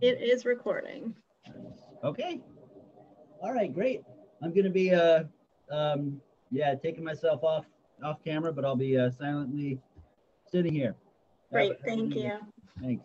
It is recording. Okay. All right, great. I'm gonna be, uh, um, yeah, taking myself off, off camera, but I'll be uh, silently sitting here. Great, a thank you. Thanks.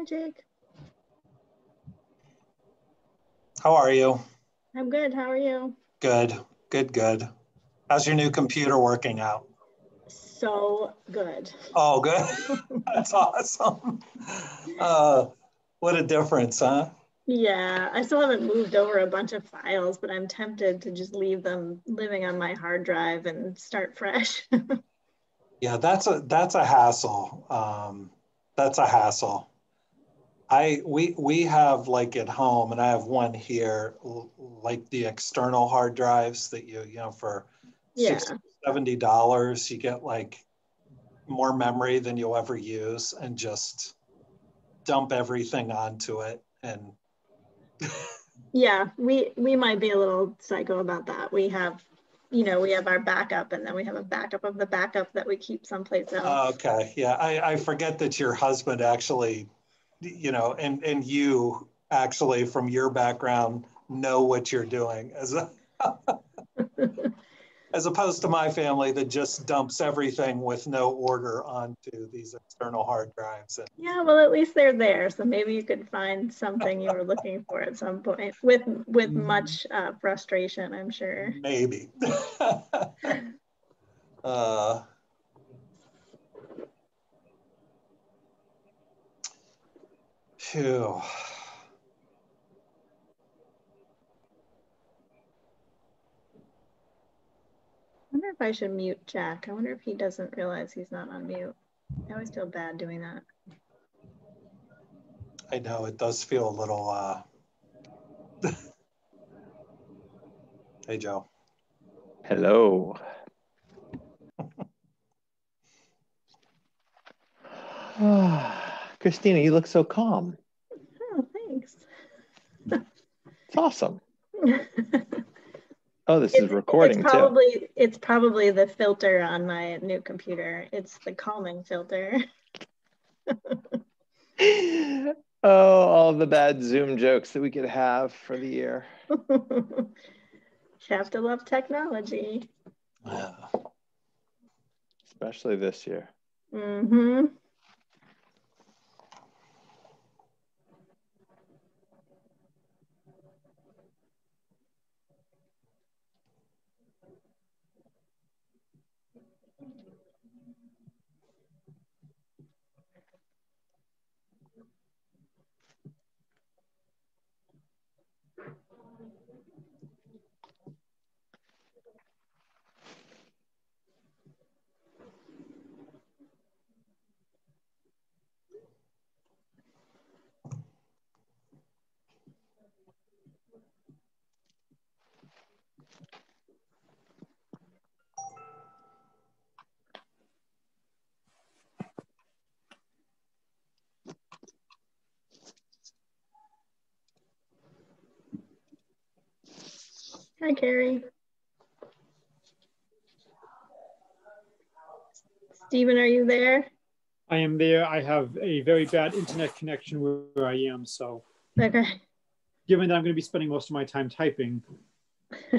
Hi, Jake. How are you? I'm good. How are you? Good, good, good. How's your new computer working out? So good. Oh, good. That's awesome. Uh, what a difference, huh? Yeah, I still haven't moved over a bunch of files, but I'm tempted to just leave them living on my hard drive and start fresh. Yeah, that's a that's a hassle. Um, that's a hassle. I we we have like at home, and I have one here, like the external hard drives that you you know for yeah. 60 70 dollars you get like more memory than you'll ever use and just dump everything onto it and Yeah, we we might be a little psycho about that. We have, you know, we have our backup, and then we have a backup of the backup that we keep someplace else. Oh, okay, yeah, I, I forget that your husband actually, you know, and, and you actually from your background know what you're doing as a, as opposed to my family that just dumps everything with no order onto these external hard drives. And, yeah, well, at least they're there, so maybe you could find something you were looking for at some point with with Mm. much uh, frustration, I'm sure. maybe. uh, phew. I wonder if I should mute Jack. I wonder if he doesn't realize he's not on mute. I always feel bad doing that. I know it does feel a little. Uh... hey, Joe. Hello. Christina, you look so calm. It's awesome. Oh, this is recording it's probably it's probably the filter on my new computer. It's the calming filter. Oh, all the bad Zoom jokes that we could have for the year. you have to love technology. Yeah. Especially this year. hmm Hi, Carrie. Stephen, are you there? I am there. I have a very bad internet connection where, where I am. So, Okay. given that I'm going to be spending most of my time typing,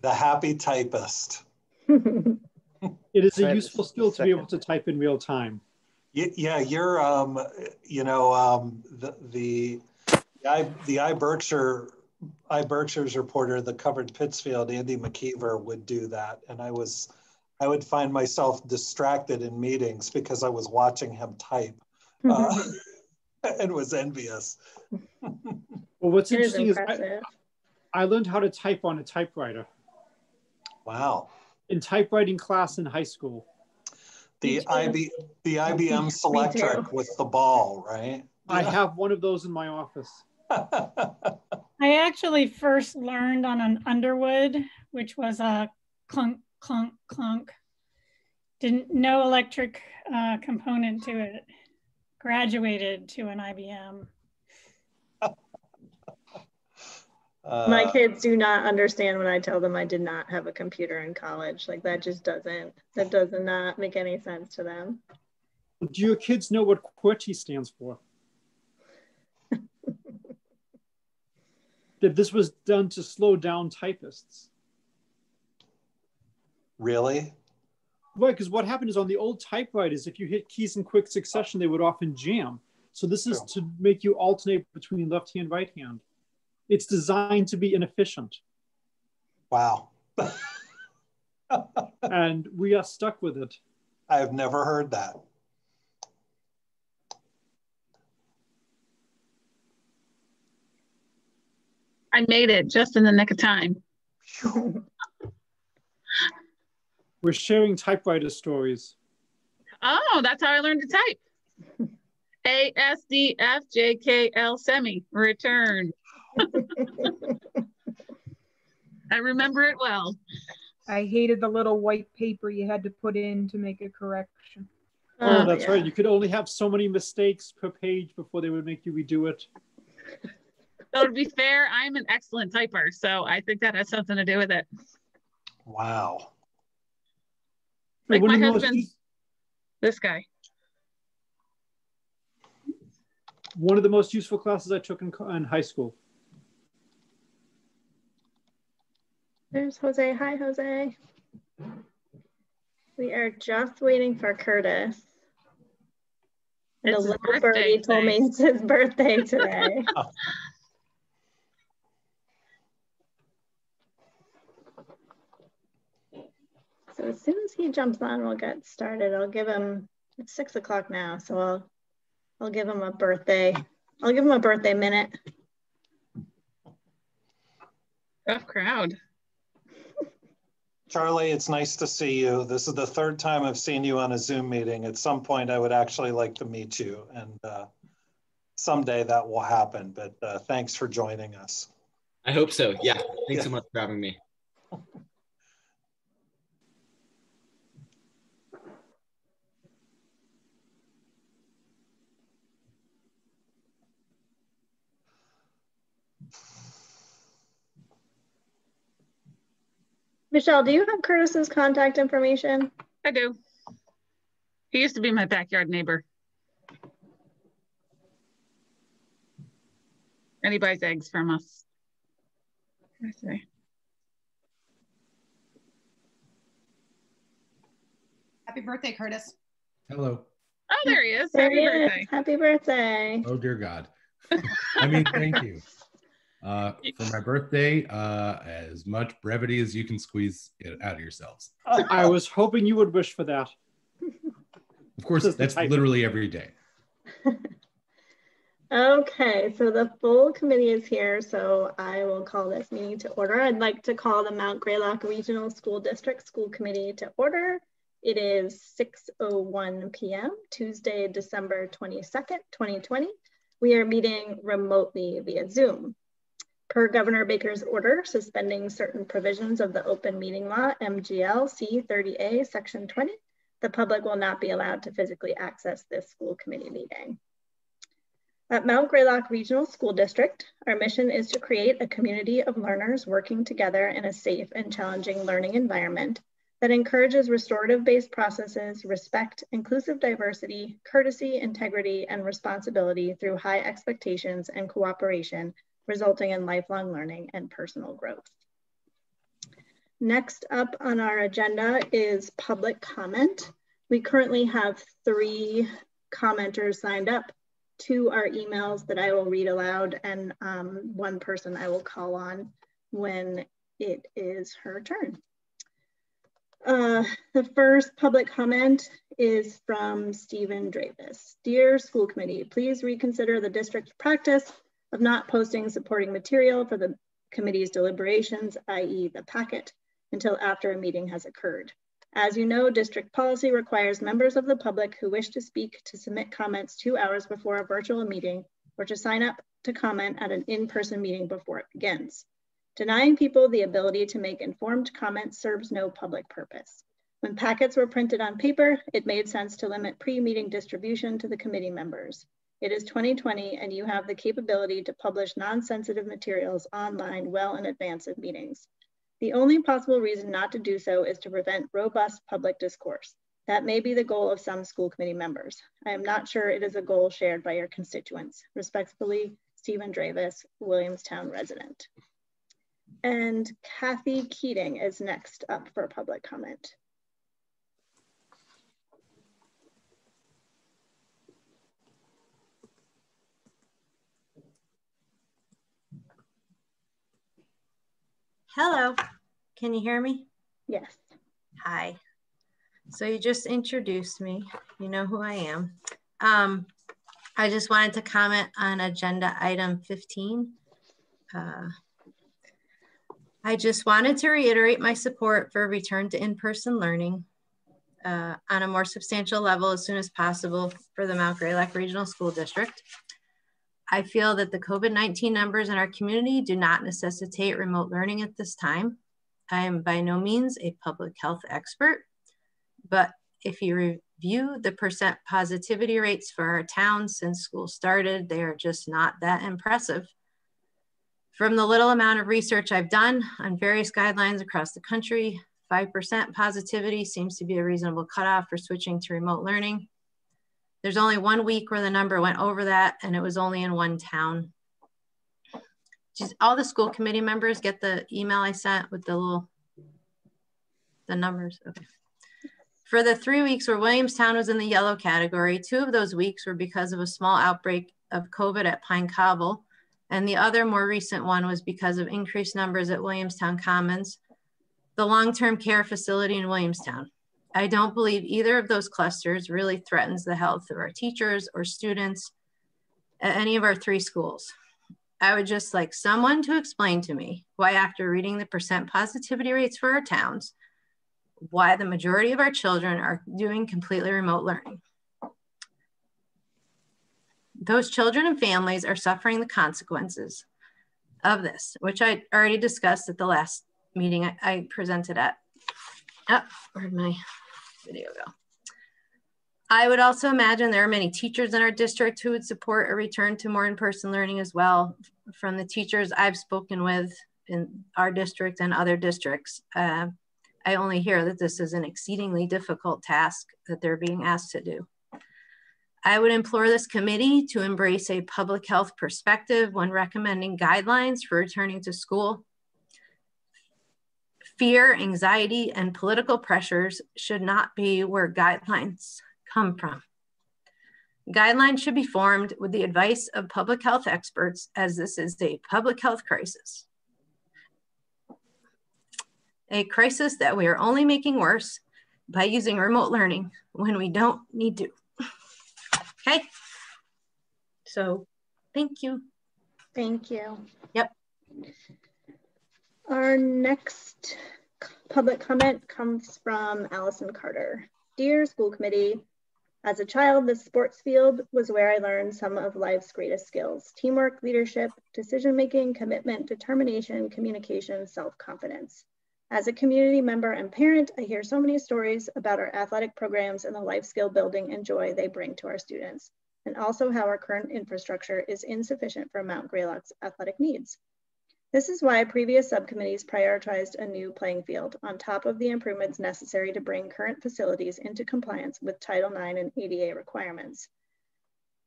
the happy typist. it is a useful skill to be able to type in real time. Yeah, you're, um, you know, um, the, the, the I, the I Berkshire, iBerkshires reporter that covered Pittsfield, Andy McKeever would do that. And I was, I would find myself distracted in meetings because I was watching him type uh, and was envious. Well, what's it is interesting is I. I learned how to type on a typewriter Wow. in typewriting class in high school. The IB, the IBM Selectric with the ball, right? I have one of those in my office. I actually first learned on an Underwood, which was a clunk, clunk, clunk. Didn't no electric uh, component to it. Graduated to an IBM. My Uh, kids do not understand when I tell them I did not have a computer in college. Like that just doesn't, that does not make any sense to them. Do your kids know what QWERTY stands for? That this was done to slow down typists. Really? Right, because what happened is on the old typewriters, if you hit keys in quick succession, they would often jam. So this is True. to make you alternate between left hand, right hand. It's designed to be inefficient, Wow. and we are stuck with it. I've never heard that. I made it just in the nick of time. We're sharing typewriter stories. Oh, that's how I learned to type. A S D F J K L semi return. I remember it well. I hated the little white paper you had to put in to make a correction. Oh, Oh, that's yeah. right. You could only have so many mistakes per page before they would make you redo it. So to be fair, I'm an excellent typer, so I think that has something to do with it. Wow. Like One my of the most this guy. one of the most useful classes I took in, in high school. There's Jose. Hi, Jose. We are just waiting for Curtis. The It's his little birthday birdie told me it's his birthday today. Oh. So as soon as he jumps on, we'll get started. I'll give him it's six o'clock now, so I'll I'll give him a birthday. I'll give him a birthday minute. Tough crowd. Charlie, it's nice to see you. This is the third time I've seen you on a Zoom meeting. At some point, I would actually like to meet you, and uh, someday that will happen. But uh, thanks for joining us. I hope so. Yeah. Thanks Yeah. so much for having me. Michelle, do you have Curtis's contact information? I do. He used to be my backyard neighbor. And he buys eggs from us. I say? Happy birthday, Curtis. Hello. Oh, there he is. There Happy he is. birthday. Happy birthday. Oh dear God. I mean, thank you. Uh, for my birthday, uh, as much brevity as you can squeeze it out of yourselves. I was hoping you would wish for that. Of course, that's literally every day. Okay, so the full committee is here, so I will call this meeting to order. I'd like to call the Mount Greylock Regional School District School Committee to order. It is 6:01 PM, Tuesday, December 22nd, 2020. We are meeting remotely via Zoom. Per Governor Baker's order suspending certain provisions of the open meeting law, MGL C30A, Section 20, the public will not be allowed to physically access this school committee meeting. At Mount Greylock Regional School District, our mission is to create a community of learners working together in a safe and challenging learning environment that encourages restorative-based processes, respect, inclusive diversity, courtesy, integrity, and responsibility through high expectations and cooperation, resulting in lifelong learning and personal growth. Next up on our agenda is public comment. We currently have three commenters signed up. Two are emails that I will read aloud and um, one person I will call on when it is her turn. Uh, the first public comment is from Stephen Dravis. Dear School Committee, please reconsider the district's practice of not posting supporting material for the committee's deliberations, i.e. the packet, until after a meeting has occurred. As you know, district policy requires members of the public who wish to speak to submit comments two hours before a virtual meeting or to sign up to comment at an in-person meeting before it begins. Denying people the ability to make informed comments serves no public purpose. When packets were printed on paper, it made sense to limit pre-meeting distribution to the committee members. It is 2020 and you have the capability to publish non-sensitive materials online well in advance of meetings. The only possible reason not to do so is to prevent robust public discourse. That may be the goal of some school committee members. I am not sure it is a goal shared by your constituents. Respectfully, Stephen Dravis, Williamstown resident. And Kathy Keating is next up for public comment. Hello, can you hear me? Yes. Hi. So you just introduced me. You know who I am. Um, I just wanted to comment on agenda item 15. Uh, I just wanted to reiterate my support for return to in-person learning uh, on a more substantial level as soon as possible for the Mount Greylock Regional School District. I feel that the COVID-19 numbers in our community do not necessitate remote learning at this time. I am by no means a public health expert, but if you review the percent positivity rates for our town since school started. They are just not that impressive. From the little amount of research I've done on various guidelines across the country, 5% positivity seems to be a reasonable cutoff for switching to remote learning. There's only one week where the number went over that and it was only in one town. Just all the school committee members get the email I sent with the little, the numbers, okay. For the three weeks where Williamstown was in the yellow category, two of those weeks were because of a small outbreak of COVID at Pine Cobble, and the other more recent one was because of increased numbers at Williamstown Commons, the long-term care facility in Williamstown. I don't believe either of those clusters really threatens the health of our teachers or students at any of our three schools. I would just like someone to explain to me why after reading the percent positivity rates for our towns, why the majority of our children are doing completely remote learning. Those children and families are suffering the consequences of this, which I already discussed at the last meeting I, presented at. Oh, where'd my video go? I would also imagine there are many teachers in our district who would support a return to more in-person learning as well. From the teachers I've spoken with in our district and other districts, uh, I only hear that this is an exceedingly difficult task that they're being asked to do. I would implore this committee to embrace a public health perspective when recommending guidelines for returning to school. Fear, anxiety, and political pressures should not be where guidelines come from. Guidelines should be formed with the advice of public health experts as this is a public health crisis a crisis that we are only making worse by using remote learning when we don't need to. okay. So thank you. Thank you. Yep. Our next public comment comes from Allison Carter. Dear school committee, as a child, the sports field was where I learned some of life's greatest skills, teamwork, leadership, decision-making, commitment, determination, communication, self-confidence. As a community member and parent, I hear so many stories about our athletic programs and the life skill building and joy they bring to our students, and also how our current infrastructure is insufficient for Mount Greylock's athletic needs. This is why previous subcommittees prioritized a new playing field on top of the improvements necessary to bring current facilities into compliance with Title IX and ADA requirements.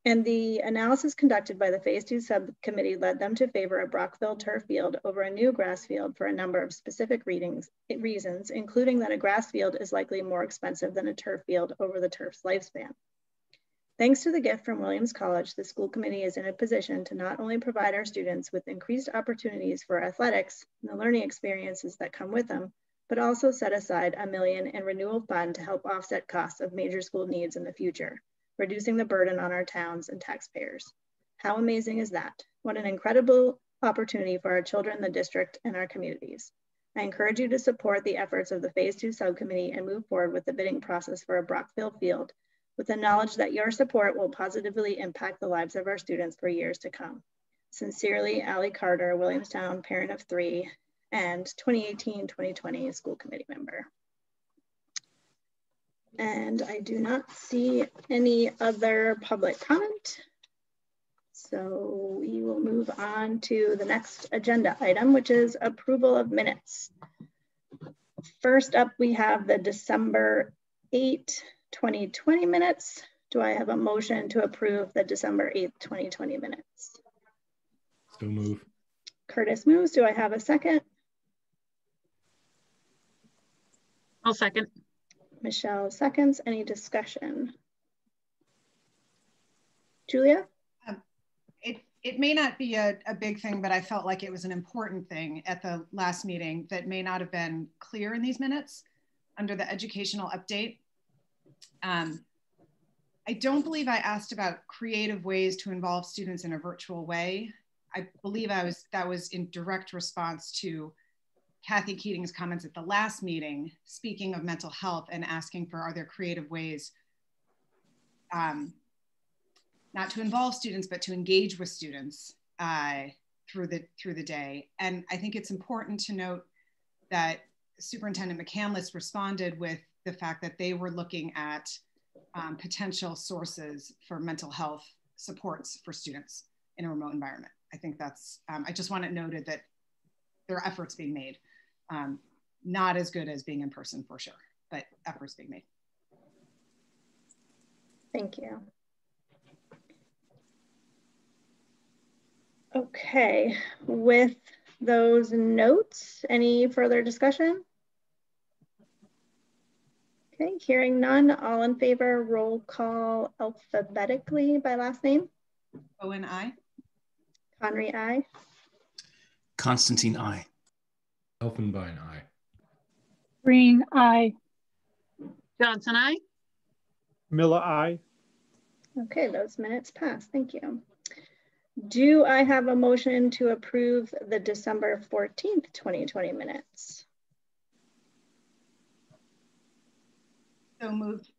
And the analysis conducted by the phase two subcommittee led them to favor a Brockville turf field over a new grass field for a number of specific readings, reasons, including that a grass field is likely more expensive than a turf field over the turf's lifespan. Thanks to the gift from Williams College, the school committee is in a position to not only provide our students with increased opportunities for athletics and the learning experiences that come with them, but also set aside a million in renewal fund to help offset costs of major school needs in the future reducing the burden on our towns and taxpayers. How amazing is that? What an incredible opportunity for our children, the district, and our communities. I encourage you to support the efforts of the Phase 2 Subcommittee and move forward with the bidding process for a Brockville field with the knowledge that your support will positively impact the lives of our students for years to come. Sincerely, Allie Carter, Williamstown, parent of three, and 2018-2020 school committee member. And I do not see any other public comment. So we will move on to the next agenda item, which is approval of minutes. First up, we have the December 8, 2020 minutes. Do I have a motion to approve the December 8th, 2020 minutes? So move. Curtis moves. Do I have a second? I'll second. Michelle seconds. Any discussion? Julia? Um, it, it may not be a, a big thing, but I felt like it was an important thing at the last meeting that may not have been clear in these minutes under the educational update. Um, I don't believe I asked about creative ways to involve students in a virtual way. I believe I was that was in direct response to Kathy Keating's comments at the last meeting, speaking of mental health and asking for are there creative ways um, not to involve students, but to engage with students uh, through the through the day. And I think it's important to note that Superintendent McCandless responded with the fact that they were looking at um, potential sources for mental health supports for students in a remote environment. I think that's, um, I just want it noted that there are efforts being made. Um, not as good as being in person for sure, but efforts being made. Thank you. Okay, with those notes, any further discussion? Okay, hearing none, all in favor, roll call alphabetically by last name. Bowen, aye. Conry, aye. Constantine, aye. Elfenbein, aye. Green, aye. Johnson, aye. Miller, aye. Okay, those minutes pass. Thank you. Do I have a motion to approve the December 14th, 2020 minutes? So moved.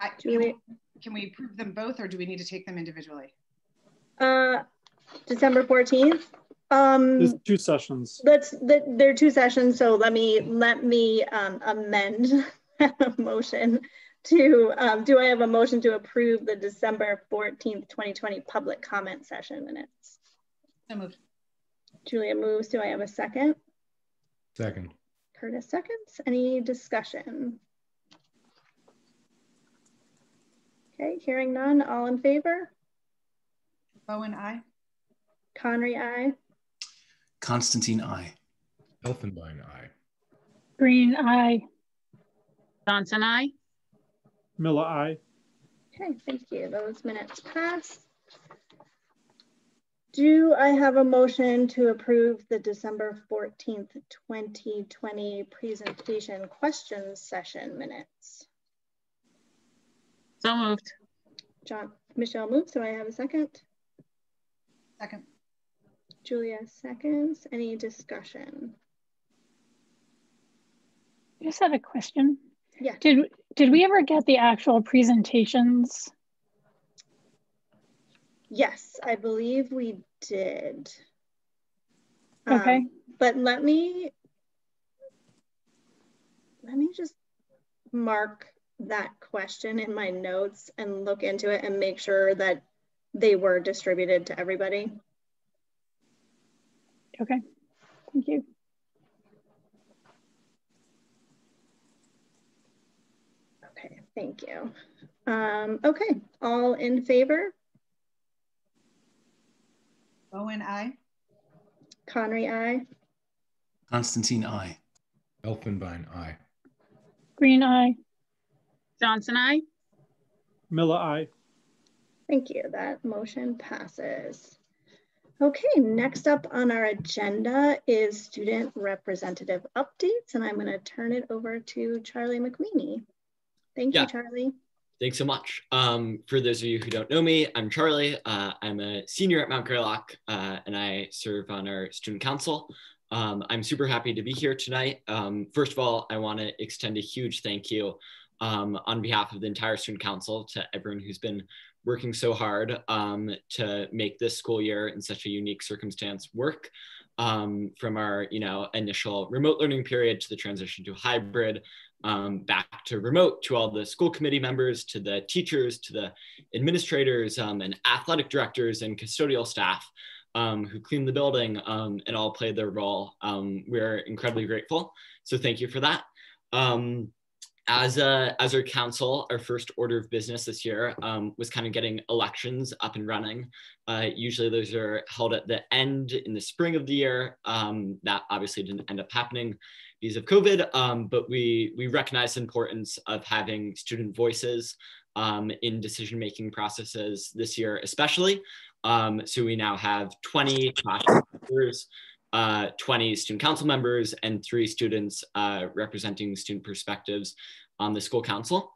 I, can, we, can we approve them both or do we need to take them individually? Uh, December 14th. Um, There's two sessions. Let's, the, there are two sessions. So let me, let me um, amend a motion to, um, do I have a motion to approve the December 14th, 2020 public comment session minutes? So moved. Julia moves. Do I have a second? Second. Curtis seconds. Any discussion? Okay, hearing none. All in favor? Bowen, aye. Conry, aye. Constantine, aye. Elfenbein, aye. Green, aye. Johnson, aye. Miller, aye. Okay, thank you. Those minutes pass. Do I have a motion to approve the December 14th, 2020 presentation questions session minutes? So moved. John, Michelle moves. Do I have a second? Second. Julia seconds. Any discussion? I just had a question. Yeah. Did did we ever get the actual presentations? Yes, I believe we did. Okay. Um, but let me let me just mark that question in my notes and look into it and make sure that they were distributed to everybody. Okay, thank you. Okay, thank you. Um, okay, all in favor? Bowen, aye. Conry, aye. Constantine, aye. Elfenbein, aye. Green, aye. Johnson, aye. Miller, aye. Thank you. That motion passes. Okay, next up on our agenda is student representative updates, and I'm going to turn it over to Charlie McWeeny. Thank Yeah. you, Charlie. Thanks so much. Um, for those of you who don't know me, I'm Charlie. Uh, I'm a senior at Mount Greylock, uh, and I serve on our student council. Um, I'm super happy to be here tonight. Um, first of all, I want to extend a huge thank you um, on behalf of the entire student council to everyone who's been working so hard um, to make this school year in such a unique circumstance work. Um, from our, you know, initial remote learning period to the transition to hybrid, um, back to remote, to all the school committee members, to the teachers, to the administrators um, and athletic directors and custodial staff um, who cleaned the building um, and all played their role. We're incredibly grateful. So thank you for that. As a as our council, our first order of business this year um, was kind of getting elections up and running. Uh, usually those are held at the end in the spring of the year. Um, that obviously didn't end up happening because of COVID, um, but we we recognize the importance of having student voices um, in decision making processes this year, especially. Um, so we now have 20 classroom members uh, 20 student council members and three students uh, representing student perspectives on the school council.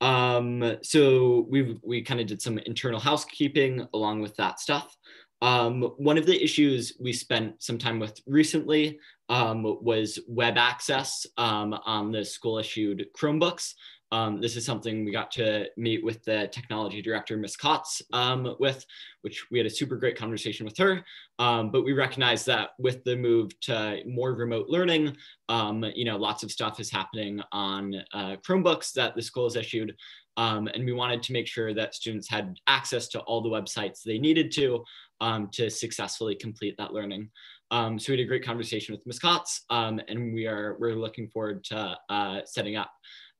Um, so we we kind of did some internal housekeeping along with that stuff. Um, one of the issues we spent some time with recently um, was web access um, on the school issued Chromebooks. Um, this is something we got to meet with the technology director, Ms. Kotz, um, with, which we had a super great conversation with her. Um, but we recognize that with the move to more remote learning, um, you know, lots of stuff is happening on uh, Chromebooks that the school has issued. Um, and we wanted to make sure that students had access to all the websites they needed to um, to successfully complete that learning. Um, so we had a great conversation with Ms. Kotz, um, and we are we're looking forward to uh, setting up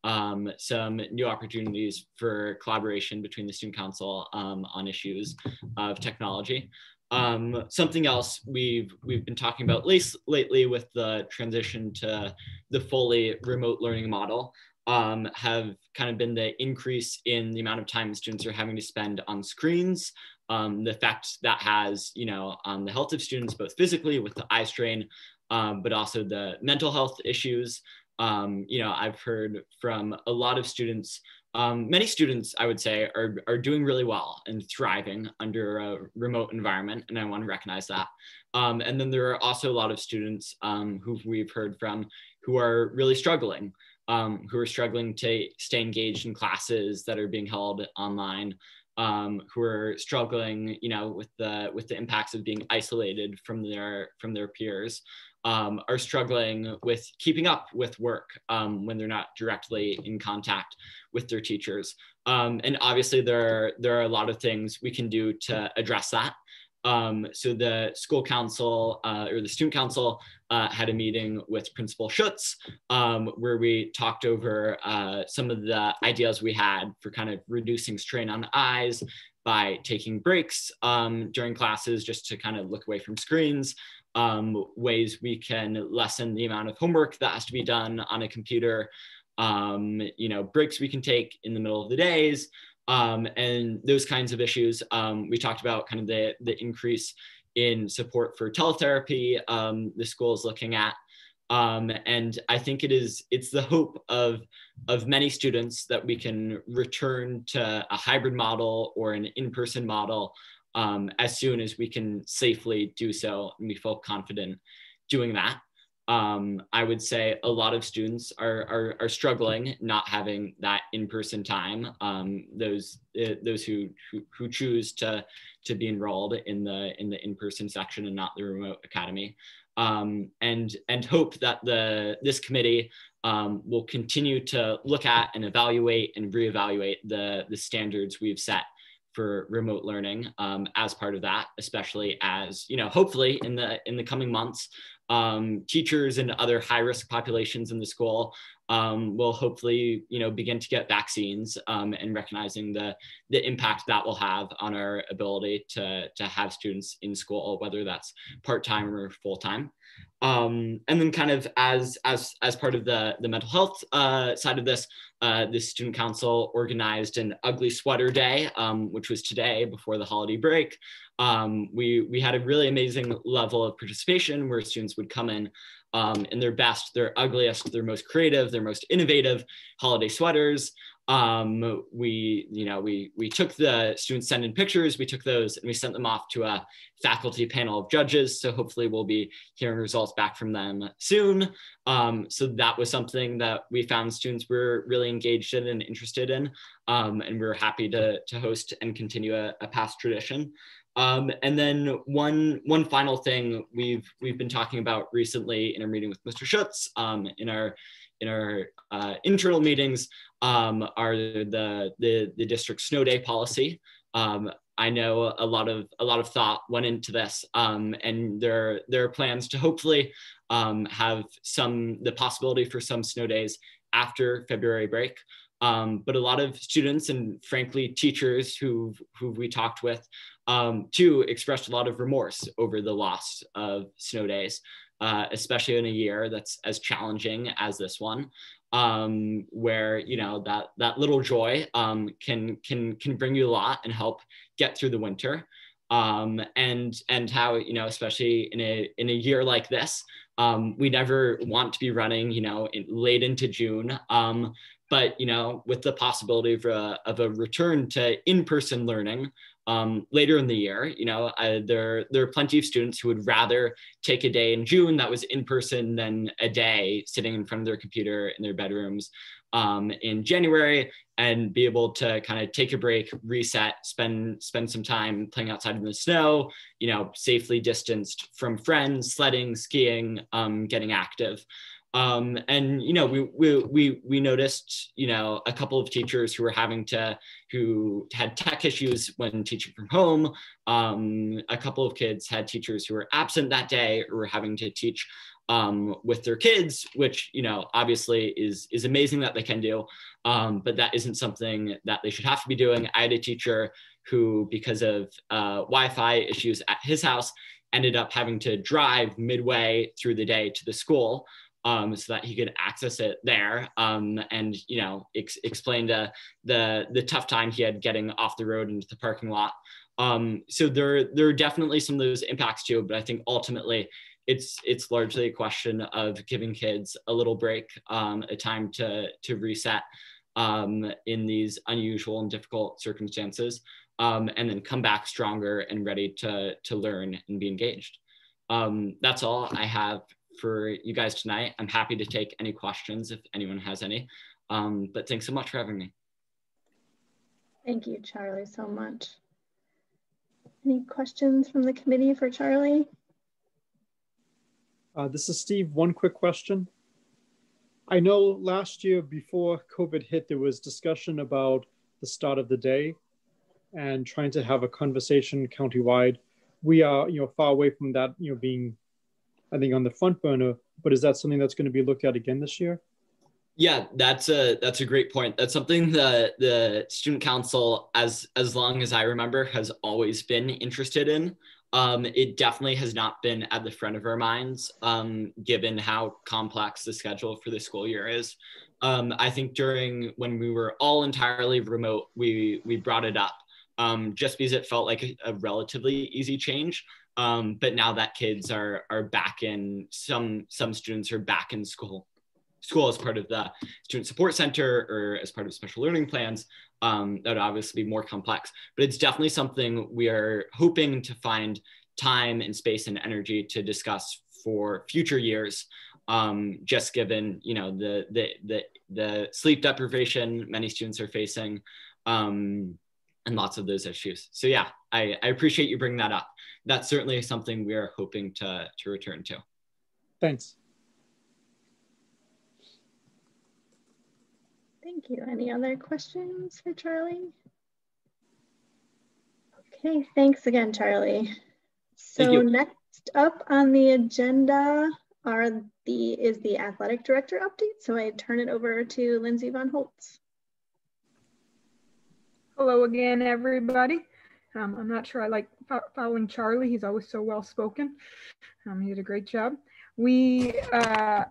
um, some new opportunities for collaboration between the student council um, on issues of technology. Um, something else we've we've been talking about lately with the transition to the fully remote learning model um, have kind of been the increase in the amount of time students are having to spend on screens, um, the effect that has, you know, on the health of students, both physically with the eye strain, um, but also the mental health issues. Um, you know, I've heard from a lot of students um, many students, I would say, are, are doing really well and thriving under a remote environment, and I want to recognize that. Um, and then there are also a lot of students um, who we've heard from who are really struggling, um, who are struggling to stay engaged in classes that are being held online, um, who are struggling, you know, with the with the impacts of being isolated from their from their peers um, are struggling with keeping up with work um, when they're not directly in contact with their teachers. Um, and obviously there are, there are a lot of things we can do to address that. Um, so the school council uh, or the student council uh, had a meeting with Principal Schutz um, where we talked over uh, some of the ideas we had for kind of reducing strain on eyes by taking breaks um, during classes just to kind of look away from screens, um, ways we can lessen the amount of homework that has to be done on a computer, um, you know, breaks we can take in the middle of the days, um, and those kinds of issues. Um, we talked about kind of the, the increase in support for teletherapy um, the school is looking at. Um, and I think it is it's the hope of of many students that we can return to a hybrid model or an in-person model um, as soon as we can safely do so and we feel confident doing that. Um, I would say a lot of students are, are, are struggling not having that in-person time. Um, those uh, those who, who, who choose to to be enrolled in the in the in-person section and not the remote academy, um, and and hope that the this committee um, will continue to look at and evaluate and reevaluate the the standards we've set for remote learning um, as part of that, especially as you know, hopefully in the in the coming months, um, teachers and other high risk populations in the school um, will hopefully you know begin to get vaccines um, and recognizing the the impact that will have on our ability to to have students in school, whether that's part time or full time. Um, and then kind of as as as part of the the mental health uh, side of this, uh, the student council organized an ugly sweater day, um, which was today before the holiday break. Um, we we had a really amazing level of participation where students would come in um, in their best, their ugliest, their most creative, their most innovative holiday sweaters um, we, you know, we, we took the students send in pictures, we took those and we sent them off to a faculty panel of judges. So hopefully we'll be hearing results back from them soon. Um, so that was something that we found students were really engaged in and interested in. Um, and we are happy to, to host and continue a, a past tradition. Um, and then one one final thing we've we've been talking about recently in a meeting with Mr. Schutz um, in our in our uh, internal meetings um, are the, the, the district snow day policy. Um, I know a lot of a lot of thought went into this, um, and there there are plans to hopefully um, have some the possibility for some snow days after February break. Um, but a lot of students and frankly teachers who who we talked with um, too expressed a lot of remorse over the loss of snow days uh, especially in a year that's as challenging as this one, um, where you know that that little joy um, can can can bring you a lot and help get through the winter. Um, and and how you know especially in a in a year like this, um, we never want to be running you know in, late into June. Um, but you know with the possibility of a, of a return to in-person learning um, later in the year. You know, uh, there there are plenty of students who would rather take a day in June that was in person than a day sitting in front of their computer in their bedrooms um, in January and be able to kind of take a break, reset, spend spend some time playing outside in the snow. You know, safely distanced from friends, sledding, skiing, um, getting active. Um, and you know, we, we we we noticed you know a couple of teachers who were having to who had tech issues when teaching from home. Um, a couple of kids had teachers who were absent that day or were having to teach um, with their kids, which you know obviously is is amazing that they can do, um, but that isn't something that they should have to be doing. I had a teacher who, because of uh, Wi-Fi issues at his house, ended up having to drive midway through the day to the school um, so that he could access it there um, and you know ex- explain the, the the tough time he had getting off the road into the parking lot. Um, so there there are definitely some of those impacts too, but I think ultimately it's it's largely a question of giving kids a little break, um, a time to to reset um, in these unusual and difficult circumstances, um, and then come back stronger and ready to to learn and be engaged. Um, that's all I have for you guys tonight. I'm happy to take any questions if anyone has any. Um, but thanks so much for having me. Thank you, Charlie, so much. Any questions from the committee for Charlie? Uh, this is Steve. One quick question. I know last year before COVID hit, there was discussion about the start of the day and trying to have a conversation countywide. We are, you know, far away from that, you know, being I think on the front burner. But is that something that's going to be looked at again this year? Yeah, that's a that's a great point. That's something that the student council, as as long as I remember, has always been interested in. Um, it definitely has not been at the front of our minds, um, given how complex the schedule for the school year is. Um, I think during when we were all entirely remote, we we brought it up um, just because it felt like a, a relatively easy change. Um, but now that kids are are back in, some some students are back in school school as part of the student support center or as part of special learning plans. Um, that would obviously be more complex but it's definitely something we are hoping to find time and space and energy to discuss for future years. Um, just given you know the, the the the sleep deprivation many students are facing um, and lots of those issues. So yeah I, I appreciate you bringing that up that's certainly something we are hoping to, to return to. Thanks. Thank you. Any other questions for Charlie? Okay, thanks again, Charlie. So next up on the agenda are the is the athletic director update. So I turn it over to Lindsay Von Holtz. Hello again, everybody. Um, I'm not sure I like following Charlie. He's always so well spoken. Um, he did a great job. We, uh,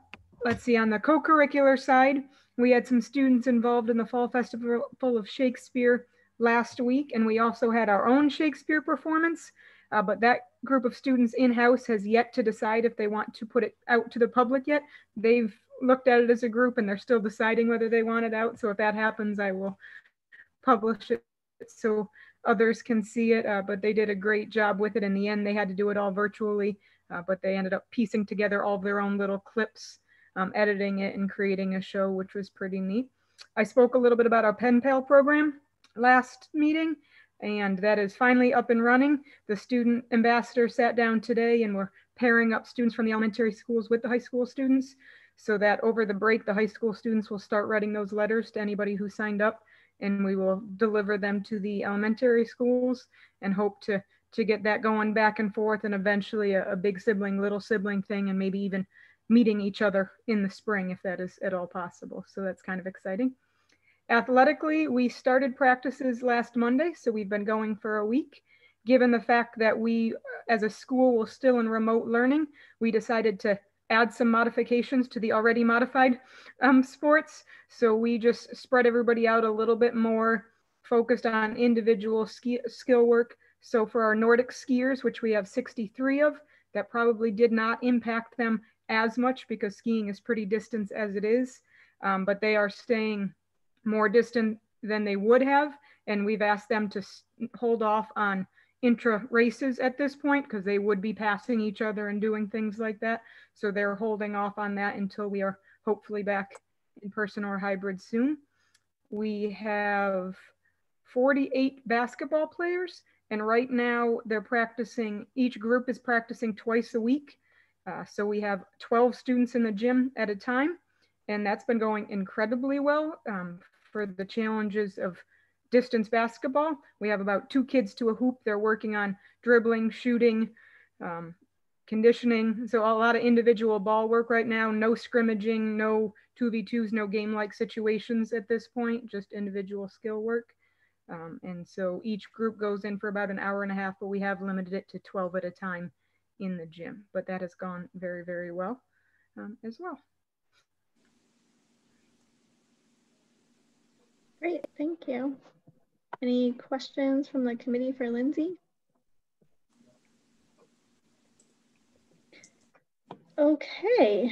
let's see, on the co-curricular side, we had some students involved in the Fall Festival of Shakespeare last week, and we also had our own Shakespeare performance. Uh, but that group of students in-house has yet to decide if they want to put it out to the public yet. They've looked at it as a group and they're still deciding whether they want it out. So if that happens, I will publish it. So others can see it, uh, but they did a great job with it. In the end, they had to do it all virtually, uh, but they ended up piecing together all of their own little clips, um, editing it and creating a show, which was pretty neat. I spoke a little bit about our Pen Pal program last meeting, and that is finally up and running. The student ambassador sat down today and we're pairing up students from the elementary schools with the high school students so that over the break, the high school students will start writing those letters to anybody who signed up and we will deliver them to the elementary schools and hope to to get that going back and forth and eventually a, a, big sibling little sibling thing and maybe even meeting each other in the spring if that is at all possible. So that's kind of exciting. Athletically we started practices last monday so we've been going for a week. Given the fact that we as a school will still in remote learning we decided to add some modifications to the already modified um, sports. So we just spread everybody out a little bit more, focused on individual ski skill work. So for our Nordic skiers, which we have 63 of, that probably did not impact them as much because skiing is pretty distant as it is, um, but they are staying more distant than they would have. And we've asked them to hold off on intra races at this point because they would be passing each other and doing things like that. So they're holding off on that until we are hopefully back in person or hybrid soon. We have 48 basketball players and right now they're practicing, each group is practicing twice a week. Uh, so we have 12 students in the gym at a time, and that's been going incredibly well um, for the challenges of distance basketball. We have about two kids to a hoop. They're working on dribbling, shooting, um, conditioning. So a lot of individual ball work right now, no scrimmaging, no 2v2s, no game-like situations at this point, just individual skill work. Um, and so each group goes in for about an hour and a half, but we have limited it to 12 at a time in the gym. But that has gone very, very well um, as well. Great, thank you. Any questions from the committee for Lindsay? Okay,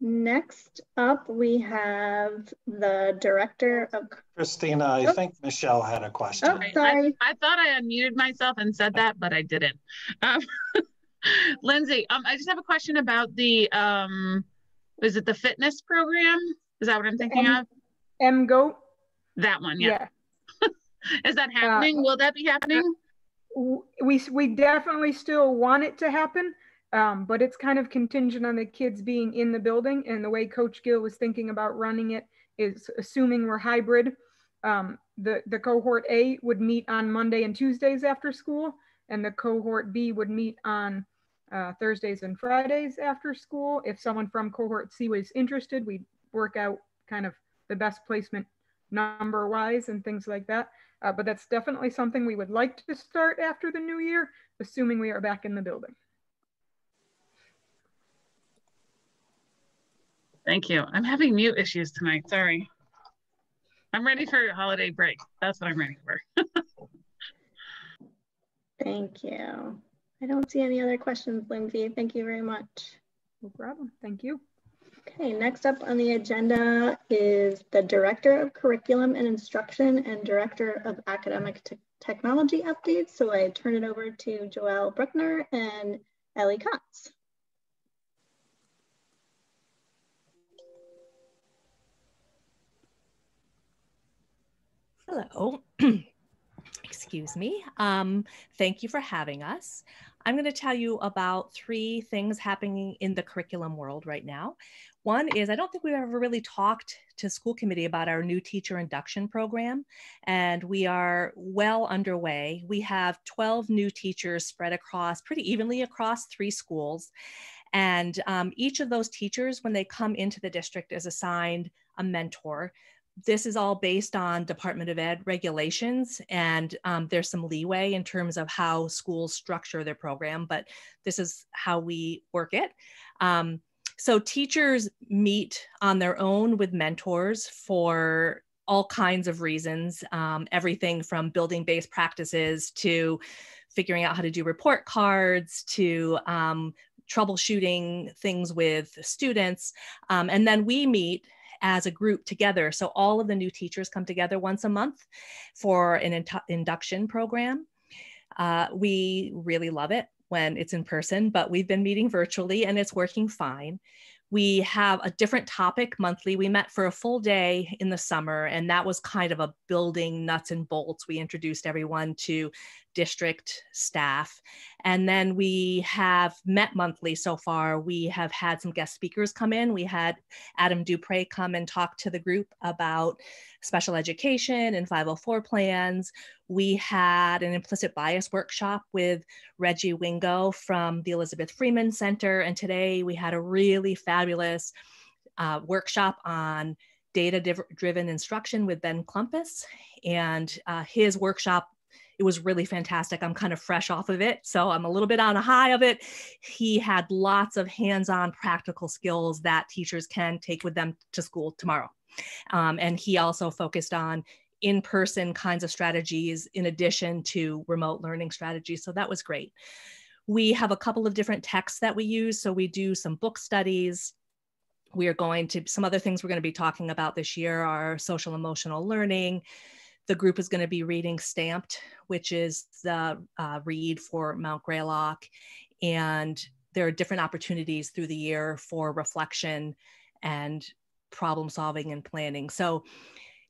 next up we have the director of. Christina, I Oh. think Michelle had a question. Oh, sorry. I, I thought I unmuted myself and said that, but I didn't. Um, Lindsay, um, I just have a question about the, um, is it the fitness program? Is that what I'm thinking M- of? MGOAT. That one, yeah. Yeah. Is that happening? Will that be happening? we we definitely still want it to happen, um, but it's kind of contingent on the kids being in the building. And the way Coach Gill was thinking about running it is assuming we're hybrid. Um, the the cohort A would meet on Monday and Tuesdays after school, and the cohort B would meet on uh, Thursdays and Fridays after school. If someone from cohort C was interested, we'd work out kind of the best placement number wise and things like that. Uh, but that's definitely something we would like to start after the new year, assuming we are back in the building. Thank you. I'm having mute issues tonight. Sorry. I'm ready for a holiday break. That's what I'm ready for. Thank you. I don't see any other questions, Lindsay. Thank you very much. No problem. Thank you. Okay, next up on the agenda is the Director of Curriculum and Instruction and Director of Academic Te- Technology updates. So I turn it over to Joelle Brookner and Ellie Kotz. Hello. Excuse me. Um, thank you for having us. I'm going to tell you about three things happening in the curriculum world right now. One is I don't think we've ever really talked to school committee about our new teacher induction program, and we are well underway. We have 12 new teachers spread across pretty evenly across three schools. And um, each of those teachers, when they come into the district, is assigned a mentor this is all based on Department of Ed regulations, and um, there's some leeway in terms of how schools structure their program, but this is how we work it. Um, so teachers meet on their own with mentors for all kinds of reasons, um, everything from building based practices to figuring out how to do report cards to um, troubleshooting things with students. Um, and then we meet as a group together. So all of the new teachers come together once a month for an in- induction program. Uh, we really love it when it's in person, but we've been meeting virtually and it's working fine. We have a different topic monthly. We met for a full day in the summer, and that was kind of a building nuts and bolts. We introduced everyone to district staff. And then we have met monthly so far. We have had some guest speakers come in. We had Adam Dupre come and talk to the group about special education and 504 plans. We had an implicit bias workshop with Reggie Wingo from the Elizabeth Freeman Center. And today we had a really fabulous uh, workshop on data driven instruction with Ben Klumpus. And uh, his workshop it was really fantastic. I'm kind of fresh off of it, so I'm a little bit on a high of it. He had lots of hands on practical skills that teachers can take with them to school tomorrow. Um, and he also focused on in person kinds of strategies in addition to remote learning strategies. So that was great. We have a couple of different texts that we use. So we do some book studies. We are going to, some other things we're going to be talking about this year are social emotional learning, the group is going to be reading Stamped, which is the uh, read for Mount Greylock. And there are different opportunities through the year for reflection and problem solving and planning. So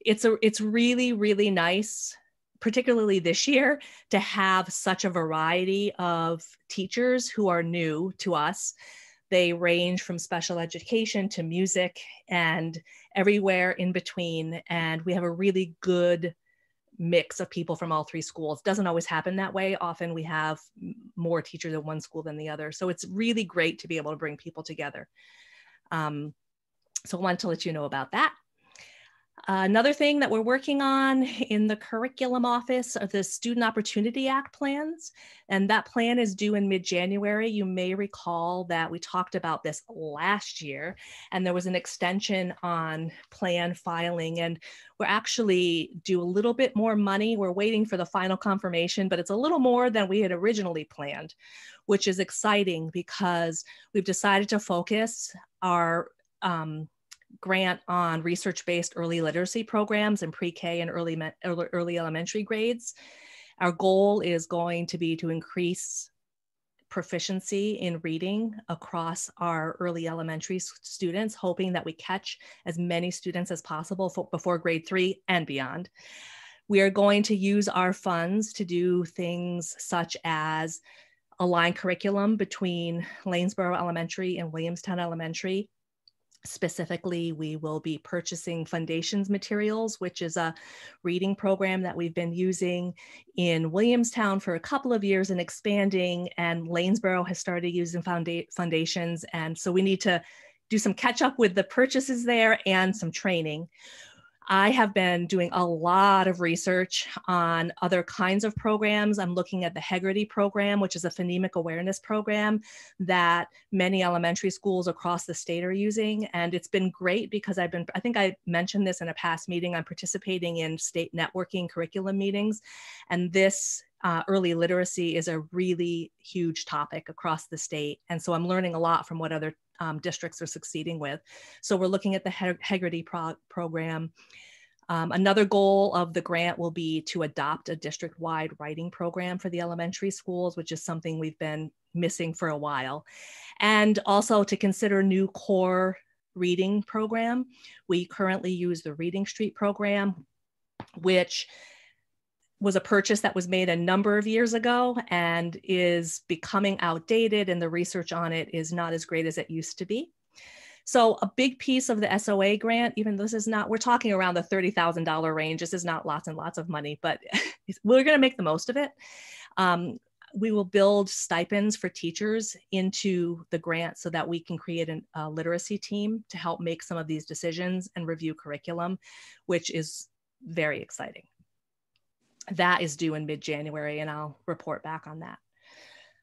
it's a it's really really nice particularly this year to have such a variety of teachers who are new to us They range from special education to music and everywhere in between. And we have a really good mix of people from all three schools. Doesn't always happen that way. Often we have more teachers at one school than the other. So it's really great to be able to bring people together. Um, so I wanted to let you know about that. Another thing that we're working on in the curriculum office are the Student Opportunity Act plans. And that plan is due in mid-January. You may recall that we talked about this last year and there was an extension on plan filing and we're actually due a little bit more money. We're waiting for the final confirmation, but it's a little more than we had originally planned, which is exciting because we've decided to focus our um, grant on research-based early literacy programs in pre-K and early, early elementary grades. Our goal is going to be to increase proficiency in reading across our early elementary students, hoping that we catch as many students as possible for, before grade three and beyond. We are going to use our funds to do things such as align curriculum between Lanesboro Elementary and Williamstown Elementary Specifically, we will be purchasing Fundations materials, which is a reading program that we've been using in Williamstown for a couple of years and expanding. And Lanesboro has started using founda Fundations. And so we need to do some catch up with the purchases there and some training. I have been doing a lot of research on other kinds of programs. I'm looking at the Heggerty program, which is a phonemic awareness program that many elementary schools across the state are using. And it's been great because I've been, I think I mentioned this in a past meeting, I'm participating in state networking curriculum meetings. And this uh, early literacy is a really huge topic across the state. And so I'm learning a lot from what other um, districts are succeeding with. So we're looking at the Heggerty pro program. Um, another goal of the grant will be to adopt a district-wide writing program for the elementary schools, which is something we've been missing for a while. And also to consider new core reading program. We currently use the Reading Street program, which was a purchase that was made a number of years ago and is becoming outdated and the research on it is not as great as it used to be. So a big piece of the SOA grant, even this is not, we're talking around the $30,000 range. This is not lots and lots of money, but we're gonna make the most of it. Um, we will build stipends for teachers into the grant so that we can create an, a literacy team to help make some of these decisions and review curriculum, which is very exciting that is due in mid-January and I'll report back on that.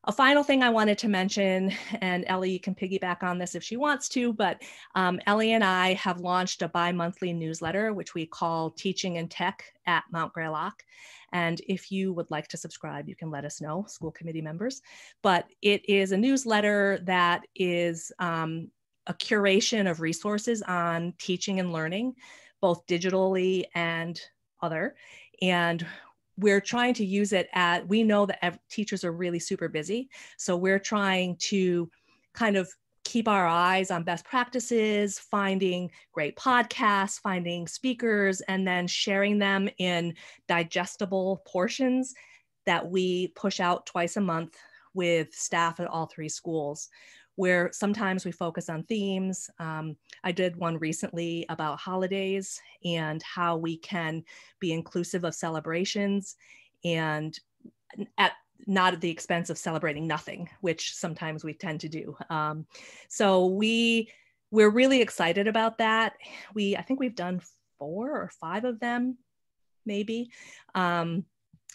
A final thing I wanted to mention, and Ellie can piggyback on this if she wants to, but um, Ellie and I have launched a bi-monthly newsletter, which we call Teaching in Tech at Mount Greylock. And if you would like to subscribe, you can let us know, school committee members. But it is a newsletter that is um, a curation of resources on teaching and learning, both digitally and other. And we're trying to use it at, we know that teachers are really super busy. So we're trying to kind of keep our eyes on best practices, finding great podcasts, finding speakers, and then sharing them in digestible portions that we push out twice a month with staff at all three schools where sometimes we focus on themes. Um, I did one recently about holidays and how we can be inclusive of celebrations and at not at the expense of celebrating nothing, which sometimes we tend to do. Um, so we we're really excited about that. We I think we've done four or five of them, maybe. Um,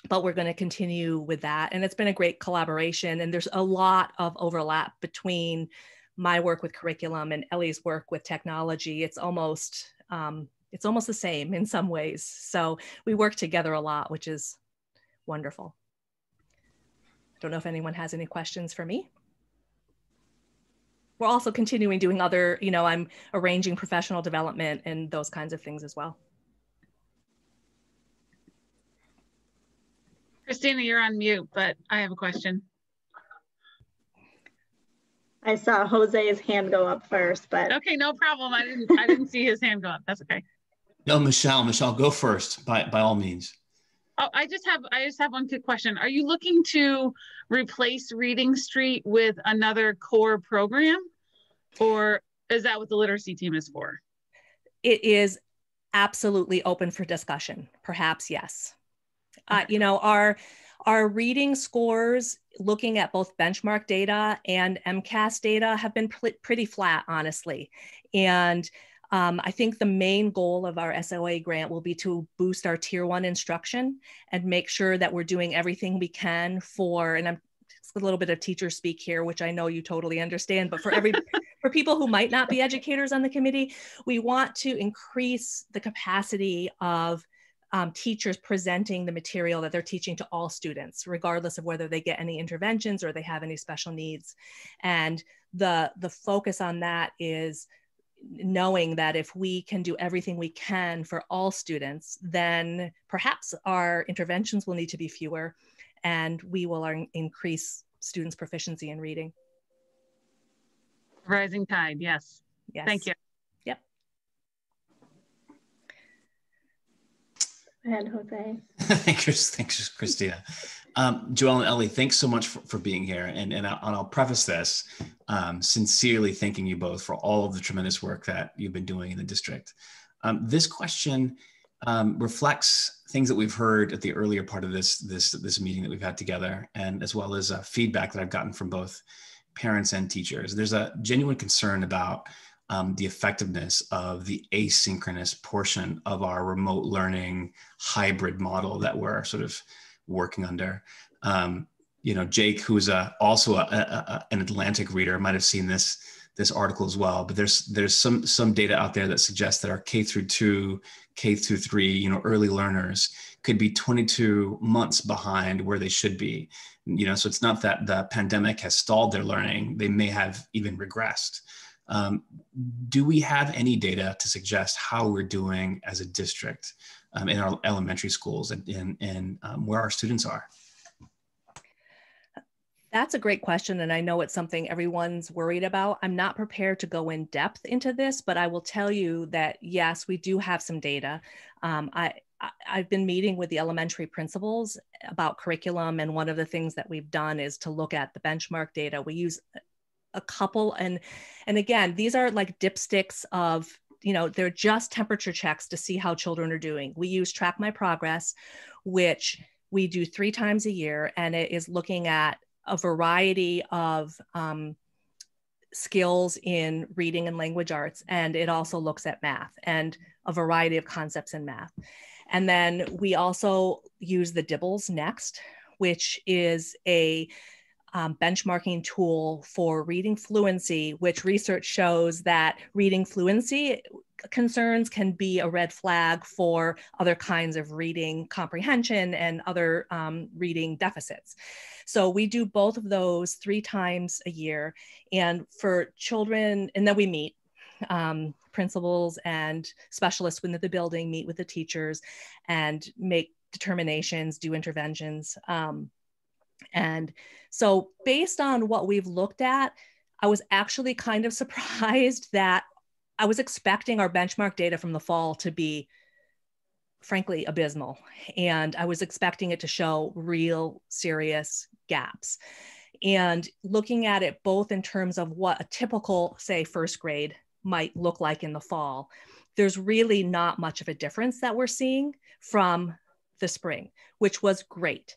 but we're going to continue with that. And it's been a great collaboration. And there's a lot of overlap between my work with curriculum and Ellie's work with technology. It's almost um, it's almost the same in some ways. So we work together a lot, which is wonderful. I don't know if anyone has any questions for me. We're also continuing doing other, you know, I'm arranging professional development and those kinds of things as well. Christina, you're on mute, but I have a question. I saw Jose's hand go up first, but okay, no problem. I didn't I didn't see his hand go up. That's okay. No, Michelle, Michelle, go first by by all means. Oh, I just have I just have one quick question. Are you looking to replace Reading Street with another core program? Or is that what the literacy team is for? It is absolutely open for discussion. Perhaps yes. Uh, you know, our our reading scores, looking at both benchmark data and MCAS data, have been pretty flat, honestly. And um, I think the main goal of our SOA grant will be to boost our tier one instruction and make sure that we're doing everything we can for, and I'm a little bit of teacher speak here, which I know you totally understand, but for every for people who might not be educators on the committee, we want to increase the capacity of um, teachers presenting the material that they're teaching to all students, regardless of whether they get any interventions or they have any special needs. And the, the focus on that is knowing that if we can do everything we can for all students, then perhaps our interventions will need to be fewer and we will increase students' proficiency in reading. Rising tide, yes. Yes. Thank you. And Jose. thanks, thanks, Christina. Um, Joelle and Ellie, thanks so much for, for being here. And, and, I'll, and I'll preface this um, sincerely thanking you both for all of the tremendous work that you've been doing in the district. Um, this question um, reflects things that we've heard at the earlier part of this, this, this meeting that we've had together, and as well as uh, feedback that I've gotten from both parents and teachers. There's a genuine concern about um, the effectiveness of the asynchronous portion of our remote learning hybrid model that we're sort of working under. Um, you know, Jake, who's a, also a, a, an Atlantic reader, might have seen this this article as well. But there's there's some some data out there that suggests that our K through two, K through three, you know, early learners could be 22 months behind where they should be. You know, so it's not that the pandemic has stalled their learning; they may have even regressed. Um, do we have any data to suggest how we're doing as a district um, in our elementary schools and, and, and um, where our students are? That's a great question. And I know it's something everyone's worried about. I'm not prepared to go in depth into this, but I will tell you that yes, we do have some data. Um, I, I've been meeting with the elementary principals about curriculum, and one of the things that we've done is to look at the benchmark data. We use a couple and and again these are like dipsticks of you know they're just temperature checks to see how children are doing. We use track my progress which we do three times a year and it is looking at a variety of um, skills in reading and language arts and it also looks at math and a variety of concepts in math. And then we also use the DIBELS Next which is a um, benchmarking tool for reading fluency, which research shows that reading fluency concerns can be a red flag for other kinds of reading comprehension and other um, reading deficits. So we do both of those three times a year. And for children, and then we meet. Um, principals and specialists within the building meet with the teachers and make determinations, do interventions. Um, and so, based on what we've looked at, I was actually kind of surprised that I was expecting our benchmark data from the fall to be, frankly, abysmal. And I was expecting it to show real serious gaps. And looking at it both in terms of what a typical, say, first grade might look like in the fall, there's really not much of a difference that we're seeing from the spring, which was great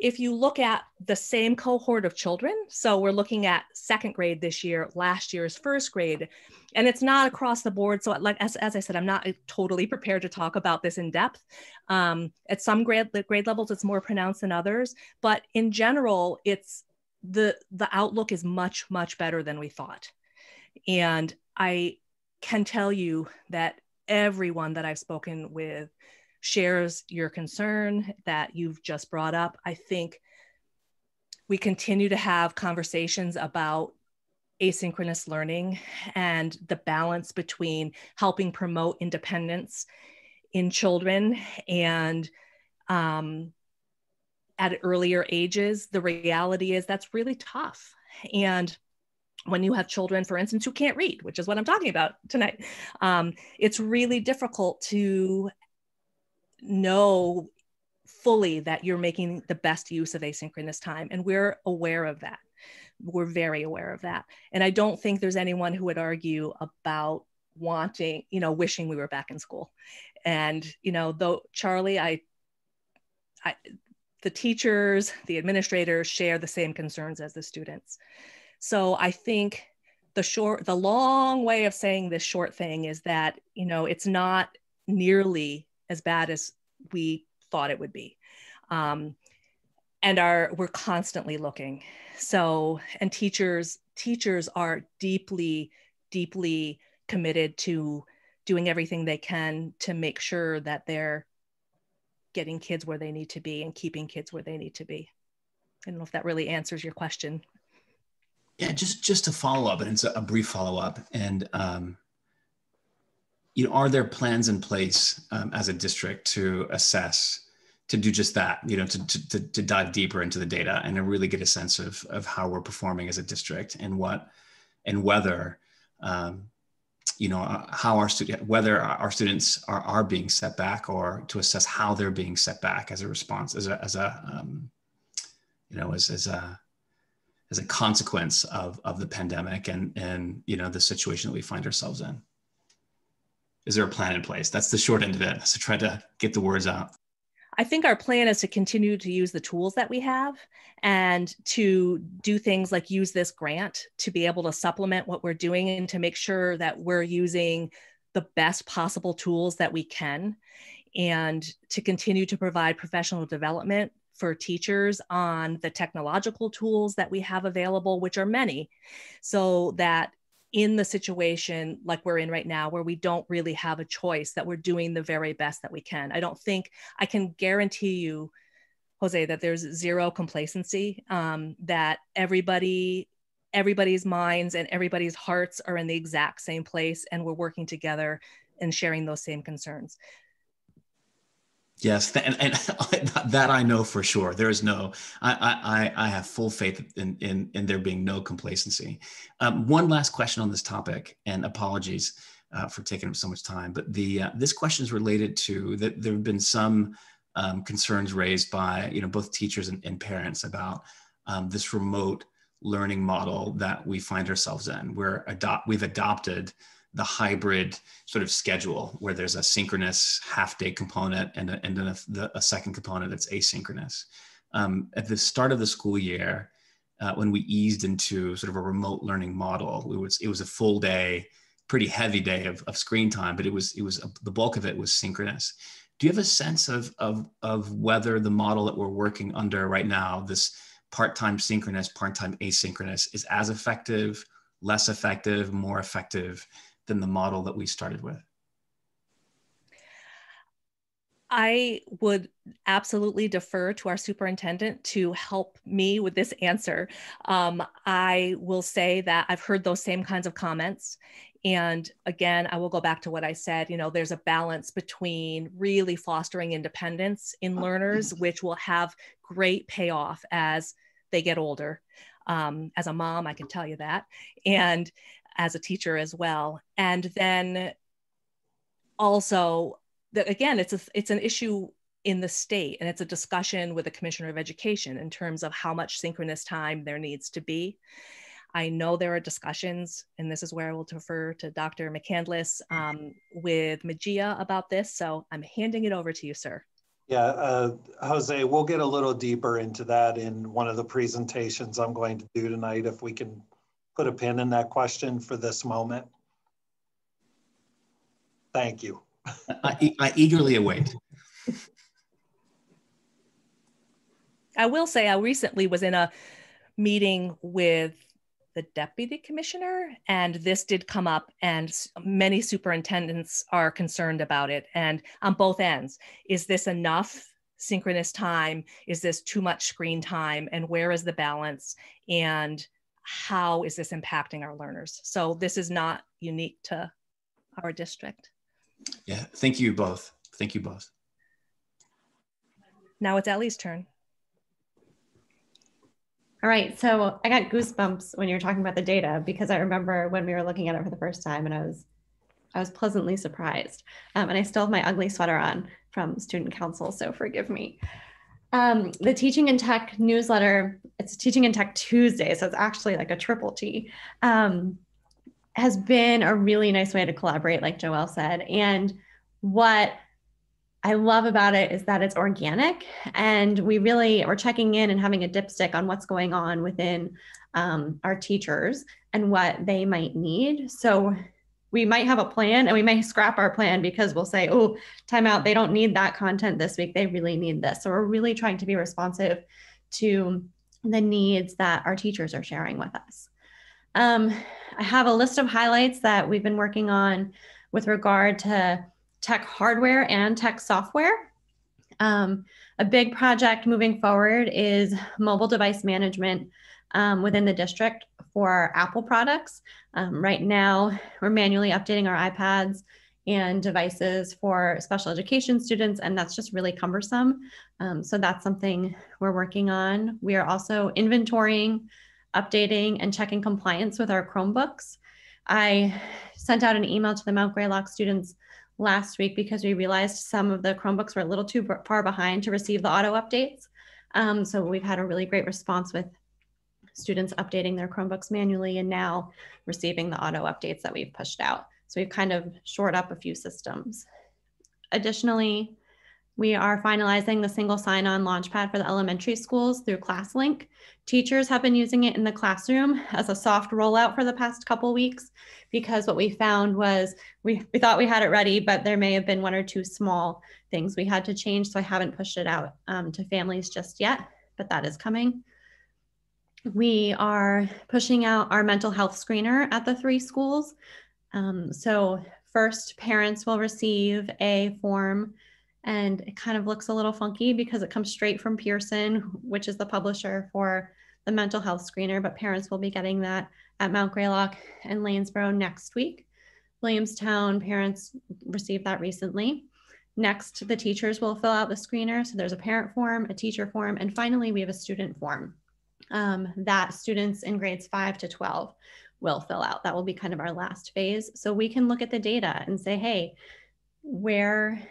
if you look at the same cohort of children, so we're looking at second grade this year, last year's first grade, and it's not across the board. So, like as, as I said, I'm not totally prepared to talk about this in depth. Um, at some grade grade levels, it's more pronounced than others, but in general, it's the the outlook is much much better than we thought, and I can tell you that everyone that I've spoken with shares your concern that you've just brought up. I think we continue to have conversations about asynchronous learning and the balance between helping promote independence in children and um, at earlier ages. The reality is that's really tough. And when you have children, for instance, who can't read, which is what I'm talking about tonight, um, it's really difficult to know fully that you're making the best use of asynchronous time and we're aware of that We're very aware of that. And I don't think there's anyone who would argue about wanting, you know, wishing we were back in school. And, you know, though Charlie, I, I, the teachers, the administrators share the same concerns as the students. So I think the short, the long way of saying this short thing is that, you know, it's not nearly as bad as we thought it would be. Um, and are we're constantly looking. So, and teachers, teachers are deeply, deeply committed to doing everything they can to make sure that they're getting kids where they need to be and keeping kids where they need to be. I don't know if that really answers your question. Yeah, just just to follow up, and it's a, a brief follow up. And um, you know, are there plans in place um, as a district to assess, to do just that? You know, to, to to dive deeper into the data and to really get a sense of of how we're performing as a district and what and whether um, you know uh, how our student whether our students are, are being set back or to assess how they're being set back as a response as a as a um, you know as as a as a consequence of, of the pandemic and, and you know the situation that we find ourselves in? Is there a plan in place? That's the short end of it. So try to get the words out. I think our plan is to continue to use the tools that we have and to do things like use this grant to be able to supplement what we're doing and to make sure that we're using the best possible tools that we can and to continue to provide professional development for teachers on the technological tools that we have available, which are many, so that in the situation like we're in right now, where we don't really have a choice, that we're doing the very best that we can. I don't think I can guarantee you, Jose, that there's zero complacency, um, that everybody everybody's minds and everybody's hearts are in the exact same place and we're working together and sharing those same concerns Yes, and, and that I know for sure. There is no, I, I, I have full faith in, in, in there being no complacency. Um, one last question on this topic, and apologies uh, for taking up so much time, but the uh, this question is related to that there have been some um, concerns raised by you know both teachers and, and parents about um, this remote learning model that we find ourselves in. We're adopt we've adopted the hybrid sort of schedule where there's a synchronous half day component and, a, and then a, the, a second component that's asynchronous. Um, at the start of the school year, uh, when we eased into sort of a remote learning model, it was, it was a full day, pretty heavy day of, of screen time, but it was, it was a, the bulk of it was synchronous. Do you have a sense of, of, of whether the model that we're working under right now, this part-time synchronous, part-time asynchronous is as effective, less effective, more effective than the model that we started with? I would absolutely defer to our superintendent to help me with this answer. Um, I will say that I've heard those same kinds of comments. And again, I will go back to what I said. You know, there's a balance between really fostering independence in learners, which will have great payoff as they get older. Um, as a mom, I can tell you that. And as a teacher as well. And then also, that again, it's a, it's an issue in the state and it's a discussion with the commissioner of education in terms of how much synchronous time there needs to be. I know there are discussions and this is where i will defer to dr mccandless um, with magia about this. So i'm handing it over to you sir. Yeah uh, jose we'll get a little deeper into that in one of the presentations i'm going to do tonight if we can put a pin in that question for this moment? Thank you. I, I eagerly await. I will say I recently was in a meeting with the deputy commissioner and this did come up and many superintendents are concerned about it and on both ends is this enough synchronous time is this too much screen time and where is the balance and how is this impacting our learners? So this is not unique to our district. Yeah, thank you both. Thank you both. Now it's Ellie's turn. All right, so I got goosebumps when you were talking about the data because I remember when we were looking at it for the first time and I was I was pleasantly surprised. Um, and I still have my ugly sweater on from student council, so forgive me. Um, the Teaching in Tech newsletter, it's Teaching in Tech Tuesday, so it's actually like a triple T, um, has been a really nice way to collaborate, like Joelle said. And what I love about it is that it's organic and we really are checking in and having a dipstick on what's going on within um, our teachers and what they might need. So we might have a plan and we may scrap our plan because we'll say, oh, timeout, they don't need that content this week. They really need this. So we're really trying to be responsive to the needs that our teachers are sharing with us. Um, I have a list of highlights that we've been working on with regard to tech hardware and tech software. Um, a big project moving forward is mobile device management um, within the district for our Apple products. Um, right now, we're manually updating our iPads and devices for special education students, and that's just really cumbersome. Um, so that's something we're working on. We are also inventorying, updating, and checking compliance with our Chromebooks. I sent out an email to the Mount Greylock students last week because we realized some of the Chromebooks were a little too far behind to receive the auto updates. Um, so we've had a really great response with students updating their Chromebooks manually and now receiving the auto updates that we've pushed out. So we've kind of shored up a few systems. Additionally, we are finalizing the single sign-on launchpad for the elementary schools through ClassLink. Teachers have been using it in the classroom as a soft rollout for the past couple weeks because what we found was we, we thought we had it ready, but there may have been one or two small things we had to change. So I haven't pushed it out um, to families just yet, but that is coming. We are pushing out our mental health screener at the three schools. Um, so first parents will receive a form and it kind of looks a little funky because it comes straight from Pearson, which is the publisher for the mental health screener, but parents will be getting that at Mount Greylock and Lanesboro next week. Williamstown parents received that recently. Next, the teachers will fill out the screener. So there's a parent form, a teacher form, and finally we have a student form um, that students in grades five to 12 will fill out. That will be kind of our last phase. So we can look at the data and say, hey, where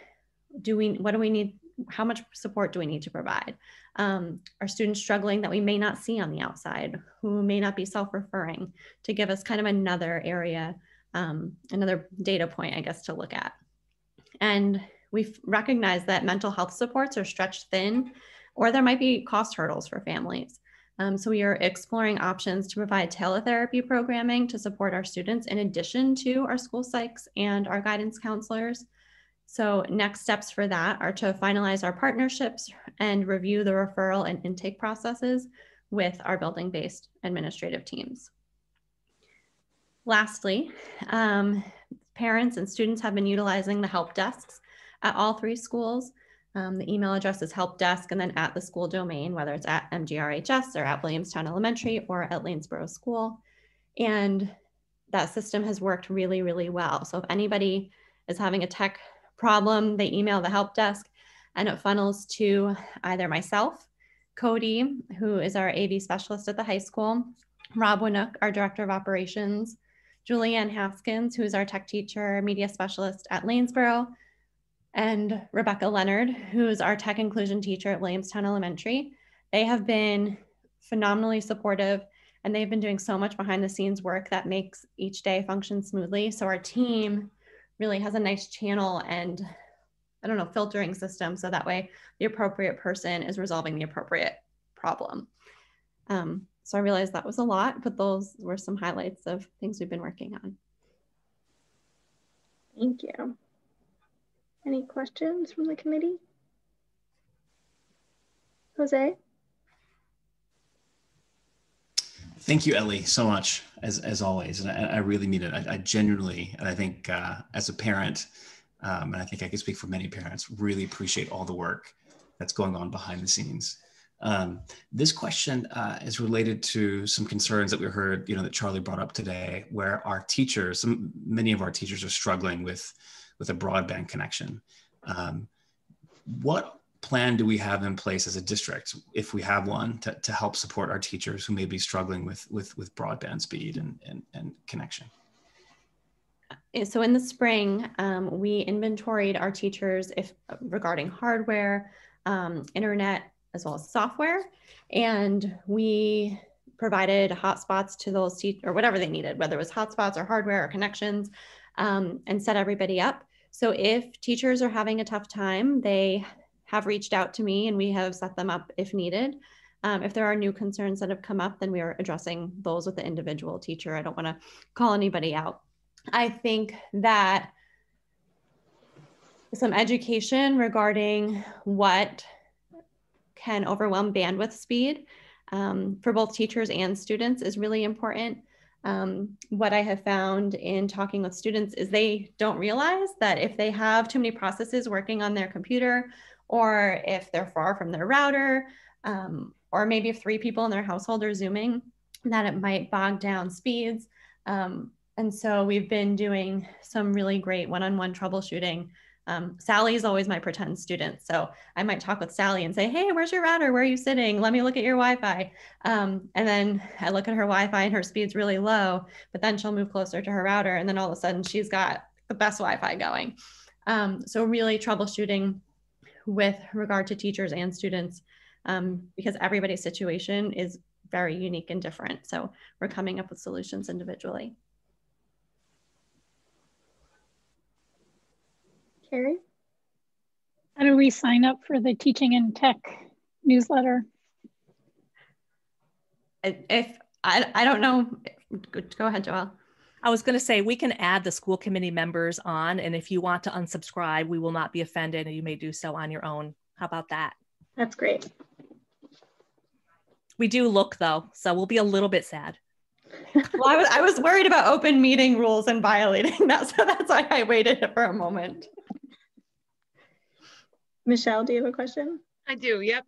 do we, what do we need? How much support do we need to provide? Um, are students struggling that we may not see on the outside, who may not be self-referring to give us kind of another area, um, another data point, I guess, to look at. And we recognize that mental health supports are stretched thin, or there might be cost hurdles for families. Um, so we are exploring options to provide teletherapy programming to support our students in addition to our school psychs and our guidance counselors. So next steps for that are to finalize our partnerships and review the referral and intake processes with our building-based administrative teams. Lastly, um, parents and students have been utilizing the help desks at all three schools um, the email address is help desk and then at the school domain, whether it's at MGRHS or at Williamstown Elementary or at Lanesboro School. And that system has worked really, really well. So if anybody is having a tech problem, they email the help desk and it funnels to either myself, Cody, who is our AV specialist at the high school, Rob Wnuk, our director of operations, Julianne Haskins, who is our tech teacher, media specialist at Lanesboro, and Rebecca Leonard, who is our tech inclusion teacher at Williamstown Elementary. They have been phenomenally supportive and they've been doing so much behind the scenes work that makes each day function smoothly. So our team really has a nice channel and I don't know, filtering system. So that way the appropriate person is resolving the appropriate problem. Um, so I realized that was a lot, but those were some highlights of things we've been working on. Thank you. Any questions from the committee? Jose? Thank you, Ellie, so much as, as always. And I, I really mean it. I, I, genuinely, and I think uh, as a parent, um, and I think I can speak for many parents, really appreciate all the work that's going on behind the scenes. Um, this question uh, is related to some concerns that we heard, you know, that Charlie brought up today, where our teachers, some, many of our teachers are struggling with with a broadband connection. Um, what plan do we have in place as a district, if we have one, to, to help support our teachers who may be struggling with, with, with broadband speed and, and, and connection? So in the spring, um, we inventoried our teachers if regarding hardware, um, internet as well as software. And we provided hotspots to those teachers or whatever they needed, whether it was hotspots or hardware or connections, um, and set everybody up. So if teachers are having a tough time, they have reached out to me and we have set them up if needed. Um, if there are new concerns that have come up, then we are addressing those with the individual teacher. I don't want to call anybody out. I think that some education regarding what can overwhelm bandwidth speed um, for both teachers and students is really important. Um, what I have found in talking with students is they don't realize that if they have too many processes working on their computer, or if they're far from their router, um, or maybe if three people in their household are Zooming, that it might bog down speeds. Um, and so we've been doing some really great one on one troubleshooting um, Sally is always my pretend student. So I might talk with Sally and say, Hey, where's your router? Where are you sitting? Let me look at your Wi Fi. Um, and then I look at her Wi Fi and her speed's really low, but then she'll move closer to her router. And then all of a sudden she's got the best Wi Fi going. Um, so really troubleshooting with regard to teachers and students um, because everybody's situation is very unique and different. So we're coming up with solutions individually. Carrie? How do we sign up for the Teaching in Tech newsletter? If I, I don't know, go ahead, Joelle. I was going to say we can add the school committee members on, and if you want to unsubscribe, we will not be offended, and you may do so on your own. How about that? That's great. We do look though, so we'll be a little bit sad. well, I was I was worried about open meeting rules and violating that, so that's why I waited for a moment. Michelle, do you have a question? I do, yep.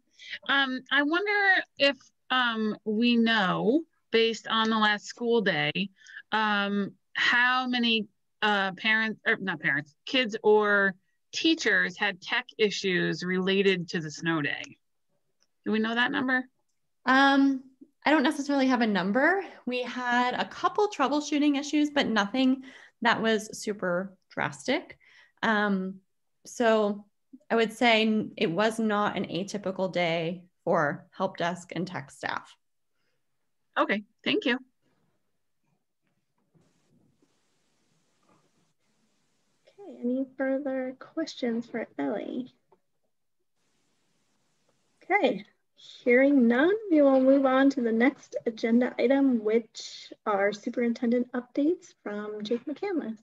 Um, I wonder if um, we know, based on the last school day, um, how many uh, parents, or not parents, kids or teachers had tech issues related to the snow day. Do we know that number? Um, I don't necessarily have a number. We had a couple troubleshooting issues, but nothing that was super drastic. Um, so I would say it was not an atypical day for help desk and tech staff. Okay, thank you. Okay, any further questions for Ellie? Okay, hearing none, we will move on to the next agenda item, which are superintendent updates from Jake McCandless.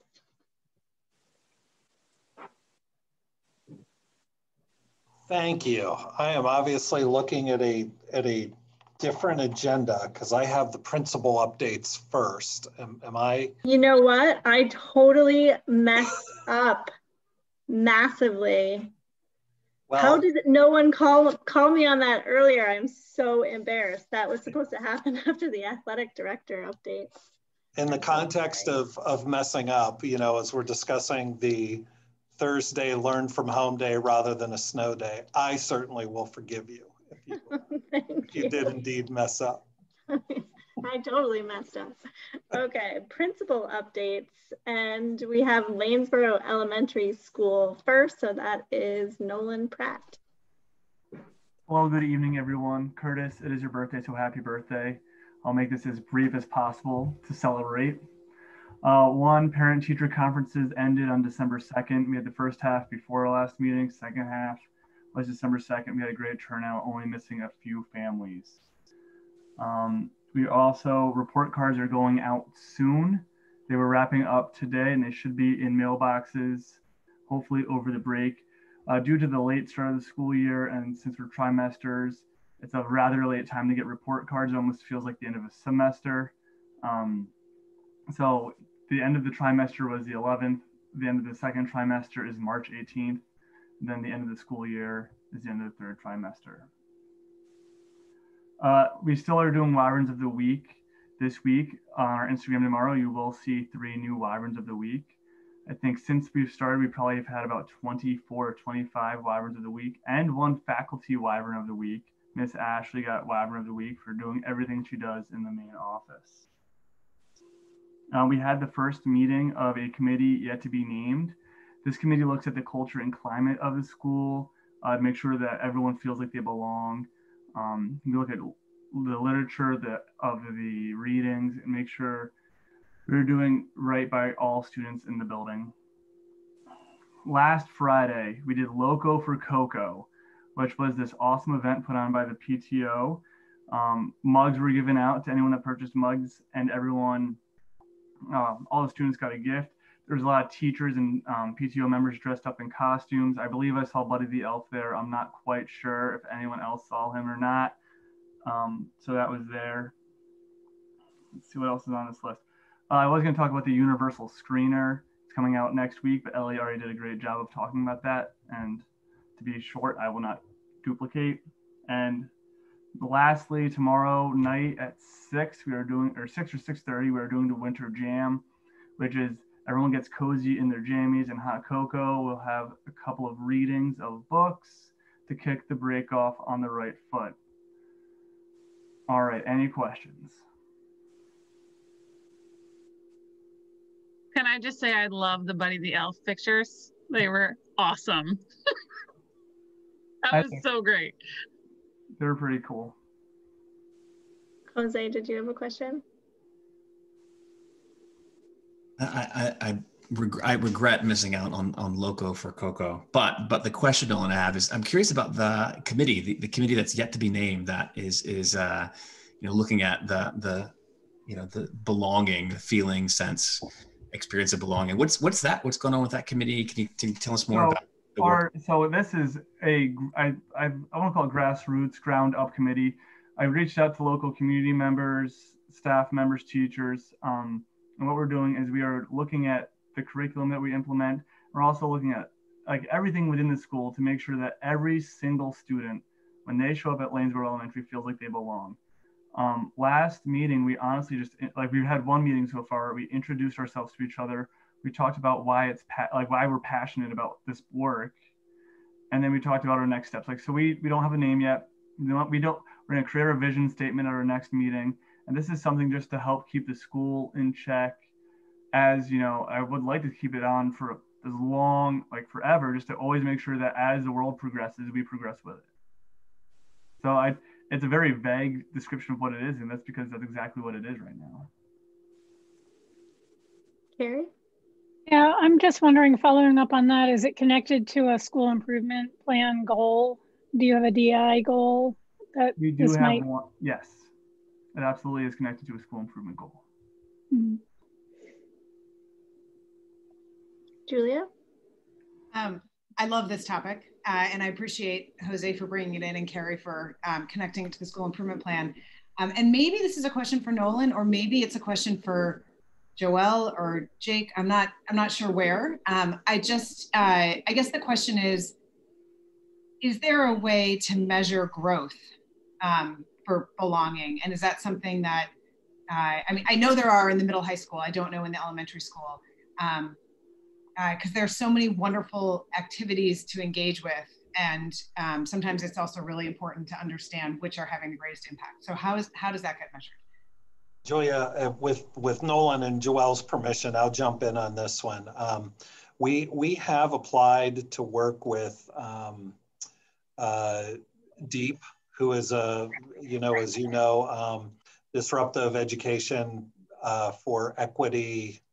Thank you. I am obviously looking at a at a different agenda because I have the principal updates first. Am, am I? You know what? I totally messed up massively. Well, How did no one call call me on that earlier? I'm so embarrassed. That was supposed to happen after the athletic director update. In the context of of messing up, you know, as we're discussing the Thursday learn from home day rather than a snow day. I certainly will forgive you if you, if you, you did indeed mess up. I totally messed up. Okay, principal updates. And we have Lanesboro Elementary School first. So that is Nolan Pratt. Well, good evening, everyone. Curtis, it is your birthday, so happy birthday. I'll make this as brief as possible to celebrate. Uh, one, parent-teacher conferences ended on December 2nd. We had the first half before our last meeting. Second half was December 2nd. We had a great turnout, only missing a few families. Um, we also, report cards are going out soon. They were wrapping up today and they should be in mailboxes, hopefully over the break. Uh, due to the late start of the school year and since we're trimesters, it's a rather late time to get report cards. It almost feels like the end of a semester. Um, so the end of the trimester was the 11th. The end of the second trimester is March 18th. then the end of the school year is the end of the third trimester. Uh, we still are doing Wyverns of the Week this week. On our Instagram tomorrow, you will see three new Wyverns of the Week. I think since we've started, we probably have had about 24 or 25 Wyverns of the Week and one faculty Wyvern of the Week. Miss Ashley got Wyvern of the Week for doing everything she does in the main office. Uh, we had the first meeting of a committee yet to be named. This committee looks at the culture and climate of the school uh, make sure that everyone feels like they belong. Um, we look at the literature the, of the readings and make sure we're doing right by all students in the building. Last Friday, we did Loco for Coco, which was this awesome event put on by the PTO. Um, mugs were given out to anyone that purchased mugs, and everyone, uh, all the students got a gift. There's a lot of teachers and um, PTO members dressed up in costumes. I believe I saw Buddy the Elf there. I'm not quite sure if anyone else saw him or not. Um, so that was there. Let's see what else is on this list. Uh, I was going to talk about the universal screener. It's coming out next week, but Ellie already did a great job of talking about that. And to be short, I will not duplicate. And lastly, tomorrow night at six, we are doing, or six or six thirty, we are doing the winter jam, which is everyone gets cozy in their jammies and hot cocoa. We'll have a couple of readings of books to kick the break off on the right foot. All right, any questions? Can I just say I love the Buddy the Elf pictures? They were awesome. that was so great. They're pretty cool. Jose, did you have a question? I, I, I, reg I regret missing out on, on Loco for Coco, but but the question I want to have is I'm curious about the committee, the, the committee that's yet to be named that is is uh, you know looking at the the you know the belonging, the feeling, sense, experience of belonging. What's what's that? What's going on with that committee? Can you, can you tell us more so, about? Our, so this is a I I, I want to call it grassroots, ground up committee. I reached out to local community members, staff members, teachers. Um, and what we're doing is we are looking at the curriculum that we implement. We're also looking at like everything within the school to make sure that every single student, when they show up at Lanesboro Elementary, feels like they belong. Um, last meeting, we honestly just like we've had one meeting so far. We introduced ourselves to each other. We talked about why it's like why we're passionate about this work, and then we talked about our next steps. Like so, we we don't have a name yet. We don't. We don't we're gonna create a vision statement at our next meeting, and this is something just to help keep the school in check. As you know, I would like to keep it on for as long, like forever, just to always make sure that as the world progresses, we progress with it. So I it's a very vague description of what it is, and that's because that's exactly what it is right now. Carrie? Yeah, I'm just wondering, following up on that, is it connected to a school improvement plan goal? Do you have a DI goal that we do this have might? one? Yes, it absolutely is connected to a school improvement goal. Mhm. Julia? Um, I love this topic, uh, and I appreciate Jose for bringing it in and Carrie for um, connecting it to the school improvement plan. Um, and maybe this is a question for Nolan, or maybe it's a question for Joel or Jake. I'm not. I'm not sure where. Um, I just. Uh, I guess the question is: Is there a way to measure growth um, for belonging? And is that something that? Uh, I mean, I know there are in the middle high school. I don't know in the elementary school. Um, because uh, there's so many wonderful activities to engage with and um, sometimes it's also really important to understand which are having the greatest impact so how is how does that get measured Julia, uh, with with Nolan and Joelle's permission, I'll jump in on this one. Um, we we have applied to work with um, uh, Deep, who is a you know as you know um, disruptive education uh, for equity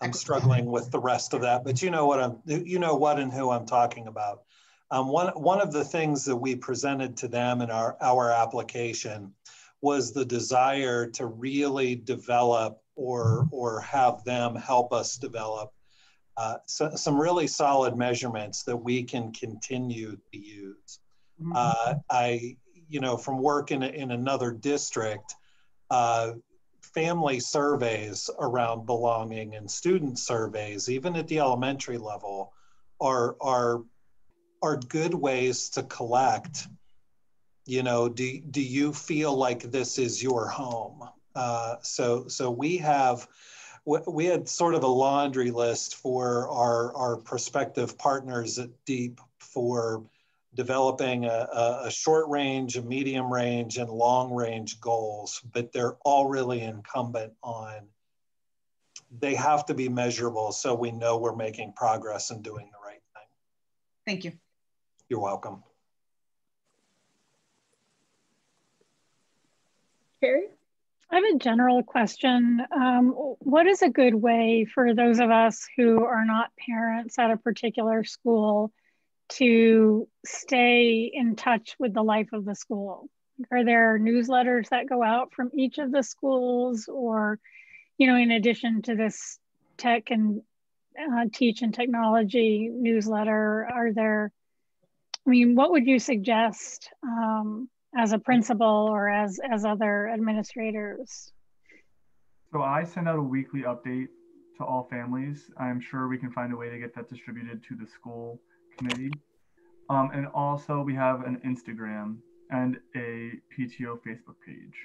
I'm struggling with the rest of that, but you know what I'm, you know what and who I'm talking about. Um, one, one of the things that we presented to them in our, our application was the desire to really develop or, or have them help us develop uh, so, some really solid measurements that we can continue to use. Uh, I, you know, from work in, in another district, uh, family surveys around belonging and student surveys, even at the elementary level, are are are good ways to collect. You know, do do you feel like this is your home? Uh, so so we have we had sort of a laundry list for our our prospective partners at Deep for developing a, a, short range, a medium range, and long range goals, but they're all really incumbent on, they have to be measurable so we know we're making progress and doing the right thing. Thank you. You're welcome. Carrie? I have a general question. Um, what is a good way for those of us who are not parents at a particular school to stay in touch with the life of the school? Are there newsletters that go out from each of the schools or, you know, in addition to this tech and uh, teach and technology newsletter, are there, I mean, what would you suggest um, as a principal or as, as other administrators? So I send out a weekly update to all families. I'm sure we can find a way to get that distributed to the school committee. Um, and also we have an Instagram and a PTO Facebook page.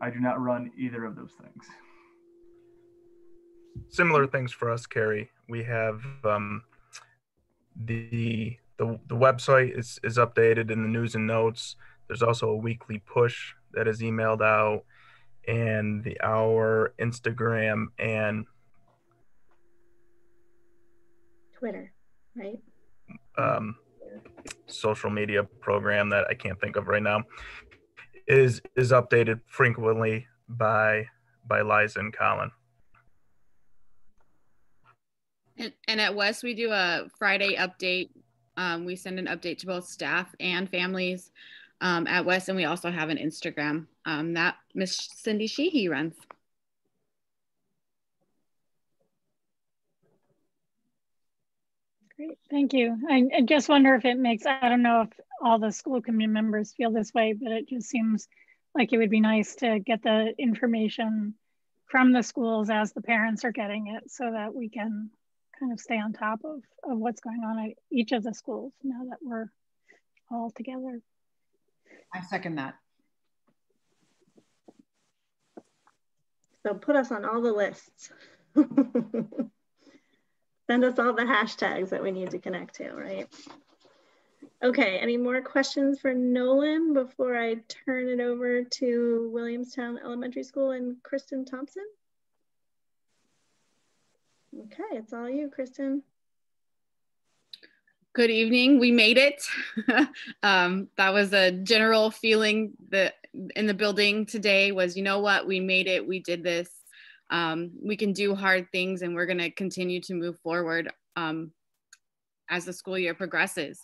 I do not run either of those things. Similar things for us, Carrie. We have um, the, the the website is, is updated in the news and notes. There's also a weekly push that is emailed out, and the our Instagram and Twitter, right? Um, social media program that I can't think of right now is is updated frequently by by Liza and Colin. And, and at West, we do a Friday update. Um, we send an update to both staff and families um, at West, and we also have an Instagram um, that Miss Cindy Sheehy runs. Great, thank you. I, I, just wonder if it makes, I don't know if all the school committee members feel this way, but it just seems like it would be nice to get the information from the schools as the parents are getting it so that we can kind of stay on top of, of what's going on at each of the schools now that we're all together. I second that. So put us on all the lists. Send us all the hashtags that we need to connect to, right? Okay, any more questions for Nolan before I turn it over to Williamstown Elementary School and Kristen Thompson? Okay, it's all you, Kristen. Good evening. We made it. um, that was a general feeling that in the building today was, you know what, we made it. We did this. Um, we can do hard things and we're going to continue to move forward um, as the school year progresses.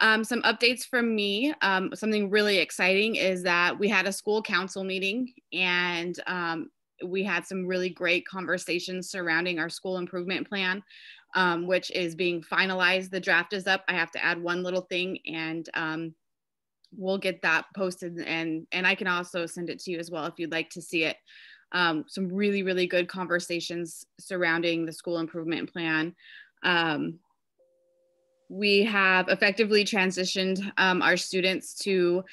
Um, some updates from me. Um, something really exciting is that we had a school council meeting and um, we had some really great conversations surrounding our school improvement plan, um, which is being finalized. The draft is up. I have to add one little thing and um, we'll get that posted and, and I can also send it to you as well if you'd like to see it. Um, some really, really good conversations surrounding the school improvement plan. Um, we have effectively transitioned um, our students to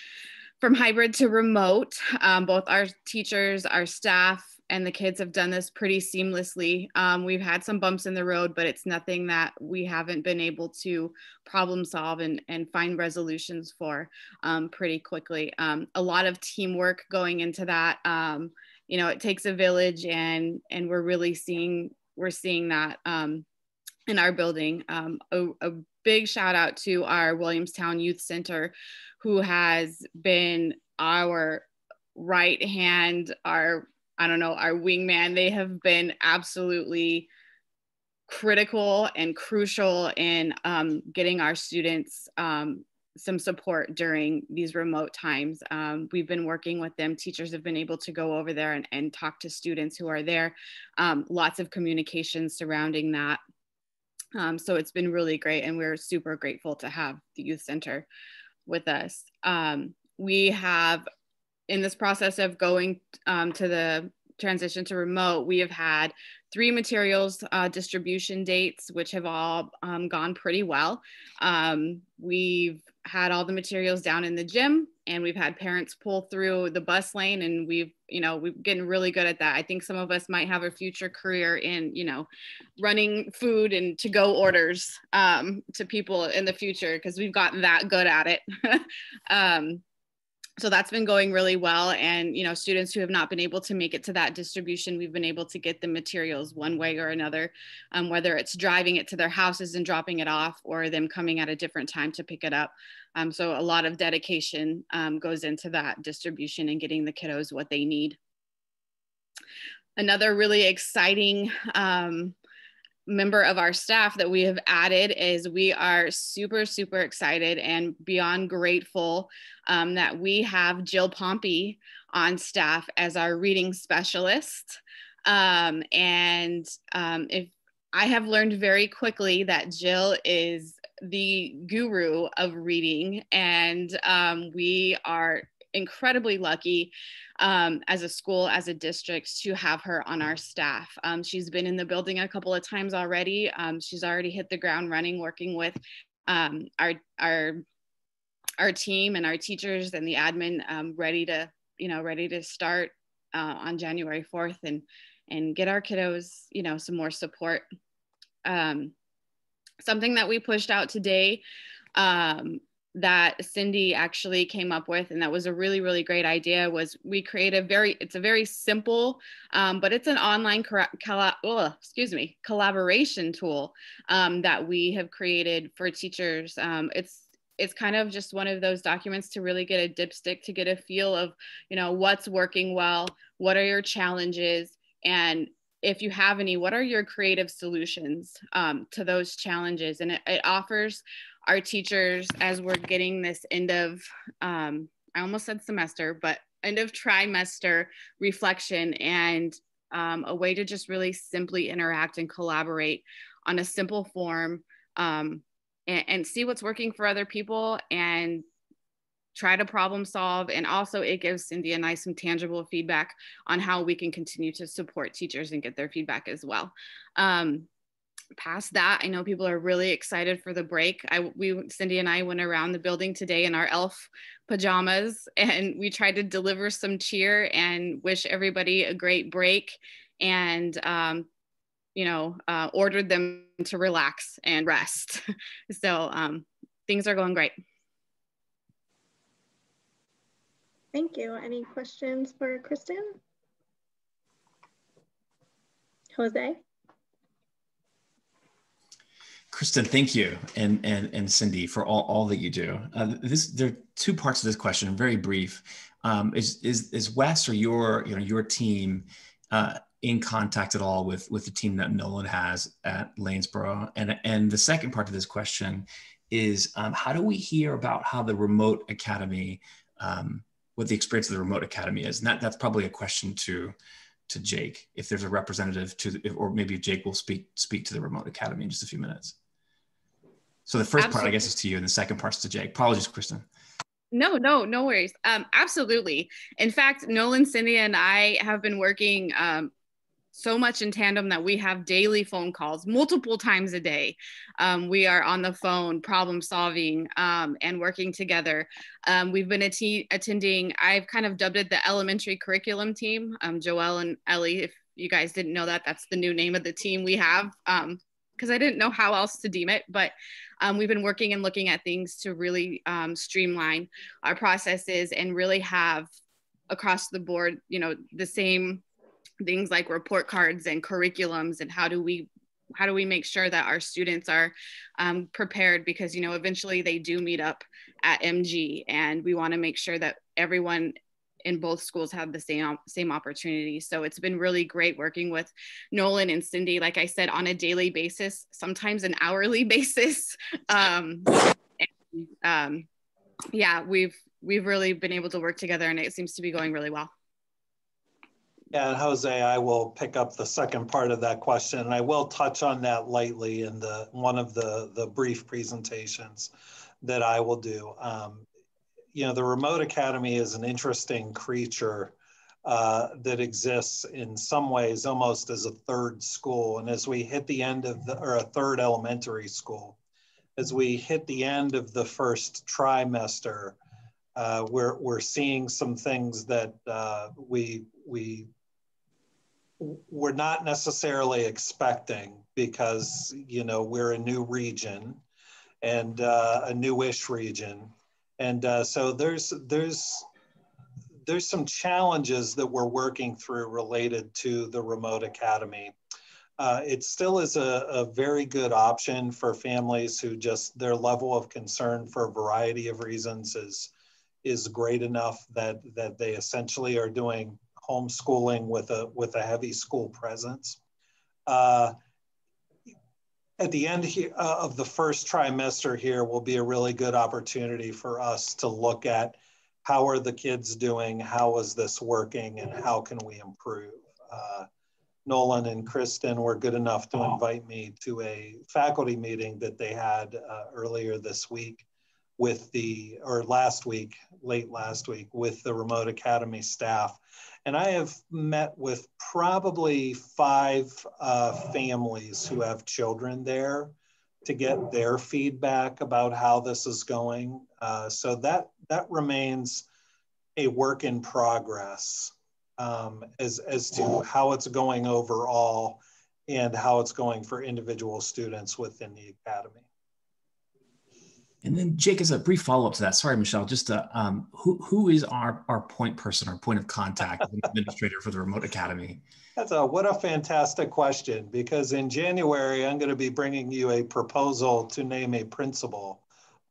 from hybrid to remote. Um, both our teachers, our staff, and the kids have done this pretty seamlessly. Um, we've had some bumps in the road, but it's nothing that we haven't been able to problem solve and, and find resolutions for um, pretty quickly. Um, a lot of teamwork going into that. Um, you know, it takes a village, and and we're really seeing we're seeing that um, in our building. Um, a, a big shout out to our Williamstown Youth Center, who has been our right hand, our I don't know, our wingman. They have been absolutely critical and crucial in um, getting our students um, some support during these remote times. Um, we've been working with them. Teachers have been able to go over there and, and talk to students who are there. Um, lots of communication surrounding that. Um, so it's been really great and we're super grateful to have the youth center with us. Um, we have in this process of going um, to the transition to remote, we have had three materials uh, distribution dates, which have all um, gone pretty well. Um, we've had all the materials down in the gym and we've had parents pull through the bus lane and we've you know we've getting really good at that i think some of us might have a future career in you know running food and to go orders um, to people in the future because we've gotten that good at it um, so that's been going really well and you know students who have not been able to make it to that distribution we've been able to get the materials one way or another um, whether it's driving it to their houses and dropping it off or them coming at a different time to pick it up. Um, so a lot of dedication um, goes into that distribution and getting the kiddos what they need. Another really exciting um, member of our staff that we have added is we are super, super excited and beyond grateful um, that we have Jill Pompey on staff as our reading specialist. Um, and um, if I have learned very quickly that Jill is the guru of reading, and um, we are incredibly lucky um, as a school, as a district, to have her on our staff. Um, she's been in the building a couple of times already. Um, she's already hit the ground running, working with um, our our our team and our teachers and the admin, um, ready to you know ready to start uh, on January fourth and and get our kiddos you know some more support. Um, something that we pushed out today um, that Cindy actually came up with, and that was a really, really great idea, was we create a very, it's a very simple, um, but it's an online, oh, excuse me, collaboration tool um, that we have created for teachers. Um, it's it's kind of just one of those documents to really get a dipstick to get a feel of you know what's working well what are your challenges and if you have any what are your creative solutions um, to those challenges and it, it offers our teachers as we're getting this end of um, i almost said semester but end of trimester reflection and um, a way to just really simply interact and collaborate on a simple form um, and, and see what's working for other people and try to problem solve. And also, it gives Cindy and I some tangible feedback on how we can continue to support teachers and get their feedback as well. Um, past that, I know people are really excited for the break. I we Cindy and I went around the building today in our elf pajamas and we tried to deliver some cheer and wish everybody a great break and um, you know uh, ordered them to relax and rest. so um, things are going great. Thank you. Any questions for Kristen? Jose? Kristen, thank you, and and and Cindy for all, all that you do. Uh, this there are two parts of this question, very brief. Um, is is is Wes or your you know your team uh, in contact at all with with the team that Nolan has at Lanesboro? And and the second part of this question is um, how do we hear about how the remote academy, um, what the experience of the remote academy is? And that that's probably a question to to Jake if there's a representative to or maybe Jake will speak speak to the remote academy in just a few minutes. So the first absolutely. part, I guess, is to you, and the second part's to Jake. Apologies, Kristen. No, no, no worries. Um, absolutely. In fact, Nolan, Cindy, and I have been working um, so much in tandem that we have daily phone calls multiple times a day. Um, we are on the phone, problem solving, um, and working together. Um, we've been attending, I've kind of dubbed it the elementary curriculum team. Um, Joelle and Ellie, if you guys didn't know that, that's the new name of the team we have because I didn't know how else to deem it. But um, we've been working and looking at things to really um, streamline our processes and really have across the board, you know, the same things like report cards and curriculums and how do we how do we make sure that our students are um, prepared because you know eventually they do meet up at mg and we want to make sure that everyone in both schools have the same same opportunity. So it's been really great working with Nolan and Cindy, like I said, on a daily basis, sometimes an hourly basis. Um, and, um, yeah, we've we've really been able to work together, and it seems to be going really well. Yeah, and Jose, I will pick up the second part of that question, and I will touch on that lightly in the one of the the brief presentations that I will do. Um, you know, the remote academy is an interesting creature uh, that exists in some ways almost as a third school. And as we hit the end of the, or a third elementary school, as we hit the end of the first trimester, uh, we're, we're seeing some things that uh, we, we we're not necessarily expecting because, you know, we're a new region and uh, a newish region and uh, so there's there's there's some challenges that we're working through related to the remote academy. Uh, it still is a, a, very good option for families who just their level of concern for a variety of reasons is is great enough that that they essentially are doing homeschooling with a with a heavy school presence. Uh, at the end here, uh, of the first trimester here will be a really good opportunity for us to look at how are the kids doing, how is this working, and how can we improve. Uh, Nolan and Kristen were good enough to invite me to a faculty meeting that they had uh, earlier this week with the, or last week, late last week, with the Remote Academy staff. And I have met with probably five uh, families who have children there to get their feedback about how this is going. Uh, so that, that remains a work in progress um, as, as to how it's going overall and how it's going for individual students within the academy. And then Jake, as a brief follow-up to that, sorry, Michelle, just um, who, who is our, our point person, our point of contact administrator for the Remote Academy? That's a, what a fantastic question, because in January, I'm gonna be bringing you a proposal to name a principal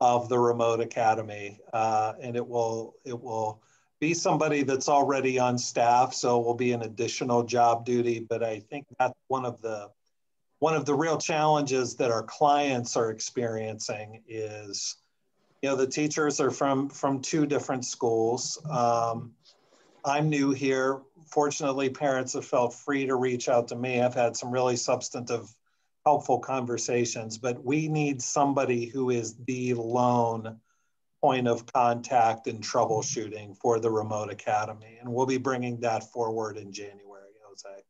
of the Remote Academy. Uh, and it will, it will be somebody that's already on staff, so it will be an additional job duty, but I think that's one of the one of the real challenges that our clients are experiencing is, you know, the teachers are from from two different schools. Um, I'm new here. Fortunately, parents have felt free to reach out to me. I've had some really substantive, helpful conversations, but we need somebody who is the lone point of contact and troubleshooting for the remote academy. And we'll be bringing that forward in January, Jose.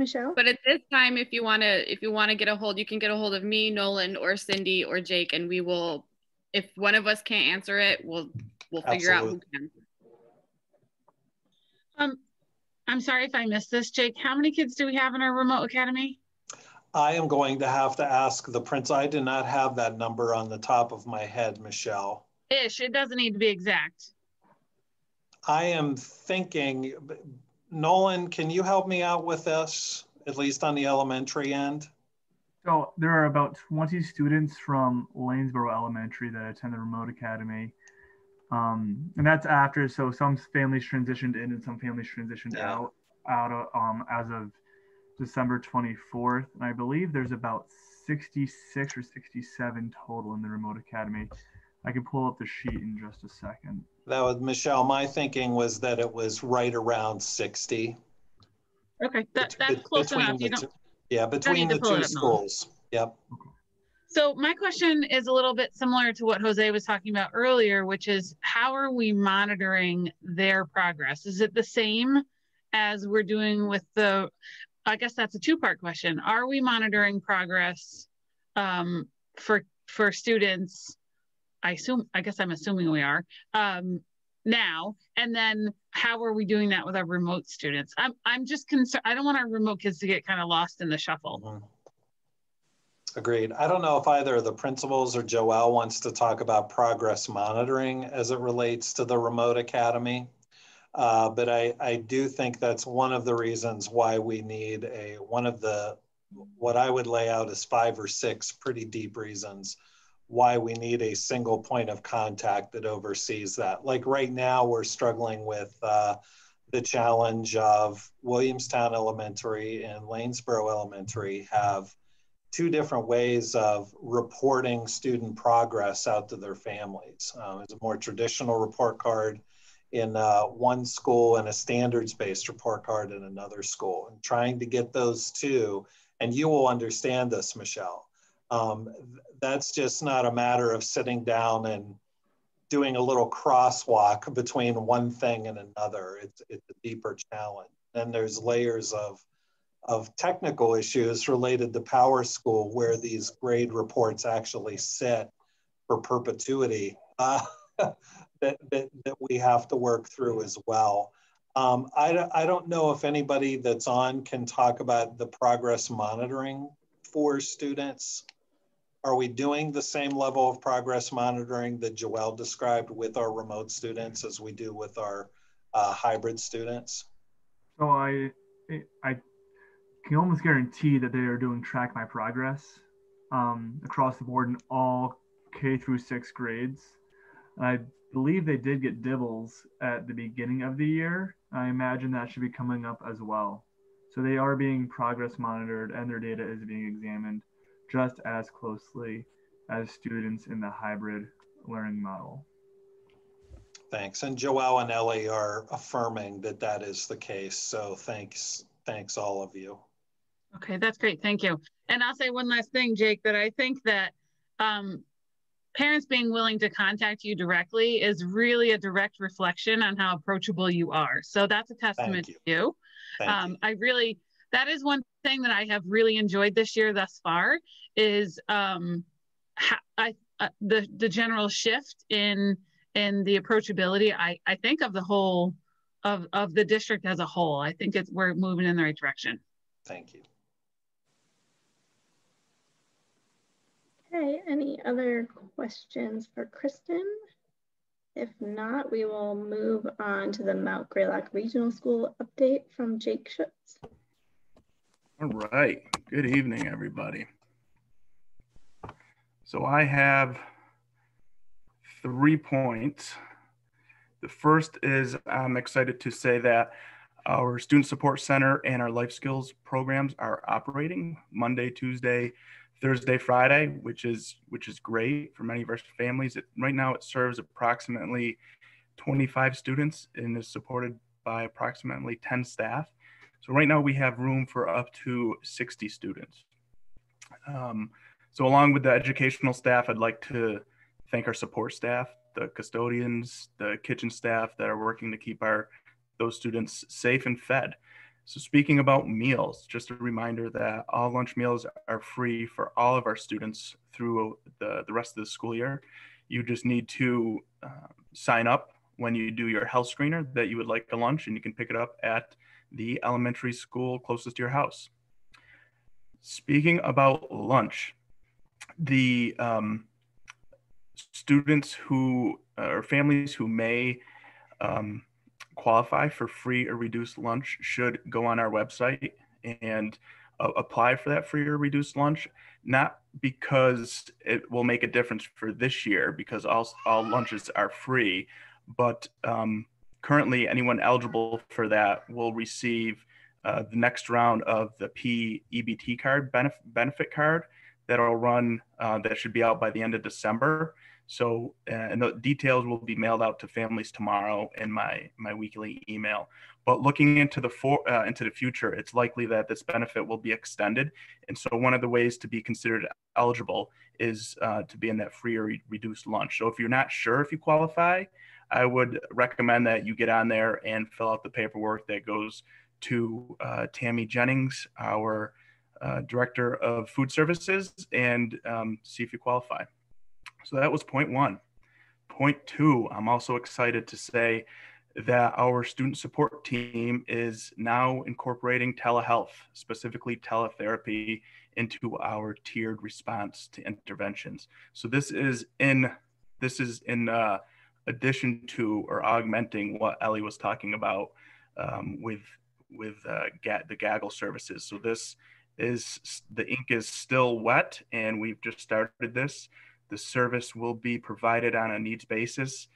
Michelle? But at this time, if you want to, if you want to get a hold, you can get a hold of me, Nolan, or Cindy, or Jake, and we will. If one of us can't answer it, we'll we'll figure Absolutely. out who can. Um, I'm sorry if I missed this, Jake. How many kids do we have in our remote academy? I am going to have to ask the prince. I do not have that number on the top of my head, Michelle. Ish. It doesn't need to be exact. I am thinking Nolan, can you help me out with this, at least on the elementary end? So there are about 20 students from Lanesboro Elementary that attend the remote academy. Um, and that's after, so some families transitioned in and some families transitioned yeah. out, out of, um, as of December 24th. And I believe there's about 66 or 67 total in the remote academy. I can pull up the sheet in just a second. That was Michelle. My thinking was that it was right around 60. Okay, that, that's close enough. You don't, yeah, between the two schools. Yep. So my question is a little bit similar to what Jose was talking about earlier, which is how are we monitoring their progress? Is it the same as we're doing with the, I guess that's a two-part question. Are we monitoring progress um, for for students I assume, I guess I'm assuming we are um, now. And then how are we doing that with our remote students? I'm, I'm just concerned. I don't want our remote kids to get kind of lost in the shuffle. Mm-hmm. Agreed. I don't know if either of the principals or Joelle wants to talk about progress monitoring as it relates to the remote academy. Uh, but I, I do think that's one of the reasons why we need a, one of the, what I would lay out as five or six pretty deep reasons why we need a single point of contact that oversees that. Like right now, we're struggling with uh, the challenge of Williamstown Elementary and Lanesboro Elementary have two different ways of reporting student progress out to their families. Um, it's a more traditional report card in uh, one school and a standards-based report card in another school. And trying to get those two, and you will understand this, Michelle, um, that's just not a matter of sitting down and doing a little crosswalk between one thing and another. It's, it's a deeper challenge. Then there's layers of, of technical issues related to PowerSchool where these grade reports actually sit for perpetuity uh, that, that, that we have to work through as well. Um, I, I don't know if anybody that's on can talk about the progress monitoring for students. Are we doing the same level of progress monitoring that Joelle described with our remote students as we do with our uh, hybrid students? So I, I can almost guarantee that they are doing track my progress um, across the board in all K through six grades. I believe they did get DIBELS at the beginning of the year. I imagine that should be coming up as well. So they are being progress monitored and their data is being examined just as closely as students in the hybrid learning model. Thanks. And Joelle and Ellie are affirming that that is the case. So thanks, thanks all of you. Okay, that's great. Thank you. And I'll say one last thing, Jake, that I think that um, parents being willing to contact you directly is really a direct reflection on how approachable you are. So that's a testament you. to you. Um, you. I really, that is one thing that I have really enjoyed this year thus far is um, I, uh, the, the general shift in, in the approachability, I, I think of the whole, of, of the district as a whole. I think it's, we're moving in the right direction. Thank you. Okay, any other questions for Kristen? If not, we will move on to the Mount Greylock Regional School update from Jake Schutz. All right, good evening, everybody. So I have three points. The first is I'm excited to say that our Student Support Center and our Life Skills programs are operating Monday, Tuesday, Thursday, Friday, which is which is great for many of our families. It, right now, it serves approximately 25 students and is supported by approximately 10 staff. So right now we have room for up to 60 students. Um, so along with the educational staff, I'd like to thank our support staff, the custodians, the kitchen staff that are working to keep our those students safe and fed. So speaking about meals, just a reminder that all lunch meals are free for all of our students through the, the rest of the school year. You just need to uh, sign up when you do your health screener that you would like a lunch and you can pick it up at the elementary school closest to your house. Speaking about lunch, the um, students who uh, or families who may um, qualify for free or reduced lunch should go on our website and uh, apply for that free or reduced lunch not because it will make a difference for this year because all, all lunches are free but um, currently anyone eligible for that will receive uh, the next round of the P EBT card benefit, benefit card that'll run uh, that should be out by the end of December so, uh, and the details will be mailed out to families tomorrow in my my weekly email. But looking into the for, uh, into the future, it's likely that this benefit will be extended. And so, one of the ways to be considered eligible is uh, to be in that free or re- reduced lunch. So, if you're not sure if you qualify, I would recommend that you get on there and fill out the paperwork that goes to uh, Tammy Jennings, our uh, director of food services, and um, see if you qualify. So that was point one. Point two, I'm also excited to say that our student support team is now incorporating telehealth, specifically teletherapy, into our tiered response to interventions. So this is in this is in uh, addition to or augmenting what Ellie was talking about um, with with uh, the gaggle services. So this is the ink is still wet, and we've just started this. The service will be provided on a needs basis,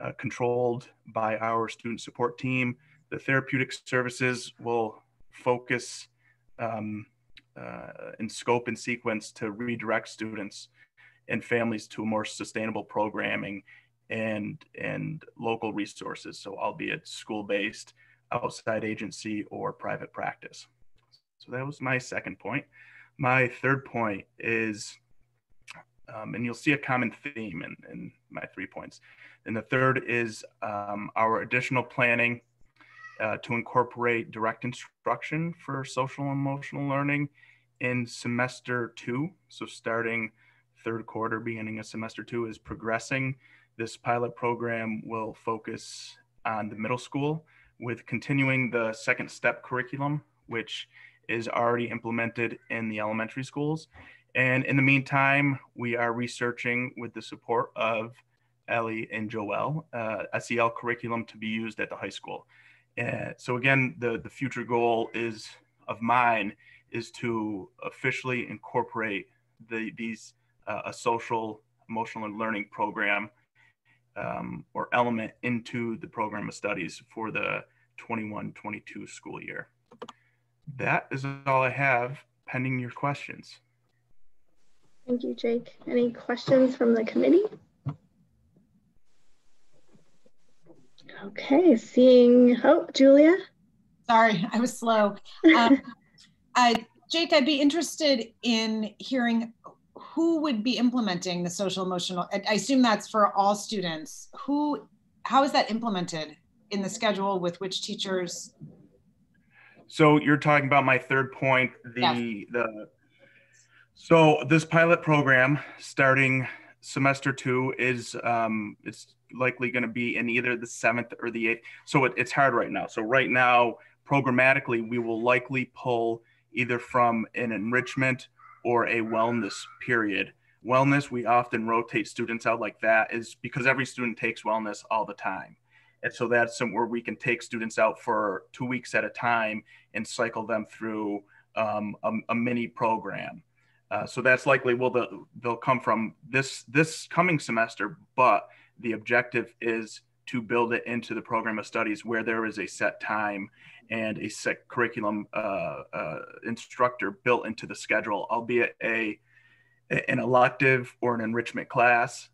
uh, controlled by our student support team. The therapeutic services will focus um, uh, in scope and sequence to redirect students and families to a more sustainable programming and and local resources. So albeit school-based, outside agency, or private practice. So that was my second point. My third point is um, and you'll see a common theme in, in, my three points. And the third is um, our additional planning uh, to incorporate direct instruction for social and emotional learning in semester two. So starting third quarter, beginning of semester two is progressing. This pilot program will focus on the middle school with continuing the second step curriculum, which is already implemented in the elementary schools And in the meantime, we are researching with the support of Ellie and Joel, uh, SEL curriculum to be used at the high school. Uh, so again, the, the future goal is of mine is to officially incorporate the, these uh, a social emotional learning program um, or element into the program of studies for the 21-22 school year. That is all I have pending your questions. Thank you, Jake. Any questions from the committee? Okay, seeing, oh, Julia. Sorry, I was slow. Um, I, Jake, I'd be interested in hearing who would be implementing the social emotional, I, I assume that's for all students. Who, how is that implemented in the schedule with which teachers? So you're talking about my third point, the, yes. the, so this pilot program starting semester two is, um, it's likely going to be in either the seventh or the eighth. So it, it's hard right now. So right now, programmatically, we will likely pull either from an enrichment or a wellness period. Wellness, we often rotate students out like that, is because every student takes wellness all the time. And so that's somewhere we can take students out for two weeks at a time and cycle them through um, a, a, mini program. Uh, so that's likely will the, they'll come from this this coming semester, but the objective is to build it into the program of studies where there is a set time and a set curriculum uh, uh, instructor built into the schedule, albeit a an elective or an enrichment class.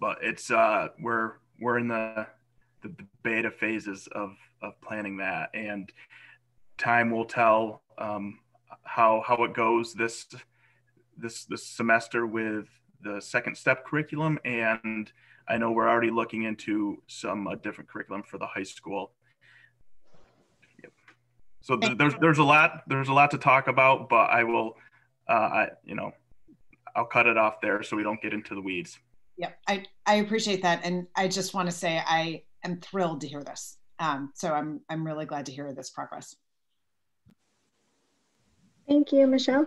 But it's uh, we're we're in the the beta phases of of planning that, and time will tell um, how how it goes this this this semester with the second step curriculum and I know we're already looking into some uh, different curriculum for the high school. Yep. So th there's there's a lot there's a lot to talk about, but I will, uh, I you know, I'll cut it off there so we don't get into the weeds. Yep, I I appreciate that, and I just want to say I am thrilled to hear this. Um, so I'm I'm really glad to hear this progress. Thank you, Michelle.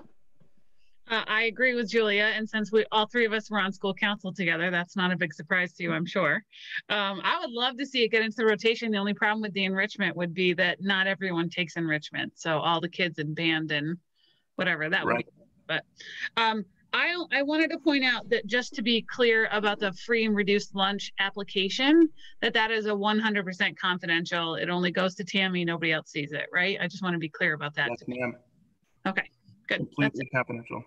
Uh, I agree with Julia, and since we all three of us were on school council together, that's not a big surprise to you, I'm sure. Um, I would love to see it get into the rotation. The only problem with the enrichment would be that not everyone takes enrichment, so all the kids in band and whatever that right. would be. But um, I, I wanted to point out that just to be clear about the free and reduced lunch application, that that is a 100% confidential. It only goes to Tammy. Nobody else sees it, right? I just want to be clear about that. Yes, ma'am. Okay, good. Completely confidential.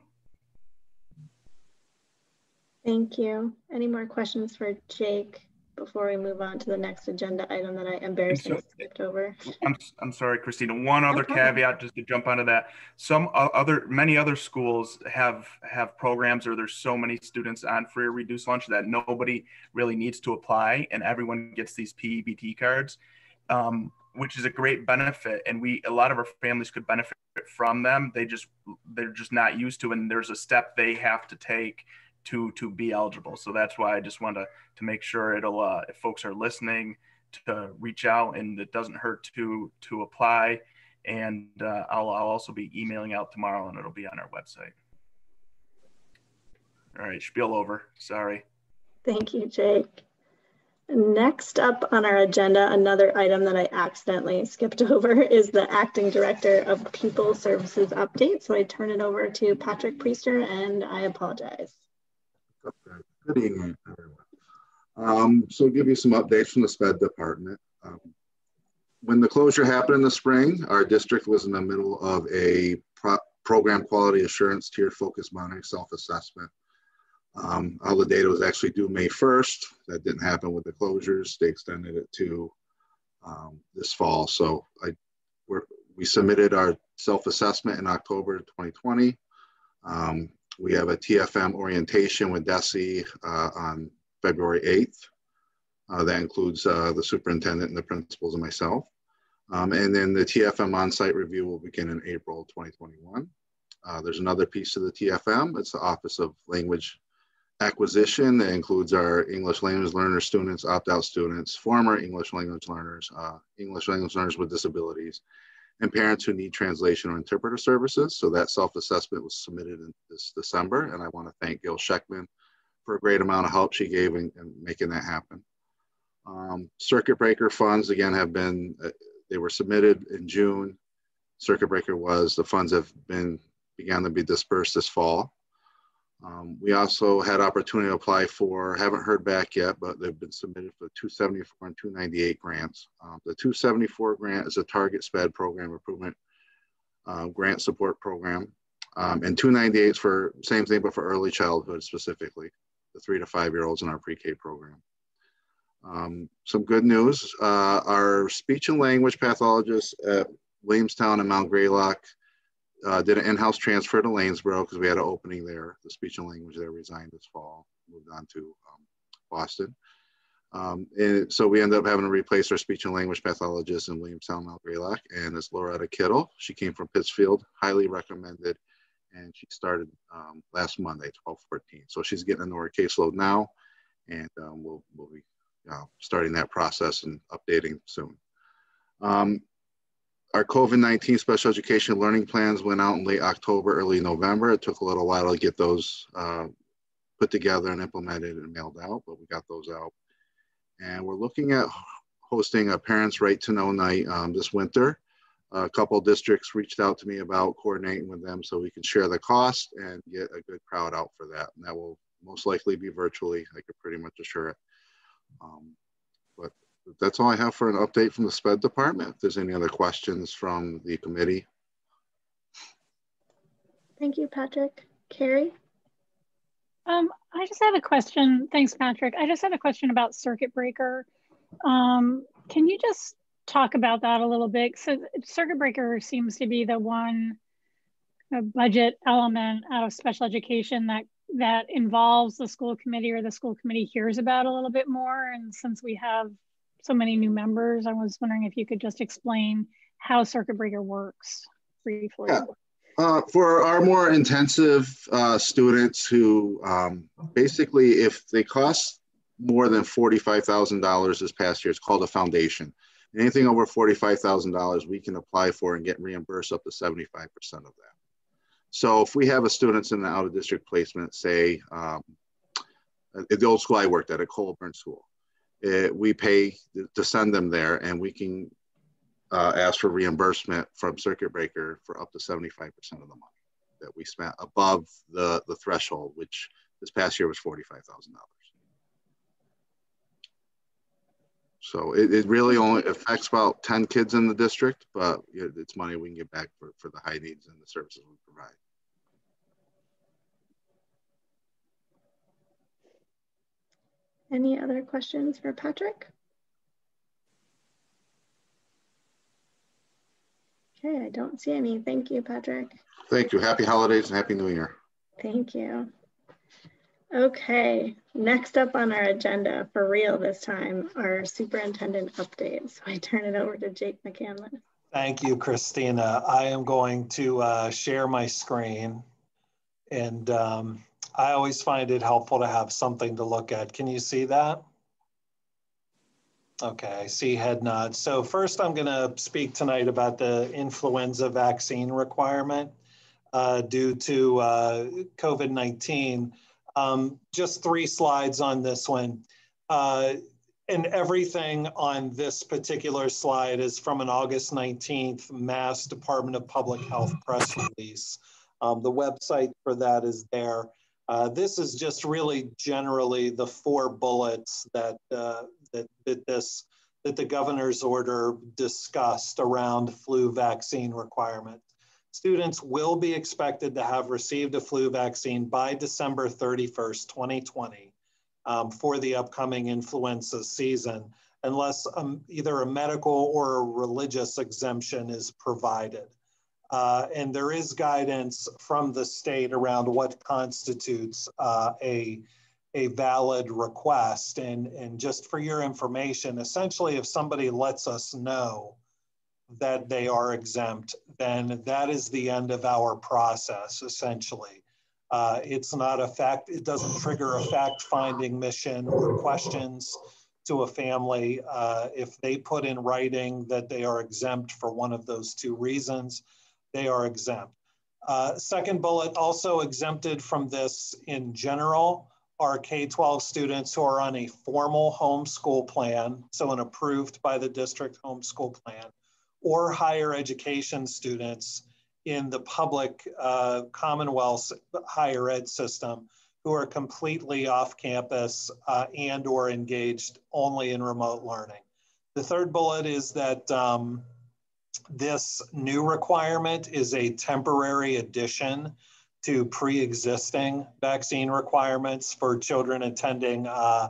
Thank you. Any more questions for Jake before we move on to the next agenda item that I embarrassingly so, skipped over? I'm, I'm sorry, Christina. One other caveat, just to jump onto that. Some other, many other schools have have programs, or there's so many students on free or reduced lunch that nobody really needs to apply, and everyone gets these PEBT cards, um, which is a great benefit. And we, a lot of our families could benefit from them. They just, they're just not used to, and there's a step they have to take to to be eligible. So that's why I just want to to make sure it'll uh, if folks are listening to reach out and it doesn't hurt to to apply. And uh, I'll I'll also be emailing out tomorrow and it'll be on our website. All right, spiel over. Sorry. Thank you, Jake. Next up on our agenda, another item that I accidentally skipped over is the Acting Director of People Services update. So I turn it over to Patrick Priester and I apologize. Good evening, everyone. Um, so give you some updates from the SPED department. Um, when the closure happened in the spring, our district was in the middle of a pro program quality assurance tier focus monitoring self-assessment. Um, all the data was actually due May 1st. That didn't happen with the closures. They extended it to um, this fall. So I, we submitted our self-assessment in October 2020. We have a TFM orientation with DESE uh, on February 8th. Uh, that includes uh, the superintendent and the principals and myself. Um, and then the TFM on-site review will begin in April 2021. Uh, there's another piece to the TFM. It's the Office of Language Acquisition that includes our English language learner students, opt-out students, former English language learners, uh, English language learners with disabilities, and parents who need translation or interpreter services. So that self-assessment was submitted in this December, and I want to thank Gail Scheckman for a great amount of help she gave in, in making that happen. Um, circuit breaker funds, again, have been, uh, they were submitted in June. Circuit breaker was, the funds have been, began to be dispersed this fall. Um, we also had opportunity to apply for, haven't heard back yet, but they've been submitted for 274 and 298 grants. Um, the 274 grant is a target SPED program improvement uh, grant support program. Um, and 298 is for same thing, but for early childhood specifically, the three to five year olds in our pre-K program. Um, some good news, uh, our speech and language pathologists at Williamstown and Mount Greylock uh, did an in-house transfer to Lanesboro because we had an opening there. The speech and language there resigned this fall, moved on to um, Boston. Um, and so we ended up having to replace our speech and language pathologist in Williamstown, Mount Greylock, and it's Loretta Kittle. She came from Pittsfield, highly recommended, and she started um, last Monday, 12-14. So she's getting into her caseload now, and um, we'll, we'll be uh, starting that process and updating soon. Um, our COVID-19 special education learning plans went out in late October, early November. It took a little while to get those uh, put together and implemented and mailed out, but we got those out. And we're looking at hosting a Parents Right to Know night um, this winter. A couple districts reached out to me about coordinating with them so we can share the cost and get a good crowd out for that. And that will most likely be virtually, I could pretty much assure it. Um, that's all I have for an update from the SPED department. If there's any other questions from the committee. Thank you, Patrick. Carrie? Um, I just have a question. Thanks, Patrick. I just have a question about circuit breaker. Um, can you just talk about that a little bit? So circuit breaker seems to be the one uh, budget element out of special education that that involves the school committee or the school committee hears about a little bit more. And since we have so many new members, I was wondering if you could just explain how circuit breaker works briefly. Yeah. Uh, for our more intensive uh, students who um, basically, if they cost more than $45,000 this past year, it's called a foundation. Anything over $45,000, we can apply for and get reimbursed up to 75% of that. So if we have a students in the out of district placement, say um, at the old school I worked at, a Colburn school, it, we pay to send them there and we can uh, ask for reimbursement from circuit breaker for up to 75% of the money that we spent above the, the threshold, which this past year was $45,000. So it, it really only affects about 10 kids in the district, but it's money we can get back for, for the high needs and the services we provide. Any other questions for Patrick? Okay, I don't see any. Thank you, Patrick. Thank you. Happy holidays and Happy New Year. Thank you. Okay, next up on our agenda, for real this time, our superintendent update. So I turn it over to Jake McCandless. Thank you, Christina. I am going to uh, share my screen and um, I always find it helpful to have something to look at. Can you see that? Okay, I see head nods. So first I'm gonna speak tonight about the influenza vaccine requirement uh, due to uh, COVID-19. Um, just three slides on this one. Uh, and everything on this particular slide is from an August 19th Mass Department of Public Health press release. Um, the website for that is there. Uh, this is just really generally the four bullets that, uh, that, that, this, that the governor's order discussed around flu vaccine requirement. Students will be expected to have received a flu vaccine by December 31st, 2020 um, for the upcoming influenza season, unless um, either a medical or a religious exemption is provided. Uh, and there is guidance from the state around what constitutes uh, a, a valid request. And, and just for your information, essentially, if somebody lets us know that they are exempt, then that is the end of our process, essentially. Uh, it's not a fact, it doesn't trigger a fact finding mission or questions. to a family uh, if they put in writing that they are exempt for one of those two reasons, they are exempt. Uh, second bullet, also exempted from this in general are K-12 students who are on a formal homeschool plan, so an approved by the district homeschool plan, or higher education students in the public uh, Commonwealth higher ed system who are completely off campus uh, and or engaged only in remote learning. The third bullet is that um, this new requirement is a temporary addition to pre-existing vaccine requirements for children attending uh,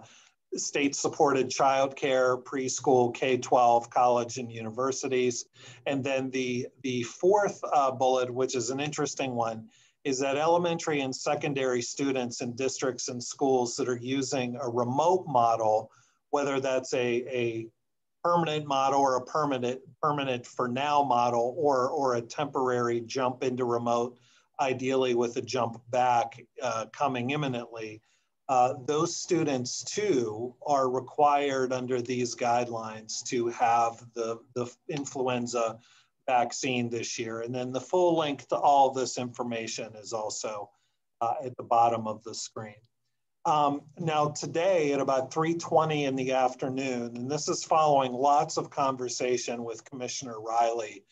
state-supported childcare, preschool, K-12, college, and universities. And then the, the fourth uh, bullet, which is an interesting one, is that elementary and secondary students in districts and schools that are using a remote model, whether that's a, a permanent model or a permanent permanent for now model or, or a temporary jump into remote, ideally with a jump back uh, coming imminently, uh, those students too are required under these guidelines to have the, the influenza vaccine this year. And then the full link to all this information is also uh, at the bottom of the screen. Um, now today at about 3.20 in the afternoon, and this is following lots of conversation with Commissioner Riley,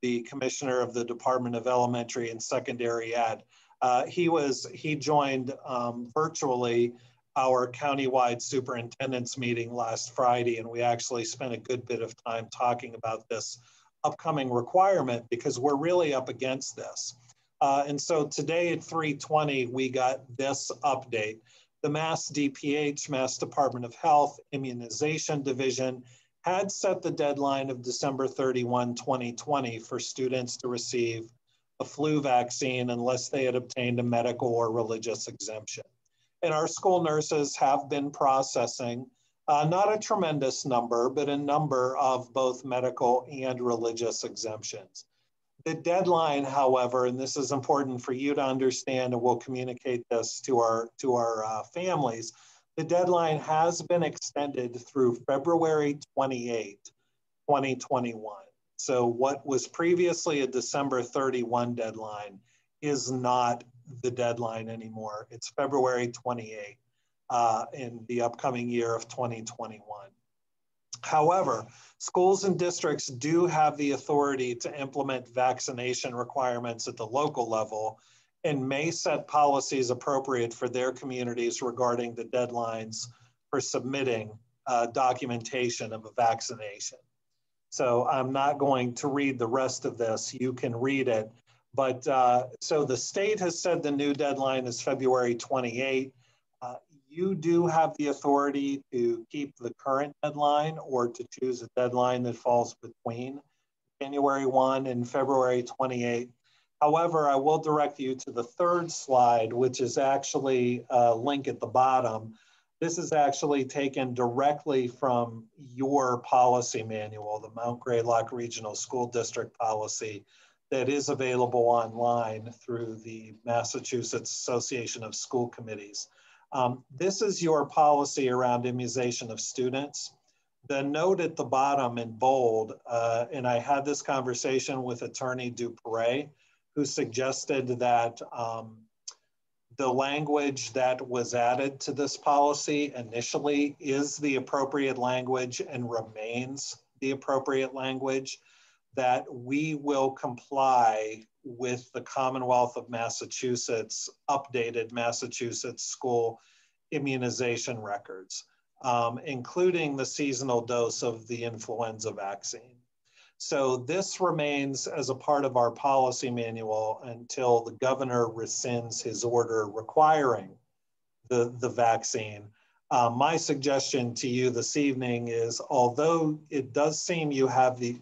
the Commissioner of the Department of Elementary and Secondary Ed. Uh, he was, he joined um, virtually our countywide superintendent's meeting last Friday, and we actually spent a good bit of time talking about this upcoming requirement because we're really up against this. Uh, and so today at 320, we got this update. The Mass DPH, Mass Department of Health Immunization Division had set the deadline of December 31, 2020 for students to receive a flu vaccine unless they had obtained a medical or religious exemption. And our school nurses have been processing uh, not a tremendous number, but a number of both medical and religious exemptions. The deadline, however, and this is important for you to understand, and we'll communicate this to our, to our uh, families, the deadline has been extended through February 28, 2021. So what was previously a December 31 deadline is not the deadline anymore. It's February 28 uh, in the upcoming year of 2021. However, schools and districts do have the authority to implement vaccination requirements at the local level and may set policies appropriate for their communities regarding the deadlines for submitting uh, documentation of a vaccination. So I'm not going to read the rest of this. You can read it. But uh, so the state has said the new deadline is February 28 you do have the authority to keep the current deadline or to choose a deadline that falls between January 1 and February 28. However, I will direct you to the third slide, which is actually a link at the bottom. This is actually taken directly from your policy manual, the Mount Greylock Regional School District policy that is available online through the Massachusetts Association of School Committees. Um, this is your policy around immunization of students. The note at the bottom in bold, uh, and I had this conversation with attorney Dupre, who suggested that um, the language that was added to this policy initially is the appropriate language and remains the appropriate language, that we will comply with the Commonwealth of Massachusetts updated Massachusetts school immunization records, um, including the seasonal dose of the influenza vaccine. So this remains as a part of our policy manual until the governor rescinds his order requiring the, the vaccine. Uh, my suggestion to you this evening is, although it does seem you have the,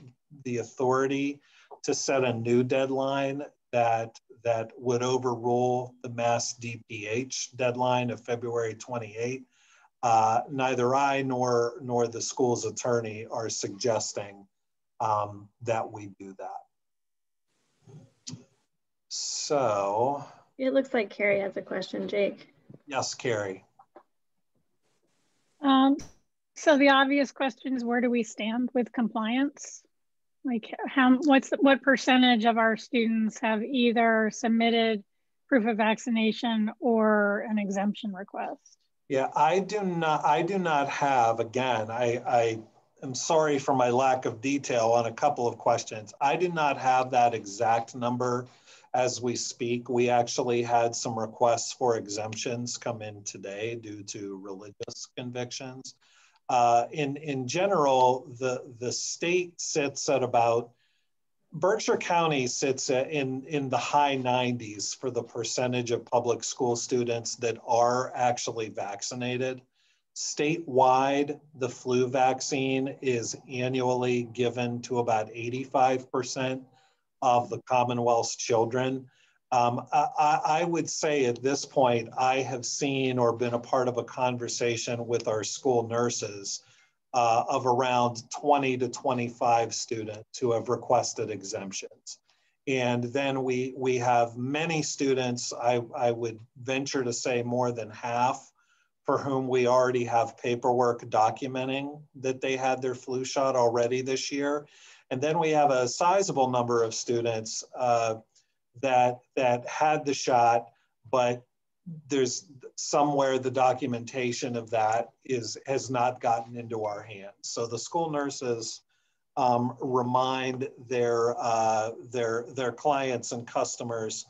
the authority to set a new deadline that that would overrule the mass DPH deadline of February 28. Uh, neither I nor nor the school's attorney are suggesting um, that we do that. So. It looks like Carrie has a question, Jake. Yes, Carrie. Um, So the obvious question is where do we stand with compliance? Like how what's what percentage of our students have either submitted proof of vaccination or an exemption request? Yeah, I do not I do not have again, I I am sorry for my lack of detail on a couple of questions. I do not have that exact number as we speak. We actually had some requests for exemptions come in today due to religious convictions. Uh, in, in general, the, the state sits at about, Berkshire County sits in, in the high 90s for the percentage of public school students that are actually vaccinated. Statewide, the flu vaccine is annually given to about 85% of the Commonwealth's children. Um, I, I, would say at this point, I have seen or been a part of a conversation with our school nurses uh, of around 20 to 25 students who have requested exemptions. And then we, we have many students, I, I would venture to say more than half, for whom we already have paperwork documenting that they had their flu shot already this year. And then we have a sizable number of students uh, that that had the shot, but there's somewhere the documentation of that is has not gotten into our hands. So the school nurses um, remind their uh, their their clients and customers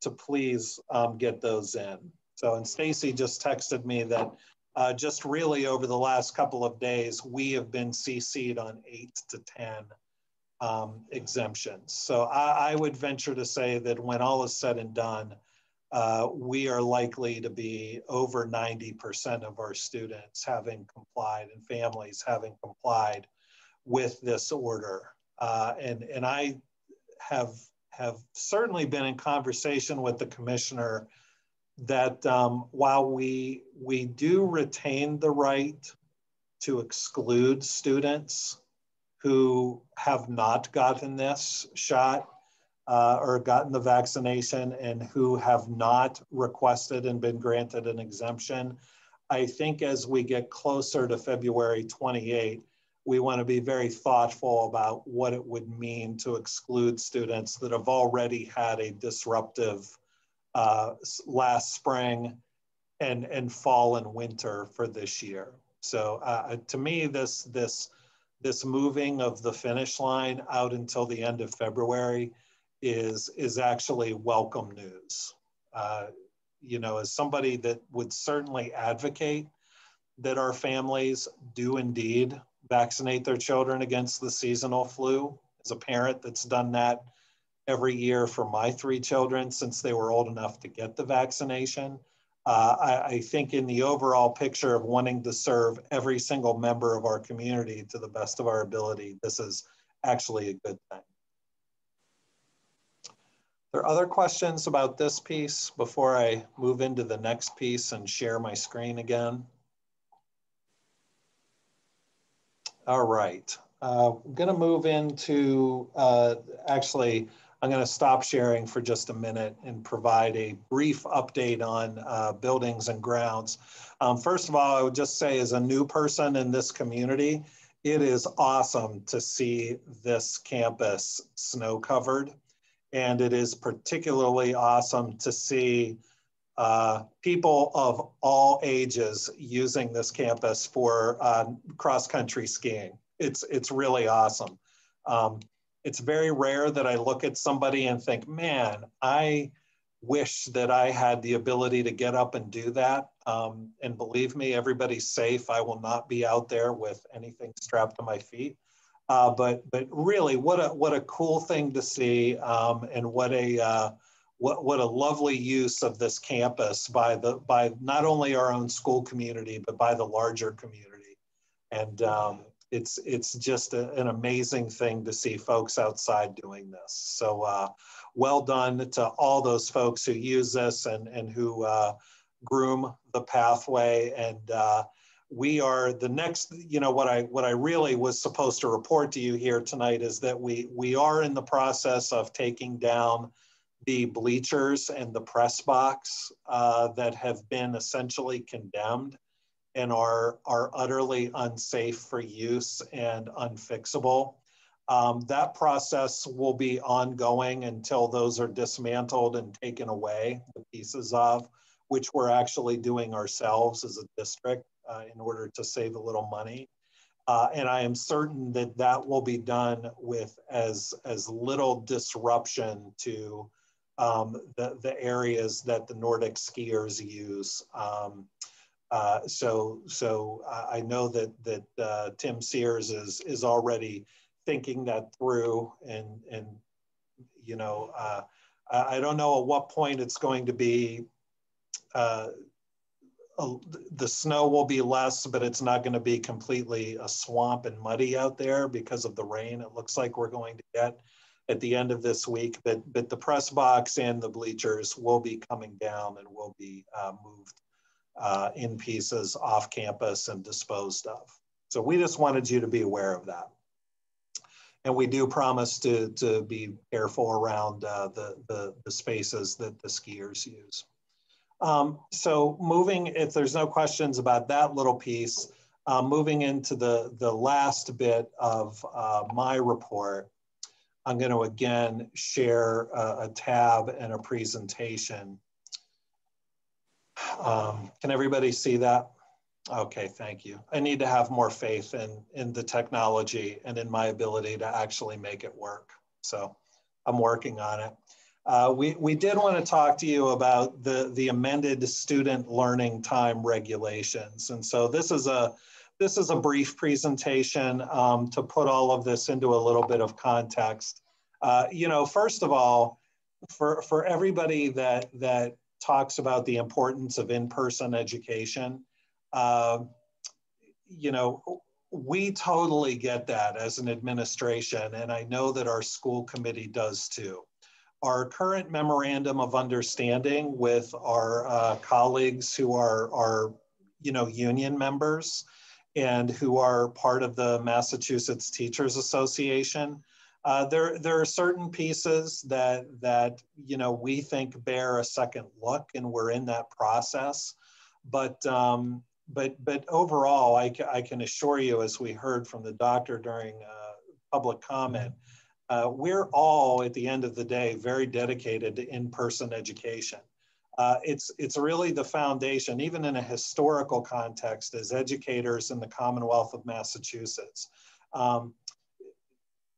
to please um, get those in. So and Stacy just texted me that uh, just really over the last couple of days we have been CC'd on eight to ten um, exemptions. So I, I, would venture to say that when all is said and done, uh, we are likely to be over 90% of our students having complied and families having complied with this order. Uh, and, and I have, have certainly been in conversation with the commissioner that um, while we, we do retain the right to exclude students who have not gotten this shot uh, or gotten the vaccination and who have not requested and been granted an exemption. I think as we get closer to February 28, we want to be very thoughtful about what it would mean to exclude students that have already had a disruptive uh, last spring and, and fall and winter for this year. So uh, to me, this, this this moving of the finish line out until the end of February is is actually welcome news. Uh, you know, as somebody that would certainly advocate that our families do indeed vaccinate their children against the seasonal flu, as a parent that's done that every year for my three children since they were old enough to get the vaccination uh, I, I, think in the overall picture of wanting to serve every single member of our community to the best of our ability, this is actually a good thing. There are other questions about this piece before I move into the next piece and share my screen again? All right, uh, I'm gonna move into uh, actually I'm going to stop sharing for just a minute and provide a brief update on uh, buildings and grounds. Um, first of all, I would just say as a new person in this community, it is awesome to see this campus snow covered. And it is particularly awesome to see uh, people of all ages using this campus for uh, cross country skiing. It's, it's really awesome. Um, it's very rare that I look at somebody and think, man, I wish that I had the ability to get up and do that. Um, and believe me, everybody's safe. I will not be out there with anything strapped to my feet. Uh, but but really, what a what a cool thing to see, um, and what a uh, what what a lovely use of this campus by the by not only our own school community, but by the larger community. And um, it's it's just a, an amazing thing to see folks outside doing this. So uh, well done to all those folks who use this and and who uh, groom the pathway. And uh, we are the next. You know what I what I really was supposed to report to you here tonight is that we we are in the process of taking down the bleachers and the press box uh, that have been essentially condemned and are, are utterly unsafe for use and unfixable. Um, that process will be ongoing until those are dismantled and taken away, the pieces of, which we're actually doing ourselves as a district uh, in order to save a little money. Uh, and I am certain that that will be done with as, as little disruption to um, the, the areas that the Nordic skiers use. Um, uh, so so I know that, that uh, Tim Sears is, is already thinking that through and, and you know, uh, I don't know at what point it's going to be uh, the snow will be less, but it's not going to be completely a swamp and muddy out there because of the rain. It looks like we're going to get at the end of this week, but but the press box and the bleachers will be coming down and will be uh, moved uh, in pieces off campus and disposed of. So we just wanted you to be aware of that. And we do promise to, to be careful around uh, the, the, the spaces that the skiers use. Um, so moving, if there's no questions about that little piece, uh, moving into the, the last bit of uh, my report, I'm going to again share a, a tab and a presentation. Um, can everybody see that? Okay, thank you. I need to have more faith in, in the technology and in my ability to actually make it work. So I'm working on it. Uh, we, we did want to talk to you about the, the amended student learning time regulations. And so this is a, this is a brief presentation um, to put all of this into a little bit of context. Uh, you know, first of all, for, for everybody that, that talks about the importance of in-person education, uh, you know, we totally get that as an administration, and I know that our school committee does too our current memorandum of understanding with our uh, colleagues who are, are, you know, union members and who are part of the Massachusetts Teachers Association. Uh, there, there are certain pieces that, that, you know, we think bear a second look and we're in that process. But, um, but, but overall, I, I can assure you, as we heard from the doctor during uh, public comment, uh, we're all at the end of the day very dedicated to in-person education. Uh, it's, it's really the foundation, even in a historical context, as educators in the Commonwealth of Massachusetts. Um,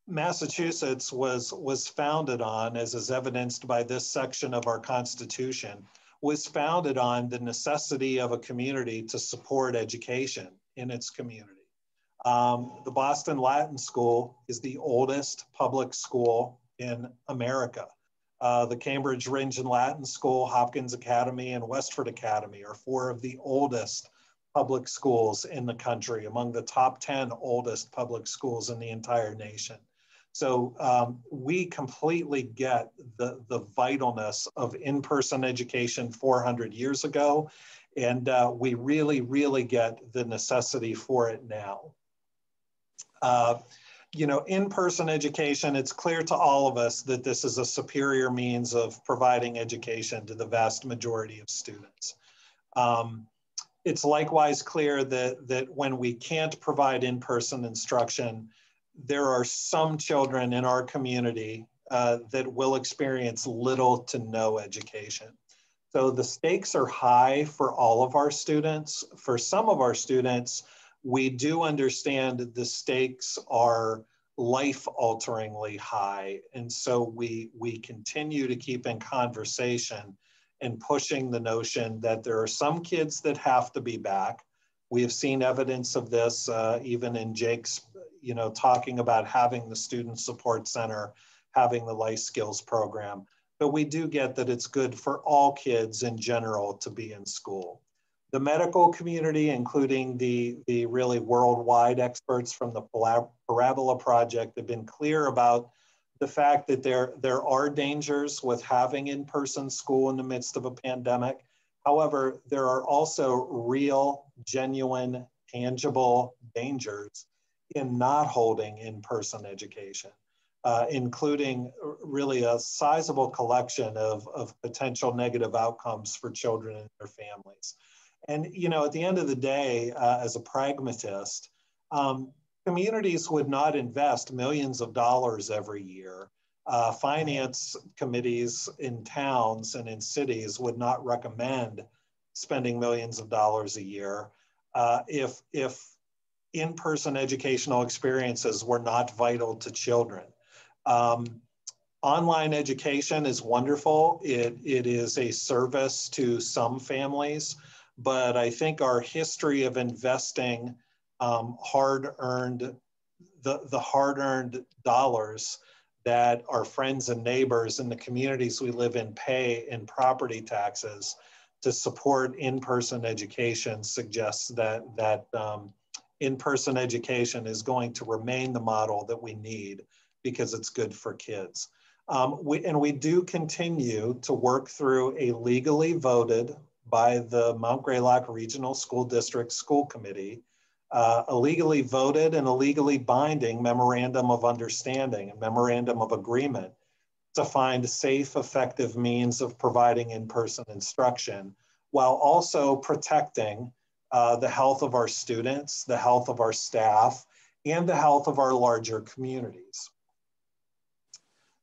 Massachusetts was, was founded on, as is evidenced by this section of our Constitution, was founded on the necessity of a community to support education in its community. Um, the Boston Latin School is the oldest public school in America. Uh, the Cambridge Rindge and Latin School, Hopkins Academy, and Westford Academy are four of the oldest public schools in the country, among the top 10 oldest public schools in the entire nation. So um, we completely get the, the vitalness of in-person education 400 years ago, and uh, we really, really get the necessity for it now. Uh, you know, in-person education, it's clear to all of us that this is a superior means of providing education to the vast majority of students. Um, it's likewise clear that, that when we can't provide in-person instruction, there are some children in our community uh, that will experience little to no education. So the stakes are high for all of our students. For some of our students, we do understand the stakes are life alteringly high. And so we, we continue to keep in conversation and pushing the notion that there are some kids that have to be back. We have seen evidence of this uh, even in Jake's, you know, talking about having the Student Support Center, having the life skills program. But we do get that it's good for all kids in general to be in school the medical community, including the, the really worldwide experts from the Parabola Project, have been clear about the fact that there, there are dangers with having in-person school in the midst of a pandemic. However, there are also real, genuine, tangible dangers in not holding in-person education, uh, including really a sizable collection of, of potential negative outcomes for children and their families. And, you know, at the end of the day, uh, as a pragmatist, um, communities would not invest millions of dollars every year. Uh, finance committees in towns and in cities would not recommend spending millions of dollars a year uh, if, if in-person educational experiences were not vital to children. Um, online education is wonderful. It, it is a service to some families, but I think our history of investing um, hard-earned, the, the hard-earned dollars that our friends and neighbors in the communities we live in pay in property taxes to support in-person education suggests that, that um, in-person education is going to remain the model that we need because it's good for kids. Um, we, and we do continue to work through a legally voted by the Mount Greylock Regional School District School Committee, uh, a legally voted and a legally binding memorandum of understanding, a memorandum of agreement to find safe, effective means of providing in-person instruction while also protecting uh, the health of our students, the health of our staff, and the health of our larger communities.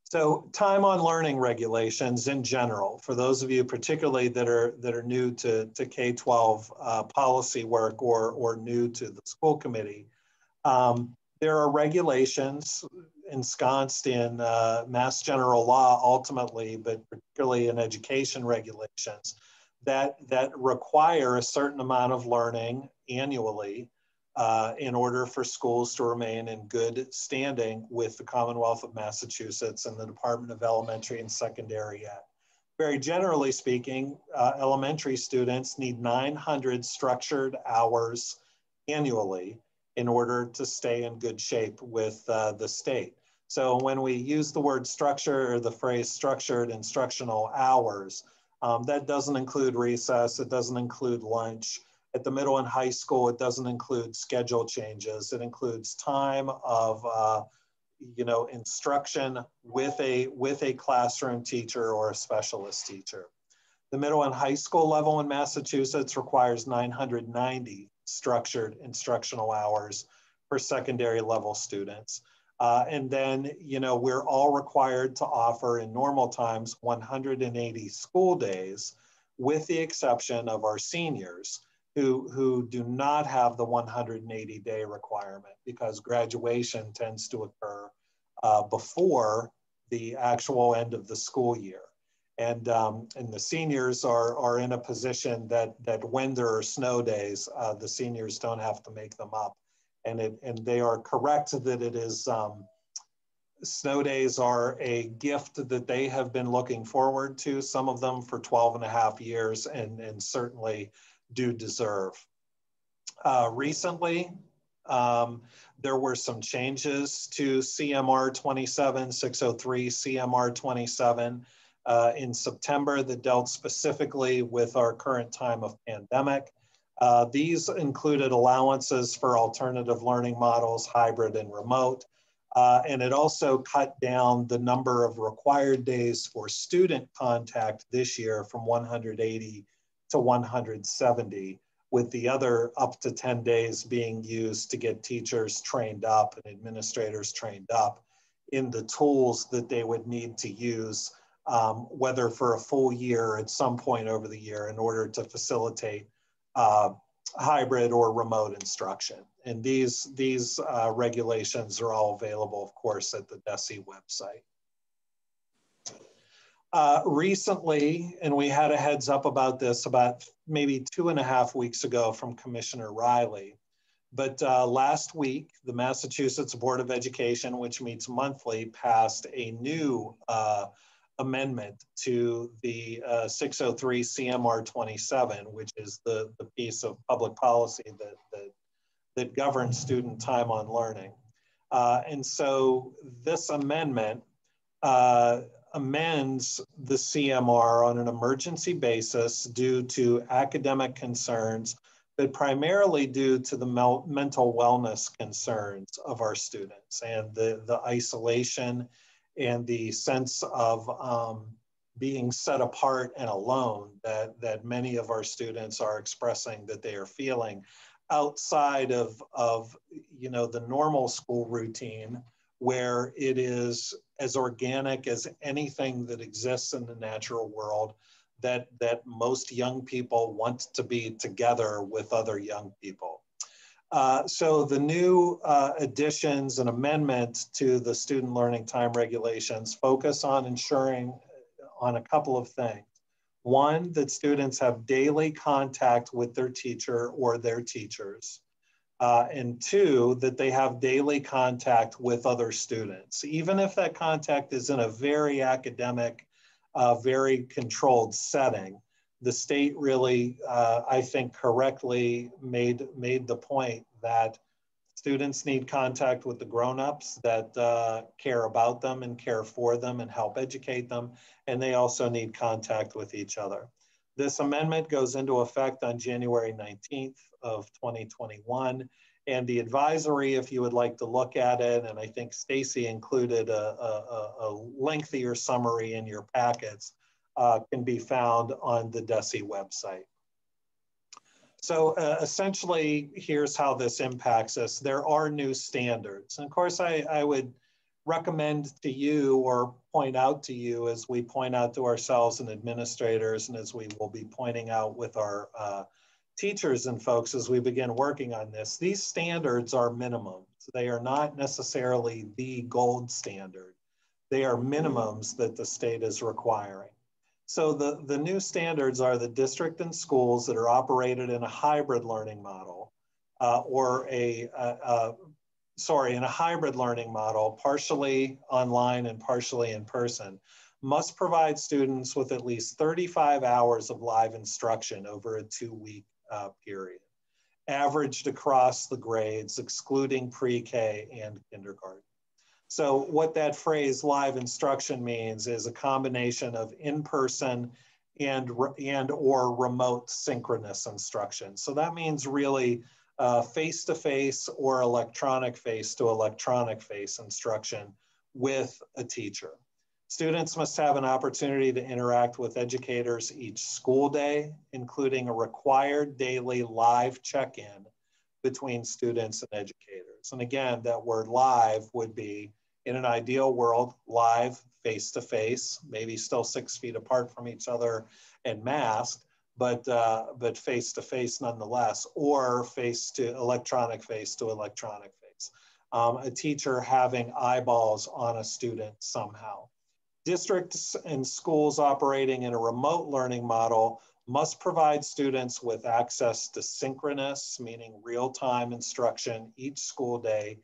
So time on learning regulations in general, for those of you particularly that are, that are new to, to K-12 uh, policy work or, or new to the school committee, um, there are regulations ensconced in uh, mass general law ultimately, but particularly in education regulations that, that require a certain amount of learning annually uh, in order for schools to remain in good standing with the Commonwealth of Massachusetts and the Department of Elementary and Secondary Ed. Very generally speaking, uh, elementary students need 900 structured hours annually in order to stay in good shape with uh, the state. So when we use the word structure or the phrase structured instructional hours, um, that doesn't include recess, it doesn't include lunch, at the middle and high school, it doesn't include schedule changes. It includes time of, uh, you know, instruction with a, with a classroom teacher or a specialist teacher. The middle and high school level in Massachusetts requires 990 structured instructional hours for secondary level students. Uh, and then, you know, we're all required to offer in normal times 180 school days, with the exception of our seniors who, who do not have the 180 day requirement because graduation tends to occur uh, before the actual end of the school year. And, um, and the seniors are, are in a position that, that when there are snow days, uh, the seniors don't have to make them up. And, it, and they are correct that it is, um, snow days are a gift that they have been looking forward to, some of them for 12 and a half years, and, and certainly do deserve. Uh, recently, um, there were some changes to CMR 27, 603, CMR 27 uh, in September that dealt specifically with our current time of pandemic. Uh, these included allowances for alternative learning models, hybrid and remote. Uh, and it also cut down the number of required days for student contact this year from 180 to 170, with the other up to 10 days being used to get teachers trained up and administrators trained up in the tools that they would need to use, um, whether for a full year at some point over the year in order to facilitate uh, hybrid or remote instruction. And these, these uh, regulations are all available, of course, at the DESE website. Uh, recently, and we had a heads up about this about maybe two and a half weeks ago from Commissioner Riley. But uh, last week, the Massachusetts Board of Education, which meets monthly, passed a new uh, amendment to the uh, 603 CMR 27, which is the, the piece of public policy that, that, that governs student time on learning. Uh, and so this amendment uh, amends the CMR on an emergency basis due to academic concerns, but primarily due to the mental wellness concerns of our students and the, the isolation and the sense of um, being set apart and alone that, that many of our students are expressing that they are feeling outside of, of you know, the normal school routine where it is as organic as anything that exists in the natural world that, that most young people want to be together with other young people. Uh, so the new uh, additions and amendments to the student learning time regulations focus on ensuring on a couple of things. One, that students have daily contact with their teacher or their teachers. Uh, and two, that they have daily contact with other students, even if that contact is in a very academic, uh, very controlled setting. The state really, uh, I think, correctly made made the point that students need contact with the grown-ups that uh, care about them and care for them and help educate them, and they also need contact with each other. This amendment goes into effect on January 19th of 2021. And the advisory, if you would like to look at it, and I think Stacy included a, a, a, lengthier summary in your packets, uh, can be found on the DESE website. So uh, essentially, here's how this impacts us. There are new standards. And of course, I, I would recommend to you or point out to you as we point out to ourselves and administrators and as we will be pointing out with our uh, teachers and folks as we begin working on this, these standards are minimums. They are not necessarily the gold standard. They are minimums that the state is requiring. So the, the new standards are the district and schools that are operated in a hybrid learning model uh, or a, a, a, sorry, in a hybrid learning model, partially online and partially in person, must provide students with at least 35 hours of live instruction over a two week uh, period, averaged across the grades, excluding pre-K and kindergarten. So what that phrase live instruction means is a combination of in-person and, and or remote synchronous instruction. So that means really uh, face-to-face -face or electronic face to electronic face instruction with a teacher. Students must have an opportunity to interact with educators each school day, including a required daily live check-in between students and educators. And again, that word live would be in an ideal world, live, face to face, maybe still six feet apart from each other and masked, but uh, but face to face nonetheless, or face to electronic face to electronic face. Um, a teacher having eyeballs on a student somehow. Districts and schools operating in a remote learning model must provide students with access to synchronous, meaning real-time instruction each school day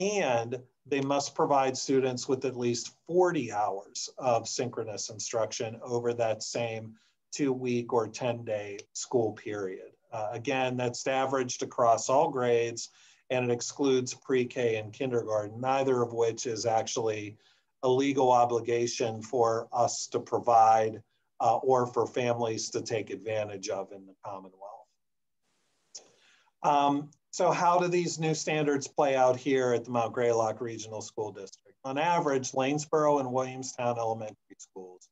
and they must provide students with at least 40 hours of synchronous instruction over that same two week or 10 day school period. Uh, again, that's averaged across all grades and it excludes pre-K and kindergarten, neither of which is actually a legal obligation for us to provide uh, or for families to take advantage of in the Commonwealth. Um, so how do these new standards play out here at the Mount Greylock Regional School District? On average, Lanesboro and Williamstown Elementary Schools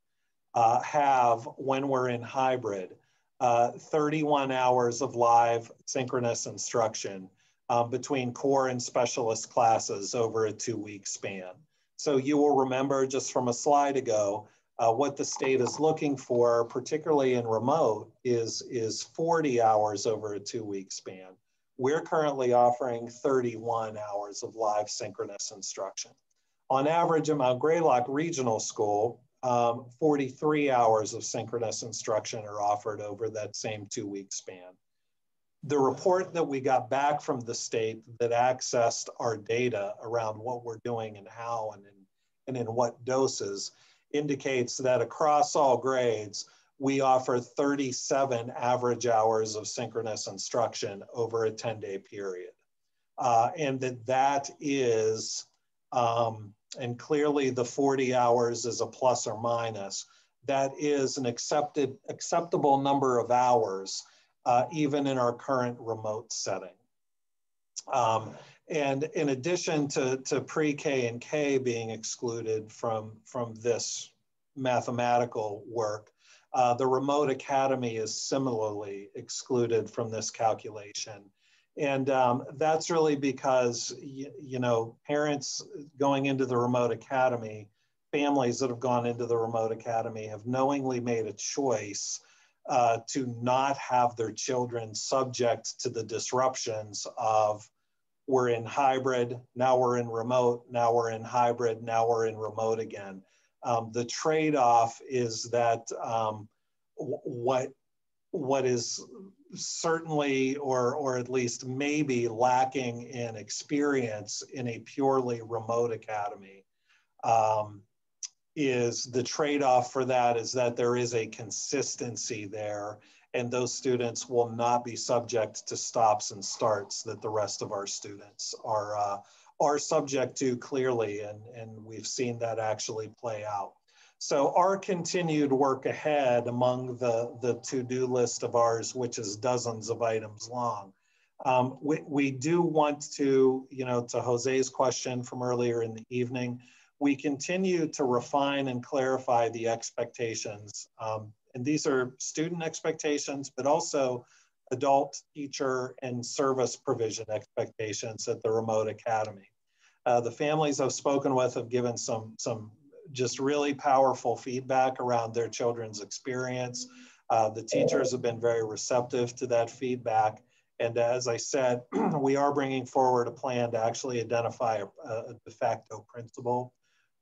uh, have, when we're in hybrid, uh, 31 hours of live synchronous instruction um, between core and specialist classes over a two week span. So you will remember just from a slide ago, uh, what the state is looking for, particularly in remote, is, is 40 hours over a two week span. We're currently offering 31 hours of live synchronous instruction. On average at Mount Greylock Regional School, um, 43 hours of synchronous instruction are offered over that same two week span. The report that we got back from the state that accessed our data around what we're doing and how and in, and in what doses indicates that across all grades, we offer 37 average hours of synchronous instruction over a 10 day period. Uh, and that that is, um, and clearly the 40 hours is a plus or minus, that is an accepted, acceptable number of hours, uh, even in our current remote setting. Um, and in addition to, to pre-K and K being excluded from, from this mathematical work. Uh, the remote academy is similarly excluded from this calculation. And um, that's really because, you, know, parents going into the remote academy, families that have gone into the remote academy have knowingly made a choice uh, to not have their children subject to the disruptions of we're in hybrid, now we're in remote, now we're in hybrid, now we're in remote again. Um, the trade-off is that um, what what is certainly or or at least maybe lacking in experience in a purely remote academy um, is the trade-off for that is that there is a consistency there and those students will not be subject to stops and starts that the rest of our students are uh, are subject to clearly and and we've seen that actually play out. So our continued work ahead among the the to-do list of ours which is dozens of items long um, we, we do want to you know to jose's question from earlier in the evening we continue to refine and clarify the expectations um, and these are student expectations, but also adult teacher and service provision expectations at the remote academy. Uh, the families I've spoken with have given some, some just really powerful feedback around their children's experience. Uh, the teachers have been very receptive to that feedback. And as I said, we are bringing forward a plan to actually identify a, a de facto principal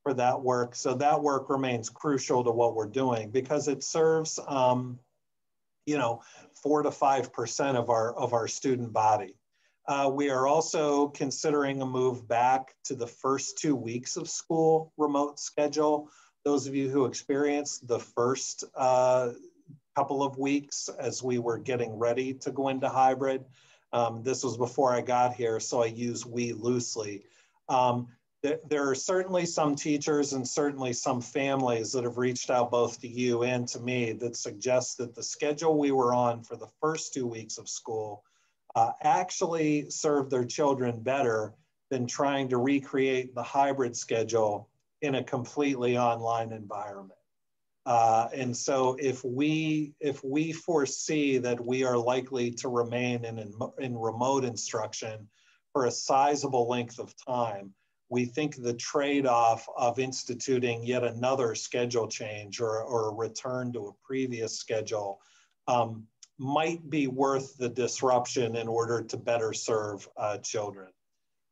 for that work. So that work remains crucial to what we're doing because it serves, um, you know, four to five percent of our of our student body. Uh, we are also considering a move back to the first two weeks of school remote schedule. Those of you who experienced the first uh, couple of weeks as we were getting ready to go into hybrid. Um, this was before I got here, so I use we loosely. Um, there are certainly some teachers and certainly some families that have reached out both to you and to me that suggest that the schedule we were on for the first two weeks of school uh, actually served their children better than trying to recreate the hybrid schedule in a completely online environment. Uh, and so if we if we foresee that we are likely to remain in, in, in remote instruction for a sizable length of time, we think the trade-off of instituting yet another schedule change or, or a return to a previous schedule um, might be worth the disruption in order to better serve uh, children.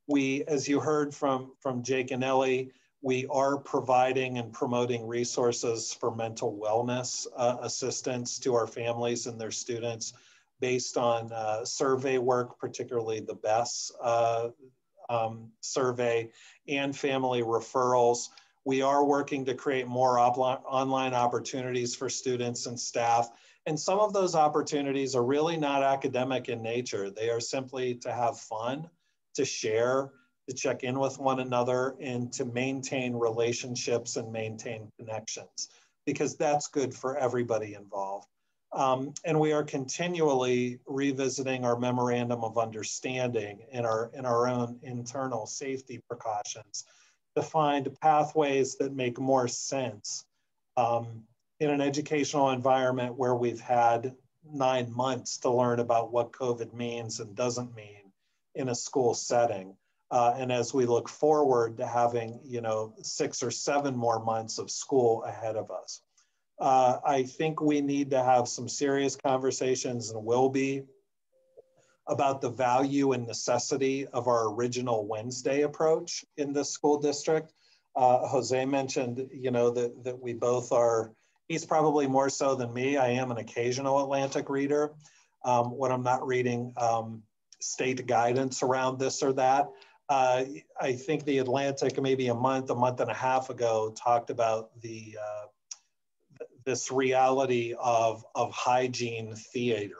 We, as you heard from, from Jake and Ellie, we are providing and promoting resources for mental wellness uh, assistance to our families and their students based on uh, survey work, particularly the BESS uh, um, survey and family referrals. We are working to create more online opportunities for students and staff. And some of those opportunities are really not academic in nature. They are simply to have fun, to share, to check in with one another, and to maintain relationships and maintain connections, because that's good for everybody involved. Um, and we are continually revisiting our memorandum of understanding in our, in our own internal safety precautions to find pathways that make more sense um, in an educational environment where we've had nine months to learn about what COVID means and doesn't mean in a school setting. Uh, and as we look forward to having, you know, six or seven more months of school ahead of us uh, I think we need to have some serious conversations and will be about the value and necessity of our original Wednesday approach in the school district. Uh, Jose mentioned, you know, that, that we both are, he's probably more so than me. I am an occasional Atlantic reader. Um, when I'm not reading um, state guidance around this or that, uh, I think the Atlantic maybe a month, a month and a half ago talked about the uh, this reality of, of hygiene theater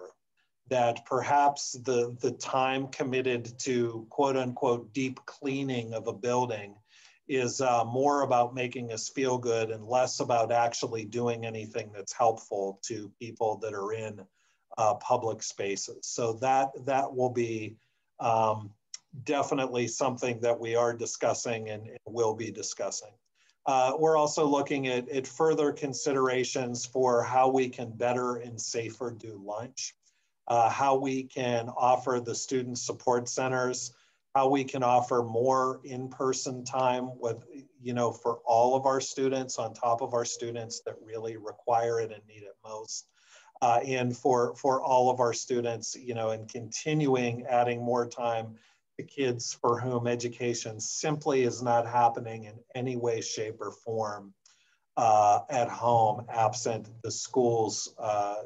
that perhaps the, the time committed to quote unquote deep cleaning of a building is uh, more about making us feel good and less about actually doing anything that's helpful to people that are in uh, public spaces. So that that will be um, definitely something that we are discussing and, and will be discussing. Uh, we're also looking at, at further considerations for how we can better and safer do lunch, uh, how we can offer the student support centers, how we can offer more in-person time with, you know, for all of our students on top of our students that really require it and need it most. Uh, and for, for all of our students, you know, and continuing adding more time to kids for whom education simply is not happening in any way, shape, or form uh, at home, absent the school's, uh,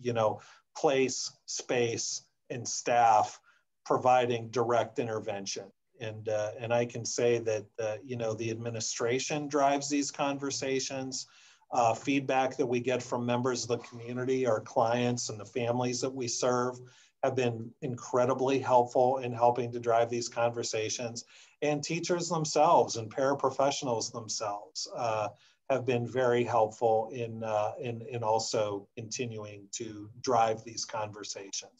you know, place, space, and staff providing direct intervention. And, uh, and I can say that, uh, you know, the administration drives these conversations. Uh, feedback that we get from members of the community, our clients, and the families that we serve have been incredibly helpful in helping to drive these conversations. And teachers themselves and paraprofessionals themselves uh, have been very helpful in, uh, in, in also continuing to drive these conversations.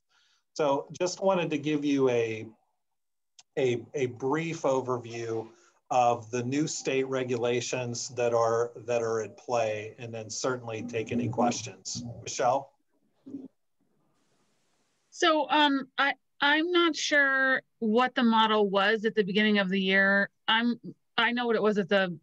So just wanted to give you a, a, a brief overview of the new state regulations that are that are at play and then certainly take any questions. Michelle? So um, I I'm not sure what the model was at the beginning of the year. I'm I know what it was at the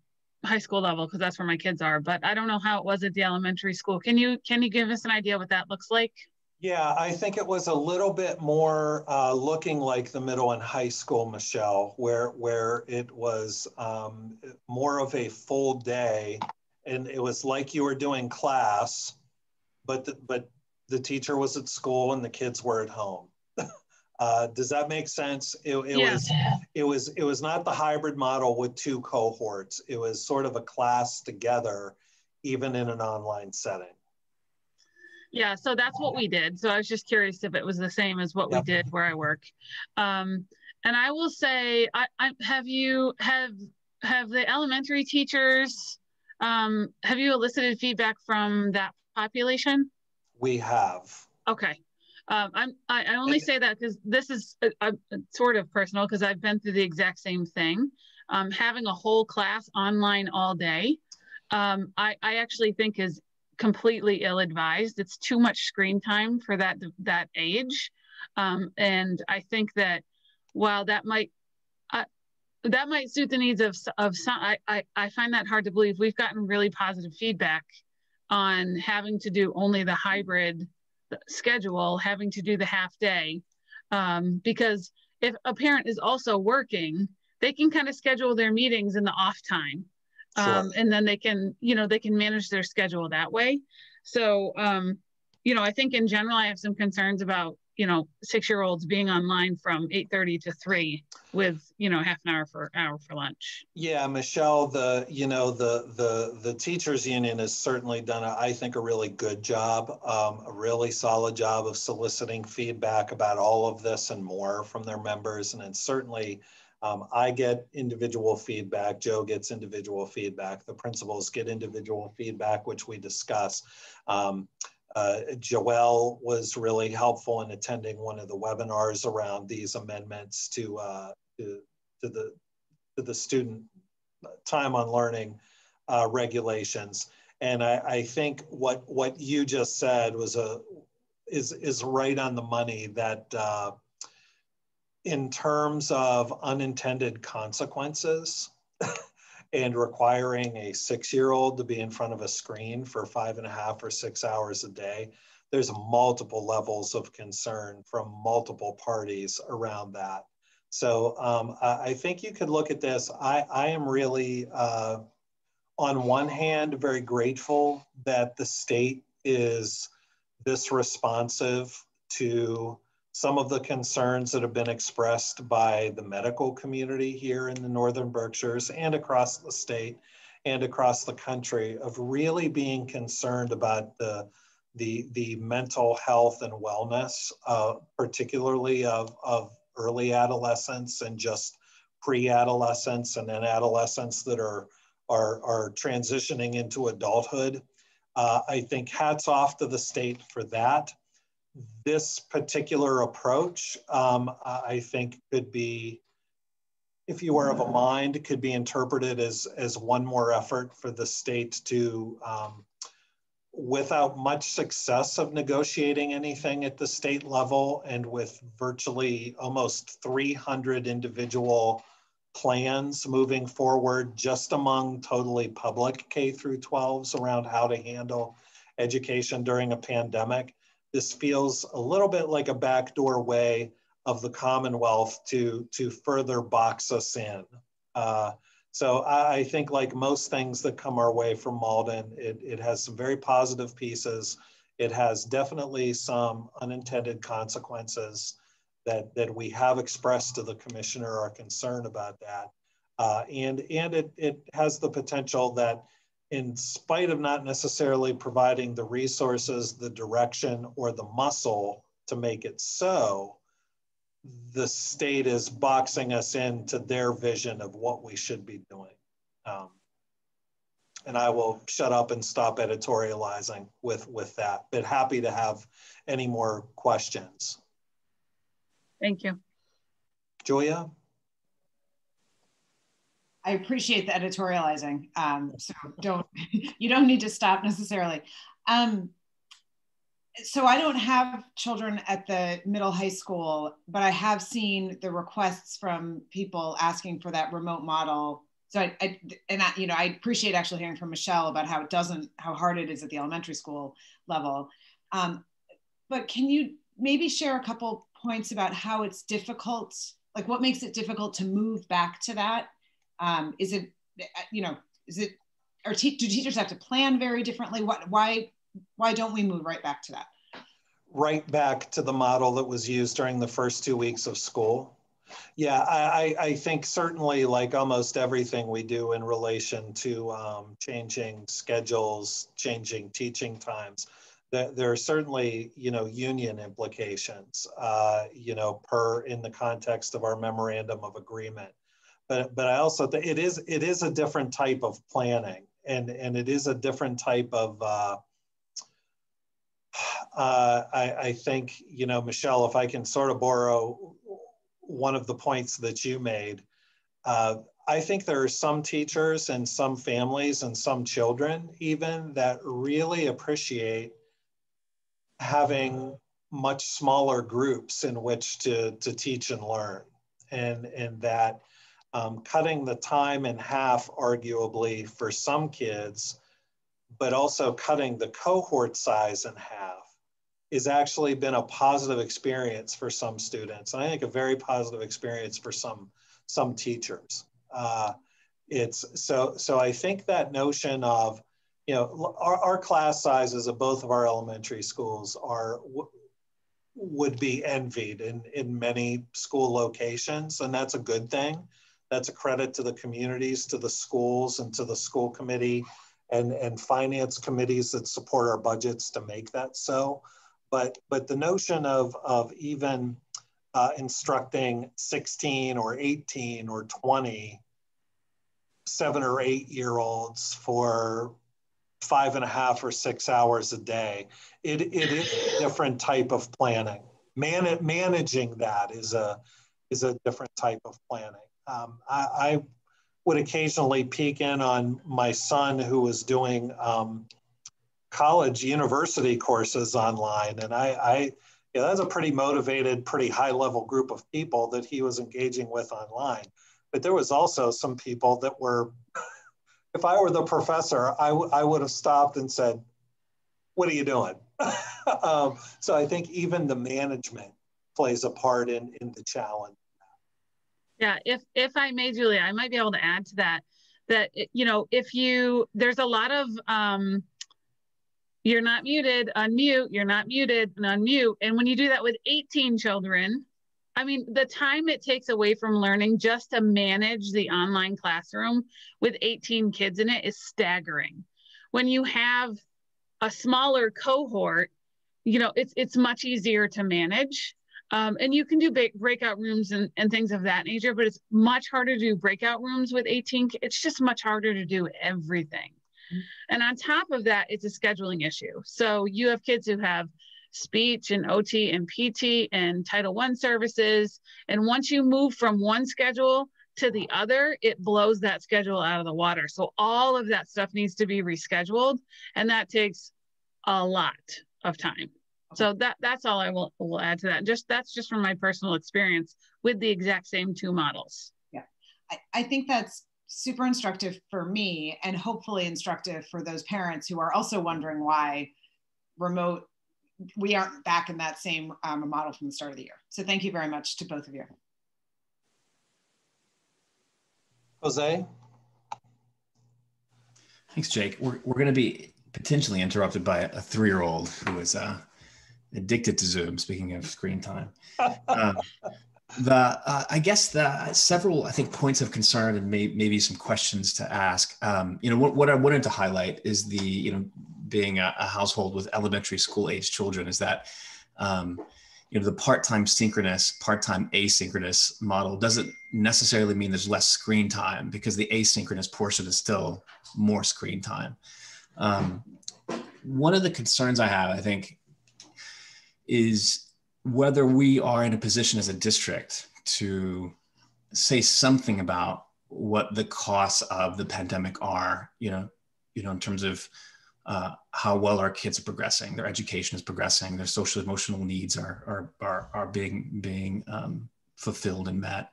high school level because that's where my kids are, but I don't know how it was at the elementary school. Can you can you give us an idea what that looks like? Yeah, I think it was a little bit more uh, looking like the middle and high school, Michelle, where where it was um, more of a full day, and it was like you were doing class, but the, but the teacher was at school and the kids were at home. uh, does that make sense? It, it yeah. was it was it was not the hybrid model with two cohorts. It was sort of a class together, even in an online setting. Yeah, so that's what we did. So I was just curious if it was the same as what yep. we did where I work. Um, and I will say, I, I have you have have the elementary teachers um, have you elicited feedback from that population? We have. Okay. Um, I'm, I, I only say that because this is a, a, a sort of personal because I've been through the exact same thing. Um, having a whole class online all day, um, I, I actually think is completely ill-advised. It's too much screen time for that that age, um, and I think that while that might uh, that might suit the needs of of some, I, I I find that hard to believe. We've gotten really positive feedback on having to do only the hybrid schedule, having to do the half day. Um, because if a parent is also working, they can kind of schedule their meetings in the off time. Sure. Um, and then they can, you know, they can manage their schedule that way. So, um, you know, I think in general, I have some concerns about you know six year olds being online from 8.30 to 3 with you know half an hour for hour for lunch yeah michelle the you know the the the teachers union has certainly done a, i think a really good job um, a really solid job of soliciting feedback about all of this and more from their members and it's certainly um, I get individual feedback. Joe gets individual feedback. The principals get individual feedback, which we discuss. Um, uh, Joelle was really helpful in attending one of the webinars around these amendments to, uh, to, to, the, to the student time on learning uh, regulations. And I, I think what, what you just said was a, is, is right on the money that uh, in terms of unintended consequences, and requiring a six year old to be in front of a screen for five and a half or six hours a day, there's multiple levels of concern from multiple parties around that. So um, I think you could look at this. I, I am really, uh, on one hand, very grateful that the state is this responsive to some of the concerns that have been expressed by the medical community here in the Northern Berkshires and across the state and across the country of really being concerned about the, the, the mental health and wellness, uh, particularly of, of early adolescents and just pre-adolescents and then adolescents that are, are, are transitioning into adulthood. Uh, I think hats off to the state for that this particular approach, um, I think, could be if you were of a mind, could be interpreted as, as one more effort for the state to, um, without much success of negotiating anything at the state level and with virtually almost 300 individual plans moving forward just among totally public K through 12s around how to handle education during a pandemic. This feels a little bit like a backdoor way of the Commonwealth to, to further box us in. Uh, so I, I, think like most things that come our way from Malden, it, it has some very positive pieces. It has definitely some unintended consequences that, that we have expressed to the commissioner our concern about that. Uh, and and it, it has the potential that in spite of not necessarily providing the resources, the direction, or the muscle to make it so, the state is boxing us into their vision of what we should be doing. Um, and I will shut up and stop editorializing with, with that, but happy to have any more questions. Thank you. Julia? I appreciate the editorializing. Um, so don't, you don't need to stop necessarily. Um, so I don't have children at the middle high school, but I have seen the requests from people asking for that remote model. So I, I and I, you know, I appreciate actually hearing from Michelle about how it doesn't, how hard it is at the elementary school level. Um, but can you maybe share a couple points about how it's difficult, like what makes it difficult to move back to that? Um, is it, you know, is it, or te do teachers have to plan very differently? What, why, why don't we move right back to that? Right back to the model that was used during the first two weeks of school. Yeah, I, I think certainly like almost everything we do in relation to um, changing schedules, changing teaching times, that there are certainly, you know, union implications, uh, you know, per in the context of our memorandum of agreement. But, but I also think it is, it is a different type of planning and, and it is a different type of, uh, uh, I, I, think, you know, Michelle, if I can sort of borrow one of the points that you made, uh, I think there are some teachers and some families and some children even that really appreciate having much smaller groups in which to, to teach and learn. And, and that um, cutting the time in half, arguably, for some kids, but also cutting the cohort size in half is actually been a positive experience for some students. And I think a very positive experience for some, some teachers. Uh, it's so, so I think that notion of, you know, our, our class sizes of both of our elementary schools are, would be envied in, in many school locations. And that's a good thing. That's a credit to the communities, to the schools and to the school committee and, and finance committees that support our budgets to make that so. But, but the notion of, of even uh, instructing 16 or 18 or 20 seven or eight year olds for five and a half or six hours a day, it, it is a different type of planning. Man, managing that is a, is a different type of planning. Um, I, I, would occasionally peek in on my son who was doing um, college university courses online. And I, I know, that's a pretty motivated, pretty high level group of people that he was engaging with online. But there was also some people that were, if I were the professor, I, I would have stopped and said, what are you doing? um, so I think even the management plays a part in, in the challenge. Yeah, if if I may, Julia, I might be able to add to that. That you know, if you there's a lot of um, you're not muted, unmute, you're not muted, and unmute. And when you do that with 18 children, I mean, the time it takes away from learning just to manage the online classroom with 18 kids in it is staggering. When you have a smaller cohort, you know, it's it's much easier to manage. Um, and you can do breakout rooms and, and things of that nature, but it's much harder to do breakout rooms with 18. It's just much harder to do everything. And on top of that, it's a scheduling issue. So you have kids who have speech and OT and PT and Title I services. And once you move from one schedule to the other, it blows that schedule out of the water. So all of that stuff needs to be rescheduled, and that takes a lot of time. So that that's all I will, will add to that. Just that's just from my personal experience with the exact same two models. Yeah, I, I think that's super instructive for me and hopefully instructive for those parents who are also wondering why remote we aren't back in that same um, model from the start of the year. So thank you very much to both of you. Jose? Thanks, Jake. We're, we're going to be potentially interrupted by a three-year-old who is uh, addicted to Zoom, speaking of screen time. Um, the uh, I guess the several I think points of concern and may, maybe some questions to ask. Um, you know what, what I wanted to highlight is the you know being a, a household with elementary school age children is that um, you know the part-time synchronous part-time asynchronous model doesn't necessarily mean there's less screen time because the asynchronous portion is still more screen time. Um, one of the concerns I have, I think, is whether we are in a position as a district to say something about what the costs of the pandemic are, you know, you know, in terms of uh, how well our kids are progressing, their education is progressing, their social emotional needs are are are, are being being um, fulfilled and met.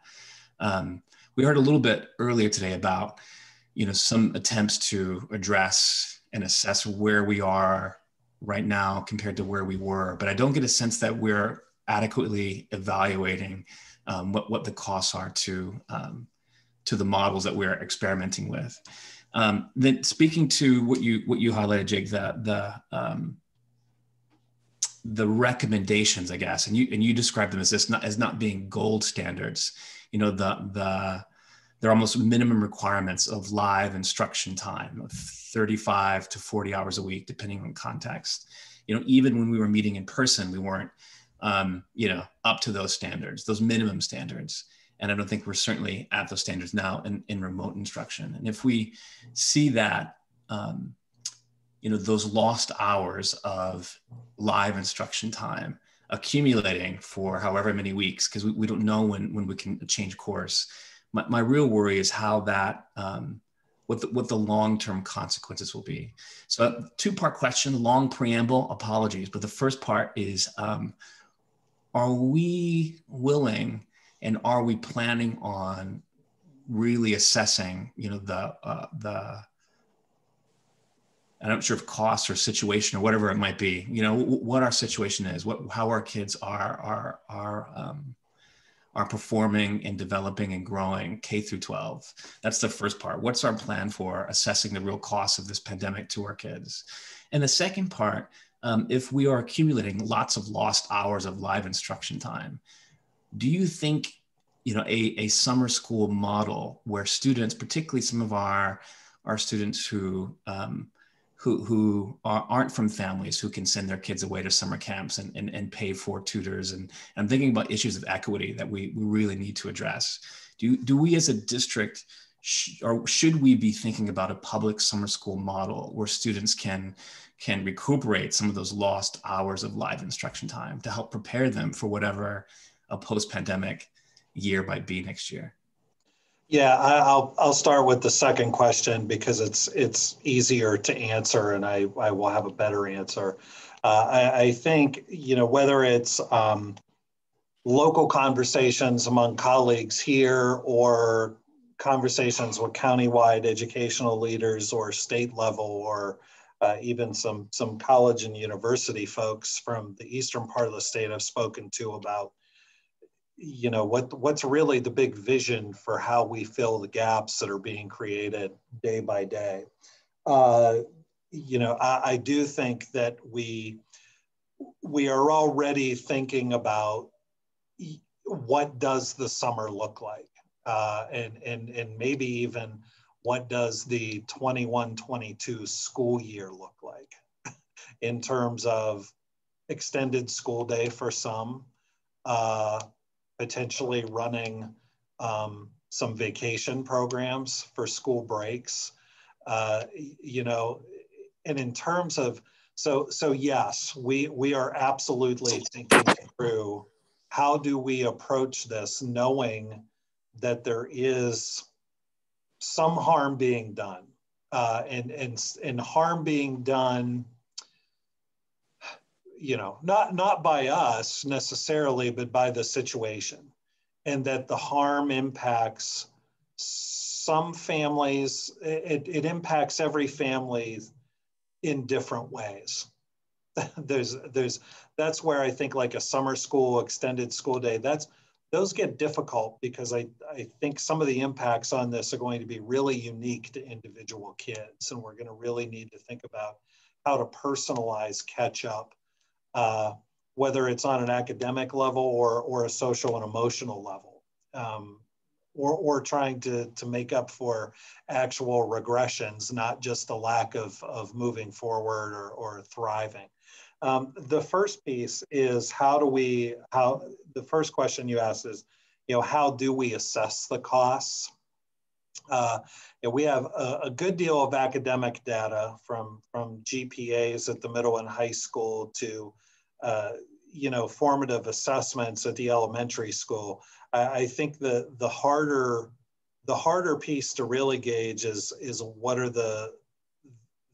Um, we heard a little bit earlier today about, you know, some attempts to address and assess where we are right now compared to where we were. But I don't get a sense that we're adequately evaluating um, what, what the costs are to, um, to the models that we're experimenting with. Um, then speaking to what you, what you highlighted, Jake, the, the, um, the recommendations, I guess, and you, and you described them as this not, as not being gold standards, you know, the, the, they're almost minimum requirements of live instruction time of 35 to 40 hours a week, depending on context. You know, even when we were meeting in person, we weren't, um, you know, up to those standards, those minimum standards. And I don't think we're certainly at those standards now in, in remote instruction. And if we see that, um, you know, those lost hours of live instruction time accumulating for however many weeks, because we, we don't know when, when we can change course, my, my real worry is how that um, what the, what the long-term consequences will be. So two part question, long preamble, apologies. But the first part is, um, are we willing and are we planning on really assessing, you know, the, uh, the, I'm not sure if cost or situation or whatever it might be, you know, what our situation is, what, how our kids are, are, are, um, are performing and developing and growing K through 12. That's the first part. What's our plan for assessing the real costs of this pandemic to our kids? And the second part, um, if we are accumulating lots of lost hours of live instruction time, do you think you know a, a summer school model where students, particularly some of our our students who um, who, who are, aren't from families who can send their kids away to summer camps and, and, and pay for tutors. And, and I'm thinking about issues of equity that we, we really need to address. Do, do we as a district, sh or should we be thinking about a public summer school model where students can, can recuperate some of those lost hours of live instruction time to help prepare them for whatever a post-pandemic year might be next year? Yeah, I'll I'll start with the second question because it's it's easier to answer, and I I will have a better answer. Uh, I, I, think you know whether it's um, local conversations among colleagues here or conversations with countywide educational leaders or state level or uh, even some some college and university folks from the eastern part of the state I've spoken to about you know what what's really the big vision for how we fill the gaps that are being created day by day? Uh, you know I, I, do think that we we are already thinking about what does the summer look like? Uh, and and and maybe even what does the 21 22 school year look like? In terms of extended school day for some uh, potentially running um, some vacation programs for school breaks. Uh, you know, and in terms of so so yes, we we are absolutely thinking through how do we approach this, knowing that there is some harm being done, uh, and and and harm being done. You know, not not by us necessarily, but by the situation, and that the harm impacts some families. It, it impacts every family in different ways. there's there's that's where I think like a summer school extended school day that's those get difficult because I, I think some of the impacts on this are going to be really unique to individual kids and we're going to really need to think about how to personalize catch up uh, whether it's on an academic level or, or a social and emotional level um, or, or trying to, to make up for actual regressions not just a lack of, of moving forward or, or thriving um, the first piece is how do we, how, the first question you asked is, you know, how do we assess the costs? Uh, we have a, a, good deal of academic data from, from GPAs at the middle and high school to, uh, you know, formative assessments at the elementary school. I, I think the, the harder, the harder piece to really gauge is, is what are the,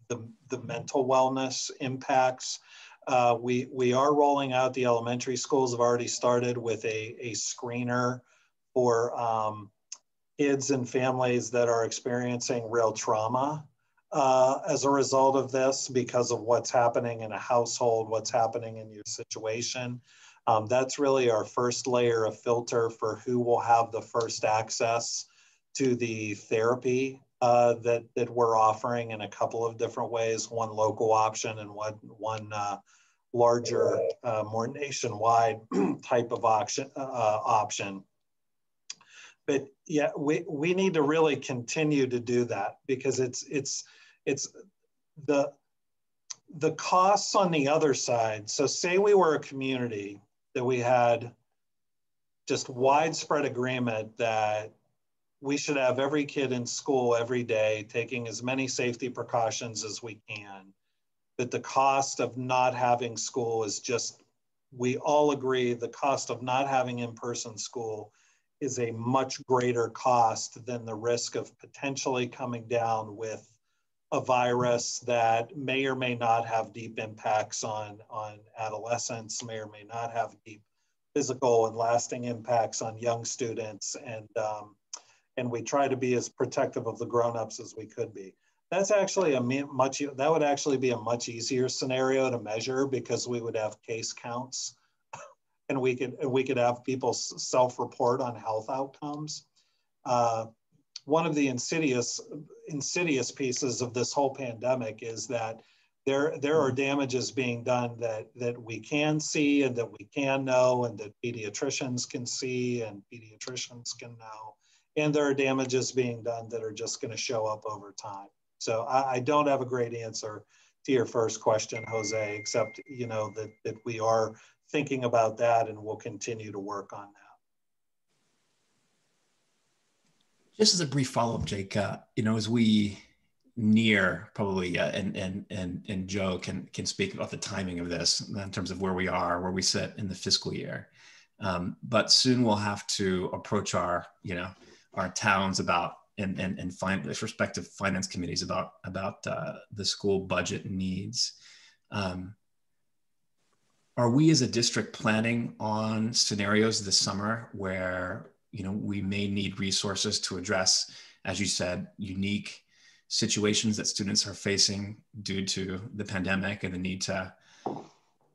the, the mental wellness impacts uh, we, we are rolling out, the elementary schools have already started with a, a screener for um, kids and families that are experiencing real trauma uh, as a result of this because of what's happening in a household, what's happening in your situation. Um, that's really our first layer of filter for who will have the first access to the therapy uh, that, that we're offering in a couple of different ways, one local option and one, one uh, larger, uh, more nationwide type of option. Uh, option. But yeah, we, we need to really continue to do that because it's, it's, it's the, the costs on the other side. So say we were a community that we had just widespread agreement that we should have every kid in school every day taking as many safety precautions as we can that the cost of not having school is just, we all agree the cost of not having in-person school is a much greater cost than the risk of potentially coming down with a virus that may or may not have deep impacts on, on adolescents, may or may not have deep physical and lasting impacts on young students. And, um, and we try to be as protective of the grown-ups as we could be. That's actually a much, that would actually be a much easier scenario to measure because we would have case counts and we could, we could have people self-report on health outcomes. Uh, one of the insidious, insidious pieces of this whole pandemic is that there, there are damages being done that, that we can see and that we can know and that pediatricians can see and pediatricians can know. And there are damages being done that are just going to show up over time. So I, I, don't have a great answer to your first question, Jose, except you know that that we are thinking about that and we'll continue to work on that. Just as a brief follow-up, Jake, uh, you know, as we near probably uh, and and and and Joe can can speak about the timing of this in terms of where we are, where we sit in the fiscal year. Um, but soon we'll have to approach our you know our towns about and and and find respective finance committees about about uh, the school budget needs. Um, are we as a district planning on scenarios this summer where you know we may need resources to address, as you said, unique situations that students are facing due to the pandemic and the need to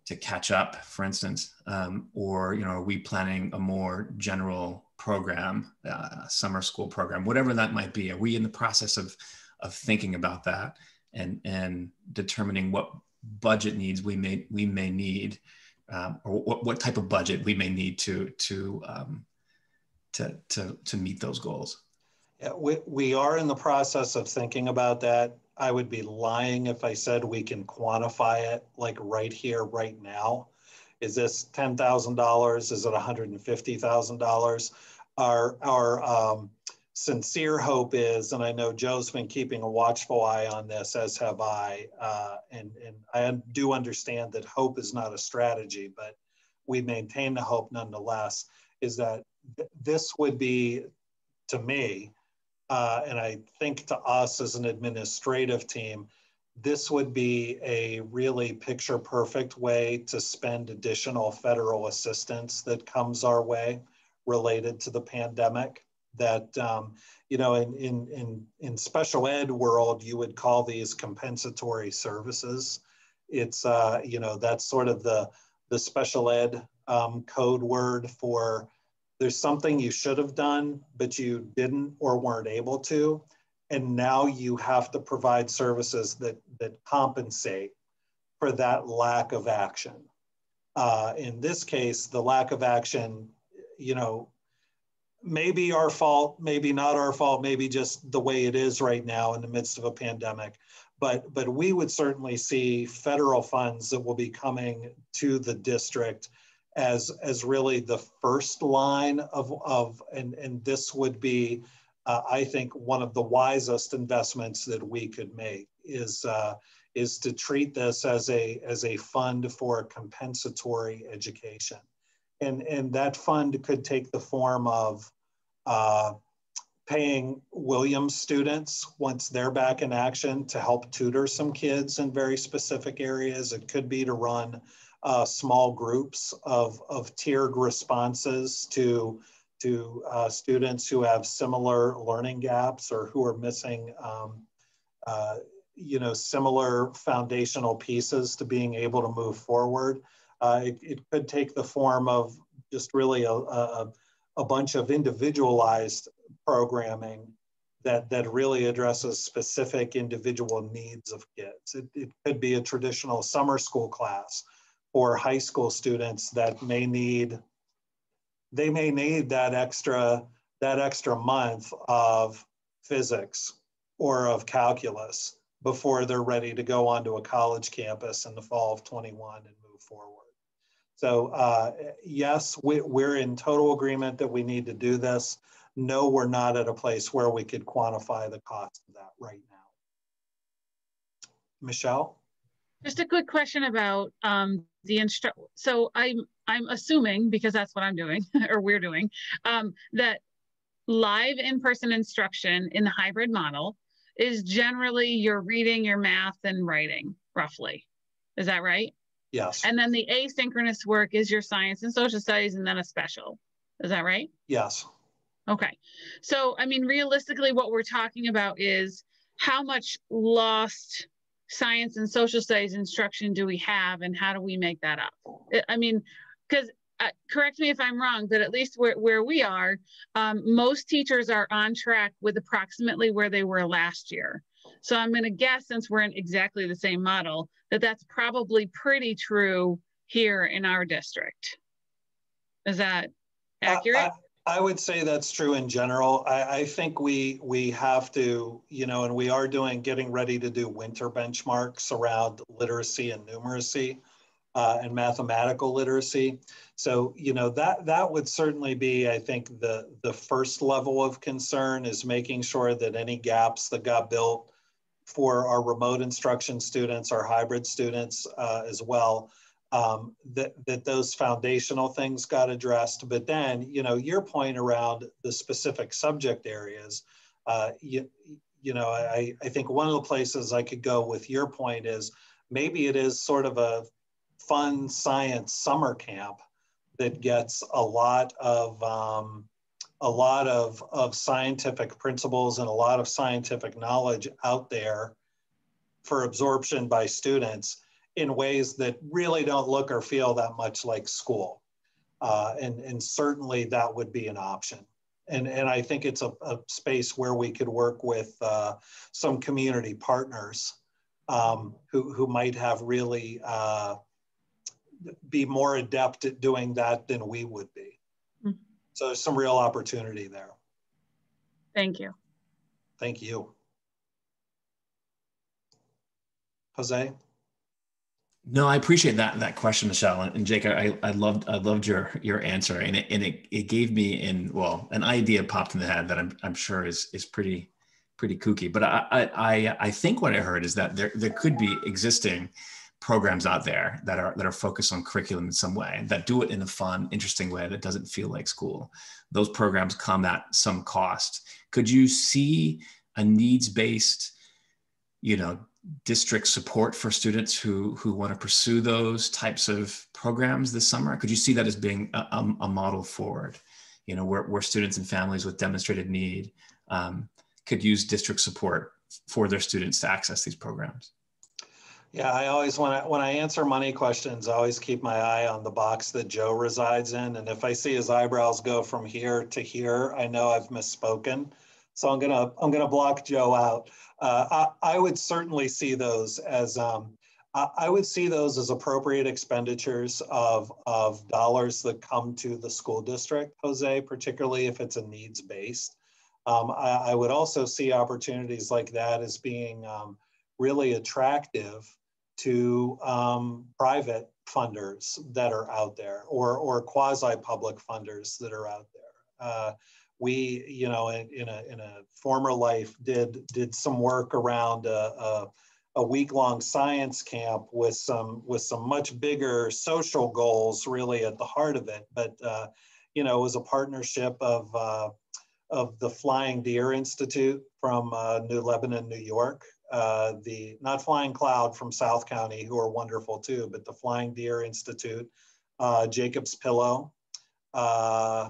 to catch up, for instance, um, or you know, are we planning a more general program, uh, summer school program, whatever that might be? Are we in the process of of thinking about that and and determining what budget needs we may we may need, um, or what, what type of budget we may need to to um, to to to meet those goals? Yeah, we, we are in the process of thinking about that. I would be lying if I said we can quantify it like right here, right now. Is this $10,000? Is it $150,000? Our, our um, sincere hope is, and I know Joe's been keeping a watchful eye on this, as have I, uh, and, and I do understand that hope is not a strategy, but we maintain the hope nonetheless, is that th this would be to me, uh, and I think to us as an administrative team, this would be a really picture perfect way to spend additional federal assistance that comes our way related to the pandemic that um, you know in, in in in special ed world you would call these compensatory services. It's uh, you know that's sort of the the special ed um, code word for there's something you should have done but you didn't or weren't able to. And now you have to provide services that that compensate for that lack of action. Uh, in this case the lack of action you know maybe our fault maybe not our fault maybe just the way it is right now in the midst of a pandemic. But but we would certainly see federal funds that will be coming to the district as as really the first line of of and and this would be uh, I think one of the wisest investments that we could make is uh, is to treat this as a as a fund for compensatory education, and and that fund could take the form of uh, paying Williams students once they're back in action to help tutor some kids in very specific areas. It could be to run uh, small groups of of tiered responses to to uh, students who have similar learning gaps or who are missing, um, uh, you know, similar foundational pieces to being able to move forward. Uh, it, it, could take the form of just really a, a, a, bunch of individualized programming that, that really addresses specific individual needs of kids. It, it could be a traditional summer school class for high school students that may need they may need that extra that extra month of physics or of calculus before they're ready to go onto a college campus in the fall of 21 and move forward. So uh, yes, we, we're in total agreement that we need to do this. No, we're not at a place where we could quantify the cost of that right now. Michelle? Just a quick question about um, the instruct. So I'm I'm assuming because that's what I'm doing or we're doing um, that live in-person instruction in the hybrid model is generally your reading, your math, and writing roughly. Is that right? Yes. And then the asynchronous work is your science and social studies, and then a special. Is that right? Yes. Okay. So I mean, realistically, what we're talking about is how much lost science and social studies instruction do we have and how do we make that up? I mean, because uh, correct me if I'm wrong, but at least where, where we are, um, most teachers are on track with approximately where they were last year. So I'm going to guess, since we're in exactly the same model, that that's probably pretty true here in our district. Is that accurate? Uh, I would say that's true in general. I, I, think we we have to, you know, and we are doing getting ready to do winter benchmarks around literacy and numeracy uh, and mathematical literacy. So, you know, that that would certainly be, I think, the the first level of concern is making sure that any gaps that got built for our remote instruction students, our hybrid students uh, as well, um, that, that those foundational things got addressed. But then, you know, your point around the specific subject areas, uh, you, you know, I, I think one of the places I could go with your point is maybe it is sort of a fun science summer camp that gets a lot of um, a lot of, of scientific principles and a lot of scientific knowledge out there for absorption by students in ways that really don't look or feel that much like school. Uh, and, and certainly that would be an option. And, and I think it's a, a space where we could work with uh, some community partners um, who, who might have really uh, be more adept at doing that than we would be. So there's some real opportunity there. Thank you. Thank you. Jose? No, I appreciate that that question, Michelle and Jake. I, I loved I loved your your answer, and it and it, it gave me in well an idea popped in the head that I'm I'm sure is is pretty pretty kooky. But I I I think what I heard is that there there could be existing programs out there that are that are focused on curriculum in some way that do it in a fun interesting way that doesn't feel like school. Those programs come at some cost. Could you see a needs-based you know district support for students who who want to pursue those types of programs this summer? Could you see that as being a, a model forward you know where, where students and families with demonstrated need um, could use district support for their students to access these programs yeah, I always when I when I answer money questions, I always keep my eye on the box that Joe resides in, and if I see his eyebrows go from here to here, I know I've misspoken. So I'm gonna I'm gonna block Joe out. Uh, I, I would certainly see those as um, I, I would see those as appropriate expenditures of of dollars that come to the school district, Jose, particularly if it's a needs based. Um, I, I, would also see opportunities like that as being um, really attractive to um, private funders that are out there or, or quasi-public funders that are out there. Uh, we, you know, in, in, a, in a former life did, did some work around a, a, a week-long science camp with some, with some much bigger social goals really at the heart of it. But, uh, you know, it was a partnership of, uh, of the Flying Deer Institute from uh, New Lebanon, New York, uh, the not Flying Cloud from South County, who are wonderful too, but the Flying Deer Institute, uh, Jacob's Pillow, uh,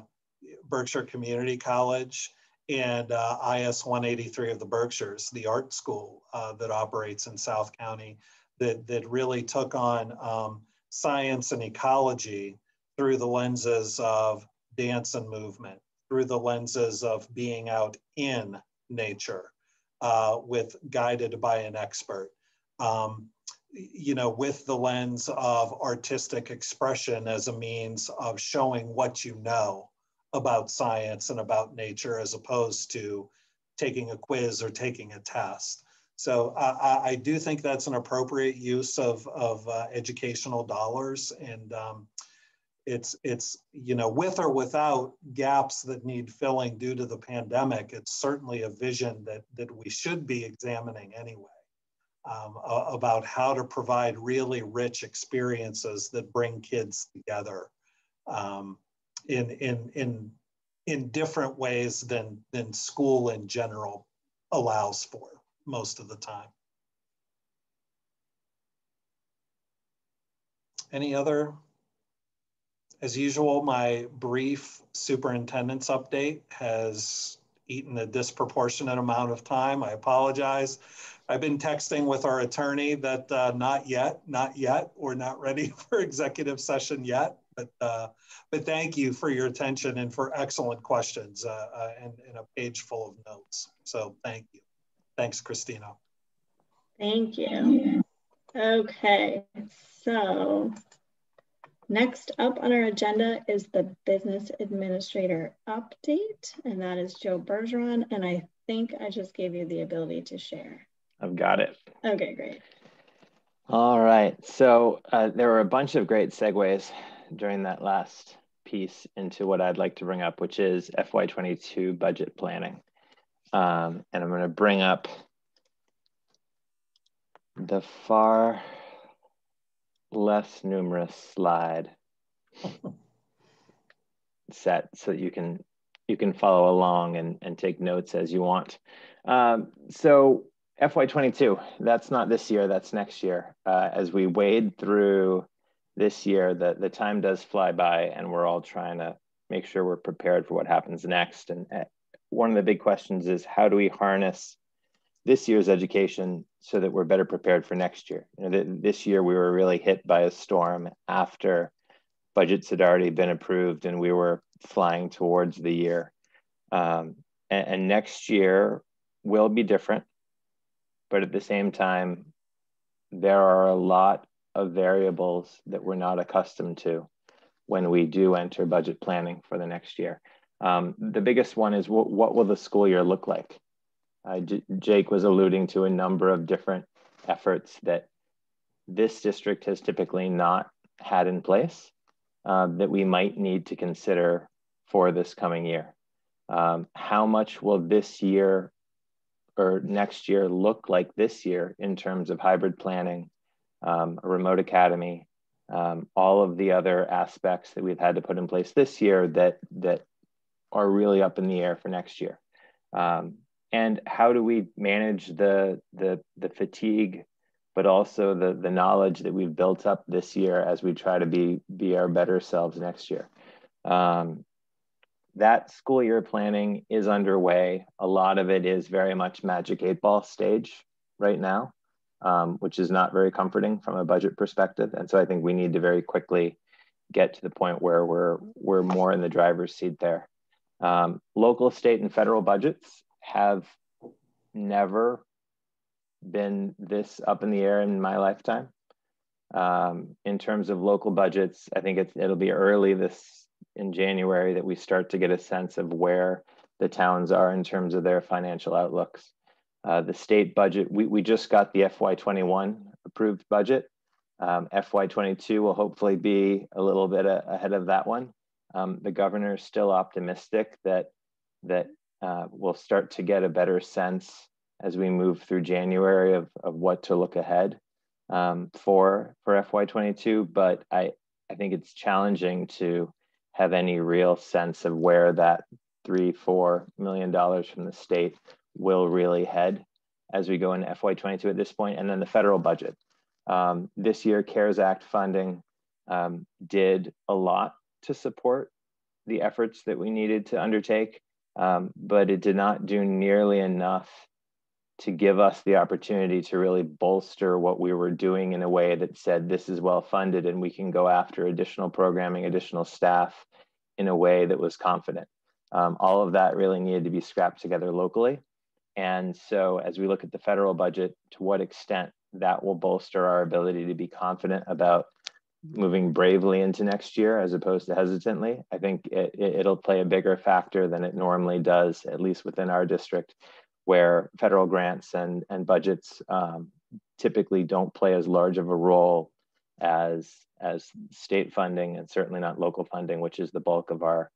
Berkshire Community College, and uh, IS 183 of the Berkshires, the art school uh, that operates in South County, that, that really took on um, science and ecology through the lenses of dance and movement, through the lenses of being out in nature uh, with guided by an expert. Um, you know, with the lens of artistic expression as a means of showing what you know about science and about nature as opposed to taking a quiz or taking a test. So uh, I do think that's an appropriate use of, of uh, educational dollars. And um, it's it's you know with or without gaps that need filling due to the pandemic it's certainly a vision that that we should be examining anyway um, uh, about how to provide really rich experiences that bring kids together um, in in in in different ways than than school in general allows for most of the time. Any other as usual, my brief superintendent's update has eaten a disproportionate amount of time. I apologize. I've been texting with our attorney that uh, not yet, not yet. We're not ready for executive session yet. But uh, but thank you for your attention and for excellent questions uh, uh and, and a page full of notes. So thank you. Thanks, Christina. Thank you. Okay, so Next up on our agenda is the business administrator update, and that is Joe Bergeron. And I think I just gave you the ability to share. I've got it. Okay, great. All right. So uh, there were a bunch of great segues during that last piece into what I'd like to bring up, which is FY22 budget planning. Um, and I'm going to bring up the far less numerous slide set so that you can you can follow along and, and take notes as you want. Um, so FY22, that's not this year, that's next year. Uh, as we wade through this year, the, the time does fly by and we're all trying to make sure we're prepared for what happens next. And uh, one of the big questions is how do we harness this year's education so that we're better prepared for next year. You know, this year we were really hit by a storm after budgets had already been approved and we were flying towards the year. Um, and, and next year will be different, but at the same time, there are a lot of variables that we're not accustomed to when we do enter budget planning for the next year. Um, the biggest one is what, what will the school year look like? Uh, Jake was alluding to a number of different efforts that this district has typically not had in place uh, that we might need to consider for this coming year. Um, how much will this year or next year look like this year in terms of hybrid planning, um, a remote academy, um, all of the other aspects that we've had to put in place this year that that are really up in the air for next year. Um, and how do we manage the the the fatigue, but also the the knowledge that we've built up this year as we try to be be our better selves next year. Um, that school year planning is underway. A lot of it is very much magic eight ball stage right now um, which is not very comforting from a budget perspective. And so I think we need to very quickly get to the point where we're we're more in the driver's seat there. Um, local, state, and federal budgets have never been this up in the air in my lifetime. Um, in terms of local budgets, I think it'll be early this in January that we start to get a sense of where the towns are in terms of their financial outlooks. Uh, the state budget, we, we just got the FY21 approved budget. Um, FY22 will hopefully be a little bit a, ahead of that one. Um, the governor is still optimistic that that uh, we'll start to get a better sense as we move through January of, of what to look ahead um, for for FY22. But I I think it's challenging to have any real sense of where that three four million dollars from the state will really head as we go into FY22 at this point. and then the federal budget. Um, this year, CARES Act funding um, did a lot to support the efforts that we needed to undertake, um, but it did not do nearly enough to give us the opportunity to really bolster what we were doing in a way that said this is well funded and we can go after additional programming, additional staff in a way that was confident. Um, all of that really needed to be scrapped together locally. And so, as we look at the federal budget, to what extent that will bolster our ability to be confident about moving bravely into next year as opposed to hesitantly, I think it, it'll play a bigger factor than it normally does, at least within our district, where federal grants and, and budgets um, typically don't play as large of a role as, as state funding and certainly not local funding, which is the bulk of our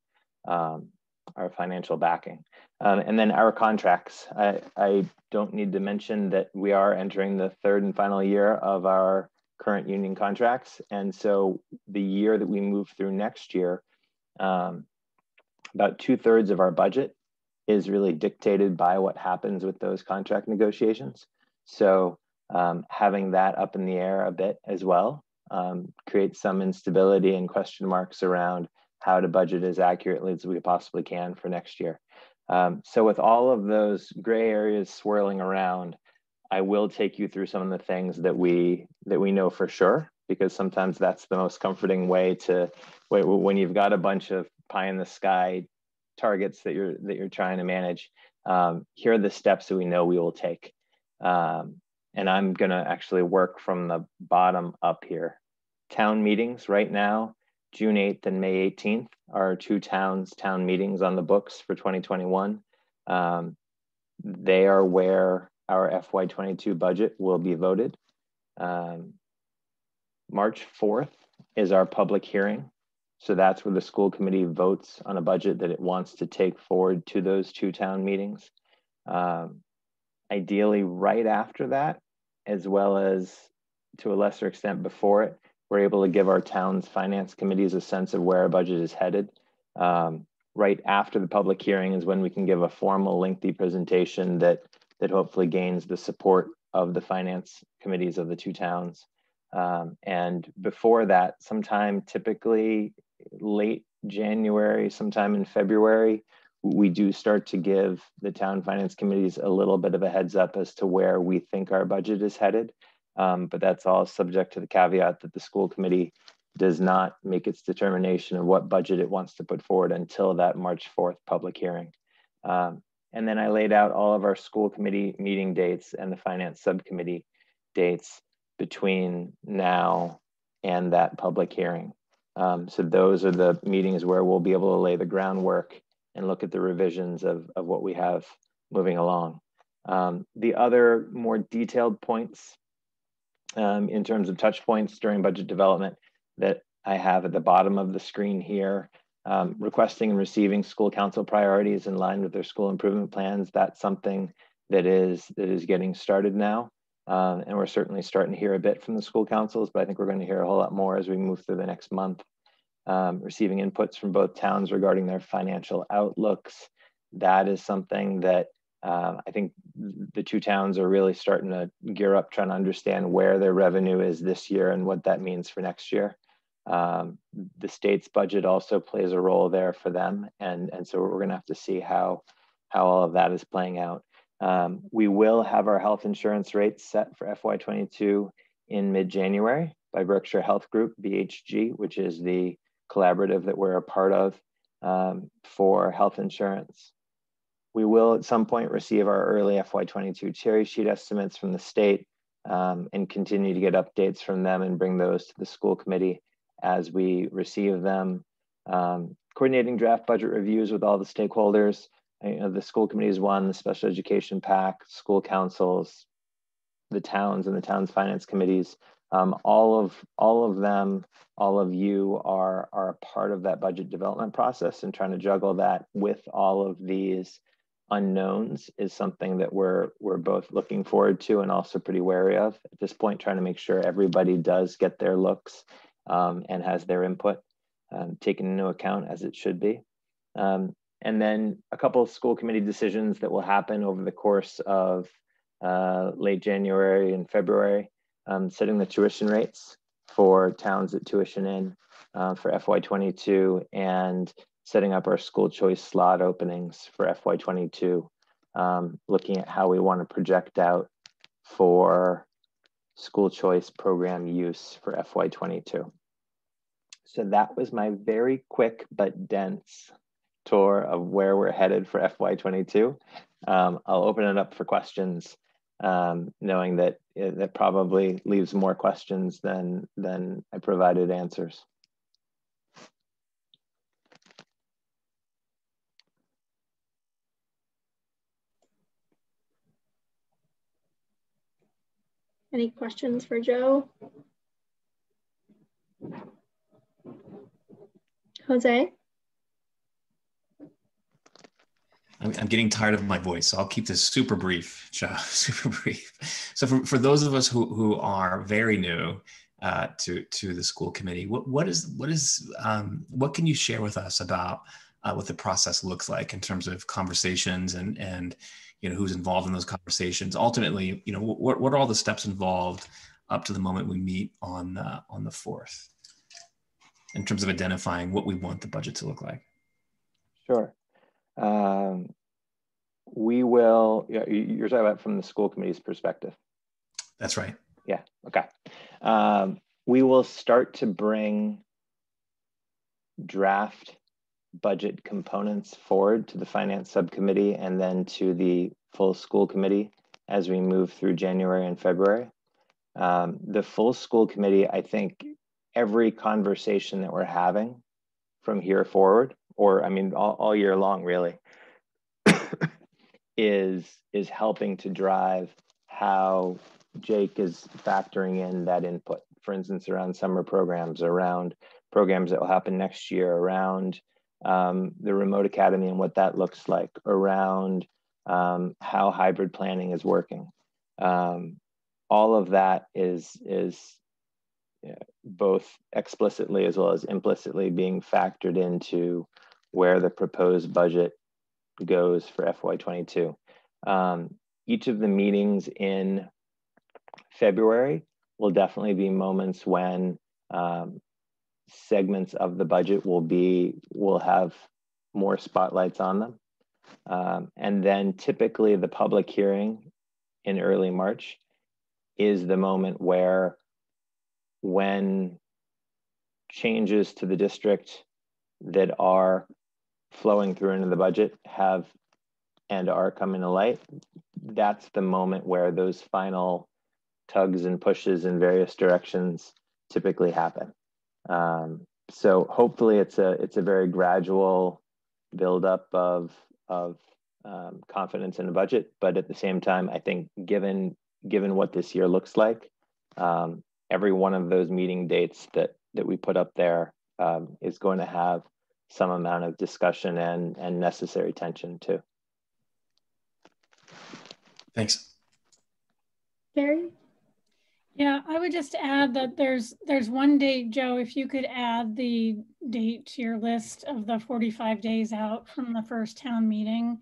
um, our financial backing. Um, and then our contracts. I, I don't need to mention that we are entering the third and final year of our current union contracts. And so the year that we move through next year, um, about two thirds of our budget is really dictated by what happens with those contract negotiations. So um, having that up in the air a bit as well um, creates some instability and question marks around how to budget as accurately as we possibly can for next year. Um, so with all of those gray areas swirling around, I will take you through some of the things that we that we know for sure, because sometimes that's the most comforting way to when you've got a bunch of pie in the sky targets that you're that you're trying to manage. Um, here are the steps that we know we will take. Um, and I'm going to actually work from the bottom up here. Town meetings right now June 8th and May 18th are two towns town meetings on the books for 2021. Um, they are where our FY22 budget will be voted. Um, March 4th is our public hearing. So that's where the school committee votes on a budget that it wants to take forward to those two town meetings. Um, ideally, right after that, as well as to a lesser extent before it, we're able to give our town's finance committees a sense of where our budget is headed. Um, right after the public hearing is when we can give a formal lengthy presentation that that hopefully gains the support of the finance committees of the two towns. Um, and before that, sometime typically late January, sometime in February, we do start to give the town finance committees a little bit of a heads up as to where we think our budget is headed. Um, but that's all subject to the caveat that the school committee does not make its determination of what budget it wants to put forward until that March 4th public hearing. Um, and then I laid out all of our school committee meeting dates and the finance subcommittee dates between now and that public hearing. Um, so those are the meetings where we'll be able to lay the groundwork and look at the revisions of, of what we have moving along. Um, the other more detailed points um, in terms of touch points during budget development that I have at the bottom of the screen here. Um, requesting and receiving school council priorities in line with their school improvement plans. That's something that is that is getting started now. Um, and we're certainly starting to hear a bit from the school councils, but I think we're going to hear a whole lot more as we move through the next month. Um, receiving inputs from both towns regarding their financial outlooks. That is something that um, I think the two towns are really starting to gear up, trying to understand where their revenue is this year and what that means for next year. Um, the state's budget also plays a role there for them, and and so we're going to have to see how how all of that is playing out. Um, we will have our health insurance rates set for FY22 in mid-January by Berkshire Health Group (BHG), which is the collaborative that we're a part of um, for health insurance. We will at some point receive our early FY22 cherry sheet estimates from the state um, and continue to get updates from them and bring those to the school committee as we receive them. Um, coordinating draft budget reviews with all the stakeholders. You know, the school committee is one, the special education PAC, school councils, the towns and the towns finance committees. Um, all of all of them, all of you are are a part of that budget development process and trying to juggle that with all of these unknowns is something that we're we're both looking forward to and also pretty wary of at this point trying to make sure everybody does get their looks um, and has their input um, taken into account as it should be um, and then a couple of school committee decisions that will happen over the course of uh, late January and February um, setting the tuition rates for towns that tuition in uh, for FY22 and setting up our school choice slot openings for FY22, um, looking at how we want to project out for school choice program use for FY22. So that was my very quick but dense tour of where we're headed for FY22. Um, I'll open it up for questions, um, knowing that it, that probably leaves more questions than than I provided answers. Any questions for Joe? Jose? I'm, getting tired of my voice, so I'll keep this super brief, super brief. So for, for those of us who, who are very new uh, to, to the school committee, what, what is, what is, um, what can you share with us about uh, what the process looks like in terms of conversations and, and you know who's involved in those conversations ultimately you know what, what are all the steps involved up to the moment we meet on uh, on the fourth in terms of identifying what we want the budget to look like. Sure. Um, we will you're talking about from the school committee's perspective. That's right. Yeah okay. Um, we will start to bring draft budget components forward to the finance subcommittee and then to the full school committee as we move through January and February. Um, the full school committee, I think every conversation that we're having from here forward, or I mean, all, all year long, really, is is helping to drive how Jake is factoring in that input. For instance, around summer programs, around programs that will happen next year, around um, the remote academy and what that looks like around um, how hybrid planning is working. Um, all of that is is both explicitly as well as implicitly being factored into where the proposed budget goes for FY22. Um, each of the meetings in February will definitely be moments when um, segments of the budget will be will have more spotlights on them. Um, and then typically the public hearing in early March is the moment where when changes to the district that are flowing through into the budget have and are coming to light, that's the moment where those final tugs and pushes in various directions typically happen. Um, so hopefully it's a it's a very gradual buildup of of um, confidence in the budget, but at the same time, I think given given what this year looks like, um, every one of those meeting dates that that we put up there um, is going to have some amount of discussion and and necessary tension too. Thanks. Carrie? Yeah, I would just add that there's there's one date, Joe, if you could add the date to your list of the 45 days out from the first town meeting.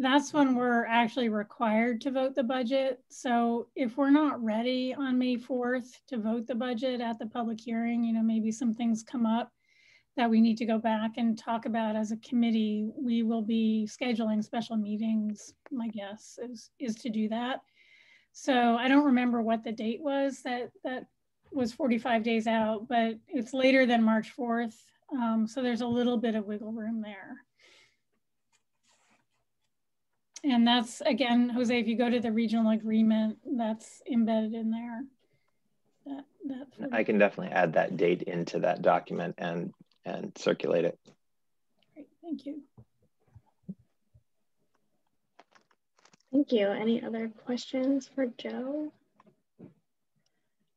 That's when we're actually required to vote the budget. So if we're not ready on May 4th to vote the budget at the public hearing, you know, maybe some things come up that we need to go back and talk about as a committee, we will be scheduling special meetings. My guess is, is to do that. So I don't remember what the date was that that was 45 days out, but it's later than March 4th. Um, so there's a little bit of wiggle room there. And that's again, Jose, if you go to the regional agreement, that's embedded in there. That, that I can definitely add that date into that document and and circulate it. Great, thank you. Thank you. Any other questions for Joe?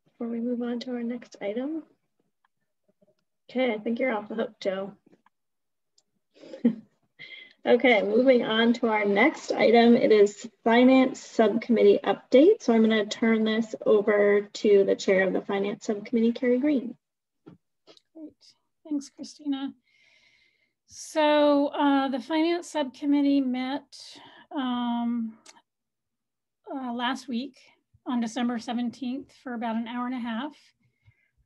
Before we move on to our next item? Okay, I think you're off the hook, Joe. okay, moving on to our next item. It is Finance Subcommittee update. So I'm going to turn this over to the chair of the Finance Subcommittee, Carrie Green. Great. Thanks, Christina. So uh, the Finance Subcommittee met um, uh, last week on December 17th for about an hour and a half.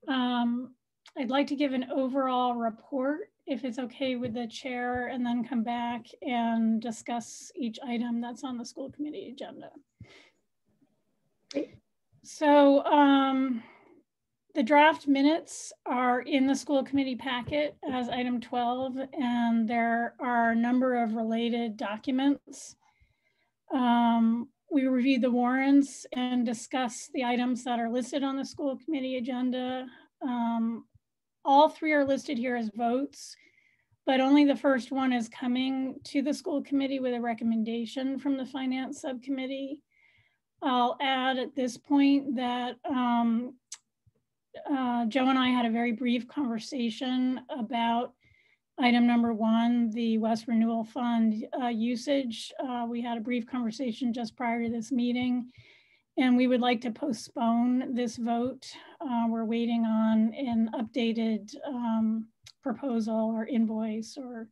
Um, I'd like to give an overall report if it's okay with the chair and then come back and discuss each item that's on the school committee agenda. So um, the draft minutes are in the school committee packet as item 12 and there are a number of related documents um, we reviewed the warrants and discussed the items that are listed on the school committee agenda. Um, all three are listed here as votes, but only the first one is coming to the school committee with a recommendation from the finance subcommittee. I'll add at this point that um, uh, Joe and I had a very brief conversation about Item number one, the West Renewal Fund uh, usage. Uh, we had a brief conversation just prior to this meeting, and we would like to postpone this vote. Uh, we're waiting on an updated um, proposal or invoice or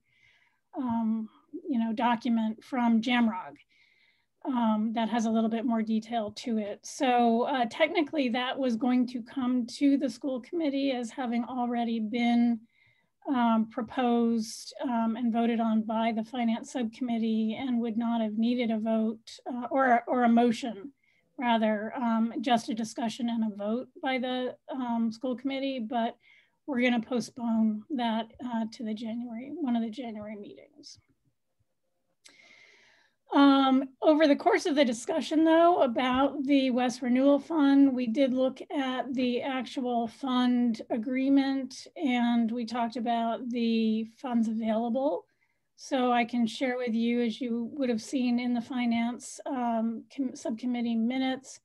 um, you know document from Jamrog. Um, that has a little bit more detail to it. So uh, technically that was going to come to the school committee as having already been um, proposed um, and voted on by the finance subcommittee and would not have needed a vote uh, or, or a motion rather um, just a discussion and a vote by the um, school committee but we're going to postpone that uh, to the January one of the January meetings. Um, over the course of the discussion, though, about the West Renewal Fund, we did look at the actual fund agreement and we talked about the funds available. So I can share with you, as you would have seen in the finance um, subcommittee minutes,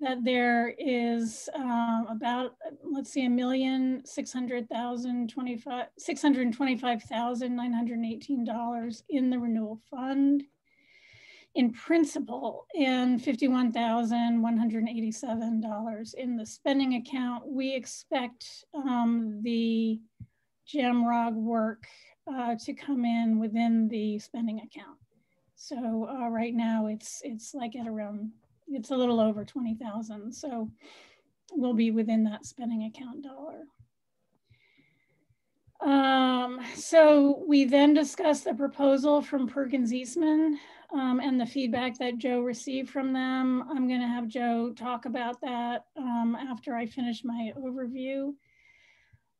that there is um, about, let's see, a million six hundred thousand twenty-five six hundred twenty-five thousand nine hundred eighteen dollars in the renewal fund in principal and $51,187 in the spending account. We expect um, the Jamrog work uh, to come in within the spending account. So uh, right now it's it's like at around, it's a little over 20,000. So we'll be within that spending account dollar. Um, so we then discussed the proposal from Perkins Eastman um, and the feedback that Joe received from them. I'm going to have Joe talk about that um, after I finish my overview.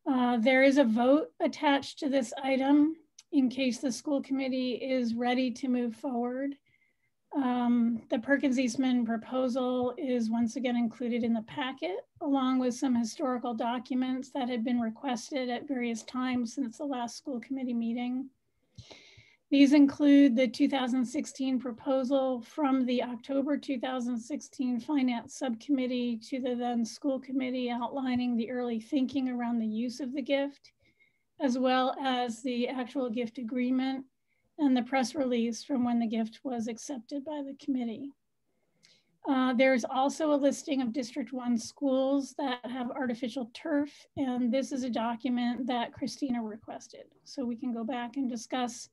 Uh, there is a vote attached to this item in case the school committee is ready to move forward. Um, the Perkins Eastman proposal is once again included in the packet, along with some historical documents that had been requested at various times since the last school committee meeting. These include the 2016 proposal from the October 2016 Finance Subcommittee to the then school committee outlining the early thinking around the use of the gift, as well as the actual gift agreement and the press release from when the gift was accepted by the committee. Uh, there's also a listing of District 1 schools that have artificial turf, and this is a document that Christina requested. So we can go back and discuss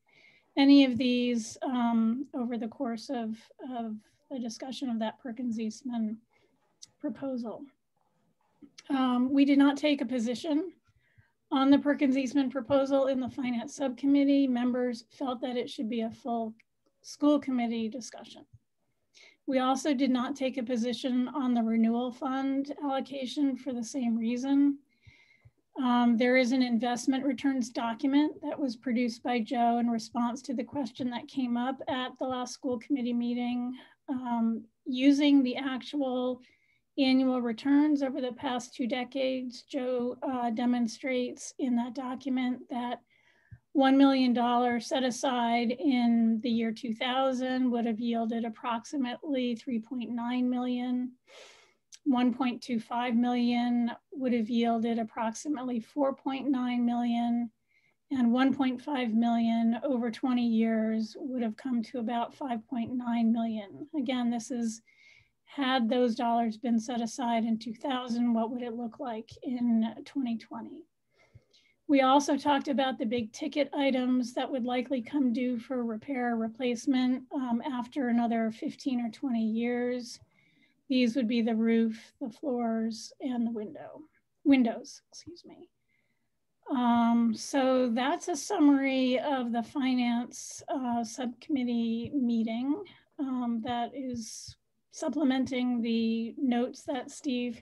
any of these um, over the course of, of the discussion of that Perkins Eastman proposal. Um, we did not take a position on the Perkins Eastman proposal in the Finance Subcommittee. Members felt that it should be a full school committee discussion. We also did not take a position on the renewal fund allocation for the same reason. Um, there is an investment returns document that was produced by Joe in response to the question that came up at the last school committee meeting um, using the actual annual returns over the past two decades. Joe uh, demonstrates in that document that $1 million set aside in the year 2000 would have yielded approximately 3.9 million. 1.25 million would have yielded approximately 4.9 million and 1.5 million over 20 years would have come to about 5.9 million. Again, this is had those dollars been set aside in 2000, what would it look like in 2020? We also talked about the big ticket items that would likely come due for repair or replacement um, after another 15 or 20 years. These would be the roof, the floors, and the window, windows, excuse me. Um, so that's a summary of the finance uh, subcommittee meeting um, that is supplementing the notes that Steve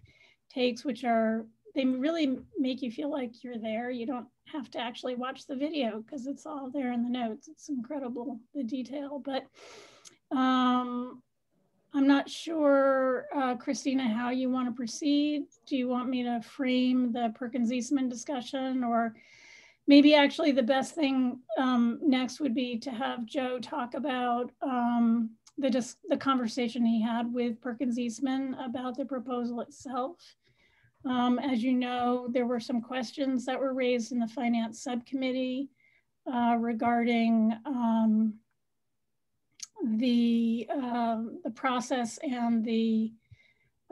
takes, which are they really make you feel like you're there. You don't have to actually watch the video because it's all there in the notes. It's incredible, the detail. But um, I'm not sure, uh, Christina, how you want to proceed. Do you want me to frame the Perkins Eastman discussion or maybe actually the best thing um, next would be to have Joe talk about um, the, the conversation he had with Perkins Eastman about the proposal itself. Um, as you know, there were some questions that were raised in the finance subcommittee uh, regarding um, the, uh, the process and the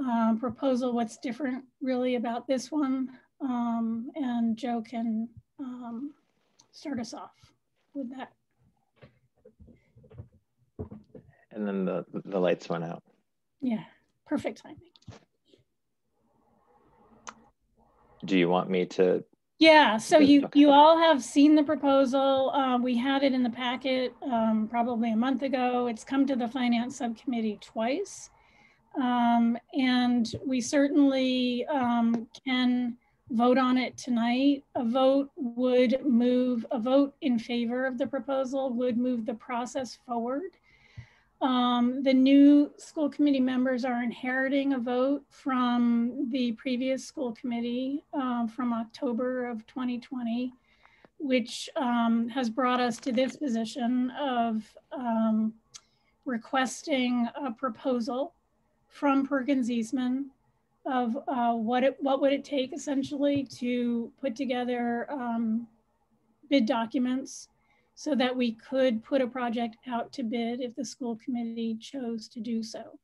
uh, proposal, what's different really about this one. Um, and Joe can um, start us off with that. And then the, the lights went out. Yeah, perfect timing. do you want me to? Yeah, so you, you all have seen the proposal. Um, we had it in the packet um, probably a month ago. It's come to the finance subcommittee twice. Um, and we certainly um, can vote on it tonight. A vote would move, a vote in favor of the proposal would move the process forward. Um, the new school committee members are inheriting a vote from the previous school committee um, from October of 2020, which um, has brought us to this position of um, requesting a proposal from Perkins Eastman of uh, what it what would it take essentially to put together um, bid documents so that we could put a project out to bid if the school committee chose to do so.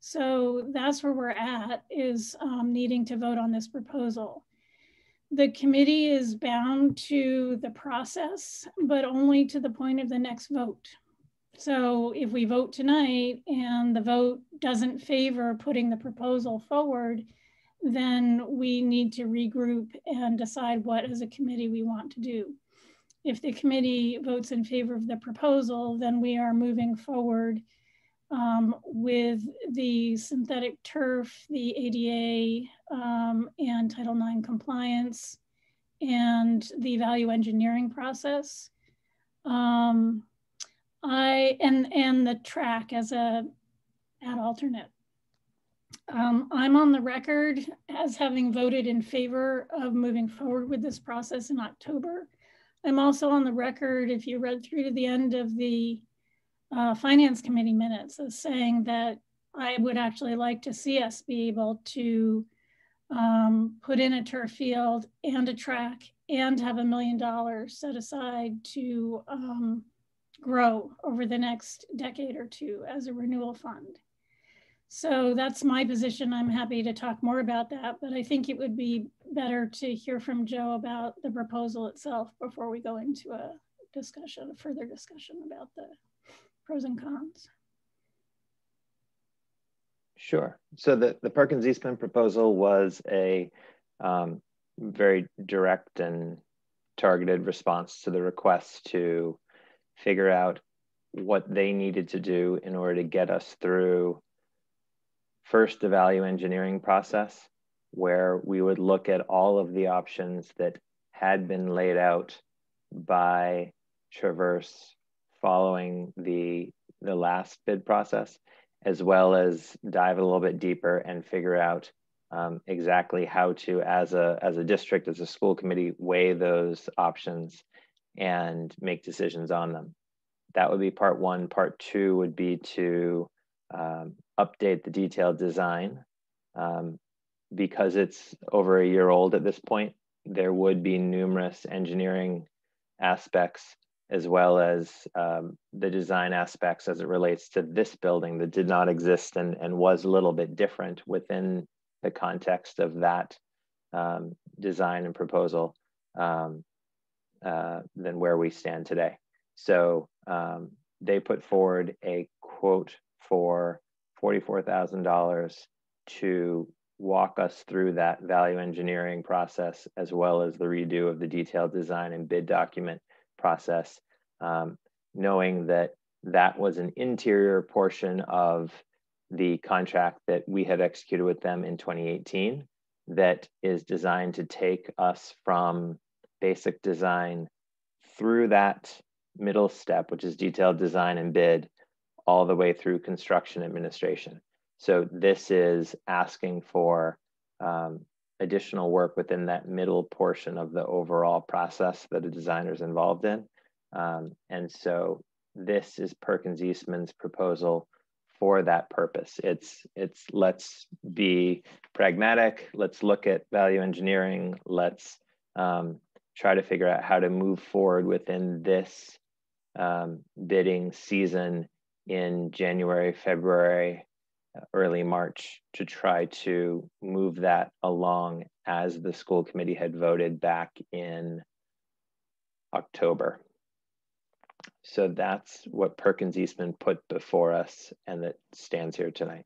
So that's where we're at is um, needing to vote on this proposal. The committee is bound to the process, but only to the point of the next vote. So if we vote tonight and the vote doesn't favor putting the proposal forward, then we need to regroup and decide what as a committee we want to do. If the committee votes in favor of the proposal, then we are moving forward um, with the synthetic turf, the ADA, um, and Title IX compliance, and the value engineering process. Um, I and and the track as a ad alternate. Um, I'm on the record as having voted in favor of moving forward with this process in October. I'm also on the record, if you read through to the end of the uh, Finance Committee minutes, as saying that I would actually like to see us be able to um, put in a turf field and a track and have a million dollars set aside to um, grow over the next decade or two as a renewal fund. So that's my position. I'm happy to talk more about that, but I think it would be better to hear from Joe about the proposal itself before we go into a discussion, a further discussion about the pros and cons. Sure. So the, the Perkins Eastman proposal was a um, very direct and targeted response to the request to figure out what they needed to do in order to get us through first the value engineering process, where we would look at all of the options that had been laid out by Traverse following the, the last bid process, as well as dive a little bit deeper and figure out um, exactly how to, as a, as a district, as a school committee, weigh those options and make decisions on them. That would be part one. Part two would be to um, update the detailed design. Um, because it's over a year old at this point, there would be numerous engineering aspects as well as um, the design aspects as it relates to this building that did not exist and, and was a little bit different within the context of that um, design and proposal um, uh, than where we stand today. So um, they put forward a quote for $44,000 to walk us through that value engineering process as well as the redo of the detailed design and bid document process, um, knowing that that was an interior portion of the contract that we had executed with them in 2018 that is designed to take us from basic design through that middle step, which is detailed design and bid, all the way through construction administration. So this is asking for um, additional work within that middle portion of the overall process that a designer is involved in. Um, and so this is Perkins Eastman's proposal for that purpose. It's it's let's be pragmatic. Let's look at value engineering. Let's um, try to figure out how to move forward within this um, bidding season in January, February, uh, early March to try to move that along as the school committee had voted back in October. So that's what Perkins Eastman put before us and that stands here tonight.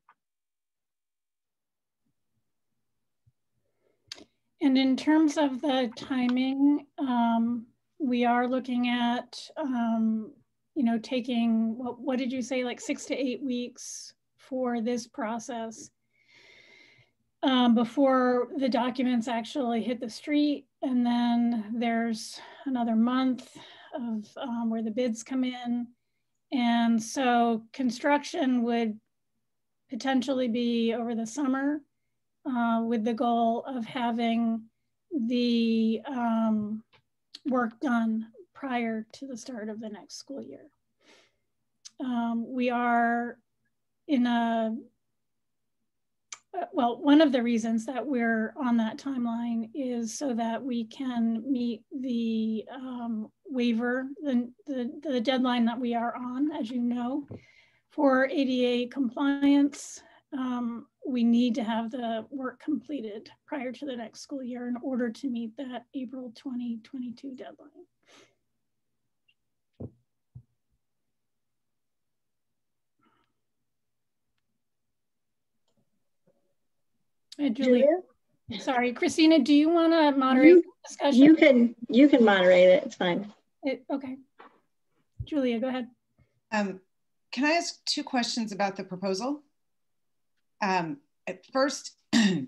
And in terms of the timing, um, we are looking at um, you know, taking, what, what did you say, like six to eight weeks for this process um, before the documents actually hit the street. And then there's another month of um, where the bids come in. And so construction would potentially be over the summer uh, with the goal of having the um, work done prior to the start of the next school year. Um, we are in a, uh, well, one of the reasons that we're on that timeline is so that we can meet the um, waiver, the, the, the deadline that we are on, as you know, for ADA compliance. Um, we need to have the work completed prior to the next school year in order to meet that April 2022 deadline. Julia. Julia? Sorry, Christina, do you want to moderate you, the discussion? You can, you can moderate it, it's fine. It, okay. Julia, go ahead. Um, can I ask two questions about the proposal? Um, at first, it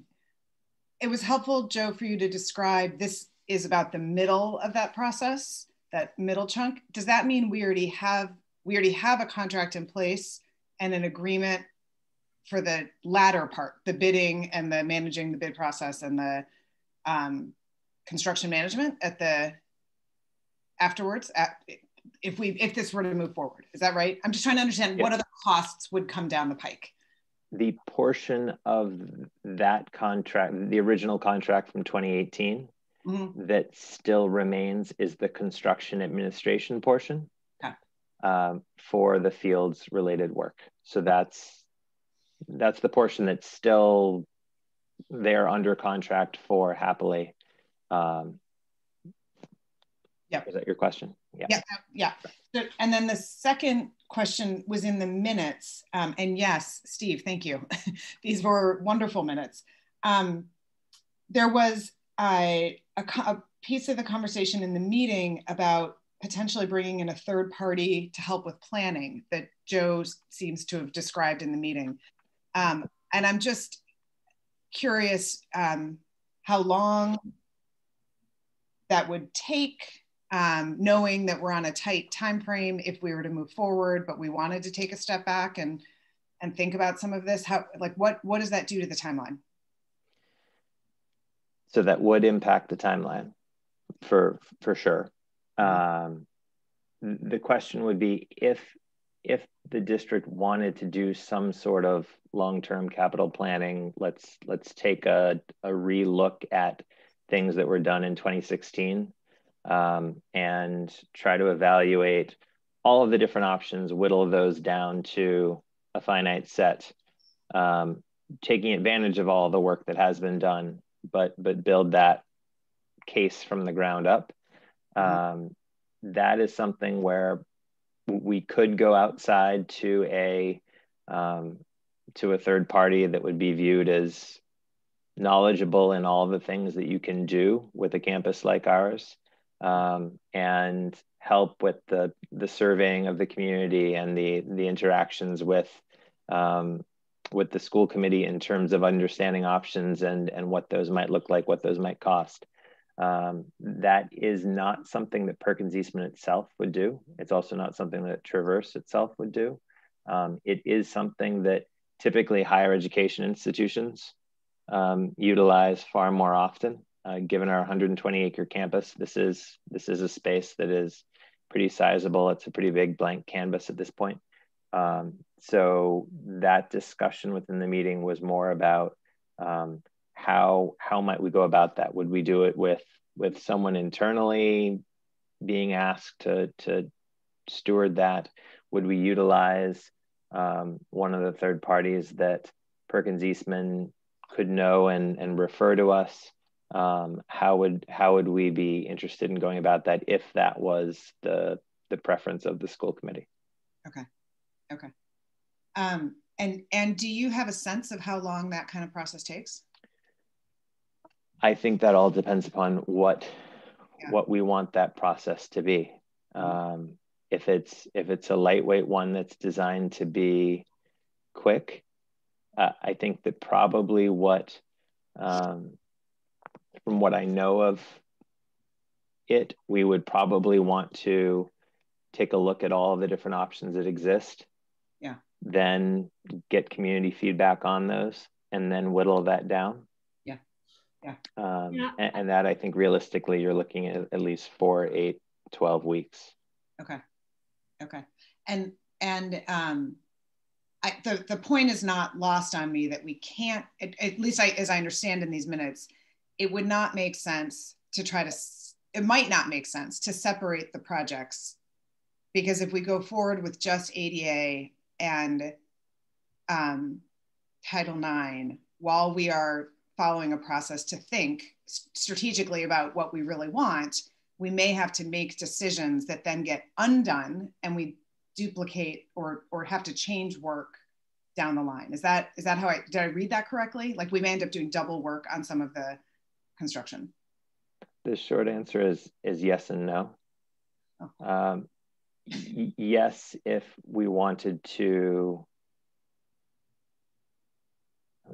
was helpful, Joe, for you to describe this is about the middle of that process, that middle chunk. Does that mean we already have we already have a contract in place and an agreement for the latter part, the bidding and the managing the bid process and the um, construction management at the afterwards at, if we if this were to move forward is that right i'm just trying to understand yes. what other costs would come down the pike the portion of that contract the original contract from 2018 mm-hmm. that still remains is the construction administration portion okay. um, for the fields related work so that's that's the portion that's still they're under contract for happily. Um, yeah. Is that your question? Yeah. Yeah. yeah. So, and then the second question was in the minutes. Um, and yes, Steve, thank you. These were wonderful minutes. Um, there was a, a, a piece of the conversation in the meeting about potentially bringing in a third party to help with planning that Joe seems to have described in the meeting. Um, and I'm just curious um, how long that would take, um, knowing that we're on a tight time frame if we were to move forward, but we wanted to take a step back and and think about some of this. How like what what does that do to the timeline? So that would impact the timeline for for sure. Um, the question would be if if the district wanted to do some sort of long-term capital planning, let's let's take a, a relook at things that were done in 2016 um, and try to evaluate all of the different options, whittle those down to a finite set, um, taking advantage of all the work that has been done, but but build that case from the ground up. Mm-hmm. Um, that is something where we could go outside to a um, to a third party that would be viewed as knowledgeable in all the things that you can do with a campus like ours um, and help with the the surveying of the community and the the interactions with um, with the school committee in terms of understanding options and and what those might look like what those might cost um, that is not something that Perkins Eastman itself would do. It's also not something that Traverse itself would do. Um, it is something that typically higher education institutions um, utilize far more often. Uh, given our 120 acre campus, this is this is a space that is pretty sizable. It's a pretty big blank canvas at this point. Um, so that discussion within the meeting was more about um, how how might we go about that? Would we do it with with someone internally being asked to to steward that? Would we utilize um, one of the third parties that Perkins Eastman could know and and refer to us? Um, how would how would we be interested in going about that if that was the the preference of the school committee? Okay, okay. Um, and and do you have a sense of how long that kind of process takes? I think that all depends upon what yeah. what we want that process to be. Um, if it's if it's a lightweight one that's designed to be quick, uh, I think that probably what um, from what I know of it, we would probably want to take a look at all of the different options that exist. Yeah. Then get community feedback on those and then whittle that down. Yeah. Um, yeah. And, and, that I think realistically, you're looking at at least four, eight, 12 weeks. Okay. Okay. And, and, um, I, the, the point is not lost on me that we can't, at, at least I, as I understand in these minutes, it would not make sense to try to, it might not make sense to separate the projects because if we go forward with just ADA and um, Title IX, while we are following a process to think strategically about what we really want, we may have to make decisions that then get undone and we duplicate or or have to change work down the line. Is that is that how I did I read that correctly? Like we may end up doing double work on some of the construction. The short answer is is yes and no. Oh. Um, yes, if we wanted to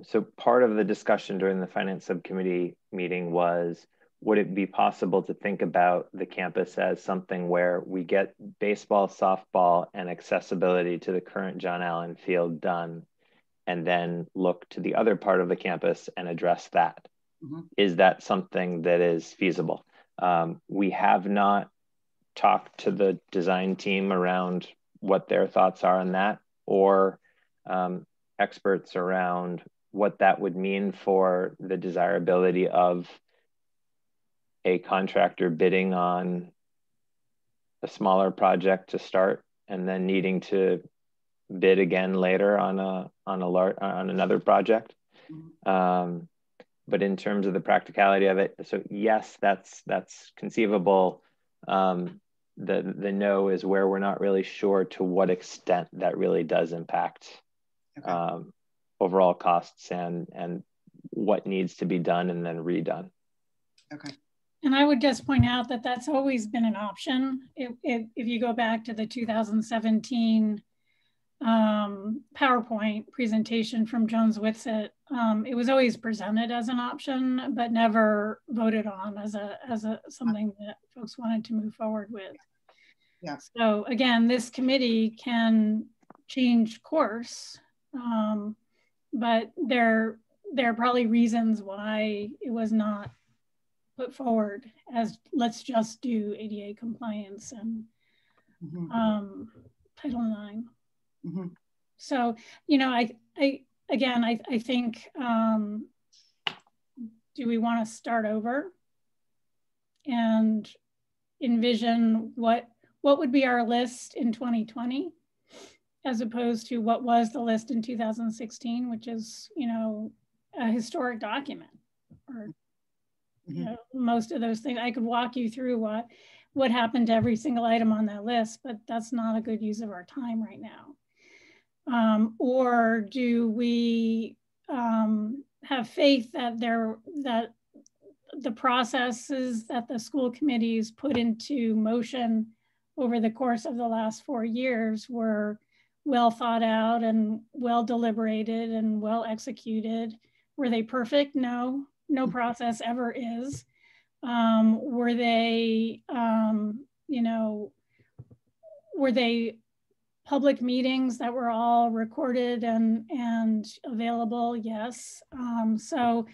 so part of the discussion during the finance subcommittee meeting was would it be possible to think about the campus as something where we get baseball, softball, and accessibility to the current John Allen Field done, and then look to the other part of the campus and address that? Mm-hmm. Is that something that is feasible? Um, we have not talked to the design team around what their thoughts are on that, or um, experts around what that would mean for the desirability of a contractor bidding on a smaller project to start and then needing to bid again later on a on a large on another project. Um, but in terms of the practicality of it, so yes, that's that's conceivable. Um, the the no is where we're not really sure to what extent that really does impact okay. um, overall costs and and what needs to be done and then redone. Okay. And I would just point out that that's always been an option. If, if, if you go back to the 2017 um, PowerPoint presentation from Jones Whitsett, um, it was always presented as an option, but never voted on as a as a something that folks wanted to move forward with. Yeah. So again, this committee can change course, um, but there there are probably reasons why it was not put forward as let's just do ADA compliance and mm -hmm. um, Title IX. Mm -hmm. So, you know, I, I again, I, I think, um, do we want to start over and envision what what would be our list in 2020 as opposed to what was the list in 2016, which is, you know, a historic document or you know, most of those things. I could walk you through what what happened to every single item on that list, but that's not a good use of our time right now. Um, or do we um, have faith that there that the processes that the school committees put into motion over the course of the last four years were well thought out and well deliberated and well executed. Were they perfect? No no process ever is. Um, were they, um, you know, were they public meetings that were all recorded and, and available? Yes. Um, so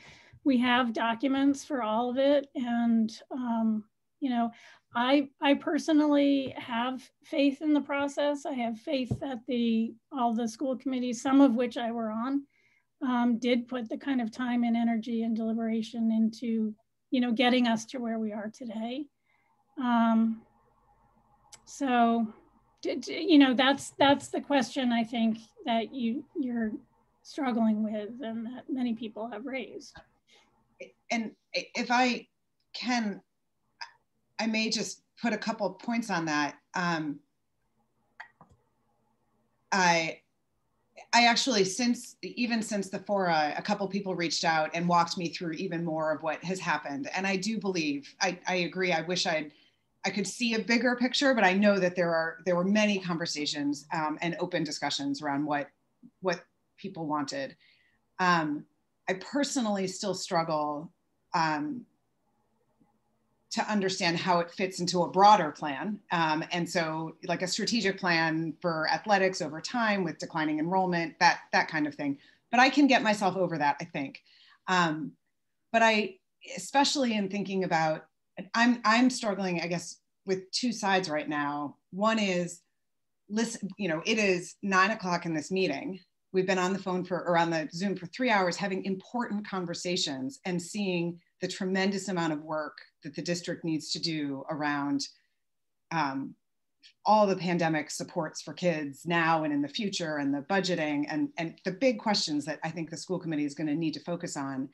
we have documents for all of it. And, um, you know, I, I personally have faith in the process. I have faith that the all the school committees, some of which I were on, um, did put the kind of time and energy and deliberation into, you know, getting us to where we are today. Um, so, you know, that's that's the question I think that you you're struggling with and that many people have raised. And if I can, I may just put a couple points on that. Um, I I actually, since even since the fora, a couple people reached out and walked me through even more of what has happened. And I do believe, I, I agree. I wish I'd, I could see a bigger picture, but I know that there are there were many conversations um, and open discussions around what what people wanted. Um, I personally still struggle um, to understand how it fits into a broader plan. Um, and so like a strategic plan for athletics over time with declining enrollment, that, that kind of thing. But I can get myself over that, I think. Um, but I, especially in thinking about, I'm, I'm struggling, I guess, with two sides right now. One is, listen, you know, it is nine o'clock in this meeting. We've been on the phone for, or on the Zoom for three hours having important conversations and seeing the tremendous amount of work that the district needs to do around um, all the pandemic supports for kids now and in the future and the budgeting and, and the big questions that I think the school committee is going to need to focus on.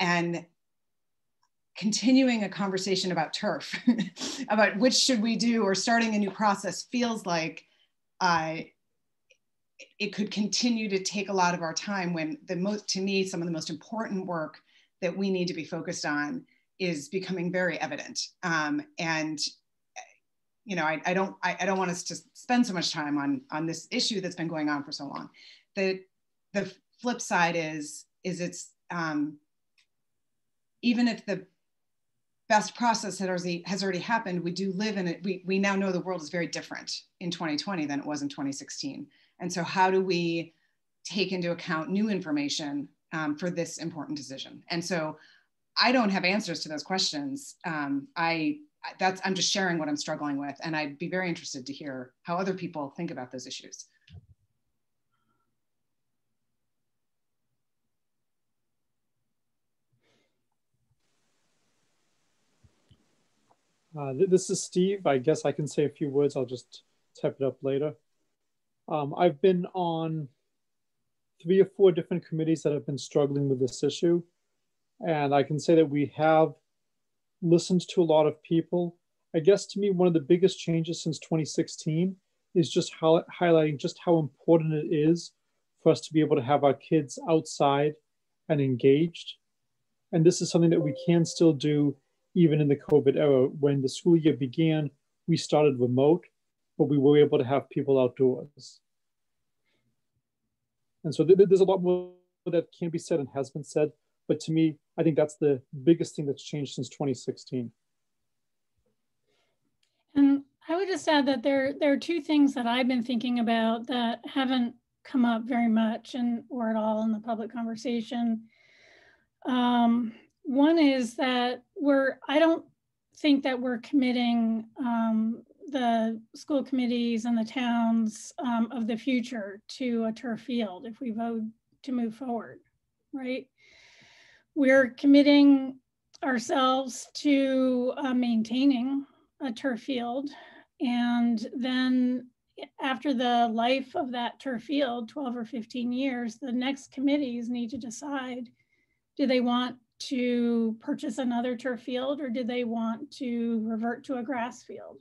And continuing a conversation about turf, about which should we do or starting a new process feels like uh, it could continue to take a lot of our time when the most, to me, some of the most important work that we need to be focused on is becoming very evident. Um, and you know, I, I don't I, I, don't want us to spend so much time on on this issue that's been going on for so long. The the flip side is is it's um, even if the best process has already, has already happened, we do live in it. We, we now know the world is very different in 2020 than it was in 2016. And so how do we take into account new information um, for this important decision. And so I don't have answers to those questions. Um, I that's I'm just sharing what I'm struggling with, and I'd be very interested to hear how other people think about those issues. Uh, this is Steve. I guess I can say a few words. I'll just type it up later. Um, I've been on three or four different committees that have been struggling with this issue. And I can say that we have listened to a lot of people. I guess to me, one of the biggest changes since 2016 is just how, highlighting just how important it is for us to be able to have our kids outside and engaged. And this is something that we can still do even in the COVID era. When the school year began, we started remote, but we were able to have people outdoors. And so there's a lot more that can be said and has been said. But to me, I think that's the biggest thing that's changed since 2016. And I would just add that there, there are two things that I've been thinking about that haven't come up very much and or at all in the public conversation. Um, one is that we're, I don't think that we're committing um, the school committees and the towns um, of the future to a turf field if we vote to move forward, right? We're committing ourselves to uh, maintaining a turf field. And then after the life of that turf field, 12 or 15 years, the next committees need to decide, do they want to purchase another turf field or do they want to revert to a grass field?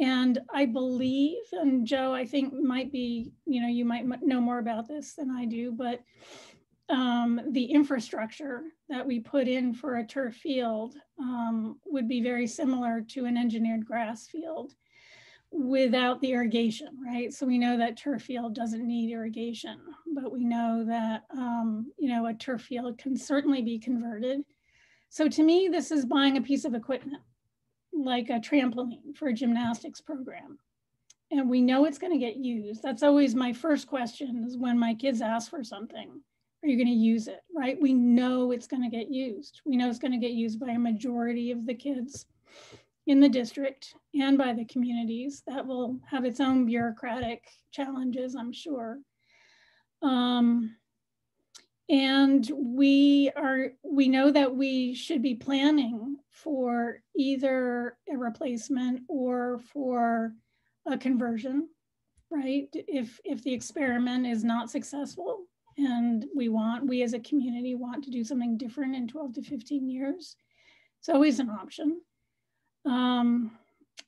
And I believe, and Joe, I think might be, you know, you might know more about this than I do, but um, the infrastructure that we put in for a turf field um, would be very similar to an engineered grass field without the irrigation, right? So we know that turf field doesn't need irrigation, but we know that, um, you know, a turf field can certainly be converted. So to me, this is buying a piece of equipment, like a trampoline for a gymnastics program. And we know it's gonna get used. That's always my first question is when my kids ask for something are you going to use it, right? We know it's going to get used. We know it's going to get used by a majority of the kids in the district and by the communities. That will have its own bureaucratic challenges, I'm sure. Um, and we are we know that we should be planning for either a replacement or for a conversion right if if the experiment is not successful and we want, we as a community want to do something different in 12 to 15 years. It's always an option. Um,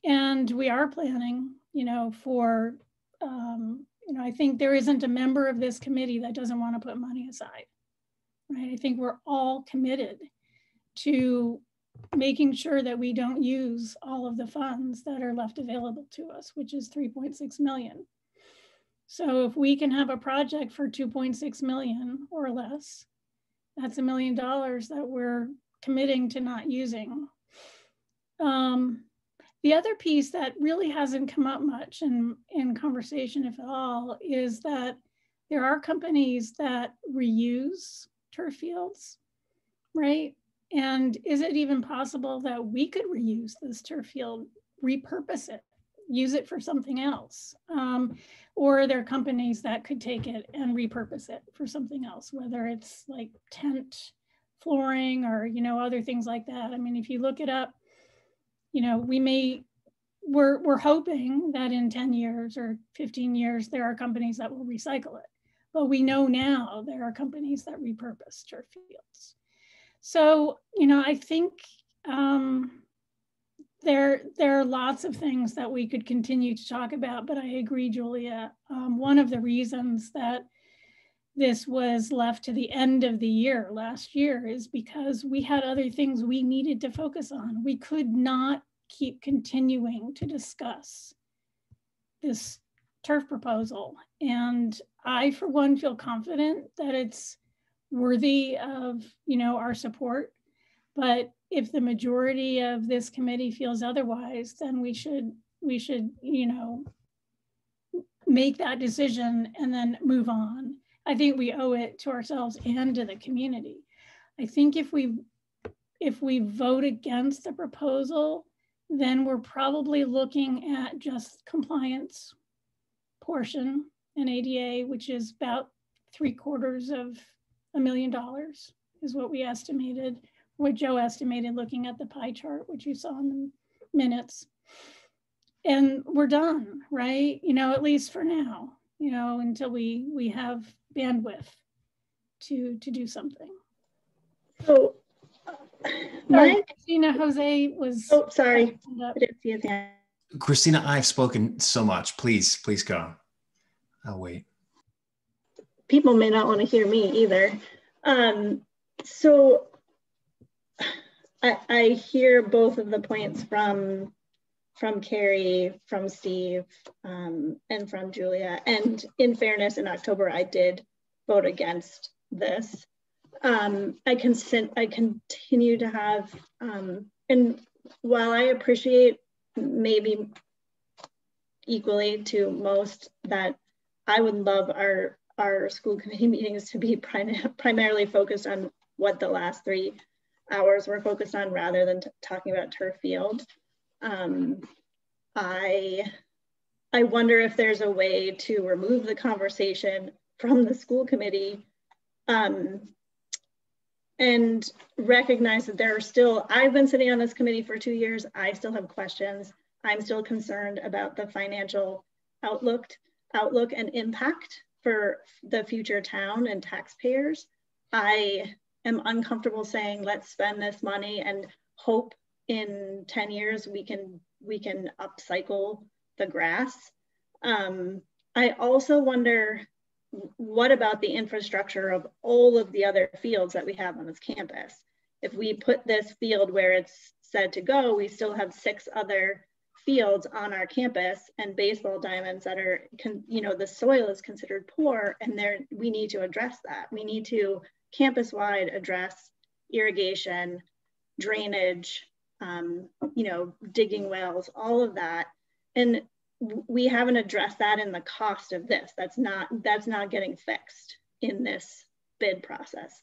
and we are planning, you know, for, um, you know, I think there isn't a member of this committee that doesn't want to put money aside, right? I think we're all committed to making sure that we don't use all of the funds that are left available to us, which is 3.6 million. So if we can have a project for 2.6 million or less, that's a million dollars that we're committing to not using. Um, the other piece that really hasn't come up much in, in conversation, if at all, is that there are companies that reuse turf fields, right? And is it even possible that we could reuse this turf field, repurpose it, use it for something else? Um, or there are companies that could take it and repurpose it for something else, whether it's like tent flooring or, you know, other things like that. I mean, if you look it up, you know, we may, we're, we're hoping that in 10 years or 15 years, there are companies that will recycle it. But we know now there are companies that repurpose turf fields. So, you know, I think um, there there are lots of things that we could continue to talk about, but I agree, Julia. Um, one of the reasons that this was left to the end of the year last year is because we had other things we needed to focus on. We could not keep continuing to discuss this turf proposal. And I, for one, feel confident that it's worthy of, you know, our support. But if the majority of this committee feels otherwise, then we should we should you know make that decision and then move on. I think we owe it to ourselves and to the community. I think if we if we vote against the proposal, then we're probably looking at just compliance portion in ADA, which is about three quarters of a million dollars is what we estimated what Joe estimated looking at the pie chart, which you saw in the minutes. And we're done, right? You know, at least for now. you know, until we we have bandwidth to to do something. So, sorry, Christina Jose was. Oh, sorry, I didn't see his. Christina, I've spoken so much. Please, please go. I'll wait. People may not want to hear me either. Um, so I, I hear both of the points from from Carrie, from Steve, um, and from Julia. And in fairness, in October, I did vote against this. Um, I, consent, I continue to have, um, and while I appreciate maybe equally to most that I would love our, our school committee meetings to be prim primarily focused on what the last three hours were focused on rather than talking about turf field. Um, I, I wonder if there's a way to remove the conversation from the school committee um, and recognize that there are still, I've been sitting on this committee for two years. I still have questions. I'm still concerned about the financial outlook, outlook and impact for the future town and taxpayers. I am uncomfortable saying, let's spend this money and hope in 10 years we can we can upcycle the grass. Um, I also wonder what about the infrastructure of all of the other fields that we have on this campus? If we put this field where it's said to go, we still have six other fields on our campus and baseball diamonds that are, you know, the soil is considered poor and there we need to address that. We need to campus-wide address irrigation, drainage, um, you know, digging wells, all of that. And we haven't addressed that in the cost of this. That's not, that's not getting fixed in this bid process.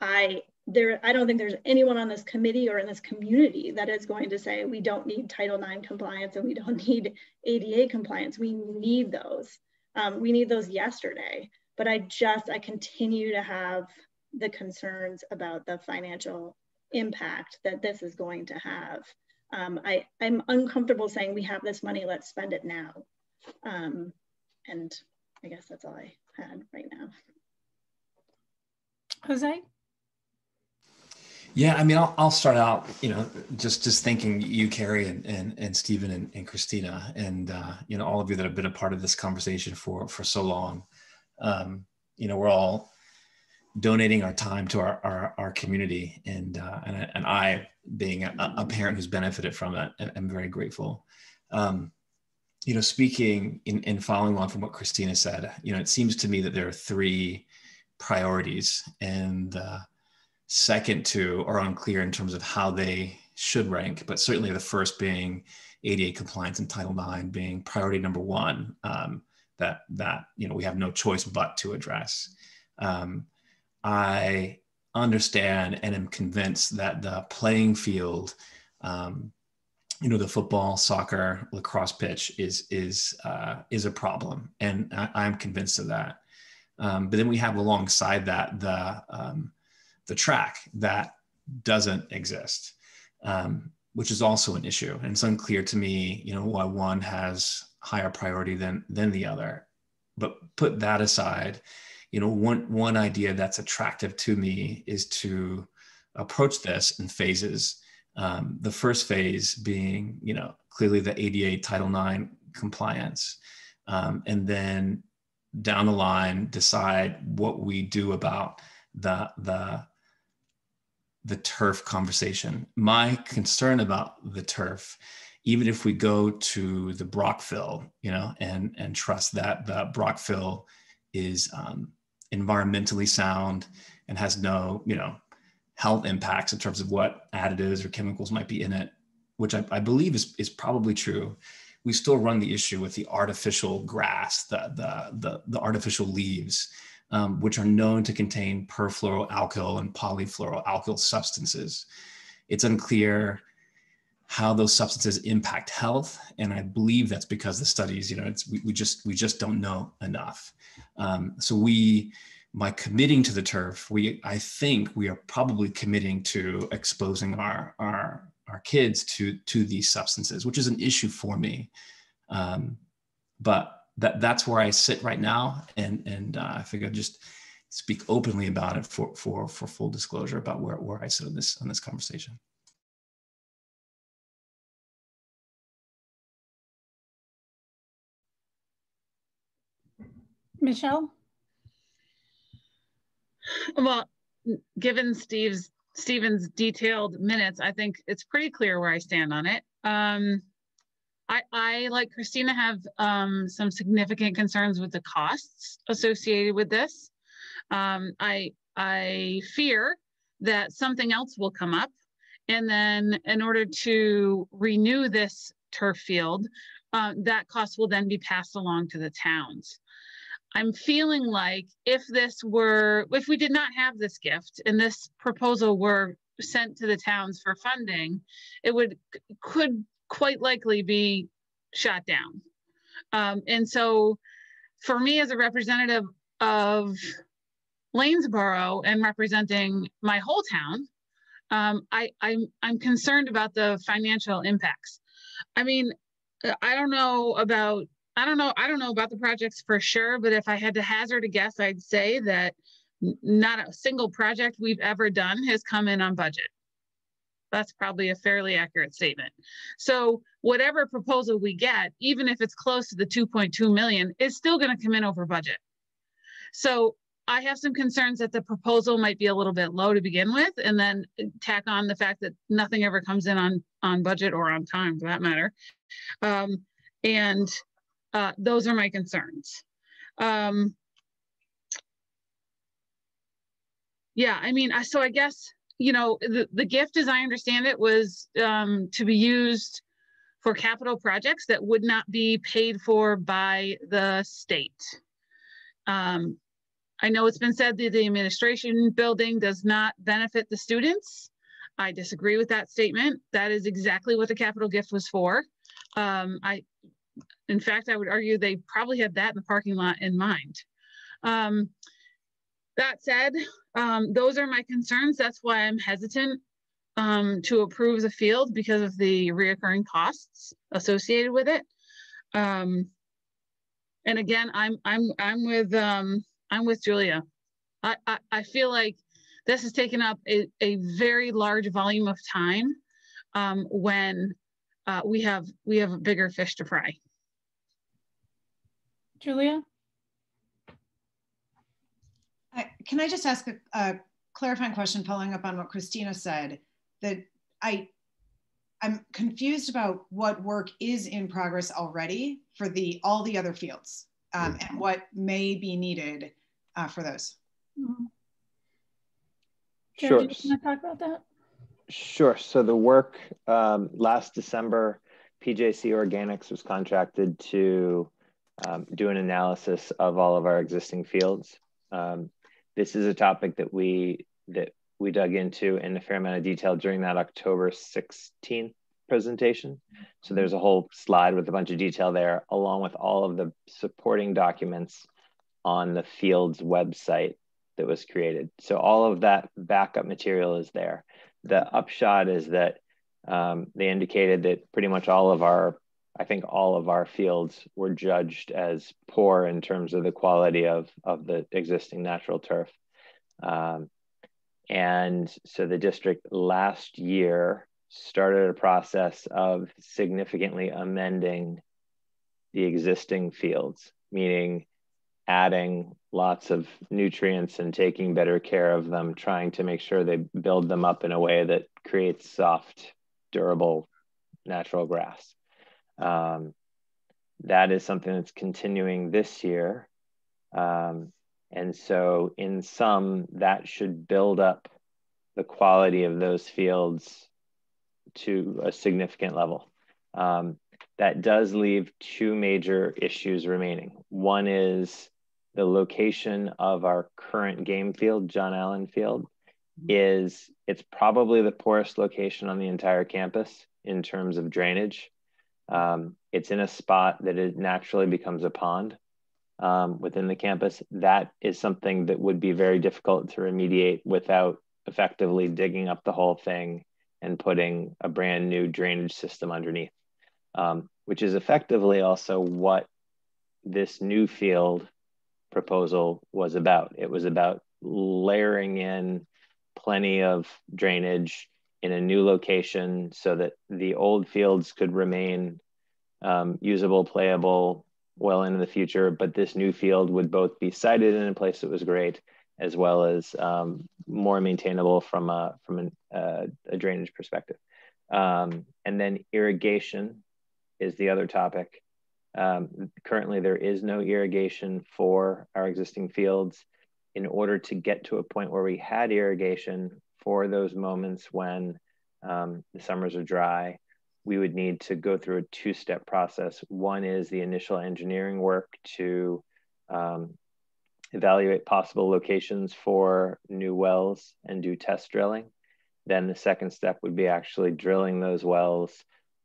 I, there, I don't think there's anyone on this committee or in this community that is going to say we don't need Title IX compliance and we don't need ADA compliance. We need those. Um, we need those yesterday. But I just, I continue to have the concerns about the financial impact that this is going to have. Um, I, I'm uncomfortable saying we have this money, let's spend it now. Um, and I guess that's all I had right now. Jose? Yeah, I mean, I'll, I'll start out, you know, just just thanking you, Carrie, and and, and Stephen and, and Christina, and uh, you know, all of you that have been a part of this conversation for for so long. Um, you know, we're all donating our time to our our, our community, and uh, and and I, being a, a, parent who's benefited from it, I'm very grateful. Um, you know, speaking in, in following on from what Christina said, you know, it seems to me that there are three priorities, and uh, second two are unclear in terms of how they should rank, but certainly the first being ADA compliance and Title IX being priority number one. Um, that that you know we have no choice but to address. Um, I understand and am convinced that the playing field, um, you know, the football, soccer, lacrosse pitch is is uh, is a problem, and I, am convinced of that. Um, but then we have alongside that the um, the track that doesn't exist, um, which is also an issue, and it's unclear to me, you know, why one has higher priority than than the other. But put that aside, you know one one idea that's attractive to me is to approach this in phases um, the first phase being you know clearly the ada title ix compliance um, and then down the line decide what we do about the the the turf conversation my concern about the turf even if we go to the BrockFILL you know and and trust that the BrockFILL is um, environmentally sound and has no, you know, health impacts in terms of what additives or chemicals might be in it, which I, I believe is, is probably true. We still run the issue with the artificial grass, the, the, the, the artificial leaves, um, which are known to contain perfluoroalkyl and polyfluoroalkyl substances. It's unclear how those substances impact health, and I believe that's because the studies, you know, it's we, we just we just don't know enough. Um, so we, by committing to the turf, we I think we are probably committing to exposing our our our kids to to these substances, which is an issue for me. Um, but that that's where I sit right now, and and uh, I figure I'd just speak openly about it for for for full disclosure about where where I sit on this on this conversation. Michelle? Well, given Steve's Stephen's detailed minutes, I think it's pretty clear where I stand on it. Um, I, I, like Christina, have um, some significant concerns with the costs associated with this. Um, I, I fear that something else will come up. And then in order to renew this turf field, uh, that cost will then be passed along to the towns. I'm feeling like if this were, if we did not have this gift and this proposal were sent to the towns for funding, it would, could quite likely be shot down. Um, and so for me as a representative of Lanesboro and representing my whole town, um, I, I'm, I'm concerned about the financial impacts. I mean, I don't know about, I don't know, I don't know about the projects for sure, but if I had to hazard a guess, I'd say that not a single project we've ever done has come in on budget. That's probably a fairly accurate statement. So whatever proposal we get, even if it's close to the 2.2 million, is still going to come in over budget. So I have some concerns that the proposal might be a little bit low to begin with, and then tack on the fact that nothing ever comes in on on budget or on time, for that matter. Um, and uh, those are my concerns. Um, yeah, I mean, so I guess you know, the, the gift, as I understand it, was um, to be used for capital projects that would not be paid for by the state. Um, I know it's been said that the administration building does not benefit the students. I disagree with that statement. That is exactly what the capital gift was for. Um, I, in fact, I would argue they probably had that in the parking lot in mind. Um, that said, um, those are my concerns. That's why I'm hesitant um, to approve the field because of the reoccurring costs associated with it. Um, and again, I'm I'm I'm with um, I'm with Julia. I, I, I feel like this has taken up a, a very large volume of time um, when uh, we have we have a bigger fish to fry. Julia? Can I just ask a, a, clarifying question following up on what Christina said? That I, I'm confused about what work is in progress already for the all the other fields um, and what may be needed uh, for those. Mm-hmm. Sure. Jared, you want to talk about that? Sure. So the work um, last December, PJC Organics was contracted to um, do an analysis of all of our existing fields. This is a topic that we that we dug into in a fair amount of detail during that October 16th presentation. So there's a whole slide with a bunch of detail there, along with all of the supporting documents on the field's website that was created. So all of that backup material is there. The upshot is that um, they indicated that pretty much all of our, I think all of our fields were judged as poor in terms of the quality of, of the existing natural turf. Um, and so the district last year started a process of significantly amending the existing fields, meaning adding lots of nutrients and taking better care of them, trying to make sure they build them up in a way that creates soft, durable, natural grass. Um, that is something that's continuing this year. Um, and so, in sum, that should build up the quality of those fields to a significant level. Um, that does leave two major issues remaining. One is the location of our current game field, John Allen Field, is it's probably the poorest location on the entire campus in terms of drainage. Um, it's in a spot that it naturally becomes a pond um, within the campus. That is something that would be very difficult to remediate without effectively digging up the whole thing and putting a brand new drainage system underneath, um, which is effectively also what this new field proposal was about. It was about layering in plenty of drainage in a new location so that the old fields could remain um, usable, playable well into the future. But this new field would both be sited in a place that was great, as well as um, more maintainable from a from an, uh, a drainage perspective. Um, and then irrigation is the other topic. Um, currently, there is no irrigation for our existing fields. In order to get to a point where we had irrigation for those moments when um, the summers are dry, we would need to go through a two step process. One is the initial engineering work to um, evaluate possible locations for new wells and do test drilling. Then the second step would be actually drilling those wells,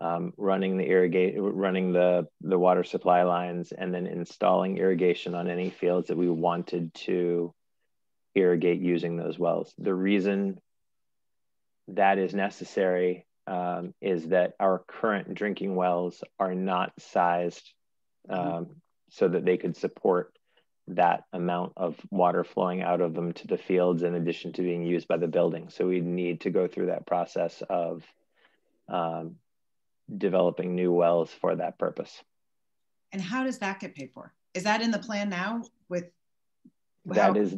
um, running the irrigate, running the the water supply lines, and then installing irrigation on any fields that we wanted to irrigate using those wells. The reason that is necessary um, is that our current drinking wells are not sized mm-hmm. um, so that they could support that amount of water flowing out of them to the fields in addition to being used by the building. So we need to go through that process of um, developing new wells for that purpose. And how does that get paid for? Is that in the plan now with? That is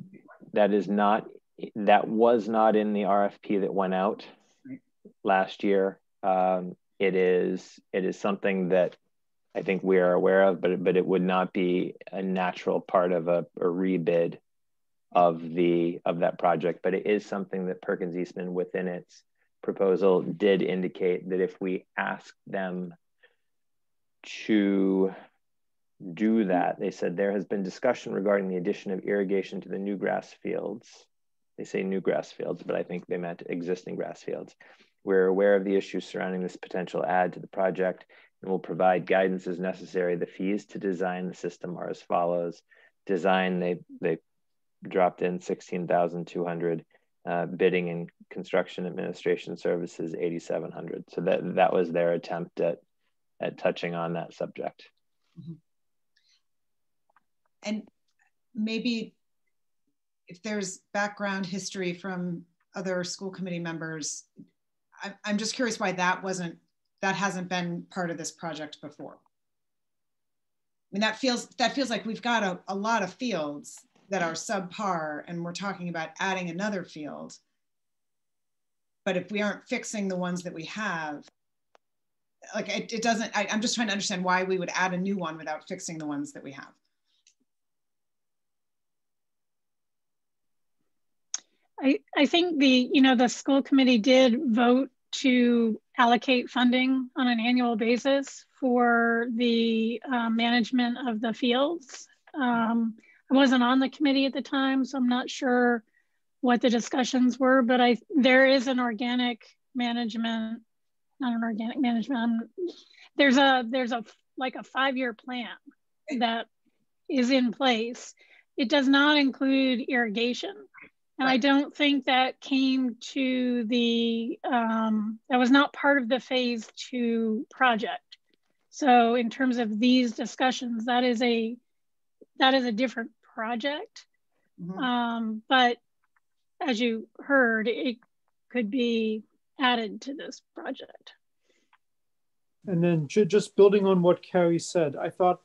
that is not that was not in the RFP that went out last year. Um, it is it is something that I think we are aware of, but but it would not be a natural part of a, a rebid of the of that project. But it is something that Perkins Eastman within its proposal did indicate that if we ask them to do that, they said there has been discussion regarding the addition of irrigation to the new grass fields they say new grass fields, but I think they meant existing grass fields. We're aware of the issues surrounding this potential add to the project and will provide guidance as necessary. The fees to design the system are as follows. Design, they, they dropped in 16,200. Uh, bidding and construction administration services 8700 so that that was their attempt at at touching on that subject mm-hmm. And maybe if there's background history from other school committee members, I, I'm just curious why that wasn't, that hasn't been part of this project before. I mean, that feels, that feels like we've got a, a lot of fields that are subpar and we're talking about adding another field. But if we aren't fixing the ones that we have, like it, it doesn't, I, I'm just trying to understand why we would add a new one without fixing the ones that we have. I, I think the, you know, the school committee did vote to allocate funding on an annual basis for the uh, management of the fields. Um, I wasn't on the committee at the time, so I'm not sure what the discussions were, but I there is an organic management, not an organic management. Um, there's a there's a like a five year plan that is in place. It does not include irrigation. And I don't think that came to the, um, that was not part of the phase two project. So in terms of these discussions, that is a, that is a different project. Mm -hmm. um, but as you heard, it could be added to this project. And then just building on what Carrie said, I thought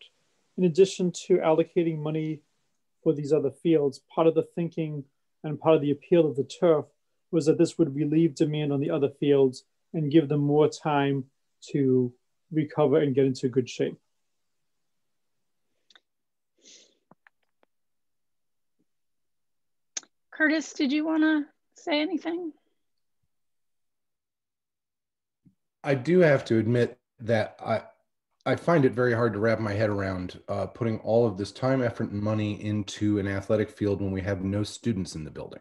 in addition to allocating money for these other fields, part of the thinking and part of the appeal of the turf was that this would relieve demand on the other fields and give them more time to recover and get into good shape. Curtis, did you want to say anything? I do have to admit that I, I find it very hard to wrap my head around uh, putting all of this time, effort, and money into an athletic field when we have no students in the building.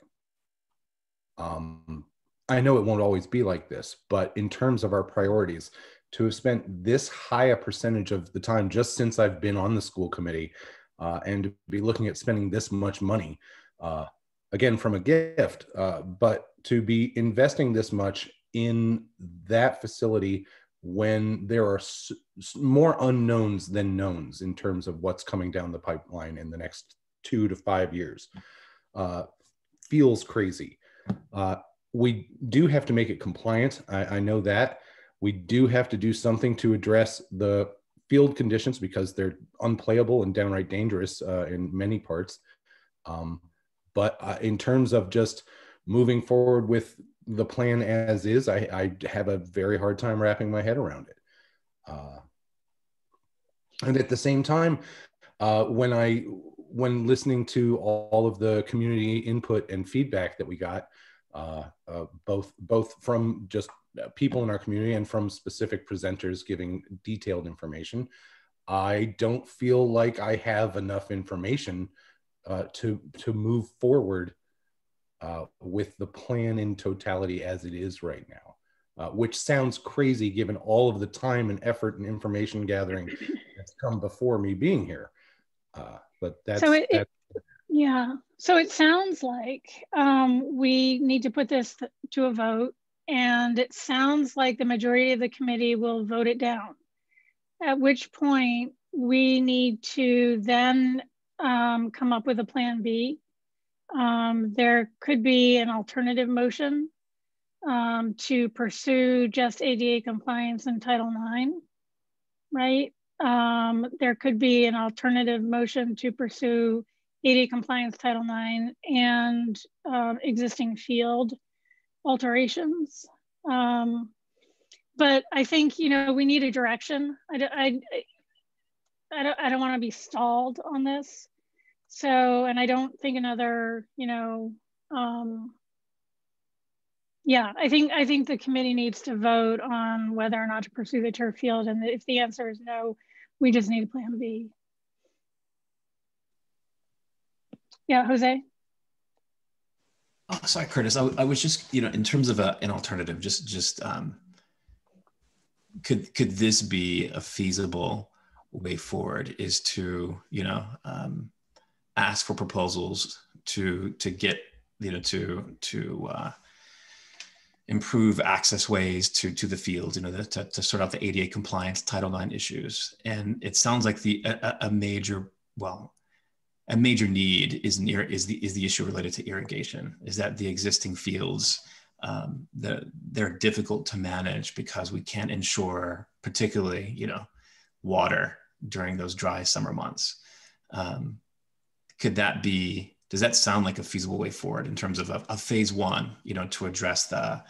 Um, I know it won't always be like this, but in terms of our priorities, to have spent this high a percentage of the time just since I've been on the school committee uh, and to be looking at spending this much money, uh, again, from a gift, uh, but to be investing this much in that facility when there are more unknowns than knowns in terms of what's coming down the pipeline in the next two to five years uh, feels crazy. Uh, we do have to make it compliant. I, I, know that. We do have to do something to address the field conditions because they're unplayable and downright dangerous uh, in many parts. Um, but uh, in terms of just moving forward with the plan as is, I, I, have a very hard time wrapping my head around it. Uh, and at the same time, uh, when I when listening to all, of the community input and feedback that we got, uh, uh, both both from just people in our community and from specific presenters giving detailed information, I don't feel like I have enough information uh, to to move forward uh, with the plan in totality as it is right now. Uh, which sounds crazy given all of the time and effort and information gathering that's come before me being here. Uh, but that's, so it, that's it, yeah. So it sounds like um, we need to put this to a vote, and it sounds like the majority of the committee will vote it down. At which point we need to then um, come up with a plan B. Um, there could be an alternative motion um, to pursue just ADA compliance in Title IX, right? Um, there could be an alternative motion to pursue ADA compliance Title IX and uh, existing field alterations. Um, but I think, you know, we need a direction. I, I, I don't, I don't want to be stalled on this. So, and I don't think another, you know, um, yeah, I think I think the committee needs to vote on whether or not to pursue the turf field, and if the answer is no, we just need a plan B. Yeah, Jose. Oh, sorry, Curtis. I, I was just, you know, in terms of a, an alternative, just, just, um, could could this be a feasible way forward? Is to, you know, um, ask for proposals to to get, you know, to to uh, improve access ways to to the field, you know, the, to, to sort out the ADA compliance Title IX issues. And it sounds like the a, a major, well, a major need is near is the is the issue related to irrigation. Is that the existing fields um, the, they're difficult to manage because we can't ensure, particularly, you know, water during those dry summer months. Um, could that be does that sound like a feasible way forward in terms of a, a phase one, you know, to address the,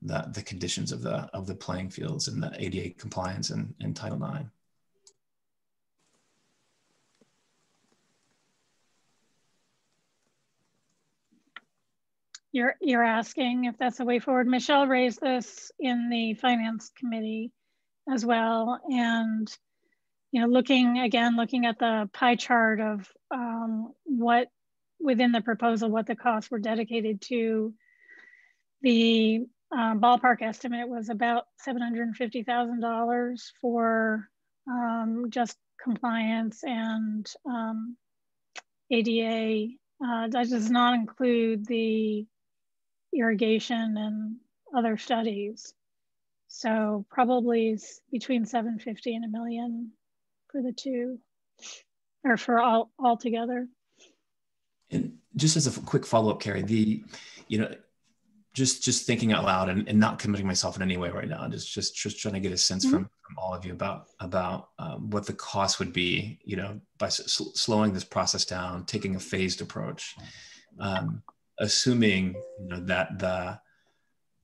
the, the conditions of the of the playing fields and the ADA compliance and, and Title IX? You're you're asking if that's a way forward. Michelle raised this in the finance committee as well, and you know, looking again, looking at the pie chart of um, what within the proposal what the costs were dedicated to. The um, ballpark estimate was about $750,000 for um, just compliance and um, ADA. Uh, that does not include the irrigation and other studies. So probably between 750 and a million for the two, or for all, all together. And just as a quick follow-up, Carrie, the, you know, just just thinking out loud and, and not committing myself in any way right now, just just just trying to get a sense mm-hmm. from from all of you about about um, what the cost would be, you know, by s- slowing this process down, taking a phased approach, um, assuming you know that the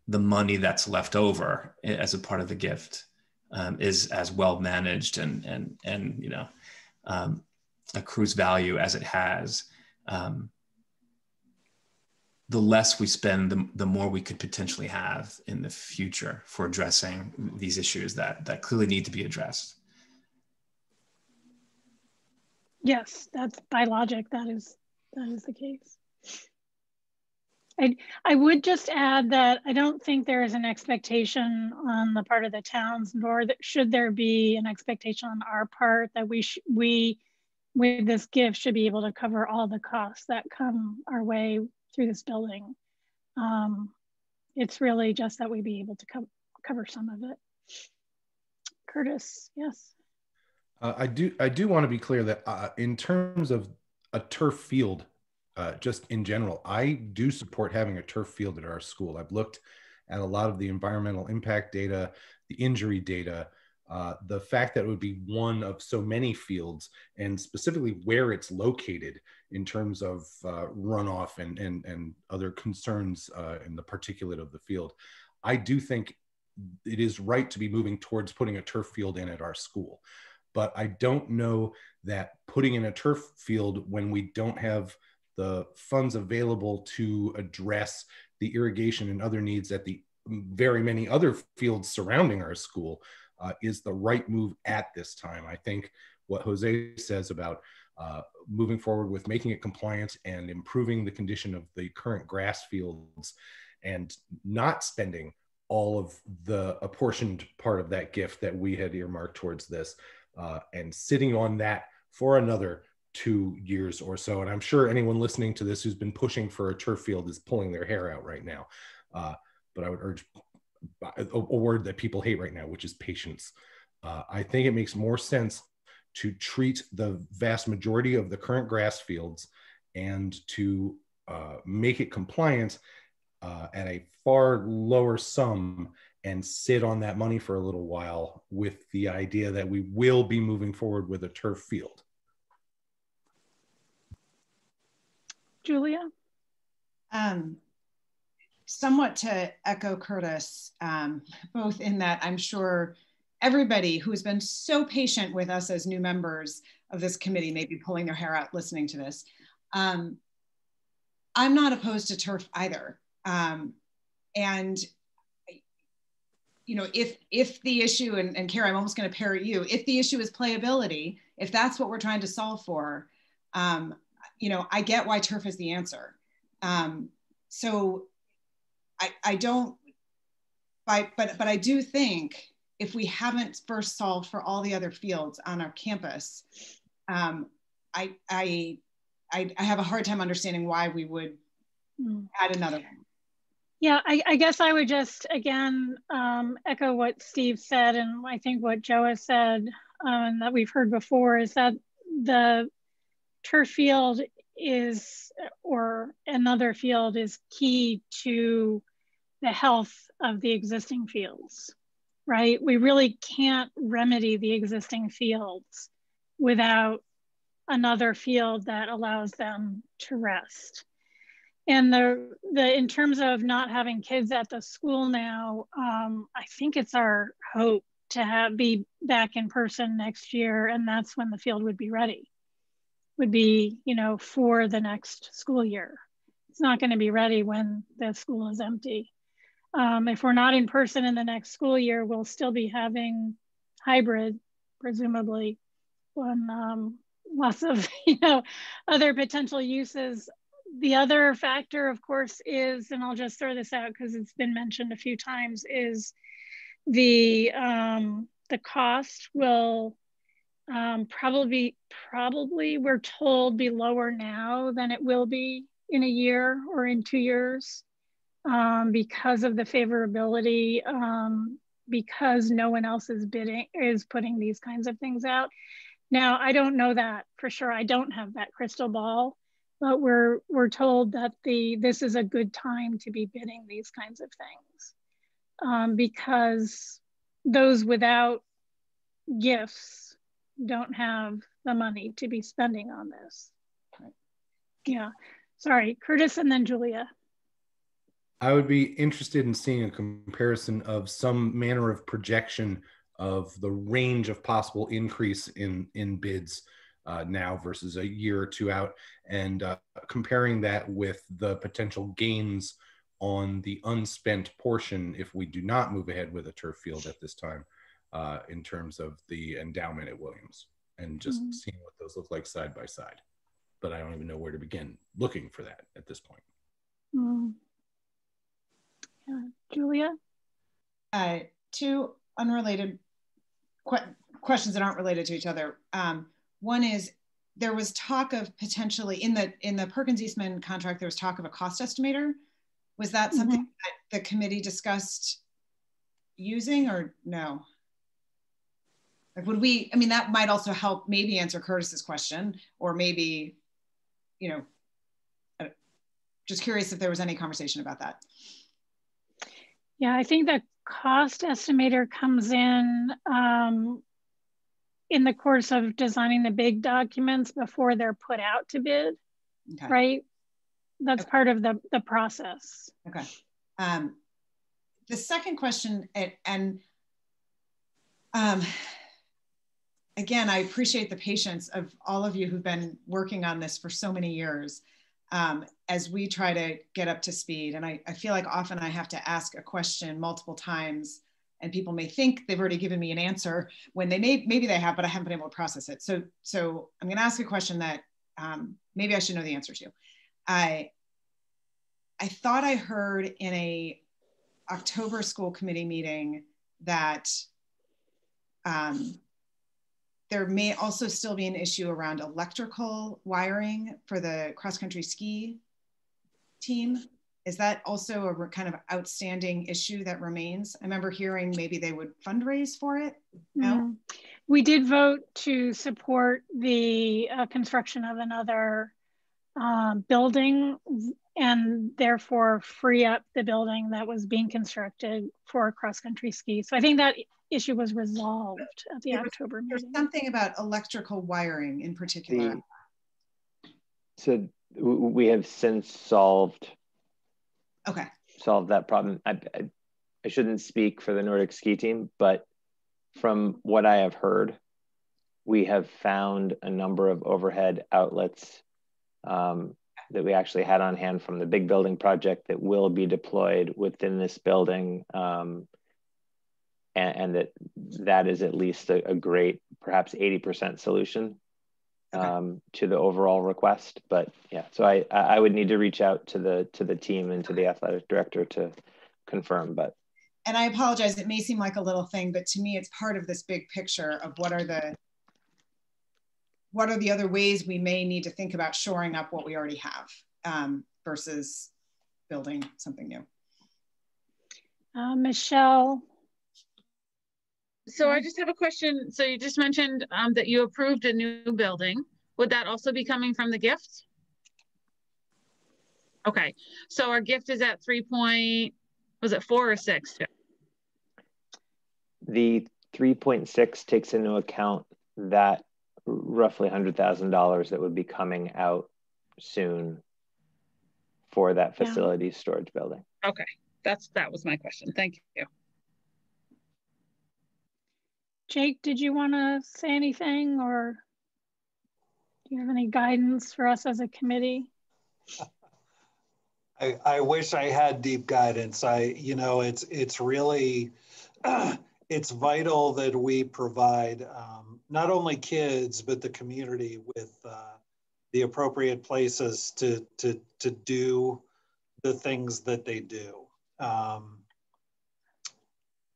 the money that's left over as a part of the gift um, is as well managed and and and you know um, accrues value as it has um, the less we spend, the, the more we could potentially have in the future for addressing these issues that, that clearly need to be addressed. Yes, that's by logic, that is, that is the case. I, I would just add that I don't think there is an expectation on the part of the towns, nor that should there be an expectation on our part that we, we with this gift should be able to cover all the costs that come our way through this building. Um, it's really just that we be able to co cover some of it. Curtis, yes. Uh, I do. I do want to be clear that uh, in terms of a turf field, uh, just in general, I do support having a turf field at our school. I've looked at a lot of the environmental impact data, the injury data, uh, the fact that it would be one of so many fields, and specifically where it's located in terms of uh, runoff and, and, and other concerns uh, in the particulate of the field. I do think it is right to be moving towards putting a turf field in at our school. But I don't know that putting in a turf field when we don't have the funds available to address the irrigation and other needs at the very many other fields surrounding our school uh, is the right move at this time. I think what Jose says about uh, moving forward with making it compliant and improving the condition of the current grass fields and not spending all of the apportioned part of that gift that we had earmarked towards this uh, and sitting on that for another two years or so. And I'm sure anyone listening to this who's been pushing for a turf field is pulling their hair out right now. Uh, but I would urge a, a, word that people hate right now, which is patience. Uh, I think it makes more sense to treat the vast majority of the current grass fields and to uh, make it compliant uh, at a far lower sum and sit on that money for a little while with the idea that we will be moving forward with a turf field. Julia? Um, somewhat to echo Curtis, um, both in that I'm sure everybody who has been so patient with us as new members of this committee may be pulling their hair out listening to this. Um, I'm not opposed to turf either. Um, and you know, if if the issue, and, and Kara, I'm almost going to parrot you, if the issue is playability, if that's what we're trying to solve for, um, you know, I get why turf is the answer. Um, so I, I don't, but, but, but I do think if we haven't first solved for all the other fields on our campus, um, I, I, I, I, have a hard time understanding why we would mm. add another one. Yeah, I, I, guess I would just again um, echo what Steve said, and I think what Joe has said, um, that we've heard before, is that the turf field is, or another field is key to the health of the existing fields, right? We really can't remedy the existing fields without another field that allows them to rest. And the, the in terms of not having kids at the school now, um, I think it's our hope to have be back in person next year, and that's when the field would be ready. Would be you know for the next school year. It's not going to be ready when the school is empty. Um, if we're not in person in the next school year, we'll still be having hybrid, presumably, when um, lots of you know other potential uses. The other factor, of course, is, and I'll just throw this out because it's been mentioned a few times, is the um, the cost will um, probably probably we're told be lower now than it will be in a year or in two years um, because of the favorability, um, because no one else is bidding, is putting these kinds of things out. Now, I don't know that for sure. I don't have that crystal ball, but we're we're told that the this is a good time to be bidding these kinds of things um, because those without gifts don't have the money to be spending on this. Yeah, sorry, Curtis and then Julia. I would be interested in seeing a comparison of some manner of projection of the range of possible increase in in bids uh, now versus a year or two out, and uh, comparing that with the potential gains on the unspent portion if we do not move ahead with a turf field at this time, uh, in terms of the endowment at Williams, and just mm-hmm. seeing what those look like side by side. But I don't even know where to begin looking for that at this point. Mm. Julia? Uh, two unrelated que questions that aren't related to each other. Um, one is there was talk of potentially in the in the Perkins Eastman contract, there was talk of a cost estimator. Was that something mm -hmm. that the committee discussed using or no? Like, would we, I mean, that might also help maybe answer Curtis's question, or maybe, you know, uh, just curious if there was any conversation about that. Yeah, I think the cost estimator comes in um, in the course of designing the bid documents before they're put out to bid, okay. right? That's okay. part of the, the process. Okay. Um, the second question, and, and um, again, I appreciate the patience of all of you who've been working on this for so many years um, as we try to get up to speed. And I, I feel like often I have to ask a question multiple times and people may think they've already given me an answer when they may maybe they have but i haven't been able to process it so so i'm going to ask a question that um, maybe i should know the answer to i i thought i heard in a october school committee meeting that um, there may also still be an issue around electrical wiring for the cross country ski team is that also a kind of outstanding issue that remains? I remember hearing maybe they would fundraise for it. No, mm. we did vote to support the uh, construction of another uh, building and therefore free up the building that was being constructed for cross country ski. So I think that issue was resolved at the there October was, meeting. There's something about electrical wiring in particular. The, so we have since solved Okay. Solved that problem. I, I, I shouldn't speak for the Nordic ski team, but from what I have heard, we have found a number of overhead outlets um, that we actually had on hand from the big building project that will be deployed within this building. Um, and, and, that that is at least a, a great, perhaps 80% solution um, to the overall request. But yeah, so I I would need to reach out to the to the team and to the athletic director to confirm. But and I apologize, it may seem like a little thing, but to me, it's part of this big picture of what are the what are the other ways we may need to think about shoring up what we already have um, versus building something new. Uh, Michelle, so I just have a question. So you just mentioned um, that you approved a new building. Would that also be coming from the gift? Okay, so our gift is at three point, was it four or six? The 3.6 takes into account that roughly $100,000 that would be coming out soon for that facility yeah. storage building. Okay, that's that was my question. Thank you. Jake, did you want to say anything or do you have any guidance for us as a committee? I, I wish I had deep guidance. I, you know, it's it's really it's vital that we provide um, not only kids but the community with uh, the appropriate places to to to do the things that they do. Um,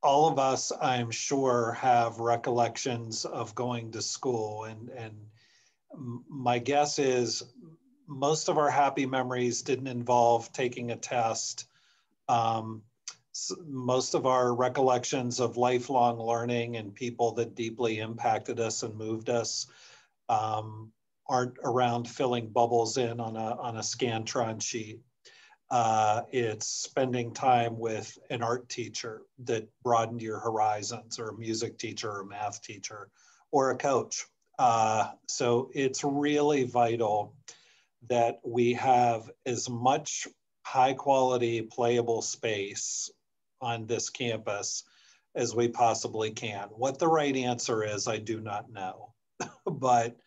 all of us, I'm sure, have recollections of going to school. And, and my guess is most of our happy memories didn't involve taking a test. Um, most of our recollections of lifelong learning and people that deeply impacted us and moved us um, aren't around filling bubbles in on a, on a Scantron sheet. Uh, it's spending time with an art teacher that broadened your horizons, or a music teacher, or a math teacher, or a coach. Uh, so it's really vital that we have as much high quality playable space on this campus as we possibly can. What the right answer is, I do not know. but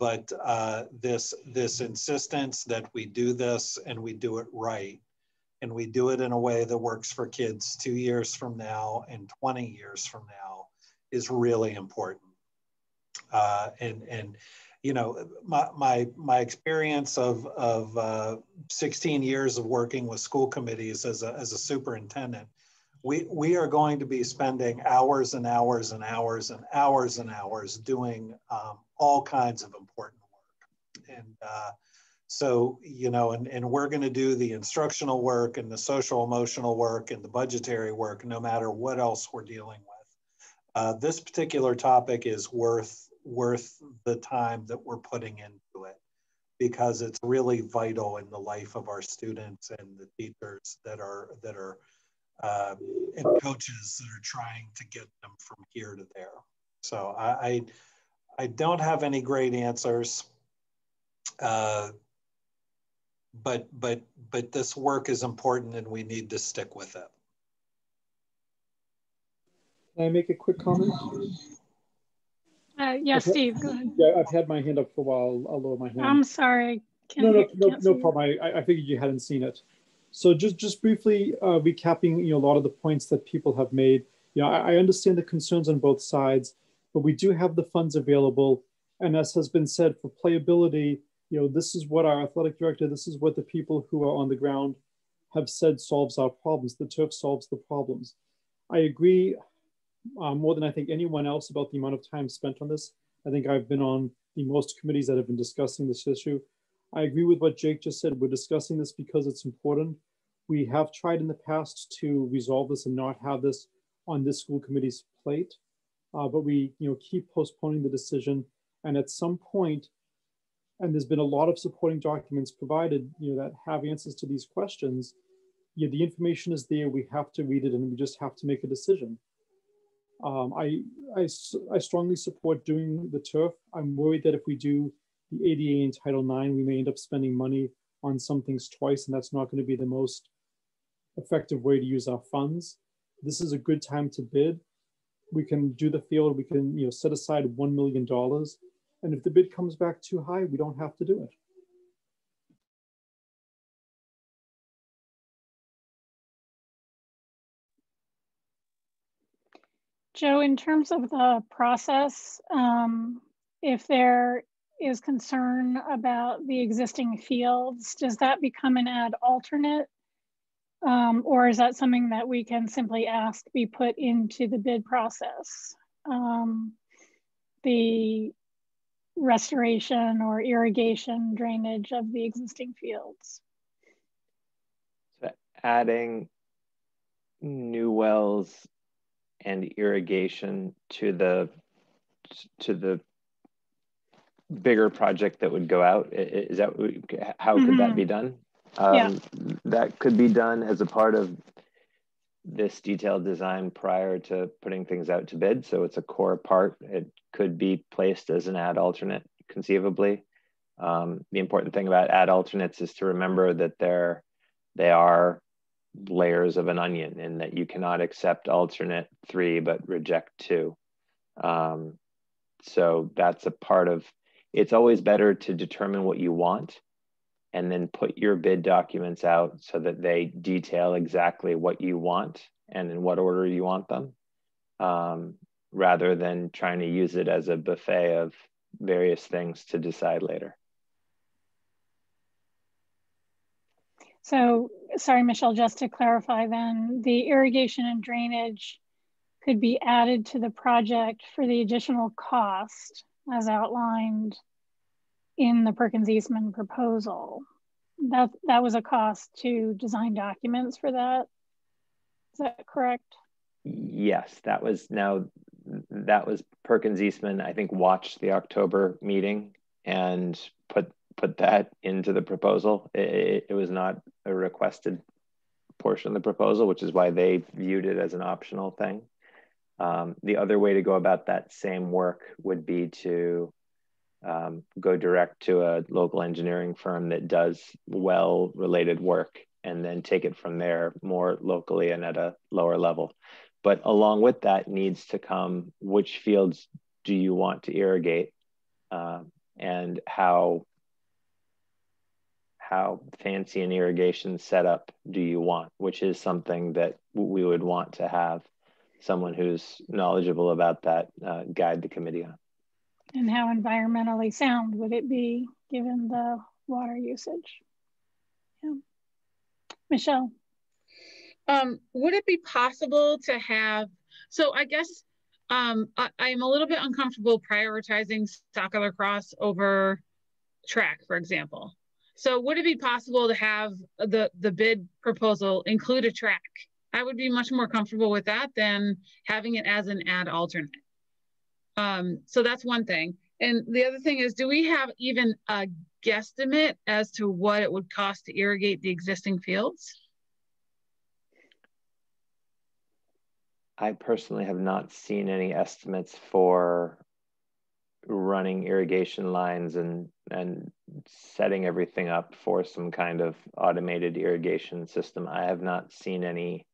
but uh, this this insistence that we do this and we do it right. And we do it in a way that works for kids two years from now and 20 years from now is really important. Uh, and and you know my my, my experience of of uh, 16 years of working with school committees as a, as a superintendent we, we are going to be spending hours and hours and hours and hours and hours doing um, all kinds of important work. And uh, so, you know, and, and we're going to do the instructional work and the social emotional work and the budgetary work, no matter what else we're dealing with. uh, this particular topic is worth worth the time that we're putting into it because it's really vital in the life of our students and the teachers that are that are uh, and coaches that are trying to get them from here to there. So I I, I don't have any great answers. Uh, but but but this work is important and we need to stick with it. Can I make a quick comment? Uh, yes, Steve, go ahead. Yeah, I've had my hand up for a while. I'll lower my hand. I'm sorry. Can't no, no, no, no problem. I, I figured you hadn't seen it. So just just briefly uh, recapping, you know, a lot of the points that people have made. You know, I, I understand the concerns on both sides, but we do have the funds available. And as has been said, for playability, you know, this is what our athletic director, this is what the people who are on the ground have said solves our problems. The turf solves the problems. I agree uh, more than I think anyone else about the amount of time spent on this. I think I've been on the most committees that have been discussing this issue. I agree with what Jake just said. We're discussing this because it's important. We have tried in the past to resolve this and not have this on this school committee's plate, uh, but we, you know, keep postponing the decision. And at some point, and there's been a lot of supporting documents provided, you know, that have answers to these questions. The information is there. We have to read it, and we just have to make a decision. Um, I, I, I strongly support doing the turf. I'm worried that if we do the ADA in Title IX, we may end up spending money on some things twice, and that's not going to be the most effective way to use our funds. This is a good time to bid. We can do the field. We can, you know, set aside one million dollars, and if the bid comes back too high, we don't have to do it. Joe, in terms of the process, um, if there is concern about the existing fields, does that become an add alternate? Um, or is that something that we can simply ask be put into the bid process? Um, the restoration or irrigation drainage of the existing fields. So adding new wells and irrigation to the to the bigger project that would go out is that how could that Mhm. be done Yeah. um, that could be done as a part of this detailed design prior to putting things out to bid so it's a core part it could be placed as an add alternate conceivably um, the important thing about add alternates is to remember that they're they are layers of an onion in that you cannot accept alternate three but reject two. Um, so that's a part of it's always better to determine what you want and then put your bid documents out so that they detail exactly what you want and in what order you want them um, rather than trying to use it as a buffet of various things to decide later. So, sorry, Michelle, just to clarify then, the irrigation and drainage could be added to the project for the additional cost as outlined in the Perkins Eastman proposal. That, that was a cost to design documents for that. Is that correct? Yes, that was now that was Perkins Eastman. I think watched the October meeting and put put that into the proposal. It, it was not a requested portion of the proposal, which is why they viewed it as an optional thing. Um, the other way to go about that same work would be to um, go direct to a local engineering firm that does well related work and then take it from there more locally and at a lower level. But along with that needs to come which fields do you want to irrigate um, and how how fancy an irrigation setup do you want, which is something that we would want to have someone who's knowledgeable about that uh, guide the committee on. And how environmentally sound would it be given the water usage? Yeah. Michelle. Um, would it be possible to have, so I guess um, I, I'm a little bit uncomfortable prioritizing soccer lacrosse over track, for example. So would it be possible to have the, the bid proposal include a track I would be much more comfortable with that than having it as an add alternate. Um, so that's one thing. And the other thing is, do we have even a guesstimate as to what it would cost to irrigate the existing fields? I personally have not seen any estimates for running irrigation lines and and setting everything up for some kind of automated irrigation system. I have not seen any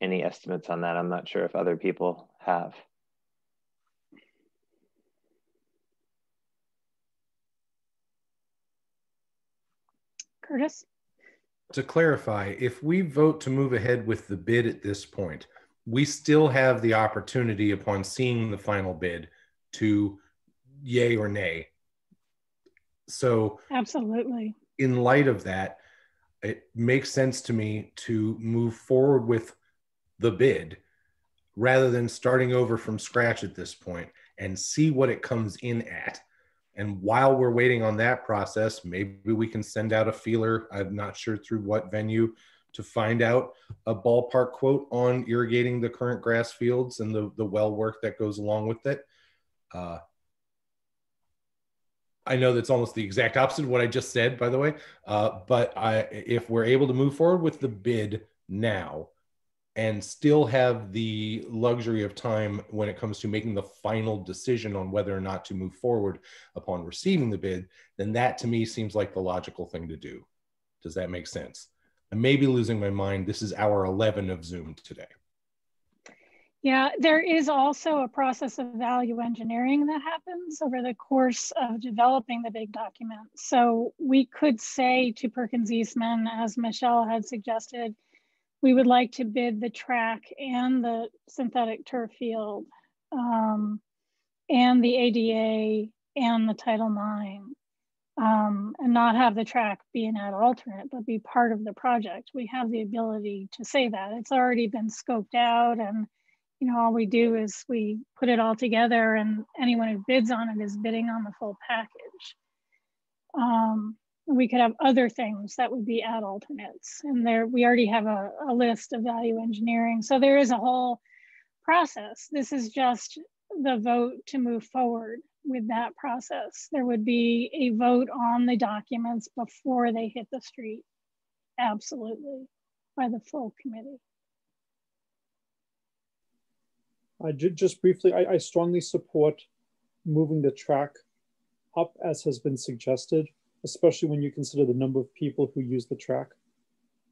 any estimates on that. I'm not sure if other people have. Curtis? To clarify, if we vote to move ahead with the bid at this point, we still have the opportunity upon seeing the final bid to yay or nay. So, absolutely. In light of that, it makes sense to me to move forward with the bid rather than starting over from scratch at this point and see what it comes in at. And while we're waiting on that process, maybe we can send out a feeler. I'm not sure through what venue to find out a ballpark quote on irrigating the current grass fields and the, the well work that goes along with it. Uh, I know that's almost the exact opposite of what I just said, by the way. Uh, but I, if we're able to move forward with the bid now and still have the luxury of time when it comes to making the final decision on whether or not to move forward upon receiving the bid, then that to me seems like the logical thing to do. Does that make sense? I may be losing my mind. This is hour 11 of Zoom today. Yeah, there is also a process of value engineering that happens over the course of developing the bid document. So we could say to Perkins Eastman, as Michelle had suggested, we would like to bid the track and the synthetic turf field um, and the ADA and the Title IX um, and not have the track be an add alternate, but be part of the project. We have the ability to say that. It's already been scoped out and you know, all we do is we put it all together and anyone who bids on it is bidding on the full package. Um, we could have other things that would be add alternates. And there, we already have a, a list of value engineering. So there is a whole process. This is just the vote to move forward with that process. There would be a vote on the documents before they hit the street. Absolutely, by the full committee. Uh, just briefly, I, I strongly support moving the track up as has been suggested especially when you consider the number of people who use the track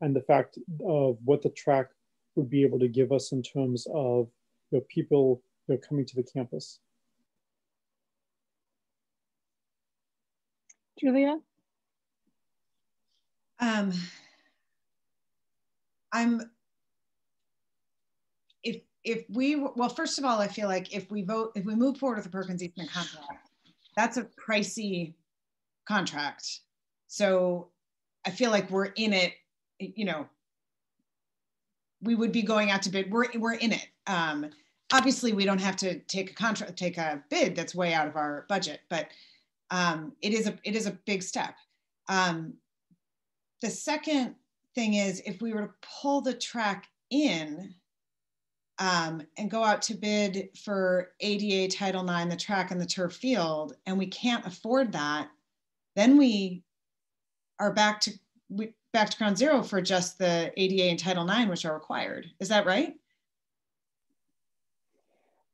and the fact of what the track would be able to give us in terms of you know, people you know, coming to the campus. Julia? Um, I'm, if, if we, well, first of all, I feel like if we vote, if we move forward with the Perkins Eastman contract, that's a pricey contract. So I feel like we're in it, you know, we would be going out to bid. We're, we're in it. Um, obviously we don't have to take a contract, take a bid that's way out of our budget, but um, it is a, it is a big step. Um, the second thing is if we were to pull the track in um, and go out to bid for ADA Title IX, the track and the turf field, and we can't afford that, then we are back to we, back to ground zero for just the ADA and Title IX, which are required. Is that right?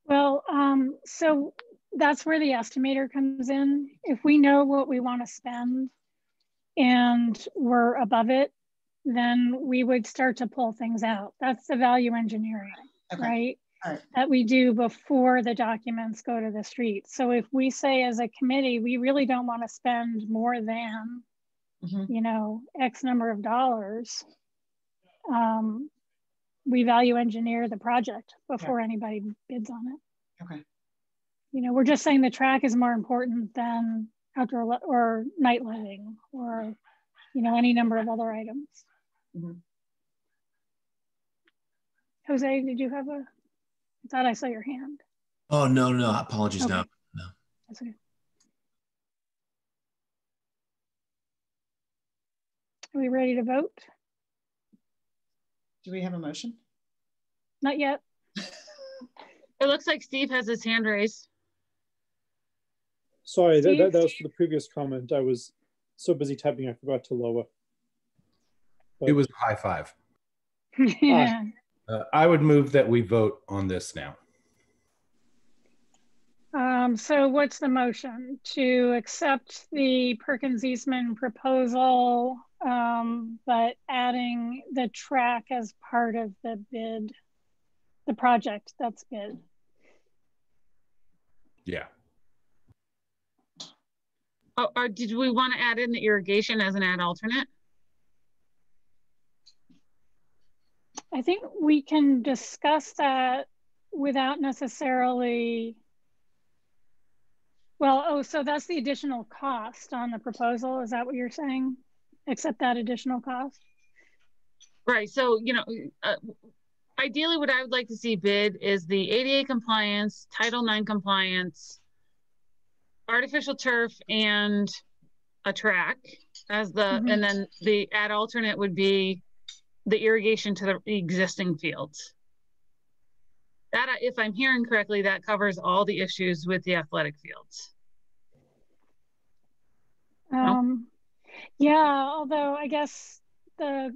Well, um, so that's where the estimator comes in. If we know what we want to spend and we're above it, then we would start to pull things out. That's the value engineering, okay. right? Right. that we do before the documents go to the street. So if we say as a committee, we really don't want to spend more than, mm-hmm. you know, X number of dollars, um, we value engineer the project before yeah. anybody bids on it. Okay. You know, we're just saying the track is more important than outdoor or night lighting or, you know, any number of other items. Mm-hmm. Jose, did you have a I thought I saw your hand. Oh, no, no, apologies. Okay. No, no. That's okay. Are we ready to vote? Do we have a motion? Not yet. It looks like Steve has his hand raised. Sorry, that, that, that was for the previous comment. I was so busy typing, I forgot to lower. It was a high five. yeah. Uh, I would move that we vote on this now. Um, so what's the motion? To accept the Perkins Eastman proposal, um, but adding the track as part of the bid, the project that's bid. Yeah. Oh, or did we want to add in the irrigation as an add alternate? I think we can discuss that without necessarily, well, oh, so that's the additional cost on the proposal. Is that what you're saying? Accept that additional cost? Right. So, you know, uh, ideally what I would like to see bid is the ADA compliance, Title IX compliance, artificial turf and a track as the, Mhm. and then the add alternate would be the irrigation to the existing fields. That, if I'm hearing correctly, that covers all the issues with the athletic fields. Um, yeah, although I guess the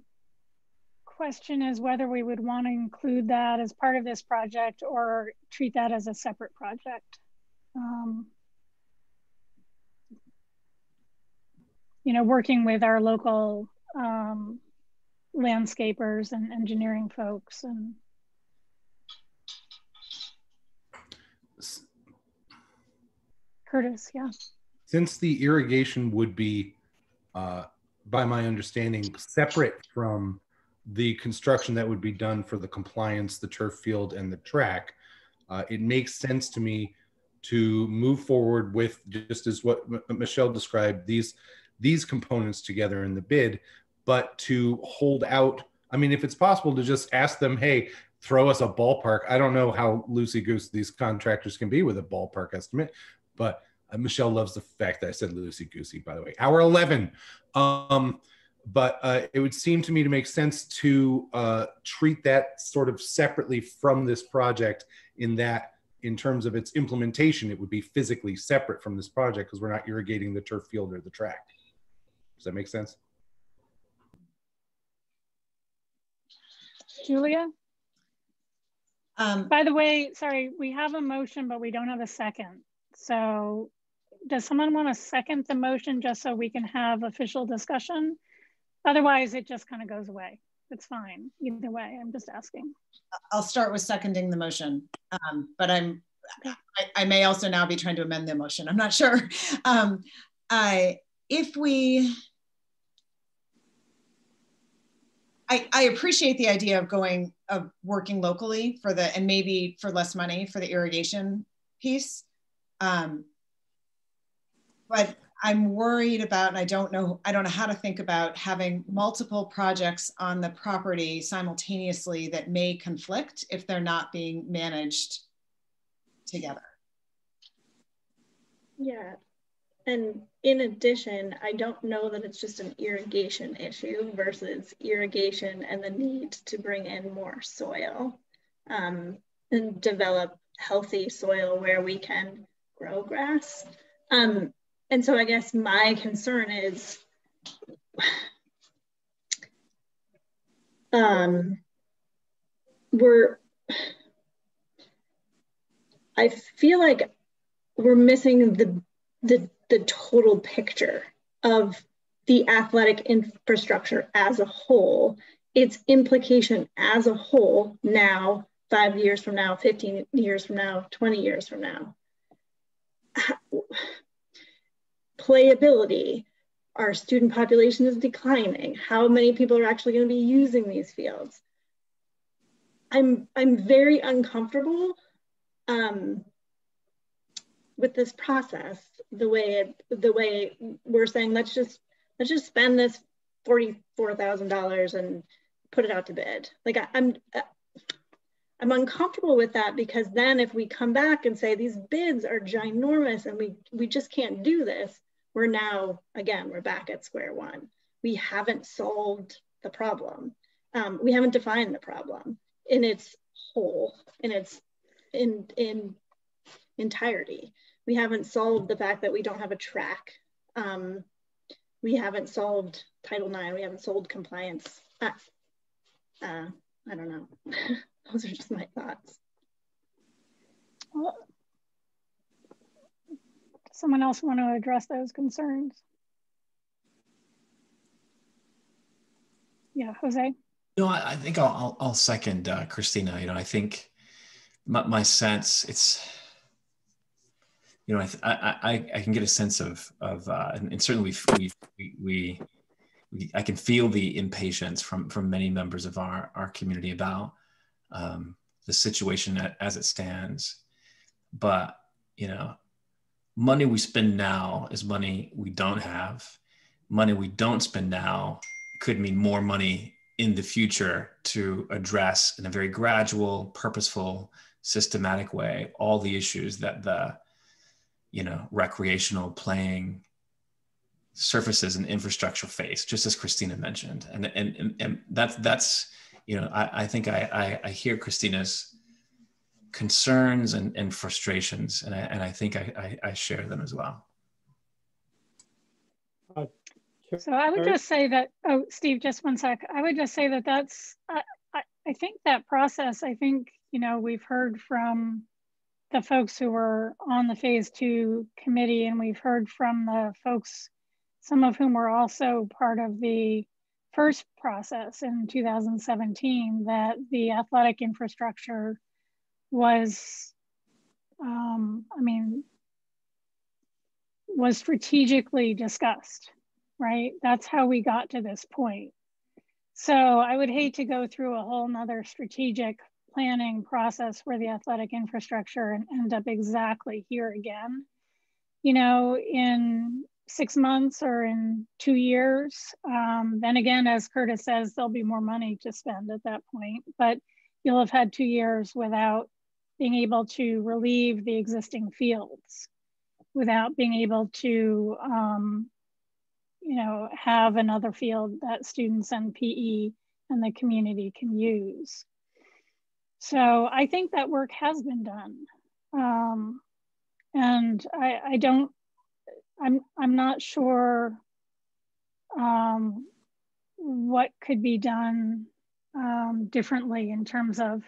question is whether we would want to include that as part of this project or treat that as a separate project. Um, you know, working with our local um, landscapers and engineering folks and Curtis, yeah. Since the irrigation would be, uh, by my understanding, separate from the construction that would be done for the compliance, the turf field, and the track, uh, it makes sense to me to move forward with just as what M- Michelle described these these components together in the bid, but to hold out. I mean, if it's possible to just ask them, hey, throw us a ballpark. I don't know how loosey goose these contractors can be with a ballpark estimate, but uh, Michelle loves the fact that I said loosey goosey, by the way. Hour 11. Um, but uh, it would seem to me to make sense to uh, treat that sort of separately from this project in that in terms of its implementation, it would be physically separate from this project because we're not irrigating the turf field or the track. Does that make sense? Julia? Um, By the way, sorry, we have a motion, but we don't have a second. So does someone want to second the motion just so we can have official discussion? Otherwise, it just kind of goes away. It's fine either way. I'm just asking. I'll start with seconding the motion, um, but I'm, I, I may also now be trying to amend the motion. I'm not sure. Um, I, if we, I, I appreciate the idea of going, of working locally for the, and maybe for less money for the irrigation piece. Um, but I'm worried about, and I don't know, I don't know how to think about having multiple projects on the property simultaneously that may conflict if they're not being managed together. Yeah. And in addition, I don't know that it's just an irrigation issue versus irrigation and the need to bring in more soil um, and develop healthy soil where we can grow grass. Um, and so I guess my concern is um, we're, I feel like we're missing the, the, the total picture of the athletic infrastructure as a whole, its implication as a whole now, five years from now, 15 years from now, 20 years from now. Playability, our student population is declining, how many people are actually going to be using these fields. I'm, I'm very uncomfortable um, with this process, the way the way we're saying, let's just, let's just spend this $44,000 and put it out to bid. Like I, I'm, I'm uncomfortable with that because then if we come back and say these bids are ginormous and we, we just can't do this, we're now, again, we're back at square one. We haven't solved the problem. Um, we haven't defined the problem in its whole, in its in in entirety. We haven't solved the fact that we don't have a track. Um, we haven't solved Title IX. We haven't solved compliance. Uh, uh, I don't know. Those are just my thoughts. Well, someone else want to address those concerns? Yeah, Jose. No, I, I think I'll, I'll, I'll second uh, Christina. You know, I think my, my sense it's you know I, I I can get a sense of of uh, and, and certainly we we, we we I can feel the impatience from from many members of our our community about um, the situation as it stands. But you know, money we spend now is money we don't have. Money we don't spend now could mean more money in the future to address in a very gradual, purposeful, systematic way all the issues that the you know recreational playing surfaces and infrastructure face just as christina mentioned and and and, and that's that's you know i, I think I, I, I hear christina's concerns and, and frustrations and I, and I think I, I, I share them as well so I would just say that, oh, Steve, just one sec. I would just say that that's, I, I, I think that process, I think, you know, we've heard from the folks who were on the phase two committee and we've heard from the folks, some of whom were also part of the first process in 2017, that the athletic infrastructure was, um, I mean, was strategically discussed right? That's how we got to this point. So I would hate to go through a whole nother strategic planning process for the athletic infrastructure and end up exactly here again. You know, in six months or in two years. Um, then again, as Curtis says, there'll be more money to spend at that point, but you'll have had two years without being able to relieve the existing fields, without being able to um, you know, have another field that students and PE and the community can use. So I think that work has been done. Um, and I, I don't, I'm, I'm not sure um, what could be done um, differently in terms of,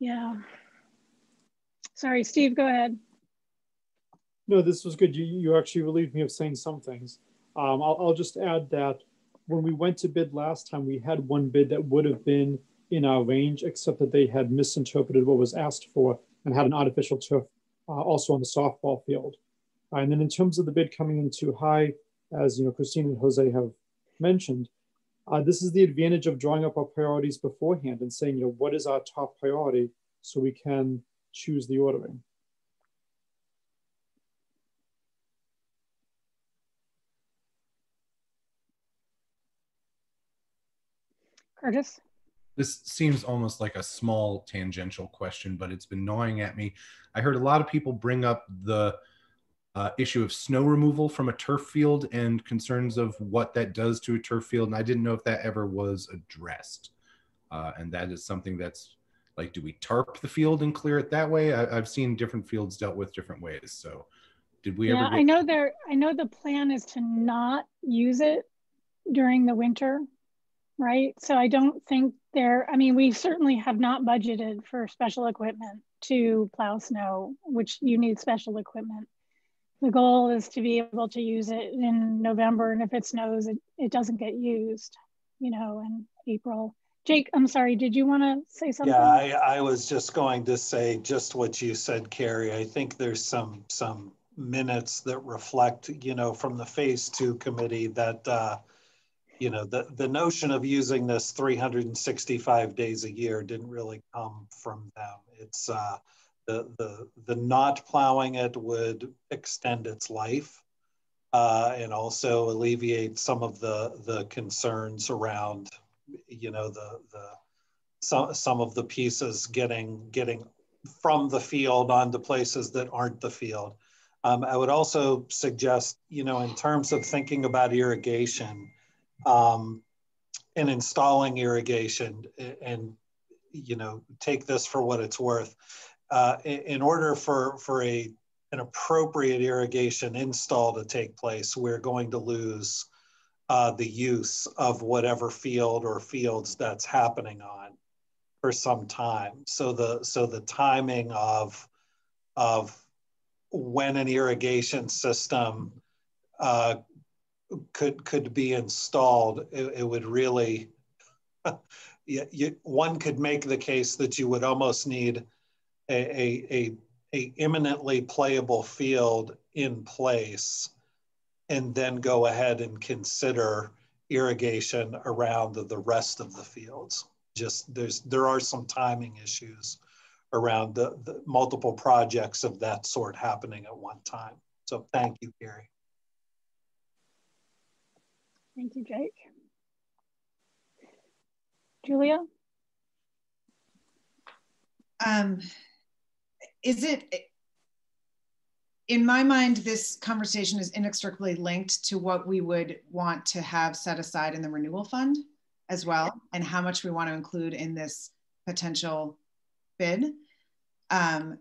yeah. Sorry, Steve, go ahead. No, this was good. You, you actually relieved me of saying some things. Um, I'll, I'll just add that when we went to bid last time, we had one bid that would have been in our range, except that they had misinterpreted what was asked for and had an artificial turf uh, also on the softball field. Uh, and then in terms of the bid coming in too high, as you know, Christine and Jose have mentioned, uh, this is the advantage of drawing up our priorities beforehand and saying, you know, what is our top priority so we can choose the ordering. Curtis? This seems almost like a small tangential question, but it's been gnawing at me. I heard a lot of people bring up the uh, issue of snow removal from a turf field and concerns of what that does to a turf field. And I didn't know if that ever was addressed. Uh, and that is something that's like, do we tarp the field and clear it that way? I, have seen different fields dealt with different ways. So did we yeah, ever? I know there, I know the plan is to not use it during the winter right? So I don't think there, I mean, we certainly have not budgeted for special equipment to plow snow, which you need special equipment. The goal is to be able to use it in November, and if it snows, it, it doesn't get used, you know, in April. Jake, I'm sorry, did you want to say something? Yeah, I, I was just going to say just what you said, Carrie. I think there's some some minutes that reflect, you know, from the phase two committee that uh, you know, the, the notion of using this 365 days a year didn't really come from them. It's uh, the, the, the not plowing it would extend its life uh, and also alleviate some of the, the concerns around, you know, the, the, some, some of the pieces getting, getting from the field onto places that aren't the field. Um, I would also suggest, you know, in terms of thinking about irrigation, um, in installing irrigation and you know take this for what it's worth uh, in order for for a an appropriate irrigation install to take place we're going to lose uh, the use of whatever field or fields that's happening on for some time. So the so the timing of of when an irrigation system uh, could could be installed, it, it would really. you, you, one could make the case that you would almost need a, a, a, a imminently playable field in place and then go ahead and consider irrigation around the, the rest of the fields. Just there's there are some timing issues around the, the multiple projects of that sort happening at one time. So thank you, Gary. Thank you, Jake. Julia? Um, is it, in my mind, this conversation is inextricably linked to what we would want to have set aside in the renewal fund as well, and how much we want to include in this potential bid. Um,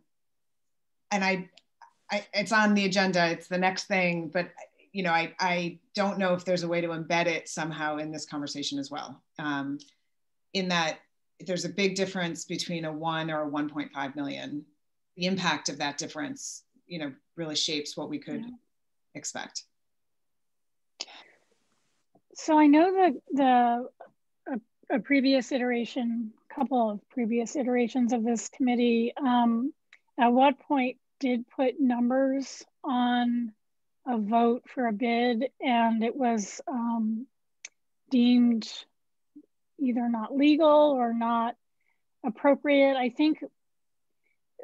and I, I, it's on the agenda. It's the next thing, but you know, I, I don't know if there's a way to embed it somehow in this conversation as well. Um, in that there's a big difference between a one or a 1.5 million. The impact of that difference, you know, really shapes what we could yeah. expect. So I know that the a, a previous iteration couple of previous iterations of this committee, um, at what point did put numbers on a vote for a bid and it was um, deemed either not legal or not appropriate. I think,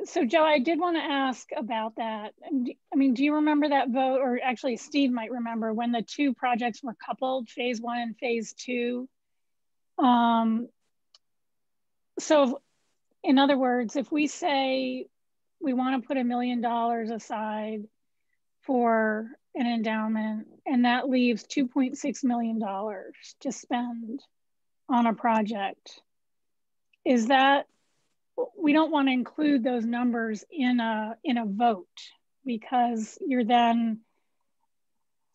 so Joe, I did want to ask about that. I mean, do you remember that vote, or actually Steve might remember when the two projects were coupled, phase one and phase two? Um, so in other words, if we say we want to put a million dollars aside for an endowment and that leaves $2.6 million to spend on a project, is that we don't want to include those numbers in a in a vote because you're then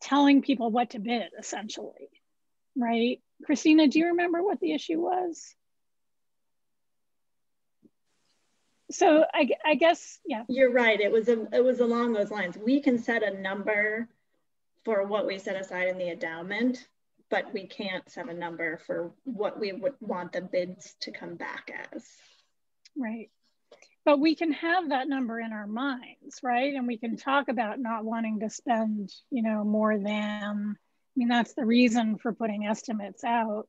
telling people what to bid essentially right? Christina do you remember what the issue was so I, I guess yeah. You're right. It was a, it was along those lines. We can set a number for what we set aside in the endowment but we can't set a number for what we would want the bids to come back as. Right. But we can have that number in our minds right? And we can talk about not wanting to spend you know more than i mean that's the reason for putting estimates out.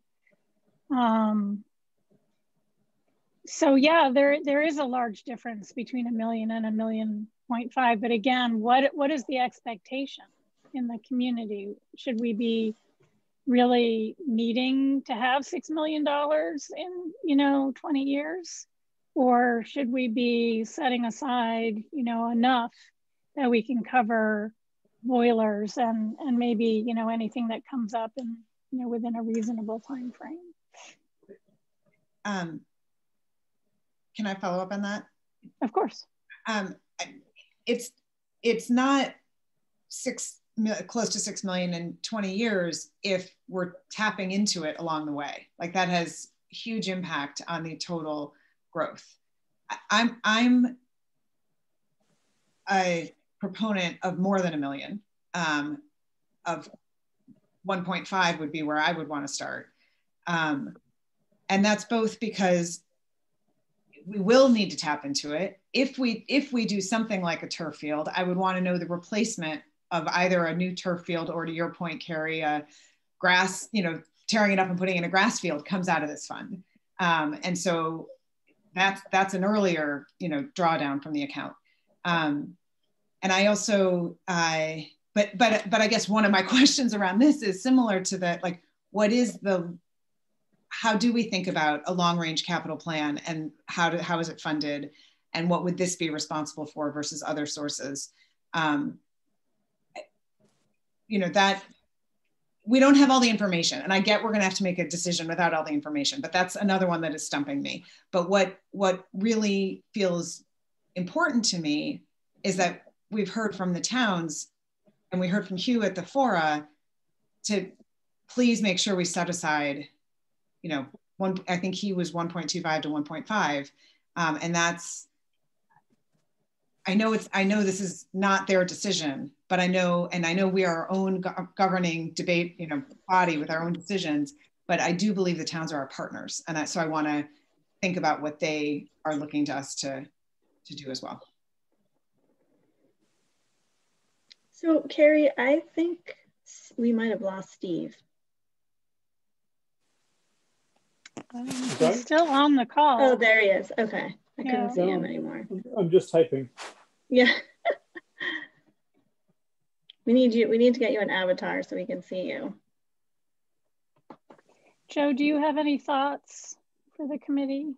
Um, so yeah, there there is a large difference between a million and a million point five. But again, what what is the expectation in the community? Should we be really needing to have six million dollars in you know 20 years, or should we be setting aside you know enough that we can cover boilers and and maybe you know anything that comes up and you know within a reasonable time frame? Um, can I follow up on that? Of course. Um, it's it's not six close to six million in 20 years if we're tapping into it along the way. Like that has huge impact on the total growth. I'm I'm a proponent of more than a million. Um, of 1.5 would be where I would want to start. Um, and that's both because we will need to tap into it. If we if we do something like a turf field, I would want to know the replacement of either a new turf field or to your point, Carrie, a grass, you know, tearing it up and putting in a grass field comes out of this fund. Um, and so that's that's an earlier, you know, drawdown from the account. Um, and I also, I, but but but I guess one of my questions around this is similar to that, like, what is the how do we think about a long range capital plan and how, do, how is it funded? And what would this be responsible for versus other sources? Um, you know that we don't have all the information and i get we're going to have to make a decision without all the information but that's another one that is stumping me. But what what really feels important to me is that we've heard from the towns and we heard from hugh at the fora to please make sure we set aside you know one i think he was 1.25 to 1.5 um, and that's I know it's I know this is not their decision, but I know and I know we are our own go- governing debate, you know, body with our own decisions. But I do believe the towns are our partners, and I, so I want to think about what they are looking to us to to do as well. So Carrie, I think we might have lost Steve. Um, he's still on the call. Oh, there he is. Okay. I Yeah. couldn't see him anymore. I'm just typing. Yeah. we need you, we need to get you an avatar so we can see you. Joe, do you have any thoughts for the committee?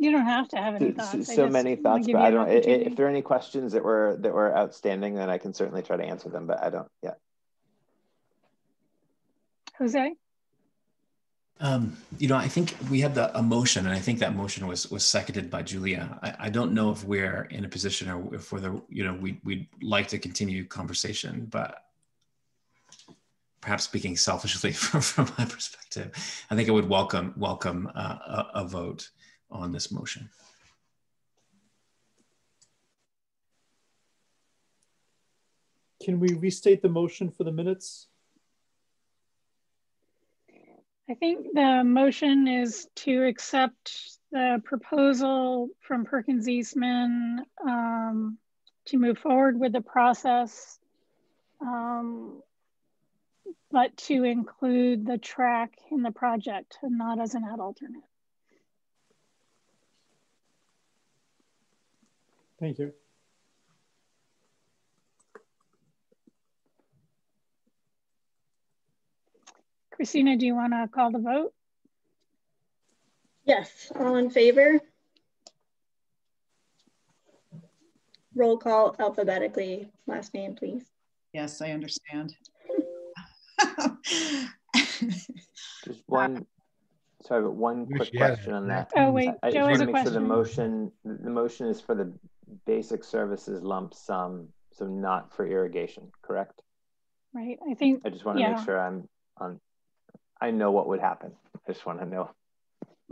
You don't have to have any So, thoughts. so- so many thoughts, but I don't. i- i- If there are any questions that were that were outstanding, then I can certainly try to answer them. But I don't. Yeah. Jose? Um, you know, I think we have the a motion, and I think that motion was was seconded by Julia. I, I don't know if we're in a position or if we're the you know we we'd like to continue conversation, but perhaps speaking selfishly from, from my perspective, I think I would welcome welcome uh, a, a vote on this motion. Can we restate the motion for the minutes? I think the motion is to accept the proposal from Perkins Eastman um, to move forward with the process, um, but to include the track in the project and not as an add alternate. Thank you. Christina, do you want to call the vote? Yes, all in favor? Roll call alphabetically, last name, please. Yes, I understand. Just one. Sorry, but one quick you question on that. Oh, wait, I, I Joe just has want to make sure the motion the motion is for the basic services lump sum, so not for irrigation, correct? Right, I think, I just want to yeah. make sure I'm on. I know what would happen. I just want to know.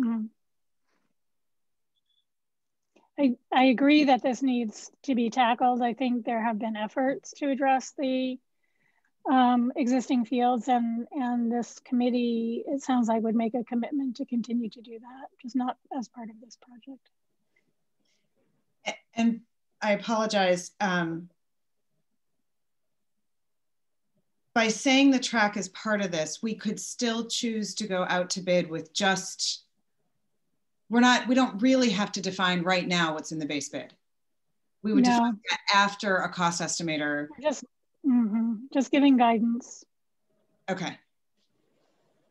Mm. I, I agree that this needs to be tackled. I think there have been efforts to address the um, existing fields and, and this committee, it sounds like would make a commitment to continue to do that, just not as part of this project. And I apologize. Um, by saying the track is part of this, we could still choose to go out to bid with just, we're not, we don't really have to define right now what's in the base bid. We would No. define that after a cost estimator. Just, mhm, just giving guidance. Okay,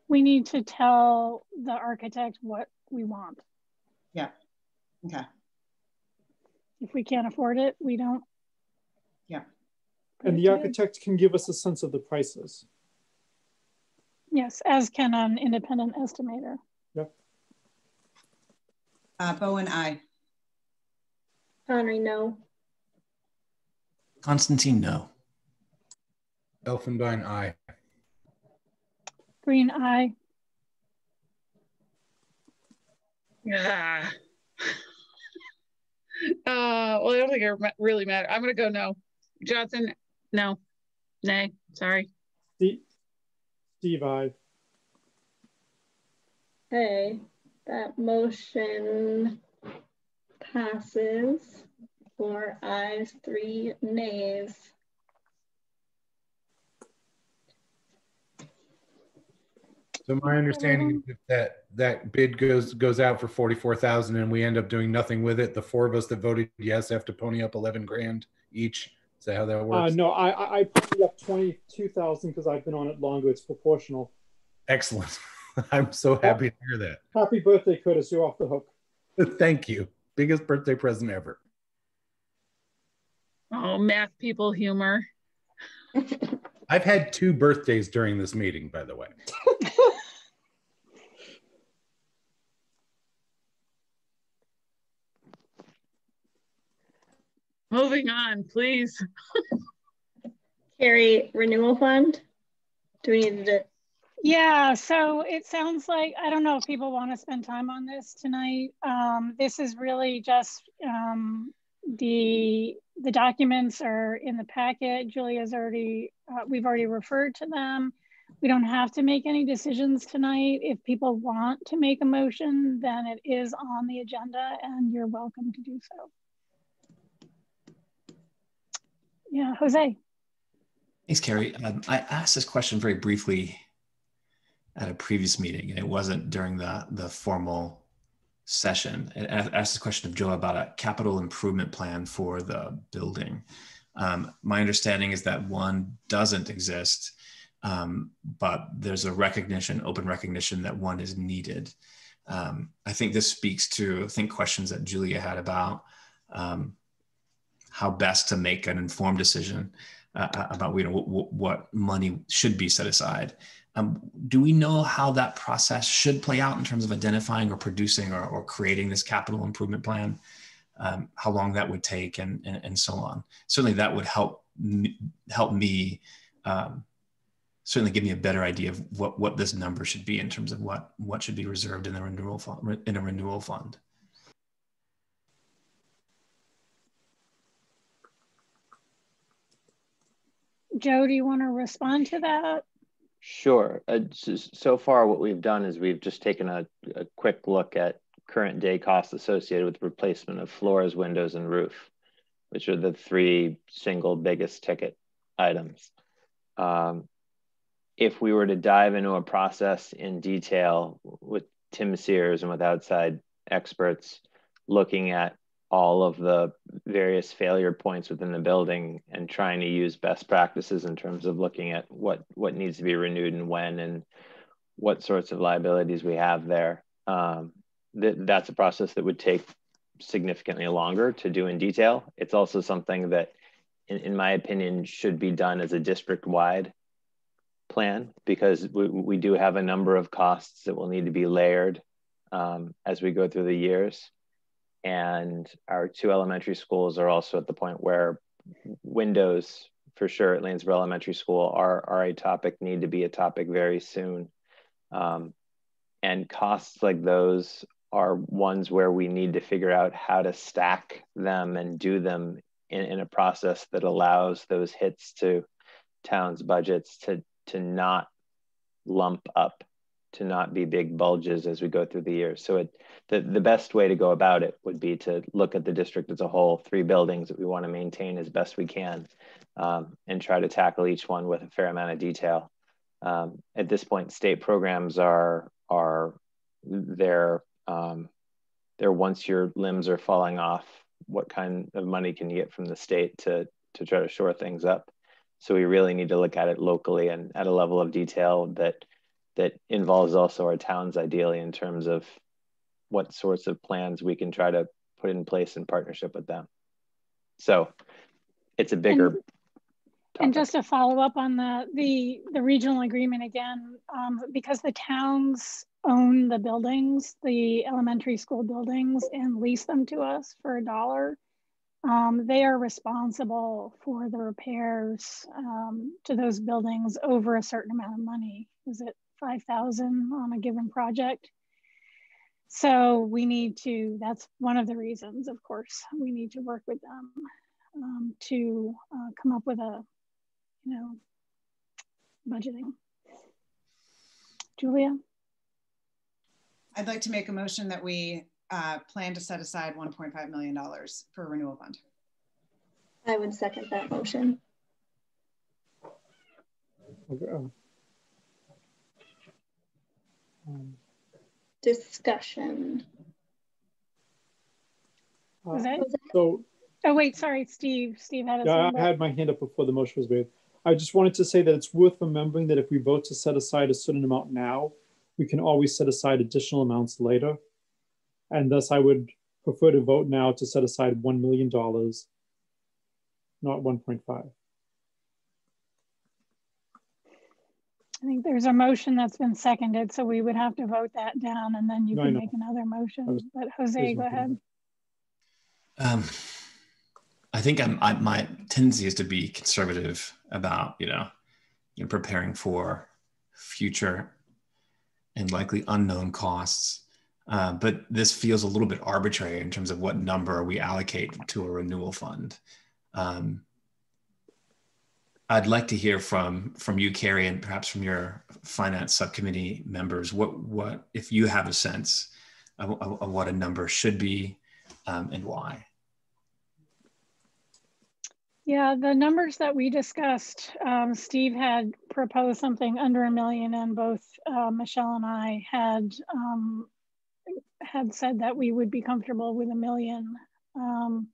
We need to tell the architect what we want. yeah, okay, If we can't afford it, we don't. yeah. And the architect can give us a sense of the prices. Yes, as can an independent estimator. Yep. Uh, Bowen, aye. Conry, no. Constantine, no. Elfenbein, aye. Green aye. Yeah. Uh, well, I don't think it ma- really matter. I'm gonna go no. Johnson, no. Nay. Sorry. Steve, Steve aye. Okay, that motion passes. Four ayes, three nays. So my understanding is that that bid goes goes out for forty four thousand, and we end up doing nothing with it. The four of us that voted yes have to pony up eleven grand each. Is that how that Uh, works? no, I I I put up twenty two thousand because I've been on it longer. It's proportional. Excellent. I'm so happy to hear that. Happy birthday, Curtis. You're off the hook. Thank you. Biggest birthday present ever. Oh, math people humor. I've had two birthdays during this meeting, by the way. Moving on, please. Carrie, renewal fund? Do we need to? Yeah, so it sounds like, I don't know if people want to spend time on this tonight. Um, this is really just um, the the documents are in the packet. Julia's already, uh, we've already referred to them. We don't have to make any decisions tonight. If people want to make a motion, then it is on the agenda and you're welcome to do so. Yeah, Jose. Thanks, Carrie. Um, I asked this question very briefly at a previous meeting, and it wasn't during the, the formal session. I asked this question of Joe about a capital improvement plan for the building. Um, my understanding is that one doesn't exist, um, but there's a recognition, open recognition that one is needed. Um, I think this speaks to, I think, questions that Julia had about um, how best to make an informed decision uh, uh about you know what, what, money should be set aside. Um, do we know how that process should play out in terms of identifying or producing or, or creating this capital improvement plan? Um, how long that would take and, and, and, so on. Certainly that would help help me um, certainly give me a better idea of what, what this number should be in terms of what, what should be reserved in the renewal fund, in a renewal fund. Joe, do you want to respond to that? Sure. Uh, so far, what we've done is we've just taken a, a, quick look at current day costs associated with replacement of floors, windows, and roof, which are the three single biggest ticket items. Um, if we were to dive into a process in detail with Tim Sears and with outside experts looking at all of the various failure points within the building and trying to use best practices in terms of looking at what what needs to be renewed and when and what sorts of liabilities we have there. Um, th- that's a process that would take significantly longer to do in detail. It's also something that in, in my opinion should be done as a district wide plan because we, we do have a number of costs that will need to be layered um, as we go through the years and our two elementary schools are also at the point where windows for sure at Lanesborough Elementary School are, are a topic, need to be a topic very soon. Um, and costs like those are ones where we need to figure out how to stack them and do them in, in a process that allows those hits to towns' budgets to, to not lump up to not be big bulges as we go through the year. So it, the, the best way to go about it would be to look at the district as a whole, three buildings that we want to maintain as best we can, um, and try to tackle each one with a fair amount of detail. Um, at this point, state programs are are there. Um, they're once your limbs are falling off, what kind of money can you get from the state to to try to shore things up? So we really need to look at it locally and at a level of detail that that involves also our towns ideally in terms of what sorts of plans we can try to put in place in partnership with them. So it's a bigger and, and just to follow up on the the the regional agreement again, um, because the towns own the buildings, the elementary school buildings, and lease them to us for a dollar. Um, they are responsible for the repairs um, to those buildings over a certain amount of money. Is it 5,000 on a given project. So we need to, that's one of the reasons, of course, we need to work with them um, to uh, come up with a, you know, budgeting. Julia? I'd like to make a motion that we uh, plan to set aside $1.5 million for a renewal fund. I would second that motion. Okay. Discussion. Uh, was it? So, oh wait, sorry, Steve. Steve had a yeah, I had my hand up before the motion was made. I just wanted to say that it's worth remembering that if we vote to set aside a certain amount now, we can always set aside additional amounts later. And thus I would prefer to vote now to set aside $1 million not 1.5. I think there's a motion that's been seconded, so we would have to vote that down and then you No, can make another motion. was- But Jose, go ahead. Um, I think I'm, I, my tendency is to be conservative about, you know, you know, preparing for future and likely unknown costs. Uh, but this feels a little bit arbitrary in terms of what number we allocate to a renewal fund. Um, I'd like to hear from from you, Carrie, and perhaps from your finance subcommittee members. What what if you have a sense of, of, of what a number should be um, and why? Yeah, the numbers that we discussed, um, Steve had proposed something under a million and both uh, Michelle and I had um, had said that we would be comfortable with a million. Um,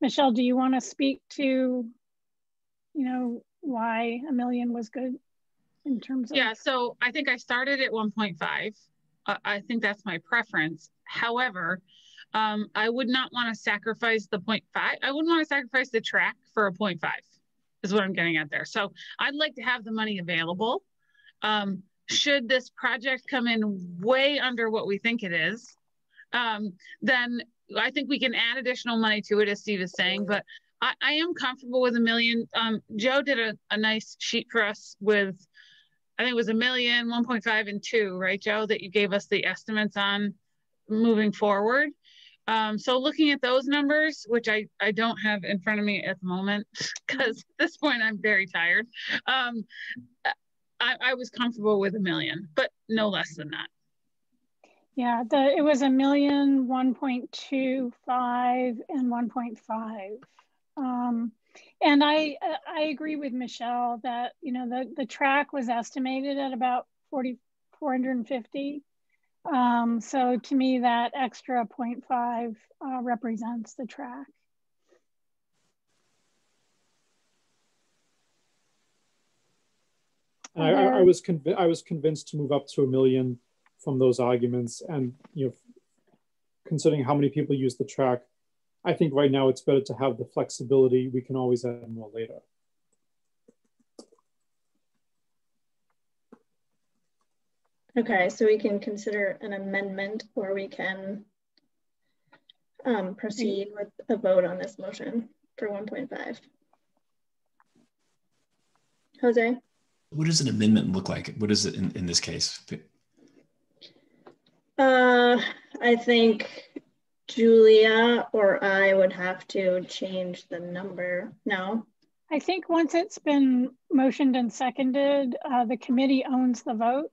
Michelle, do you want to speak to, you know, why a million was good in terms of? Yeah, so I think I started at 1.5. Uh, I think that's my preference. However, um, I would not want to sacrifice the 0.5. I wouldn't want to sacrifice the track for a 0.5 is what I'm getting at there. So I'd like to have the money available. Um, should this project come in way under what we think it is, um, then I think we can add additional money to it, as Steve is saying, but I, I am comfortable with a million. Um, Joe did a, a nice sheet for us with, I think it was a million, 1.5 and two, right, Joe, that you gave us the estimates on moving forward. Um, so looking at those numbers, which I, I don't have in front of me at the moment, because at this point I'm very tired. Um, I, I was comfortable with a million, but no less than that. Yeah, the, it was a million, 1.25 and 1.5. Um, and I, I agree with Michelle that, you know, the, the track was estimated at about 40, 450. Um, so to me, that extra 0.5 uh, represents the track. I, I, I was I was convinced to move up to a million from those arguments, and you know, considering how many people use the track, I think right now it's better to have the flexibility. We can always add more later. Okay, so we can consider an amendment or we can um, proceed with a vote on this motion for 1.5. Jose? What does an amendment look like? What is it in, in this case? Uh, I think Julia or I would have to change the number. No? I think once it's been motioned and seconded, uh, the committee owns the vote.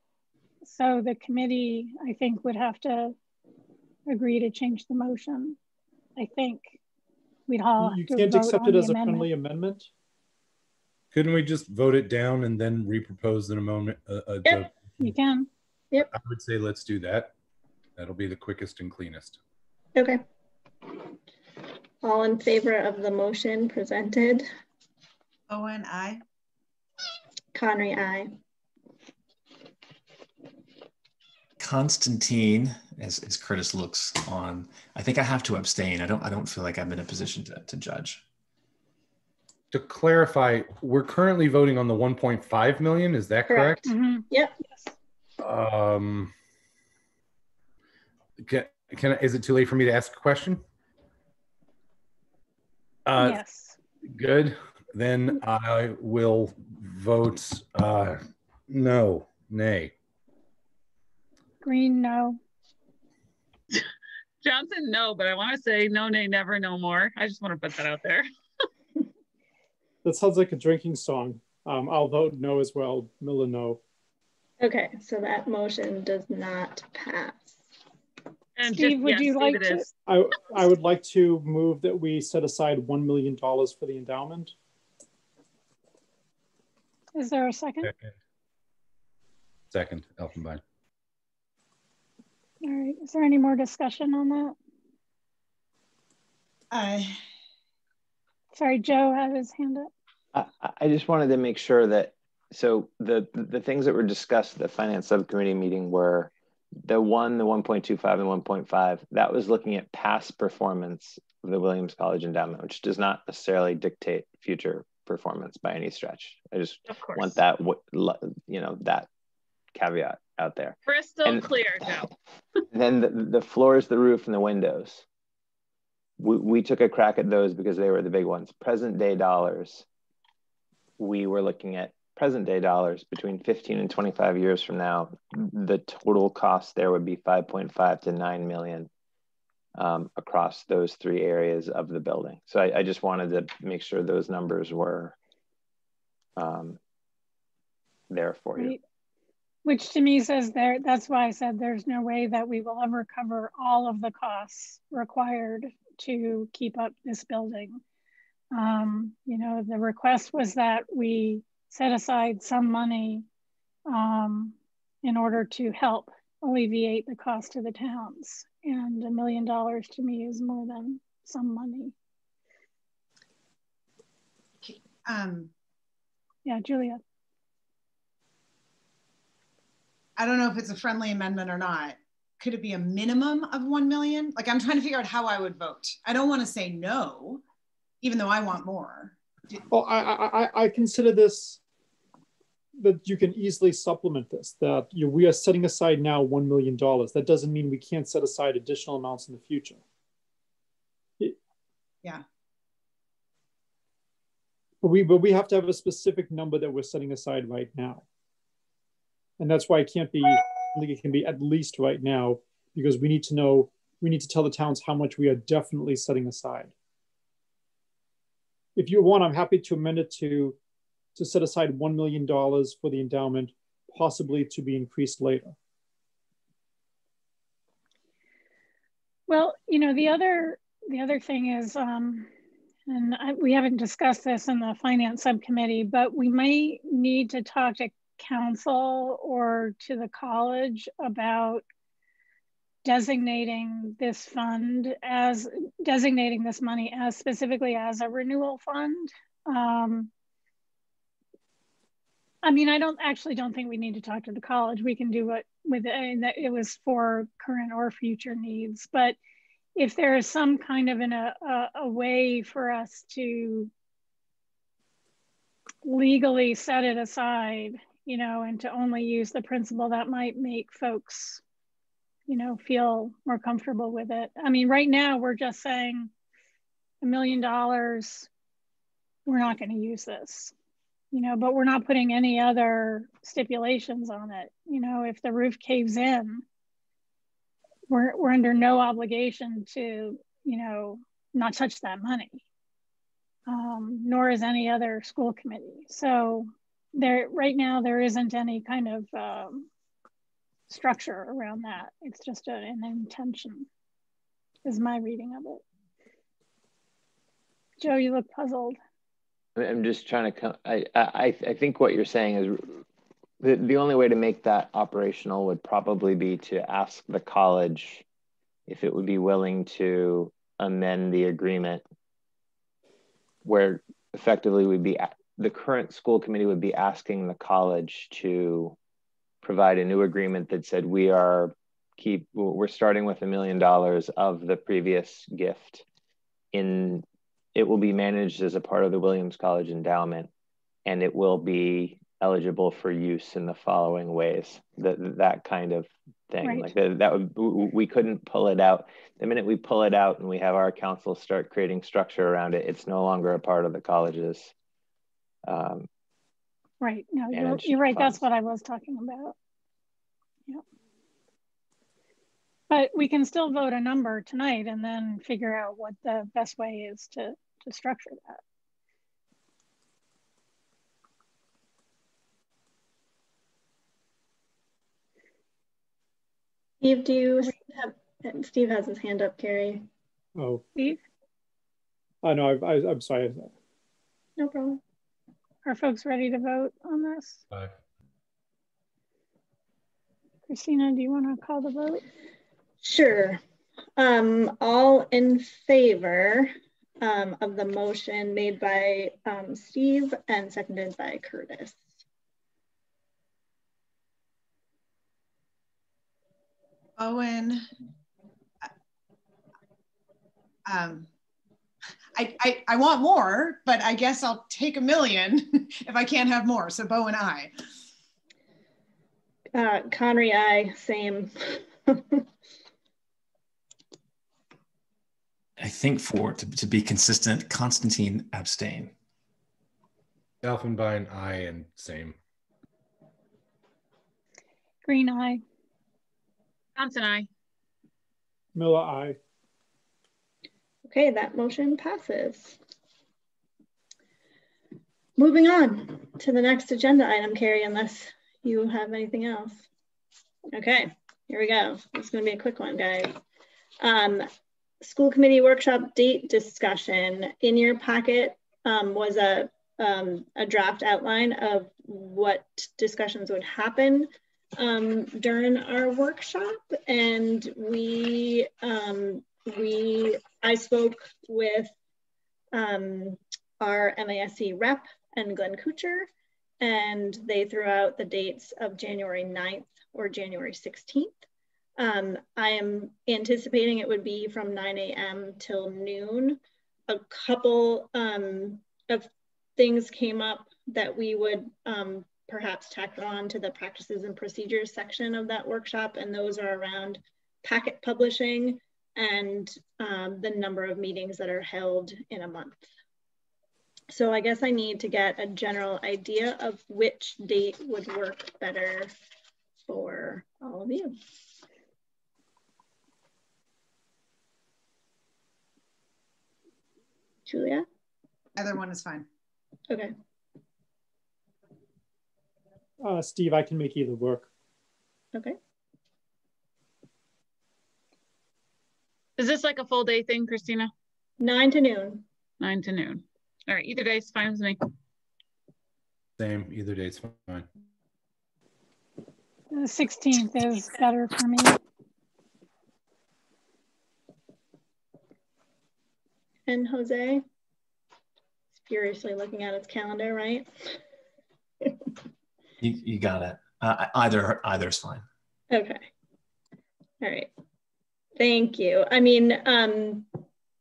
So the committee, I think, would have to agree to change the motion. I think we'd all You have to can't vote accept on it the as a friendly amendment. Couldn't we just vote it down and then repropose in a moment? Uh, uh, Yep, you can. Yep. I would say let's do that. That'll be the quickest and cleanest. Okay. All in favor of the motion presented? Bowen, aye. Conry, aye. Constantine, as, as Curtis looks on, I think I have to abstain. I don't I don't feel like I'm in a position to, to judge. To clarify, we're currently voting on the 1.5 million. Is that correct? Mhm. Yep. Um, can, can I, is it too late for me to ask a question? Uh, yes. Good. Then I will vote uh, no, nay. Green, no. Johnson, no, but I want to say no, nay, never, no more. I just want to put that out there. That sounds like a drinking song. Um, I'll vote no as well. Miller, no. Okay, so that motion does not pass. And Steve, would you like to? I, I would like to move that we set aside $1 million for the endowment. Is there a second? Second. Second, Elfenbein. All right. Is there any more discussion on that? I. Sorry, Joe had his hand up. I, I just wanted to make sure that so the the things that were discussed at the finance subcommittee meeting were the one, the 1.25 and 1.5, that was looking at past performance of the Williams College endowment, which does not necessarily dictate future performance by any stretch. I just want that, you know, that caveat out there. Crystal and clear, no. then the, the floors, the roof, and the windows. We, we took a crack at those because they were the big ones. Present day dollars, we were looking at present day dollars between 15 and 25 years from now, the total cost there would be 5.5 to 9 million um, across those three areas of the building. So I, I, just wanted to make sure those numbers were um, there for you. Which to me says there, that's why I said there's no way that we will ever cover all of the costs required to keep up this building. Um, you know, the request was that we set aside some money um, in order to help alleviate the cost to the towns. And a million dollars to me is more than some money. Um, yeah, Julia. I don't know if it's a friendly amendment or not. Could it be a minimum of 1 million? Like I'm trying to figure out how I would vote. I don't want to say no, even though I want more. Well, I, I, I consider this that you can easily supplement this. That you know, we are setting aside now one million dollars. That doesn't mean we can't set aside additional amounts in the future. It, yeah. But we but we have to have a specific number that we're setting aside right now. And that's why it can't be. I think it can be at least right now because we need to know. We need to tell the towns how much we are definitely setting aside. If you want, I'm happy to amend it to to set aside $1 million for the endowment, possibly to be increased later? Well, you know, the other the other thing is, um, and I, we haven't discussed this in the finance subcommittee, but we may need to talk to counsel or to the college about designating this fund as designating this money as specifically as a renewal fund. Um, I mean, I don't actually don't think we need to talk to the college. We can do it with it, it was for current or future needs. But if there is some kind of an, a, a way for us to legally set it aside, you know, and to only use the principal, that might make folks, you know, feel more comfortable with it. I mean, right now we're just saying a million dollars, we're not going to use this you know, but we're not putting any other stipulations on it. You know, if the roof caves in, we're, we're under no obligation to, you know, not touch that money, um, nor is any other school committee. So there, right now, there isn't any kind of um, structure around that. It's just a, an intention, is my reading of it. Joe, you look puzzled. I'm just trying to come. I, I, I think what you're saying is the, the only way to make that operational would probably be to ask the college if it would be willing to amend the agreement where effectively we'd be the current school committee would be asking the college to provide a new agreement that said we are keep we're starting with a million dollars of the previous gift in it will be managed as a part of the Williams College endowment, and it will be eligible for use in the following ways. That that kind of thing, right. like that, that would, we couldn't pull it out. The minute we pull it out and we have our counsel start creating structure around it, it's no longer a part of the college's. Um, right. No, you're, you're right. Funds. That's what I was talking about. Yeah. But we can still vote a number tonight and then figure out what the best way is to to structure that. Steve, do you have, Steve has his hand up, Carrie. Oh. Steve? I know, I, I, I'm sorry. No problem. Are folks ready to vote on this? Aye. Christina, do you want to call the vote? Sure. Um, all in favor um, of the motion made by um, Steve and seconded by Curtis. Bowen, um, I, I, I want more, but I guess I'll take a million if I can't have more. So Bo and aye. Uh, Conry, aye, same. I think for to, to be consistent, Constantine abstain. Elfenbein, aye, and same. Green aye. Johnson, aye. Miller, aye. Okay, that motion passes. Moving on to the next agenda item, Carrie, unless you have anything else. Okay, here we go. It's gonna be a quick one, guys. Um, school committee workshop date discussion. In your packet um, was a, um, a draft outline of what discussions would happen um, during our workshop. And we, um, we, I spoke with um, our MASC rep and Glenn Koocher, and they threw out the dates of January 9th or January 16th. Um, I am anticipating it would be from 9 a.m. till noon. A couple um, of things came up that we would um, perhaps tack on to the practices and procedures section of that workshop, and those are around packet publishing and um, the number of meetings that are held in a month. So I guess I need to get a general idea of which date would work better for all of you. Julia? Either one is fine. Okay. Uh, Steve, I can make either work. Okay. Is this like a full day thing, Christina? Nine to noon. Nine to noon. All right, either day is fine with me. Same, either day's fine. The 16th is better for me. And Jose? Furiously looking at his calendar, right? You, you got it. Uh, either either's fine. Okay. All right. Thank you. I mean, um,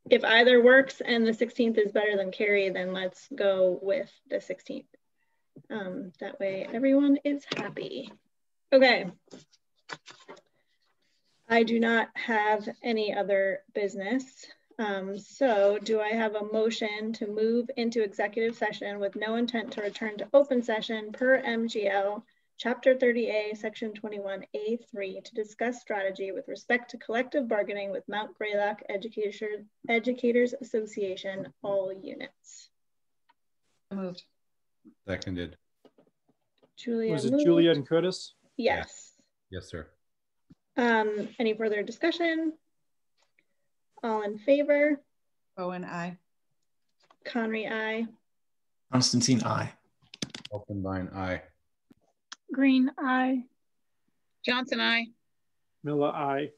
if either works and the 16th is better than Carrie, then let's go with the 16th. Um, that way everyone is happy. Okay. I do not have any other business. Um, so do I have a motion to move into executive session with no intent to return to open session per MGL Chapter 30A, Section 21A3 to discuss strategy with respect to collective bargaining with Mount Greylock Educator, Educators Association, all units. Moved. Seconded. Julia. Was it moved. Julia and Curtis? Yes. Yes, sir. Um, any further discussion? All in favor? Bowen, aye. Conry, aye. Constantine, aye. Elfenbein, aye. Green aye. Johnson, aye. Miller, aye.